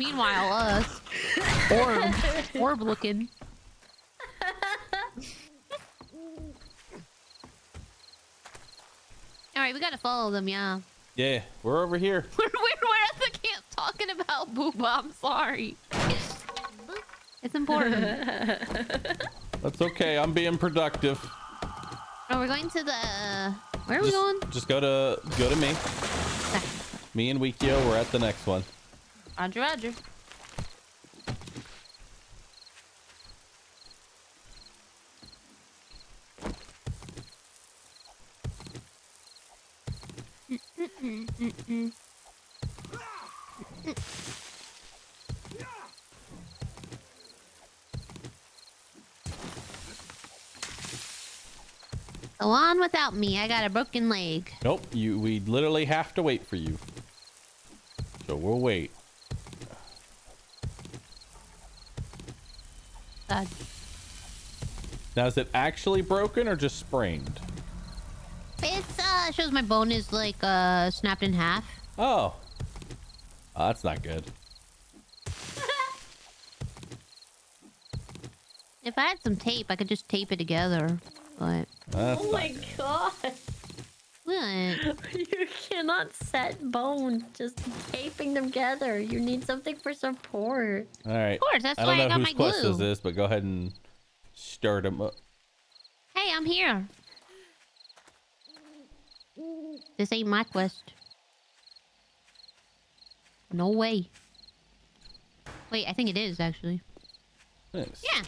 Meanwhile, us orb, orb looking. [laughs] All right, we gotta follow them. Yeah, Yeah, we're over here. [laughs] we're we're, we're at the camp talking about booba. I'm sorry. It's important. [laughs] That's okay. I'm being productive. oh, we're going to the. Where are we going? just go to go to me. Me and Wikio, we're at the next one. Roger, Roger. Go on without me. I got a broken leg. Nope, you. We literally have to wait for you. So we'll wait. God. Now, is it actually broken or just sprained? It's uh shows my bone is like uh snapped in half. Oh. Oh, that's not good. If I had some tape, I could just tape it together. But That's Oh my good. god. What? [laughs] You cannot set bones just taping them together. You need something for support. All right. Of course, that's I why don't I know got whose my quest is this, but go ahead and start them up. Hey, I'm here. This ain't my quest. No way. Wait, I think it is actually. Nice. Yeah.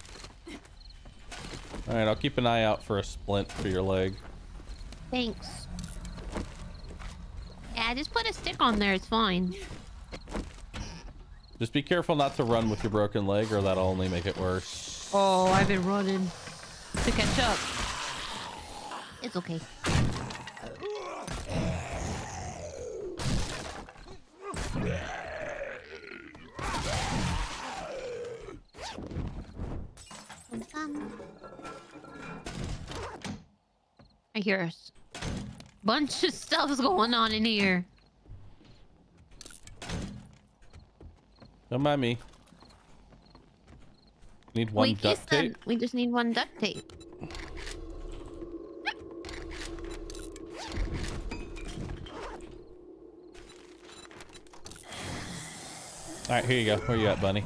All right, I'll keep an eye out for a splint for your leg. Thanks. Yeah, just put a stick on there. It's fine. Just be careful not to run with your broken leg, or that'll only make it worse. Oh, I've been running to catch up. It's okay. I hear a s- bunch of stuff's going on in here. Don't mind me. Need one duct said um, tape. we just need one duct tape. All right, here you go. Where you at, bunny?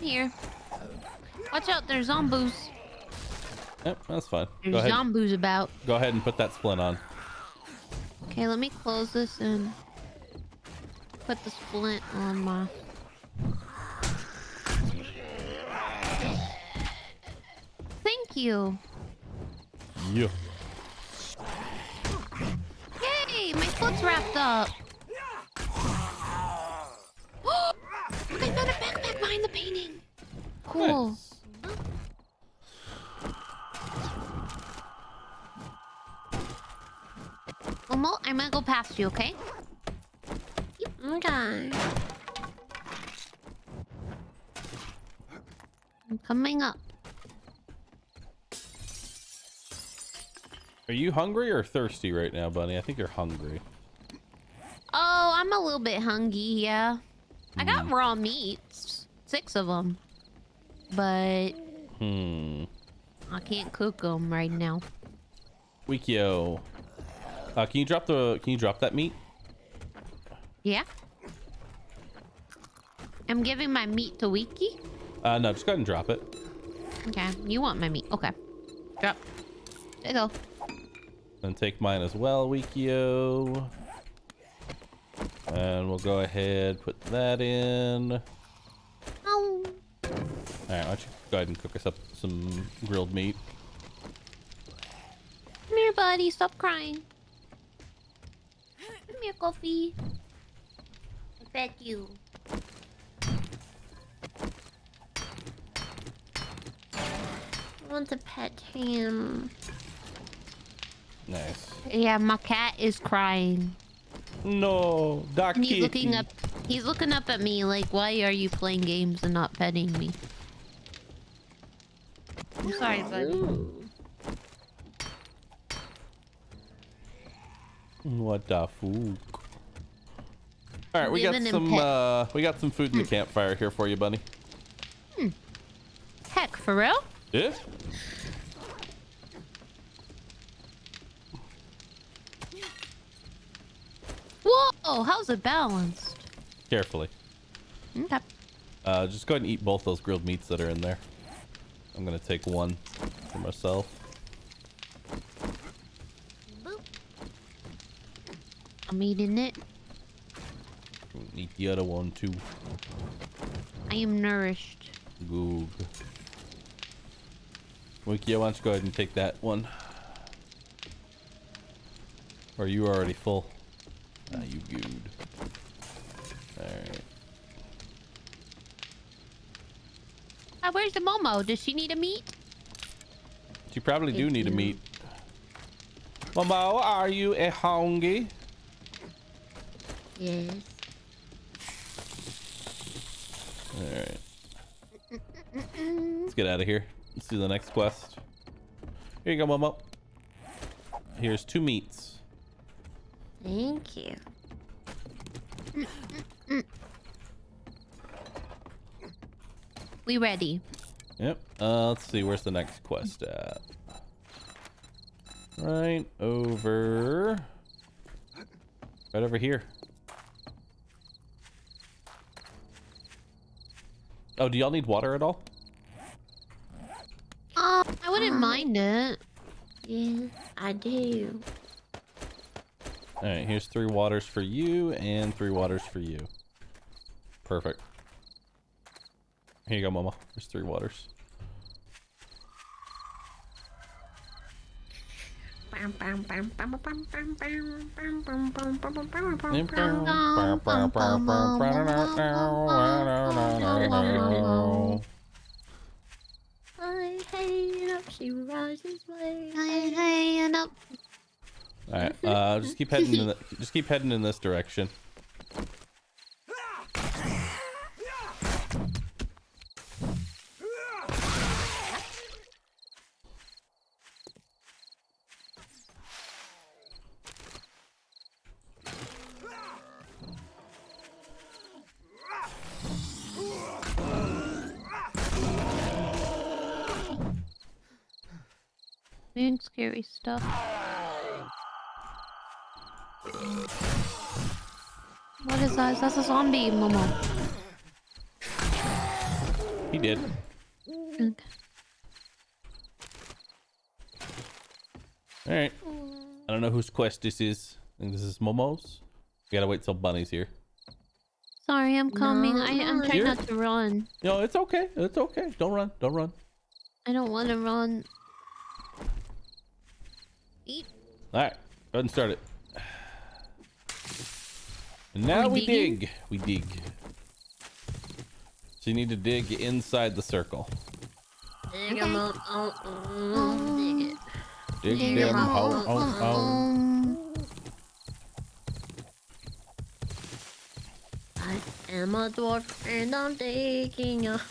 Here. Watch out, there's zombies. Yep, that's fine. Go There's ahead. zombies about. Go ahead and put that splint on. Okay, let me close this and put the splint on my. Thank you. Yeah. Yay, my foot's wrapped up. [gasps] I found a backpack behind the painting. Cool. Nice. Momo, I'm gonna go past you, okay? Okay. I'm coming up. Are you hungry or thirsty right now, bunny? I think you're hungry. Oh, I'm a little bit hungry, yeah. I got raw meats. Six of them. But Hmm. I can't cook them right now. Wikio. Uh, can you drop the? Can you drop that meat? Yeah? I'm giving my meat to Wiki? Uh, no, just go ahead and drop it. Okay, you want my meat. Okay. Drop. There you go. And take mine as well, Wikio. And we'll go ahead, put that in. Oh. All right, why don't you go ahead and cook us up some grilled meat? Come here, buddy. Stop crying. Come here, Coffee. I fed you. I want to pet him. Nice. Yeah, my cat is crying. No, Doc And he's looking up he's looking up at me like why are you playing games and not petting me? I'm sorry, buddy. What the fuck? All right, we got some. Uh, we got some food in the campfire here for you, bunny. Heck, for real? Yeah. Whoa, how's it balanced? Carefully. Okay. Uh, just go ahead and eat both those grilled meats that are in there. I'm gonna take one for myself. I'm eating it. Eat the other one too. I am nourished. Goog. Wiki, why don't you go ahead and take that one? Or you already full? Ah, you good. Alright. Ah, where's the Momo? Does she need a meat? You probably do need a meat. Momo, are you a hungry? Yes. Alright. Let's get out of here. Let's do the next quest. Here you go, Momo. Here's two meats. Thank you. We ready? Yep. Uh, let's see. Where's the next quest at? Right over. Right over here. Oh, do y'all need water at all? Um, I wouldn't mind it. Yeah, I do. All right. Here's three waters for you and three waters for you. Perfect. Here you go, Mama. There's three waters. Hey, hey, up she rises way. Hey, hey, up. All right. Uh, just keep heading in the, just keep heading in this direction. Big scary stuff. What is that? That's a zombie, Momo. He did. Okay. All right. I don't know whose quest this is. I think this is Momo's. We gotta wait till Bunny's here. Sorry, I'm coming. I, I'm trying Here? not to run. No, it's okay. It's okay. Don't run. Don't run. I don't want to run. Eat. All right. Go ahead and start it. And now we we dig. We dig. So you need to dig inside the circle. Dig 'em up, oh, oh, dig it. Dig Dig them. 'em up. Oh, oh, oh. I am a dwarf and I'm digging a [laughs]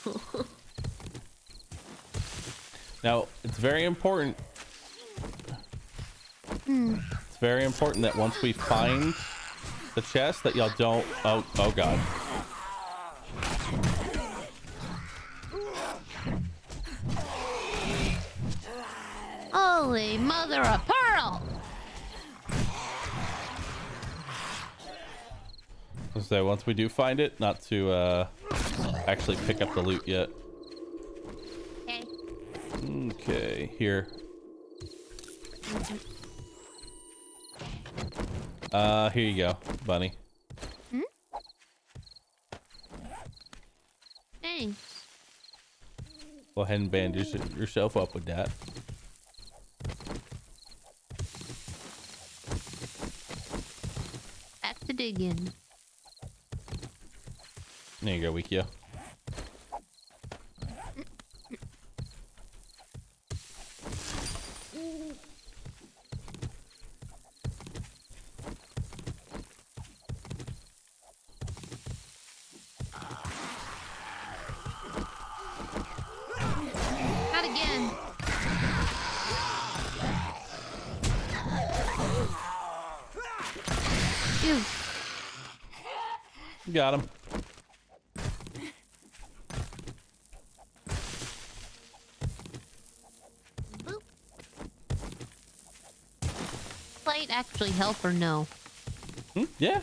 Now, it's very important. It's very important that once we find the chest that y'all don't oh oh god. Holy mother of pearl! So once we do find it, not to uh actually pick up the loot yet. Okay. Okay, here. Uh, here you go, bunny. Thanks. Go ahead and bandage yourself up with that. Back to digging. There you go, Wikio. Not again. Ew. Got him. Light help or no? Hmm? Yeah.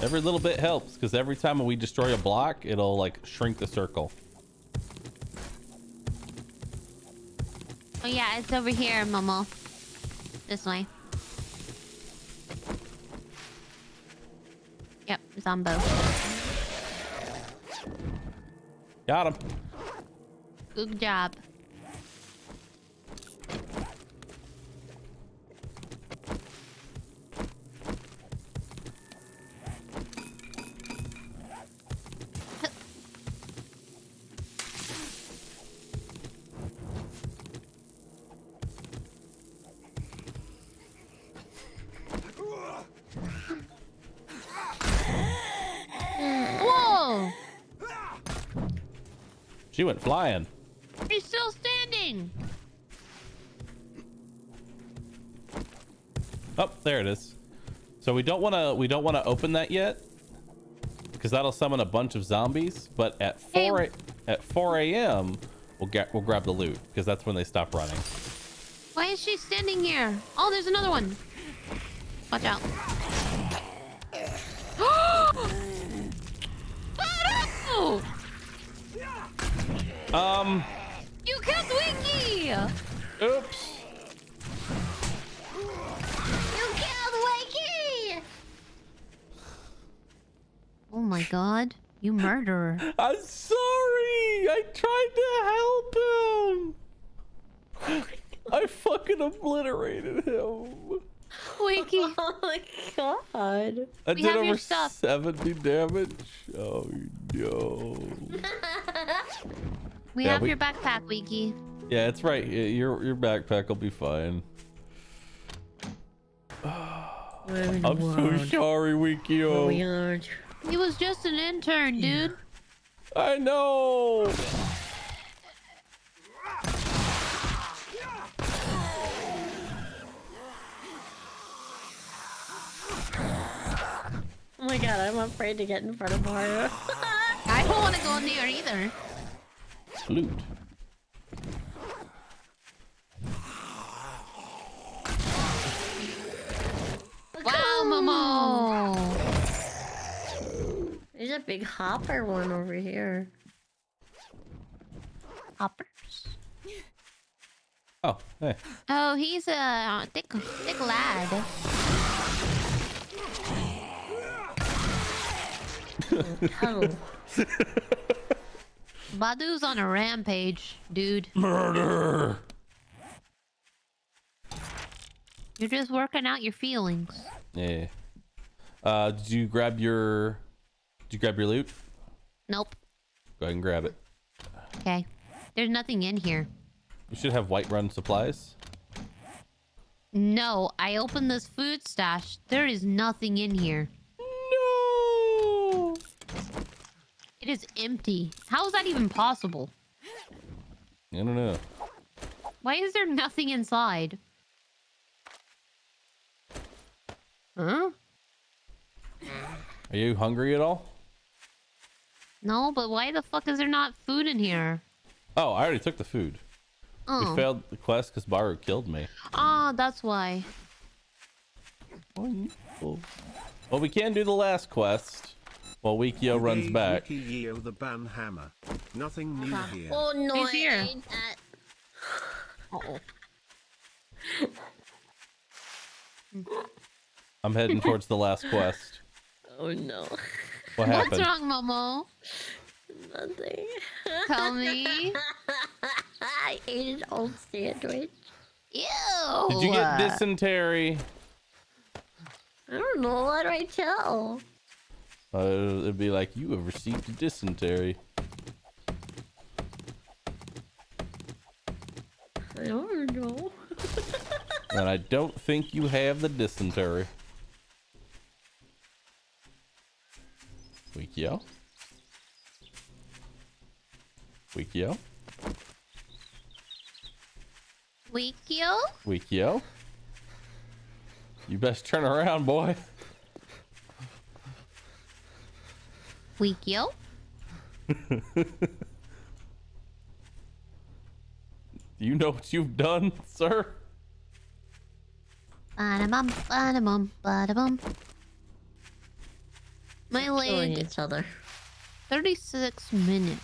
Every little bit helps because every time we destroy a block, it'll like shrink the circle. Oh yeah, it's over here, Momo. This way. Yep, Zombo. Got him. Good job. Went flying. He's still standing. Oh, there it is. So we don't want to we don't want to open that yet because that'll summon a bunch of zombies. But at four a, at four a.m. we'll get we'll grab the loot because that's when they stop running. Why is she standing here? Oh, there's another one. Watch out. Oh, no! Um. You killed Winky! Oops. You killed Wakey! Oh my god. You murderer. I'm sorry. I tried to help him. I fucking obliterated him. Winky. [laughs] Oh my god. I We did have your over stuff. 70 damage. Oh no. [laughs] We Yeah, have we- your backpack, Winky. Yeah, it's right. Your your backpack will be fine. [sighs] I'm so sorry, Wikio. He was just an intern, dude. I know. Oh my god, I'm afraid to get in front of Mario. [laughs] I don't want to go in there Loot. Wow, Momo! There's a big hopper one over here. Hoppers? Oh, hey. Oh, he's a uh, thick, thick lad. oh. [laughs] Badu's on a rampage, dude. Murder. You're just working out your feelings. Yeah. Uh, did you grab your? Did you grab your loot? Nope. Go ahead and grab it. Okay. There's nothing in here. You should have white run supplies. No, I opened this food stash. There is nothing in here. No. It is empty. How is that even possible? I don't know. Why is there nothing inside? Huh? Are you hungry at all? No, but why the fuck is there not food in here? Oh, I already took the food. Oh, We failed the quest because Bahroo killed me. Ah, that's why. Well, we can do the last quest while Wikio runs back. Yukio the ban hammer. Nothing new uh-huh. here. oh no! He's I here. ate that. Uh-oh. I'm heading towards the last quest. [laughs] Oh no! What What's wrong, Momo? Nothing. Tell me. [laughs] I ate an old sandwich. Ew. Did you get dysentery? I don't know. What do I tell? Uh, it'd be like you have received dysentery. I don't know. [laughs] And I don't think you have the dysentery. Wikio? Wikio? Wikio? Wikio? You best turn around, boy. Wikio? Do [laughs] you know what you've done, sir? Ba-da-bum, ba-da-bum, ba-da-bum. My Killing leg, each other. 36 minutes.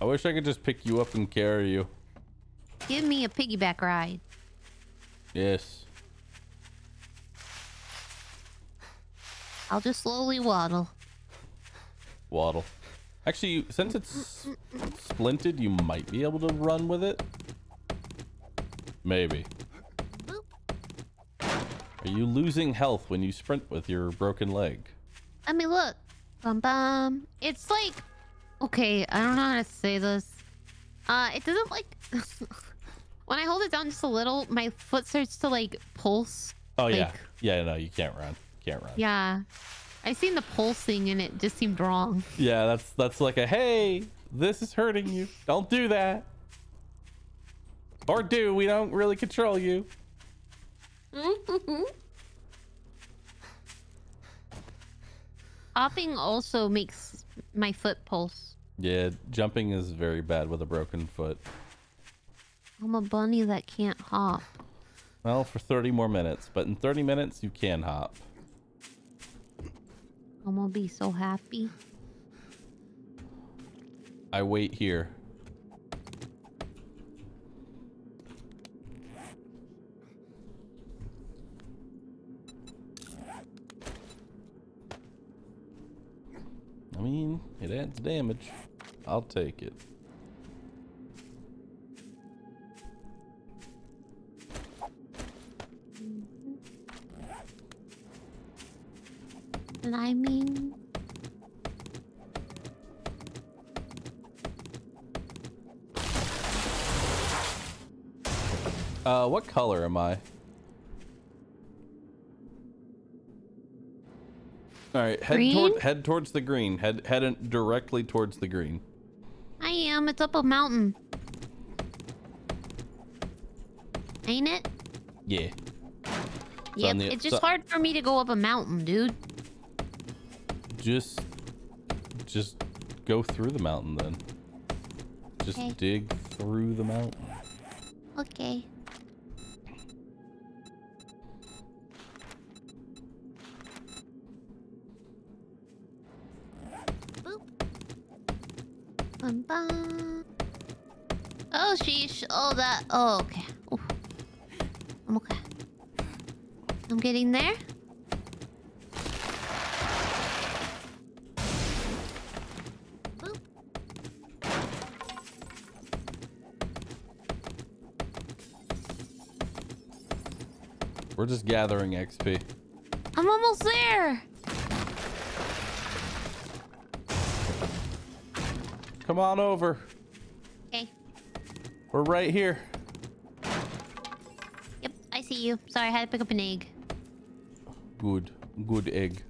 I wish I could just pick you up and carry you. Give me a piggyback ride. Yes. I'll just slowly waddle. Waddle. Actually, you- since it's splinted, you might be able to run with it. Maybe. Are you losing health when you sprint with your broken leg? I mean, look. Bum bum. It's like, okay, I don't know how to say this. Uh, it doesn't like. [laughs] when I hold it down just a little, my foot starts to like pulse. Oh yeah, yeah. No, you can't run. Can't run. Yeah, I seen the pulsing and it just seemed wrong. Yeah, that's that's like a hey, this is hurting you. Don't do that. Or do we don't really control you. [laughs] Hopping also makes my foot pulse. Yeah, jumping is very bad with a broken foot. I'm a bunny that can't hop. Well, for 30 more minutes, but in 30 minutes you can hop. I'm gonna be so happy. I wait here. I mean, it adds damage. I'll take it. Climbing. Uh, what color am I? All right, head Green? toward head towards the green. Head head directly towards the green. I am. It's up a mountain. Ain't it? Yeah. Yep. the- it's just so- hard for me to go up a mountain, dude. Just just go through the mountain then. Just Okay. dig through the mountain. Okay. bum, bum. Oh, sheesh. Oh, that. Oh, okay. Oof. I'm okay. I'm getting there. Just gathering XP. I'm almost there. Come on over. Okay. We're right here. Yep, I see you. Sorry, I had to pick up an egg. Good. Good egg.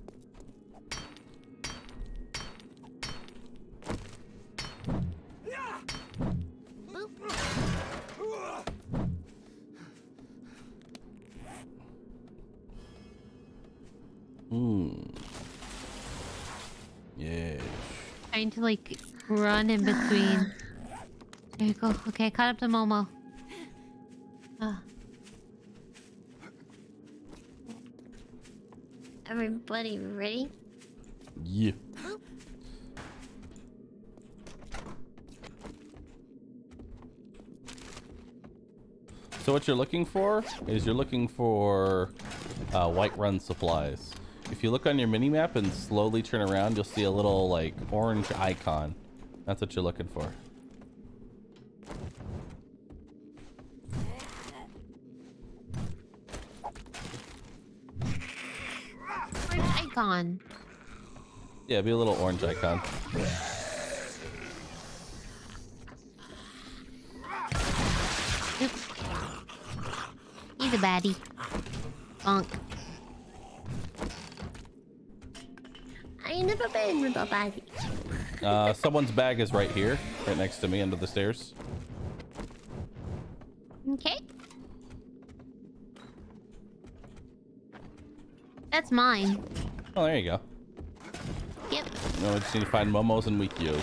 Like run in between. There you go. Okay, I caught up to Momo. Ah. Everybody ready? Yeah. So what you're looking for is you're looking for uh, white run supplies. If you look on your mini map and slowly turn around, you'll see a little like orange icon. That's what you're looking for. Where's icon? Yeah, be a little orange icon. Oops. He's a baddie. Bonk. I ain't never been with a body. Uh, someone's bag is right here, right next to me under the stairs. Okay. That's mine. Oh, there you go. Yep. Now we just need to find Momos and Wikios.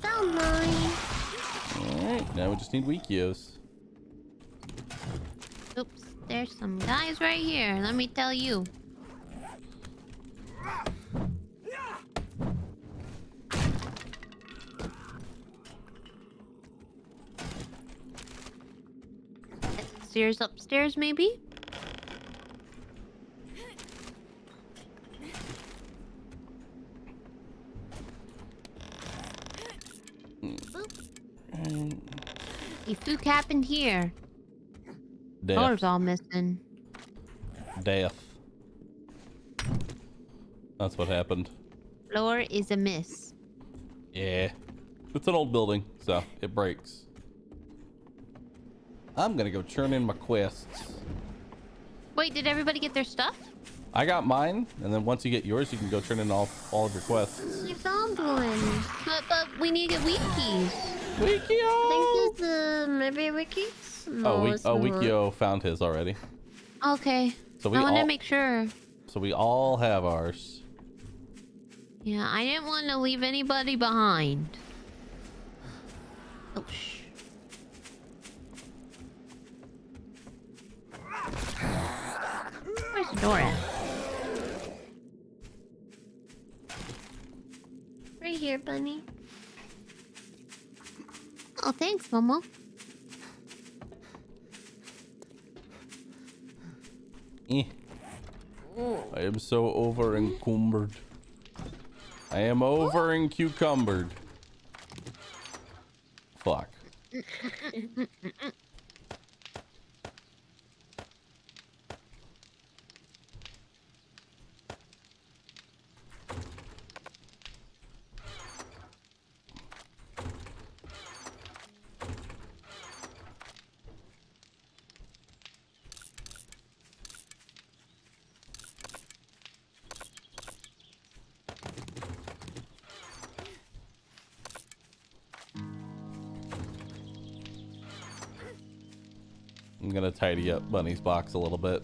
Found mine. Alright, now we just need Wikios. There's some guys right here. Let me tell you. Stairs upstairs, maybe? A food happened here. Death. Color's all missing. Death. That's what happened. Floor is a miss. Yeah. It's an old building, so it breaks. I'm gonna go churn in my quests. Wait, did everybody get their stuff? I got mine, and then once you get yours, you can go turn in all, all of your quests. I found one. But, but we need to get wikis. I Wikio! think it's uh, maybe Ricky's. No, Oh, we, oh. Wikio found his already. Okay. So we I want to make sure. so we all have ours. Yeah, I didn't want to leave anybody behind. Oh, shh. Where's at? Right here, bunny. Oh, thanks, Momo. Eh. I am so over encumbered. I am over encumbered. Fuck. [laughs] Tidy up Bunny's box a little bit.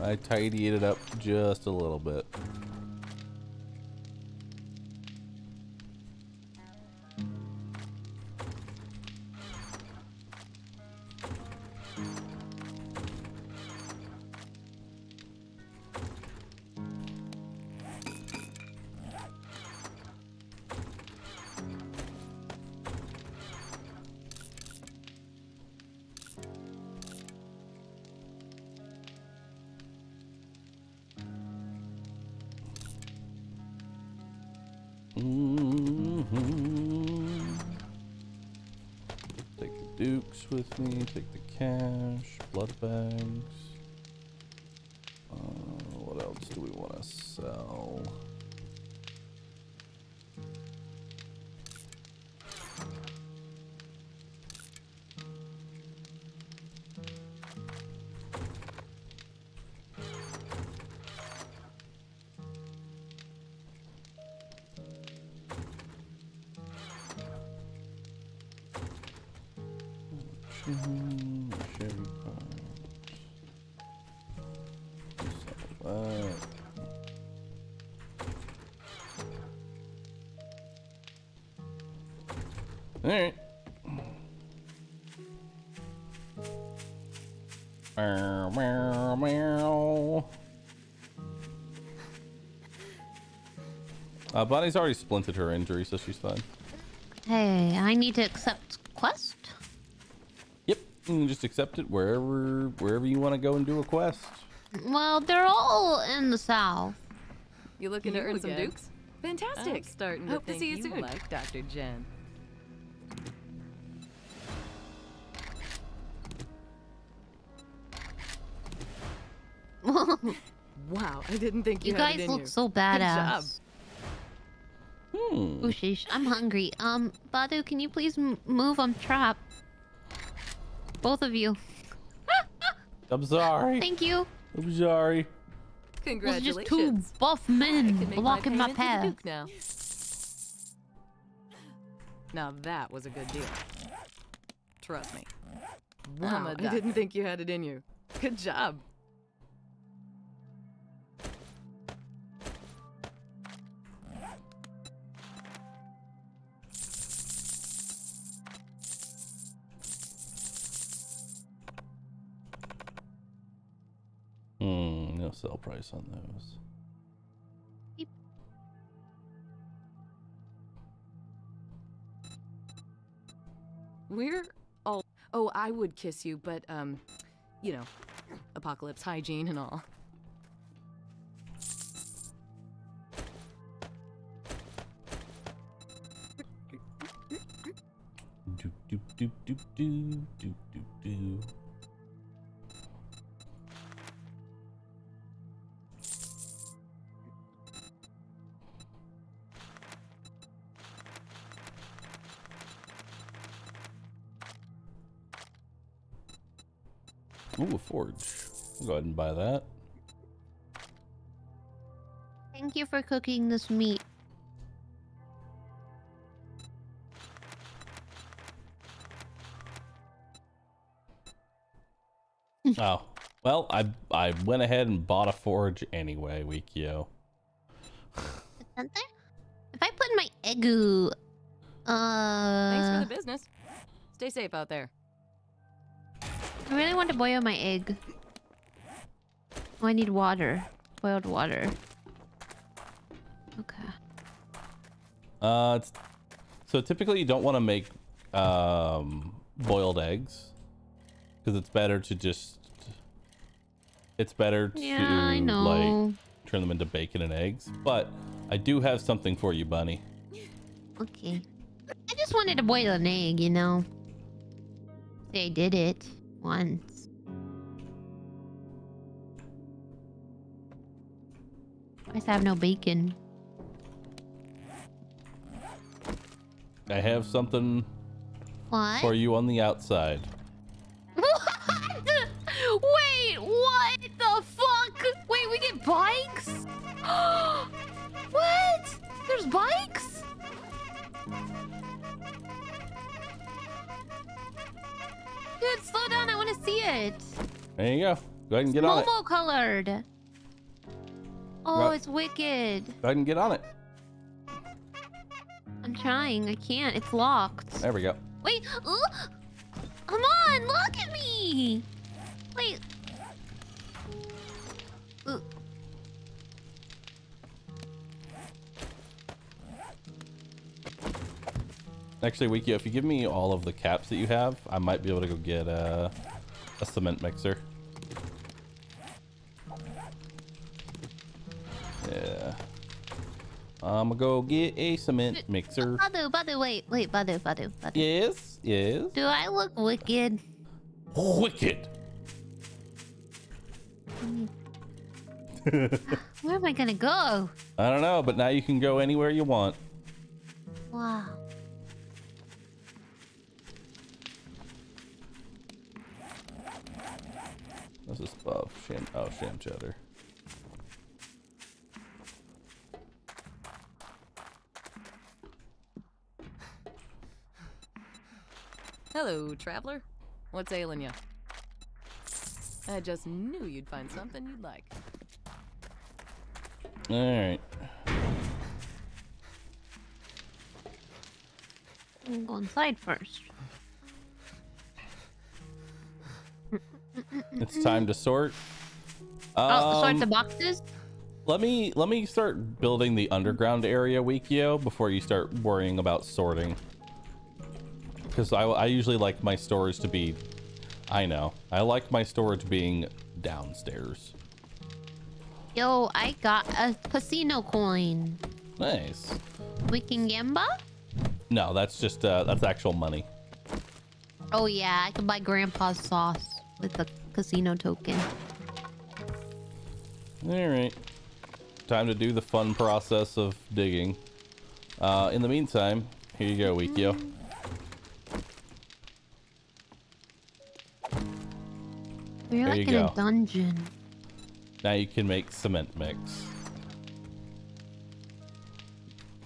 I tidied it up just a little bit. Uh, Bonnie's already splinted her injury, so she's fine. Hey, I need to accept quest. Yep, you can just accept it wherever wherever you want to go and do a quest. Well, they're all in the south. You looking to earn some again. dukes? Fantastic. I'm starting to Hope to think see you you soon. like Dr. Jen. [laughs] Wow, I didn't think you, You had guys it in look you. so Good job. badass. Oh. I'm hungry. Um, Badu, can you please m- move? I'm trapped. Both of you. [laughs] I'm sorry. Thank you. I'm sorry. It was Congratulations. just two buff men blocking my my, payment to the path. Duke now. Now that was a good deal. Trust me. I'm Wow, a I duck. didn't think you had it in you. Good job. I would kiss you, but um, you know, apocalypse hygiene and all. Cooking this meat. [laughs] oh, well, I I went ahead and bought a forge anyway, Wikio. Isn't there? If I put in my egu, uh, Thanks for the business. Stay safe out there. I really want to boil my egg. Oh, I need water. Boiled water. Okay. Uh, so typically you don't want to make um, boiled eggs because it's better to just. It's better to Yeah, I know. like turn them into bacon and eggs. But I do have something for you, Bunny. Okay. I just wanted to boil an egg, you know. They did it once. I just have no bacon. I have something What? for you on the outside. [laughs] What? Wait, what the fuck? Wait, we get bikes? [gasps] what? There's bikes? Dude, slow down. I want to see it. There you go. Go ahead and get on it. Momo colored. Oh, it's wicked. Go ahead and get on it. I'm trying. I can't. It's locked. There we go. Wait. Ugh. Come on. Look at me. Wait. Ugh. Actually, Wikio, if you give me all of the caps that you have, I might be able to go get uh, a cement mixer. Yeah. I'm gonna go get a cement mixer. Badu, Badu, wait, wait, Badu, Badu, Badu. Yes, Yes. Do I look wicked? Wicked. [laughs] Where am I gonna go? I don't know, but now you can go anywhere you want. Wow. This is above sham. Oh, sham cheddar. Hello, traveler. What's ailing you? I just knew you'd find something you'd like. All right. Go inside first. It's time to sort. Oh, sort Um, the boxes? Let me let me start building the underground area, Wikio, before you start worrying about sorting. Because I, I usually like my storage to be, I know, I like my storage being downstairs. Yo, I got a casino coin. Nice. We can gamba? No, that's just uh, that's actual money. Oh yeah, I can buy grandpa's sauce with the casino token. All right. Time to do the fun process of digging. Uh, in the meantime, here you go, Wikio. We're There like in go. a dungeon. Now you can make cement mix.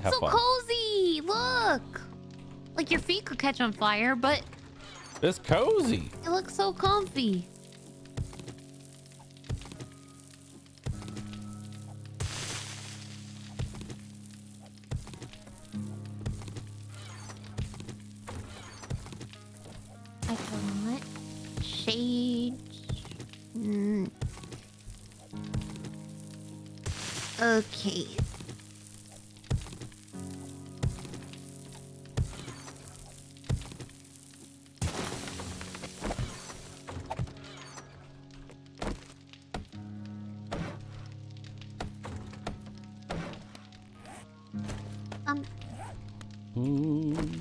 Have so fun. cozy! Look! Like your feet could catch on fire, but It's cozy. it looks so comfy. I want shades. Mm. Okay. Um, Mm.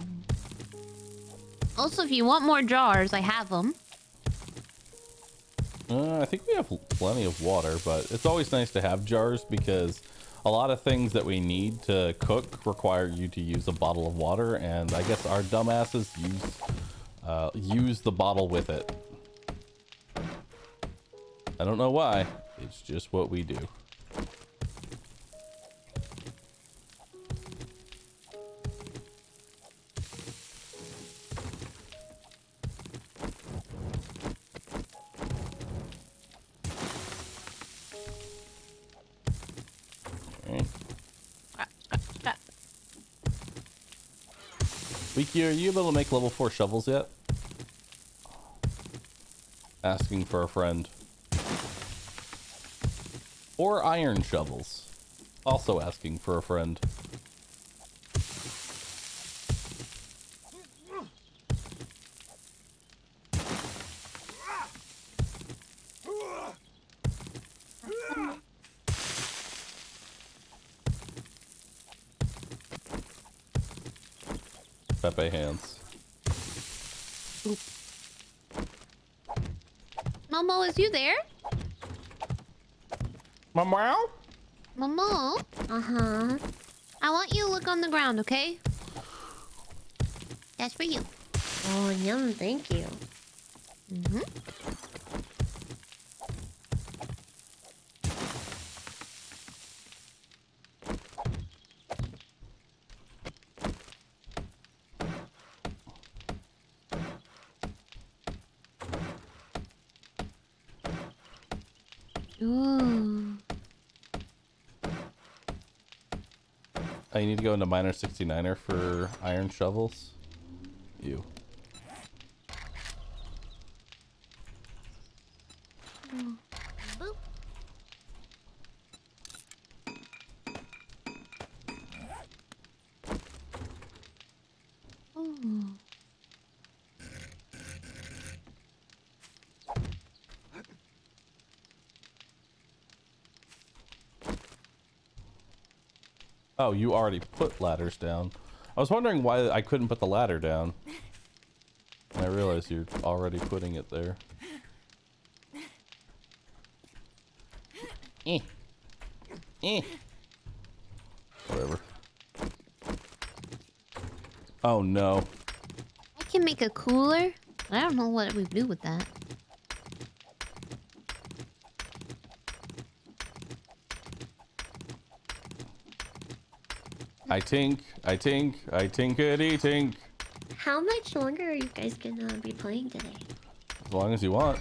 also, if you want more jars, I have them. Uh, I think we have plenty of water, but it's always nice to have jars because a lot of things that we need to cook require you to use a bottle of water, and I guess our dumbasses use uh, use the bottle with it. I don't know why. It's just what we do. Are you able to make level 4 shovels yet? Asking for a friend. Or iron shovels. Also asking for a friend. Pepe hands. Momo, is you there? Meow? Momo? Uh-huh. I want you to look on the ground, okay? That's for you. Oh, yum, thank you. Mm-hmm. Ooh. Oh, I need to go into Miner 69er for iron shovels. You. Boop. Ooh. Oh, you already put ladders down. I was wondering why I couldn't put the ladder down. I realize you're already putting it there. Eh. Eh. Whatever. Oh no. I can make a cooler. I don't know what we do with that. I tink, I tink, I tinkety tink. How much longer are you guys gonna be playing today? As long as you want.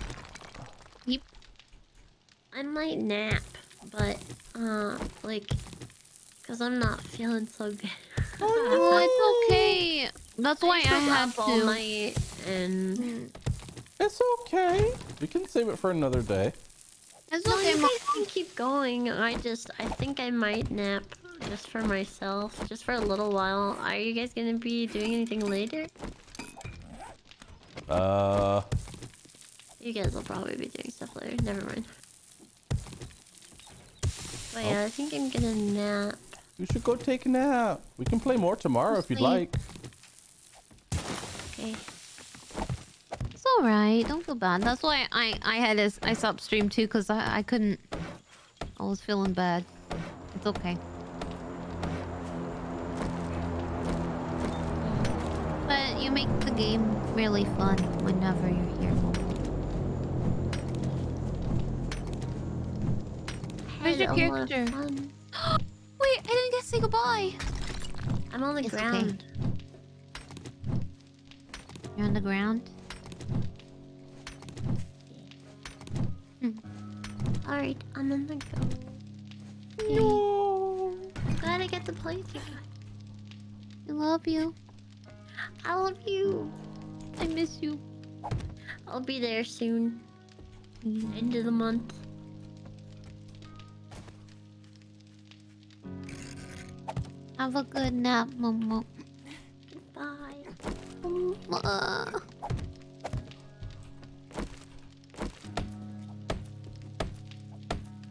Yep. I might nap, but uh, like, cause I'm not feeling so good. Oh, no, [laughs] it's okay. That's why I stayed had up all to. night and It's okay. We can save it for another day. It's no, okay, you guys can keep going. I just, I think I might nap just for myself, just for a little while. Are you guys gonna be doing anything later? Uh, You guys will probably be doing stuff later. Never mind. But yeah, I think I'm gonna nap. you should go take a nap. We can play more tomorrow if you'd Sleep. like. Okay. It's all right. Don't feel bad. That's why I I had this I stopped stream too because I I couldn't. I was feeling bad. It's okay. Really fun whenever you're here. Where's your a lot of character? [gasps] Wait, I didn't get to say goodbye. I'm on the It's okay. ground. You're on the ground. Hmm. Alright, I'm on the go. No. Glad I get to play with you guys. I love you. I love you. I miss you. I'll be there soon. End of the month. Have a good nap, Momo. Bye. Mwah.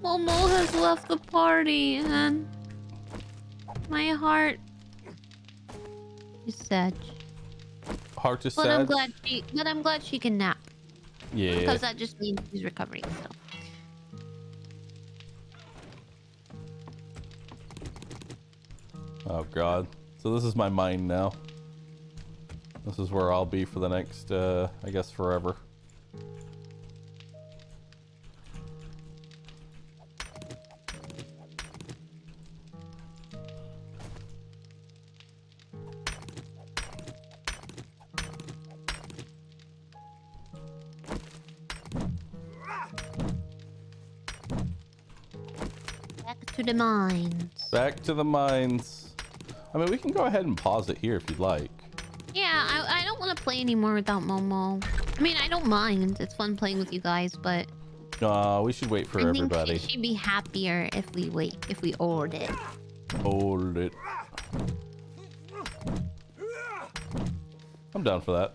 Momo has left the party and my heart is sad. Heart is But I'm glad she but I'm glad she can nap. Yeah. Because that just means she's recovering still. Oh god. So this is my mind now. This is where I'll be for the next, uh, I guess forever. The mines. Back to the mines. I mean, we can go ahead and pause it here if you'd like. Yeah, I, I don't want to play anymore without Momo. I mean, I don't mind. It's fun playing with you guys, but No, we should wait for I think everybody. she, she'd be happier if we wait, if we ordered it. Hold it. I'm down for that.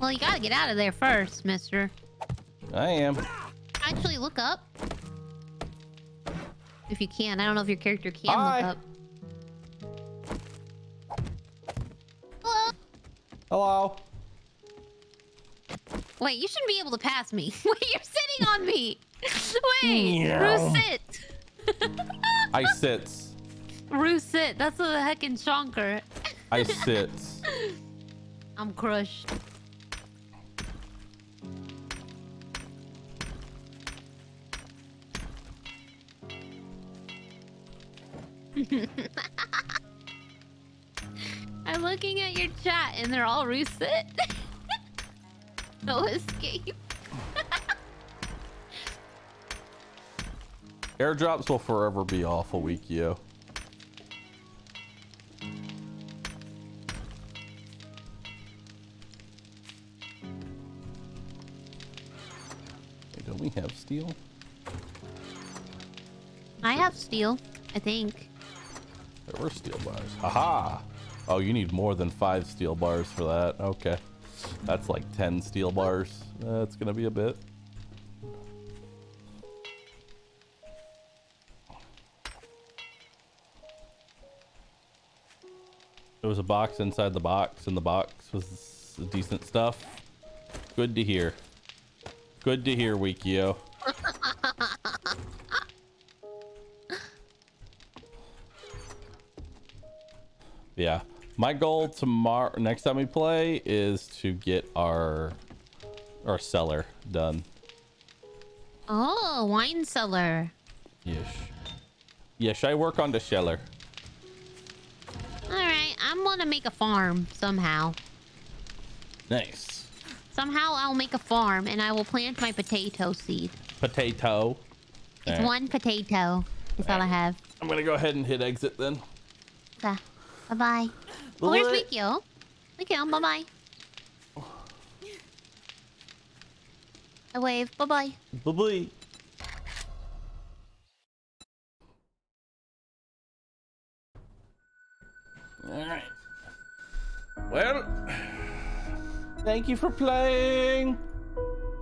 Well, you gotta get out of there first, mister. I am. Actually, look up. If you can. I don't know if your character can Hi. look up. Hello? Hello. Wait, you shouldn't be able to pass me. [laughs] Wait, you're sitting on me. Wait. Roo sit. I sits. [laughs] Roo sit. That's a heckin' chonker. I sit. [laughs] I'm crushed. [laughs] I'm looking at your chat and they're all reset. [laughs] no escape. [laughs] Airdrops will forever be awful weak, yo. Hey, don't we have steel? I have steel, I think. There were steel bars. Haha! Oh, you need more than five steel bars for that. Okay. That's like 10 steel bars. That's gonna be a bit. There was a box inside the box, and the box was decent stuff. Good to hear. Good to hear, Wikio. Yeah. My goal tomorrow, next time we play, is to get our our cellar done. Oh, wine cellar. Yes. Yes, I work on the cellar. All right, I'm gonna make a farm somehow. Nice. Somehow I'll make a farm and I will plant my potato seed. Potato. It's Alright. one potato. That's all I have. I'm gonna go ahead and hit exit then. Okay. Bye bye. Oh, where's Bye-bye. Mikio? Mikio, bye bye. I wave. Bye bye. Bye bye. All right. Well, thank you for playing.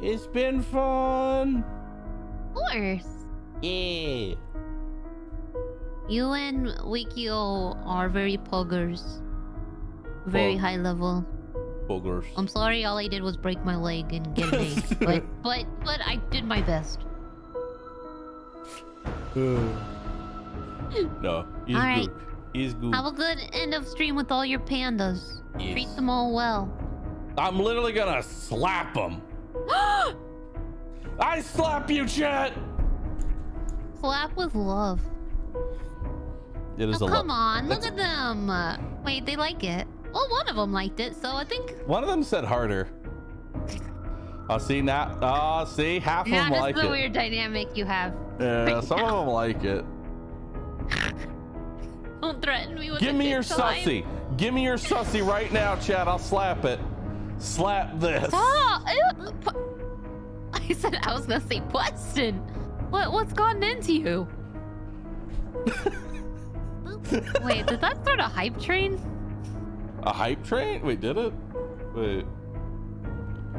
It's been fun. Of course. Yeah. You and Wikio are very puggers. Very Pug. high level. Boogers. I'm sorry, all I did was break my leg and get an A. [laughs] but but but I did my best. [sighs] no, he's All right. good. He's good. Have a good end of stream with all your pandas. Treat them all well. I'm literally gonna slap them. [gasps] I slap you, chat. Slap with love. It is Oh, a come lo- on, look at them. Wait, they like it. Well, one of them liked it, so I think. One of them said harder. Oh, see now. Oh, see, half Yeah, of them like is a it. weird dynamic you have. Yeah, [laughs] right some now. of them like it. Don't threaten me with Give me your sussy. Give me your sussy right now, Chad. I'll slap it. Slap this. Ah, Stop! I said I was gonna say Weston. What what's gotten into you? [laughs] [laughs] Wait, did that start a hype train? A hype train? Wait, did it? Wait.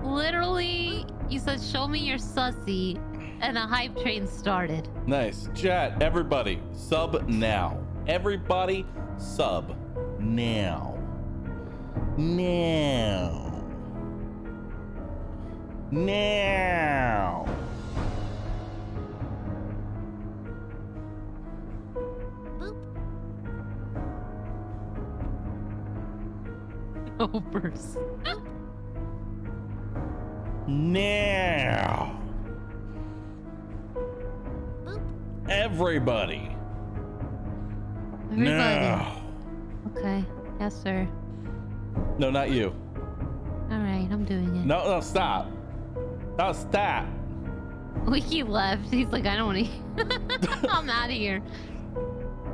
Literally, you said show me your sussy, and a hype train started. Nice. Chat, everybody, sub now. Everybody, sub now. Now. Now. Opers. Now. Everybody. Everybody. Now. Okay. Yes, sir. No, not you. All right, I'm doing it. No, no, stop. No, stop. [laughs] Wiki left. He's like, I don't want to. [laughs] I'm out of here.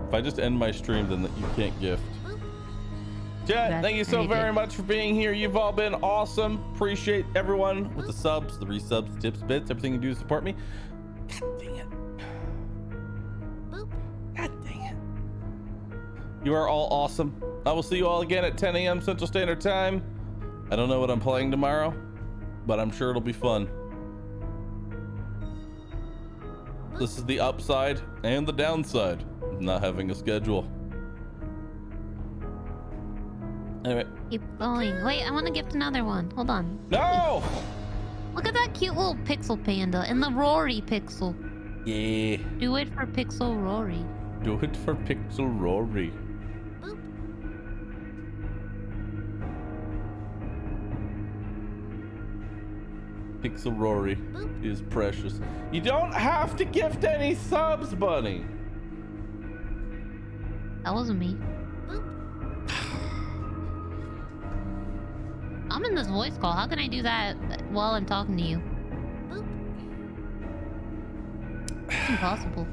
If I just end my stream, then you can't gift. Jet, thank you so very much for being here. You've all been awesome. Appreciate everyone with the subs, the resubs, tips, bits, everything you do to support me. God dang it. Boop. God dang it. You are all awesome. I will see you all again at 10 a.m. Central Standard Time. I don't know what I'm playing tomorrow, but I'm sure it'll be fun. This is the upside and the downside of not having a schedule. Anyway, Keep going. Wait, I want to gift another one. Hold on. no! Look at that cute little pixel panda and the Rory pixel. Yeah, Do it for Pixel Rory. do it for Pixel Rory. Pixel Rory is precious. You don't have to gift any subs, Bunny. That wasn't me. I'm in this voice call. How can I do that while I'm talking to you? It's impossible.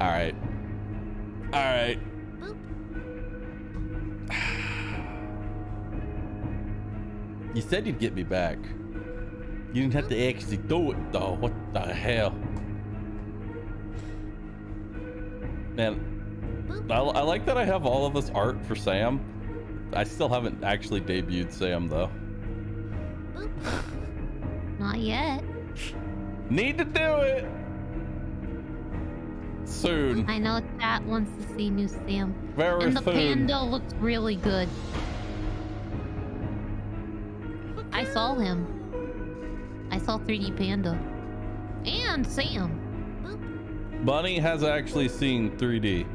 All right. All right. You said you'd get me back. You didn't have to actually do it, though. What the hell? Man, I, I like that I have all of this art for Sam. I still haven't actually debuted Sam, though. [laughs] Not yet. Need to do it. Soon. I know chat wants to see new Sam. Very and the soon. panda looks really good. I saw him. I saw 3D Panda. And Sam. Bunny has actually seen 3D.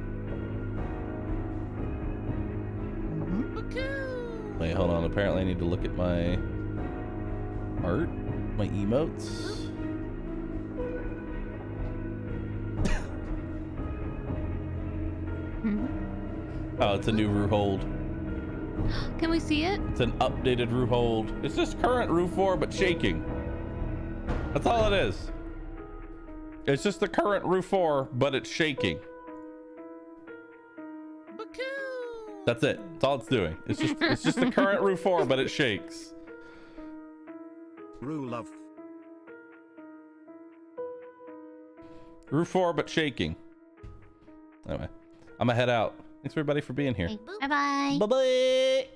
Wait, hold on. Apparently, I need to look at my art, my emotes. Hmm? oh, it's a new Ruhold. Can we see it? It's an updated Ruhold. It's just current Ru 4, but shaking. That's all it is. It's just the current Ru 4, but it's shaking. That's it. That's all it's doing. It's just it's just the current [laughs] Ru 4, but it shakes. Rule love. Ru 4, but shaking. Anyway, I'm gonna head out. Thanks everybody for being here. Bye bye. Bye bye.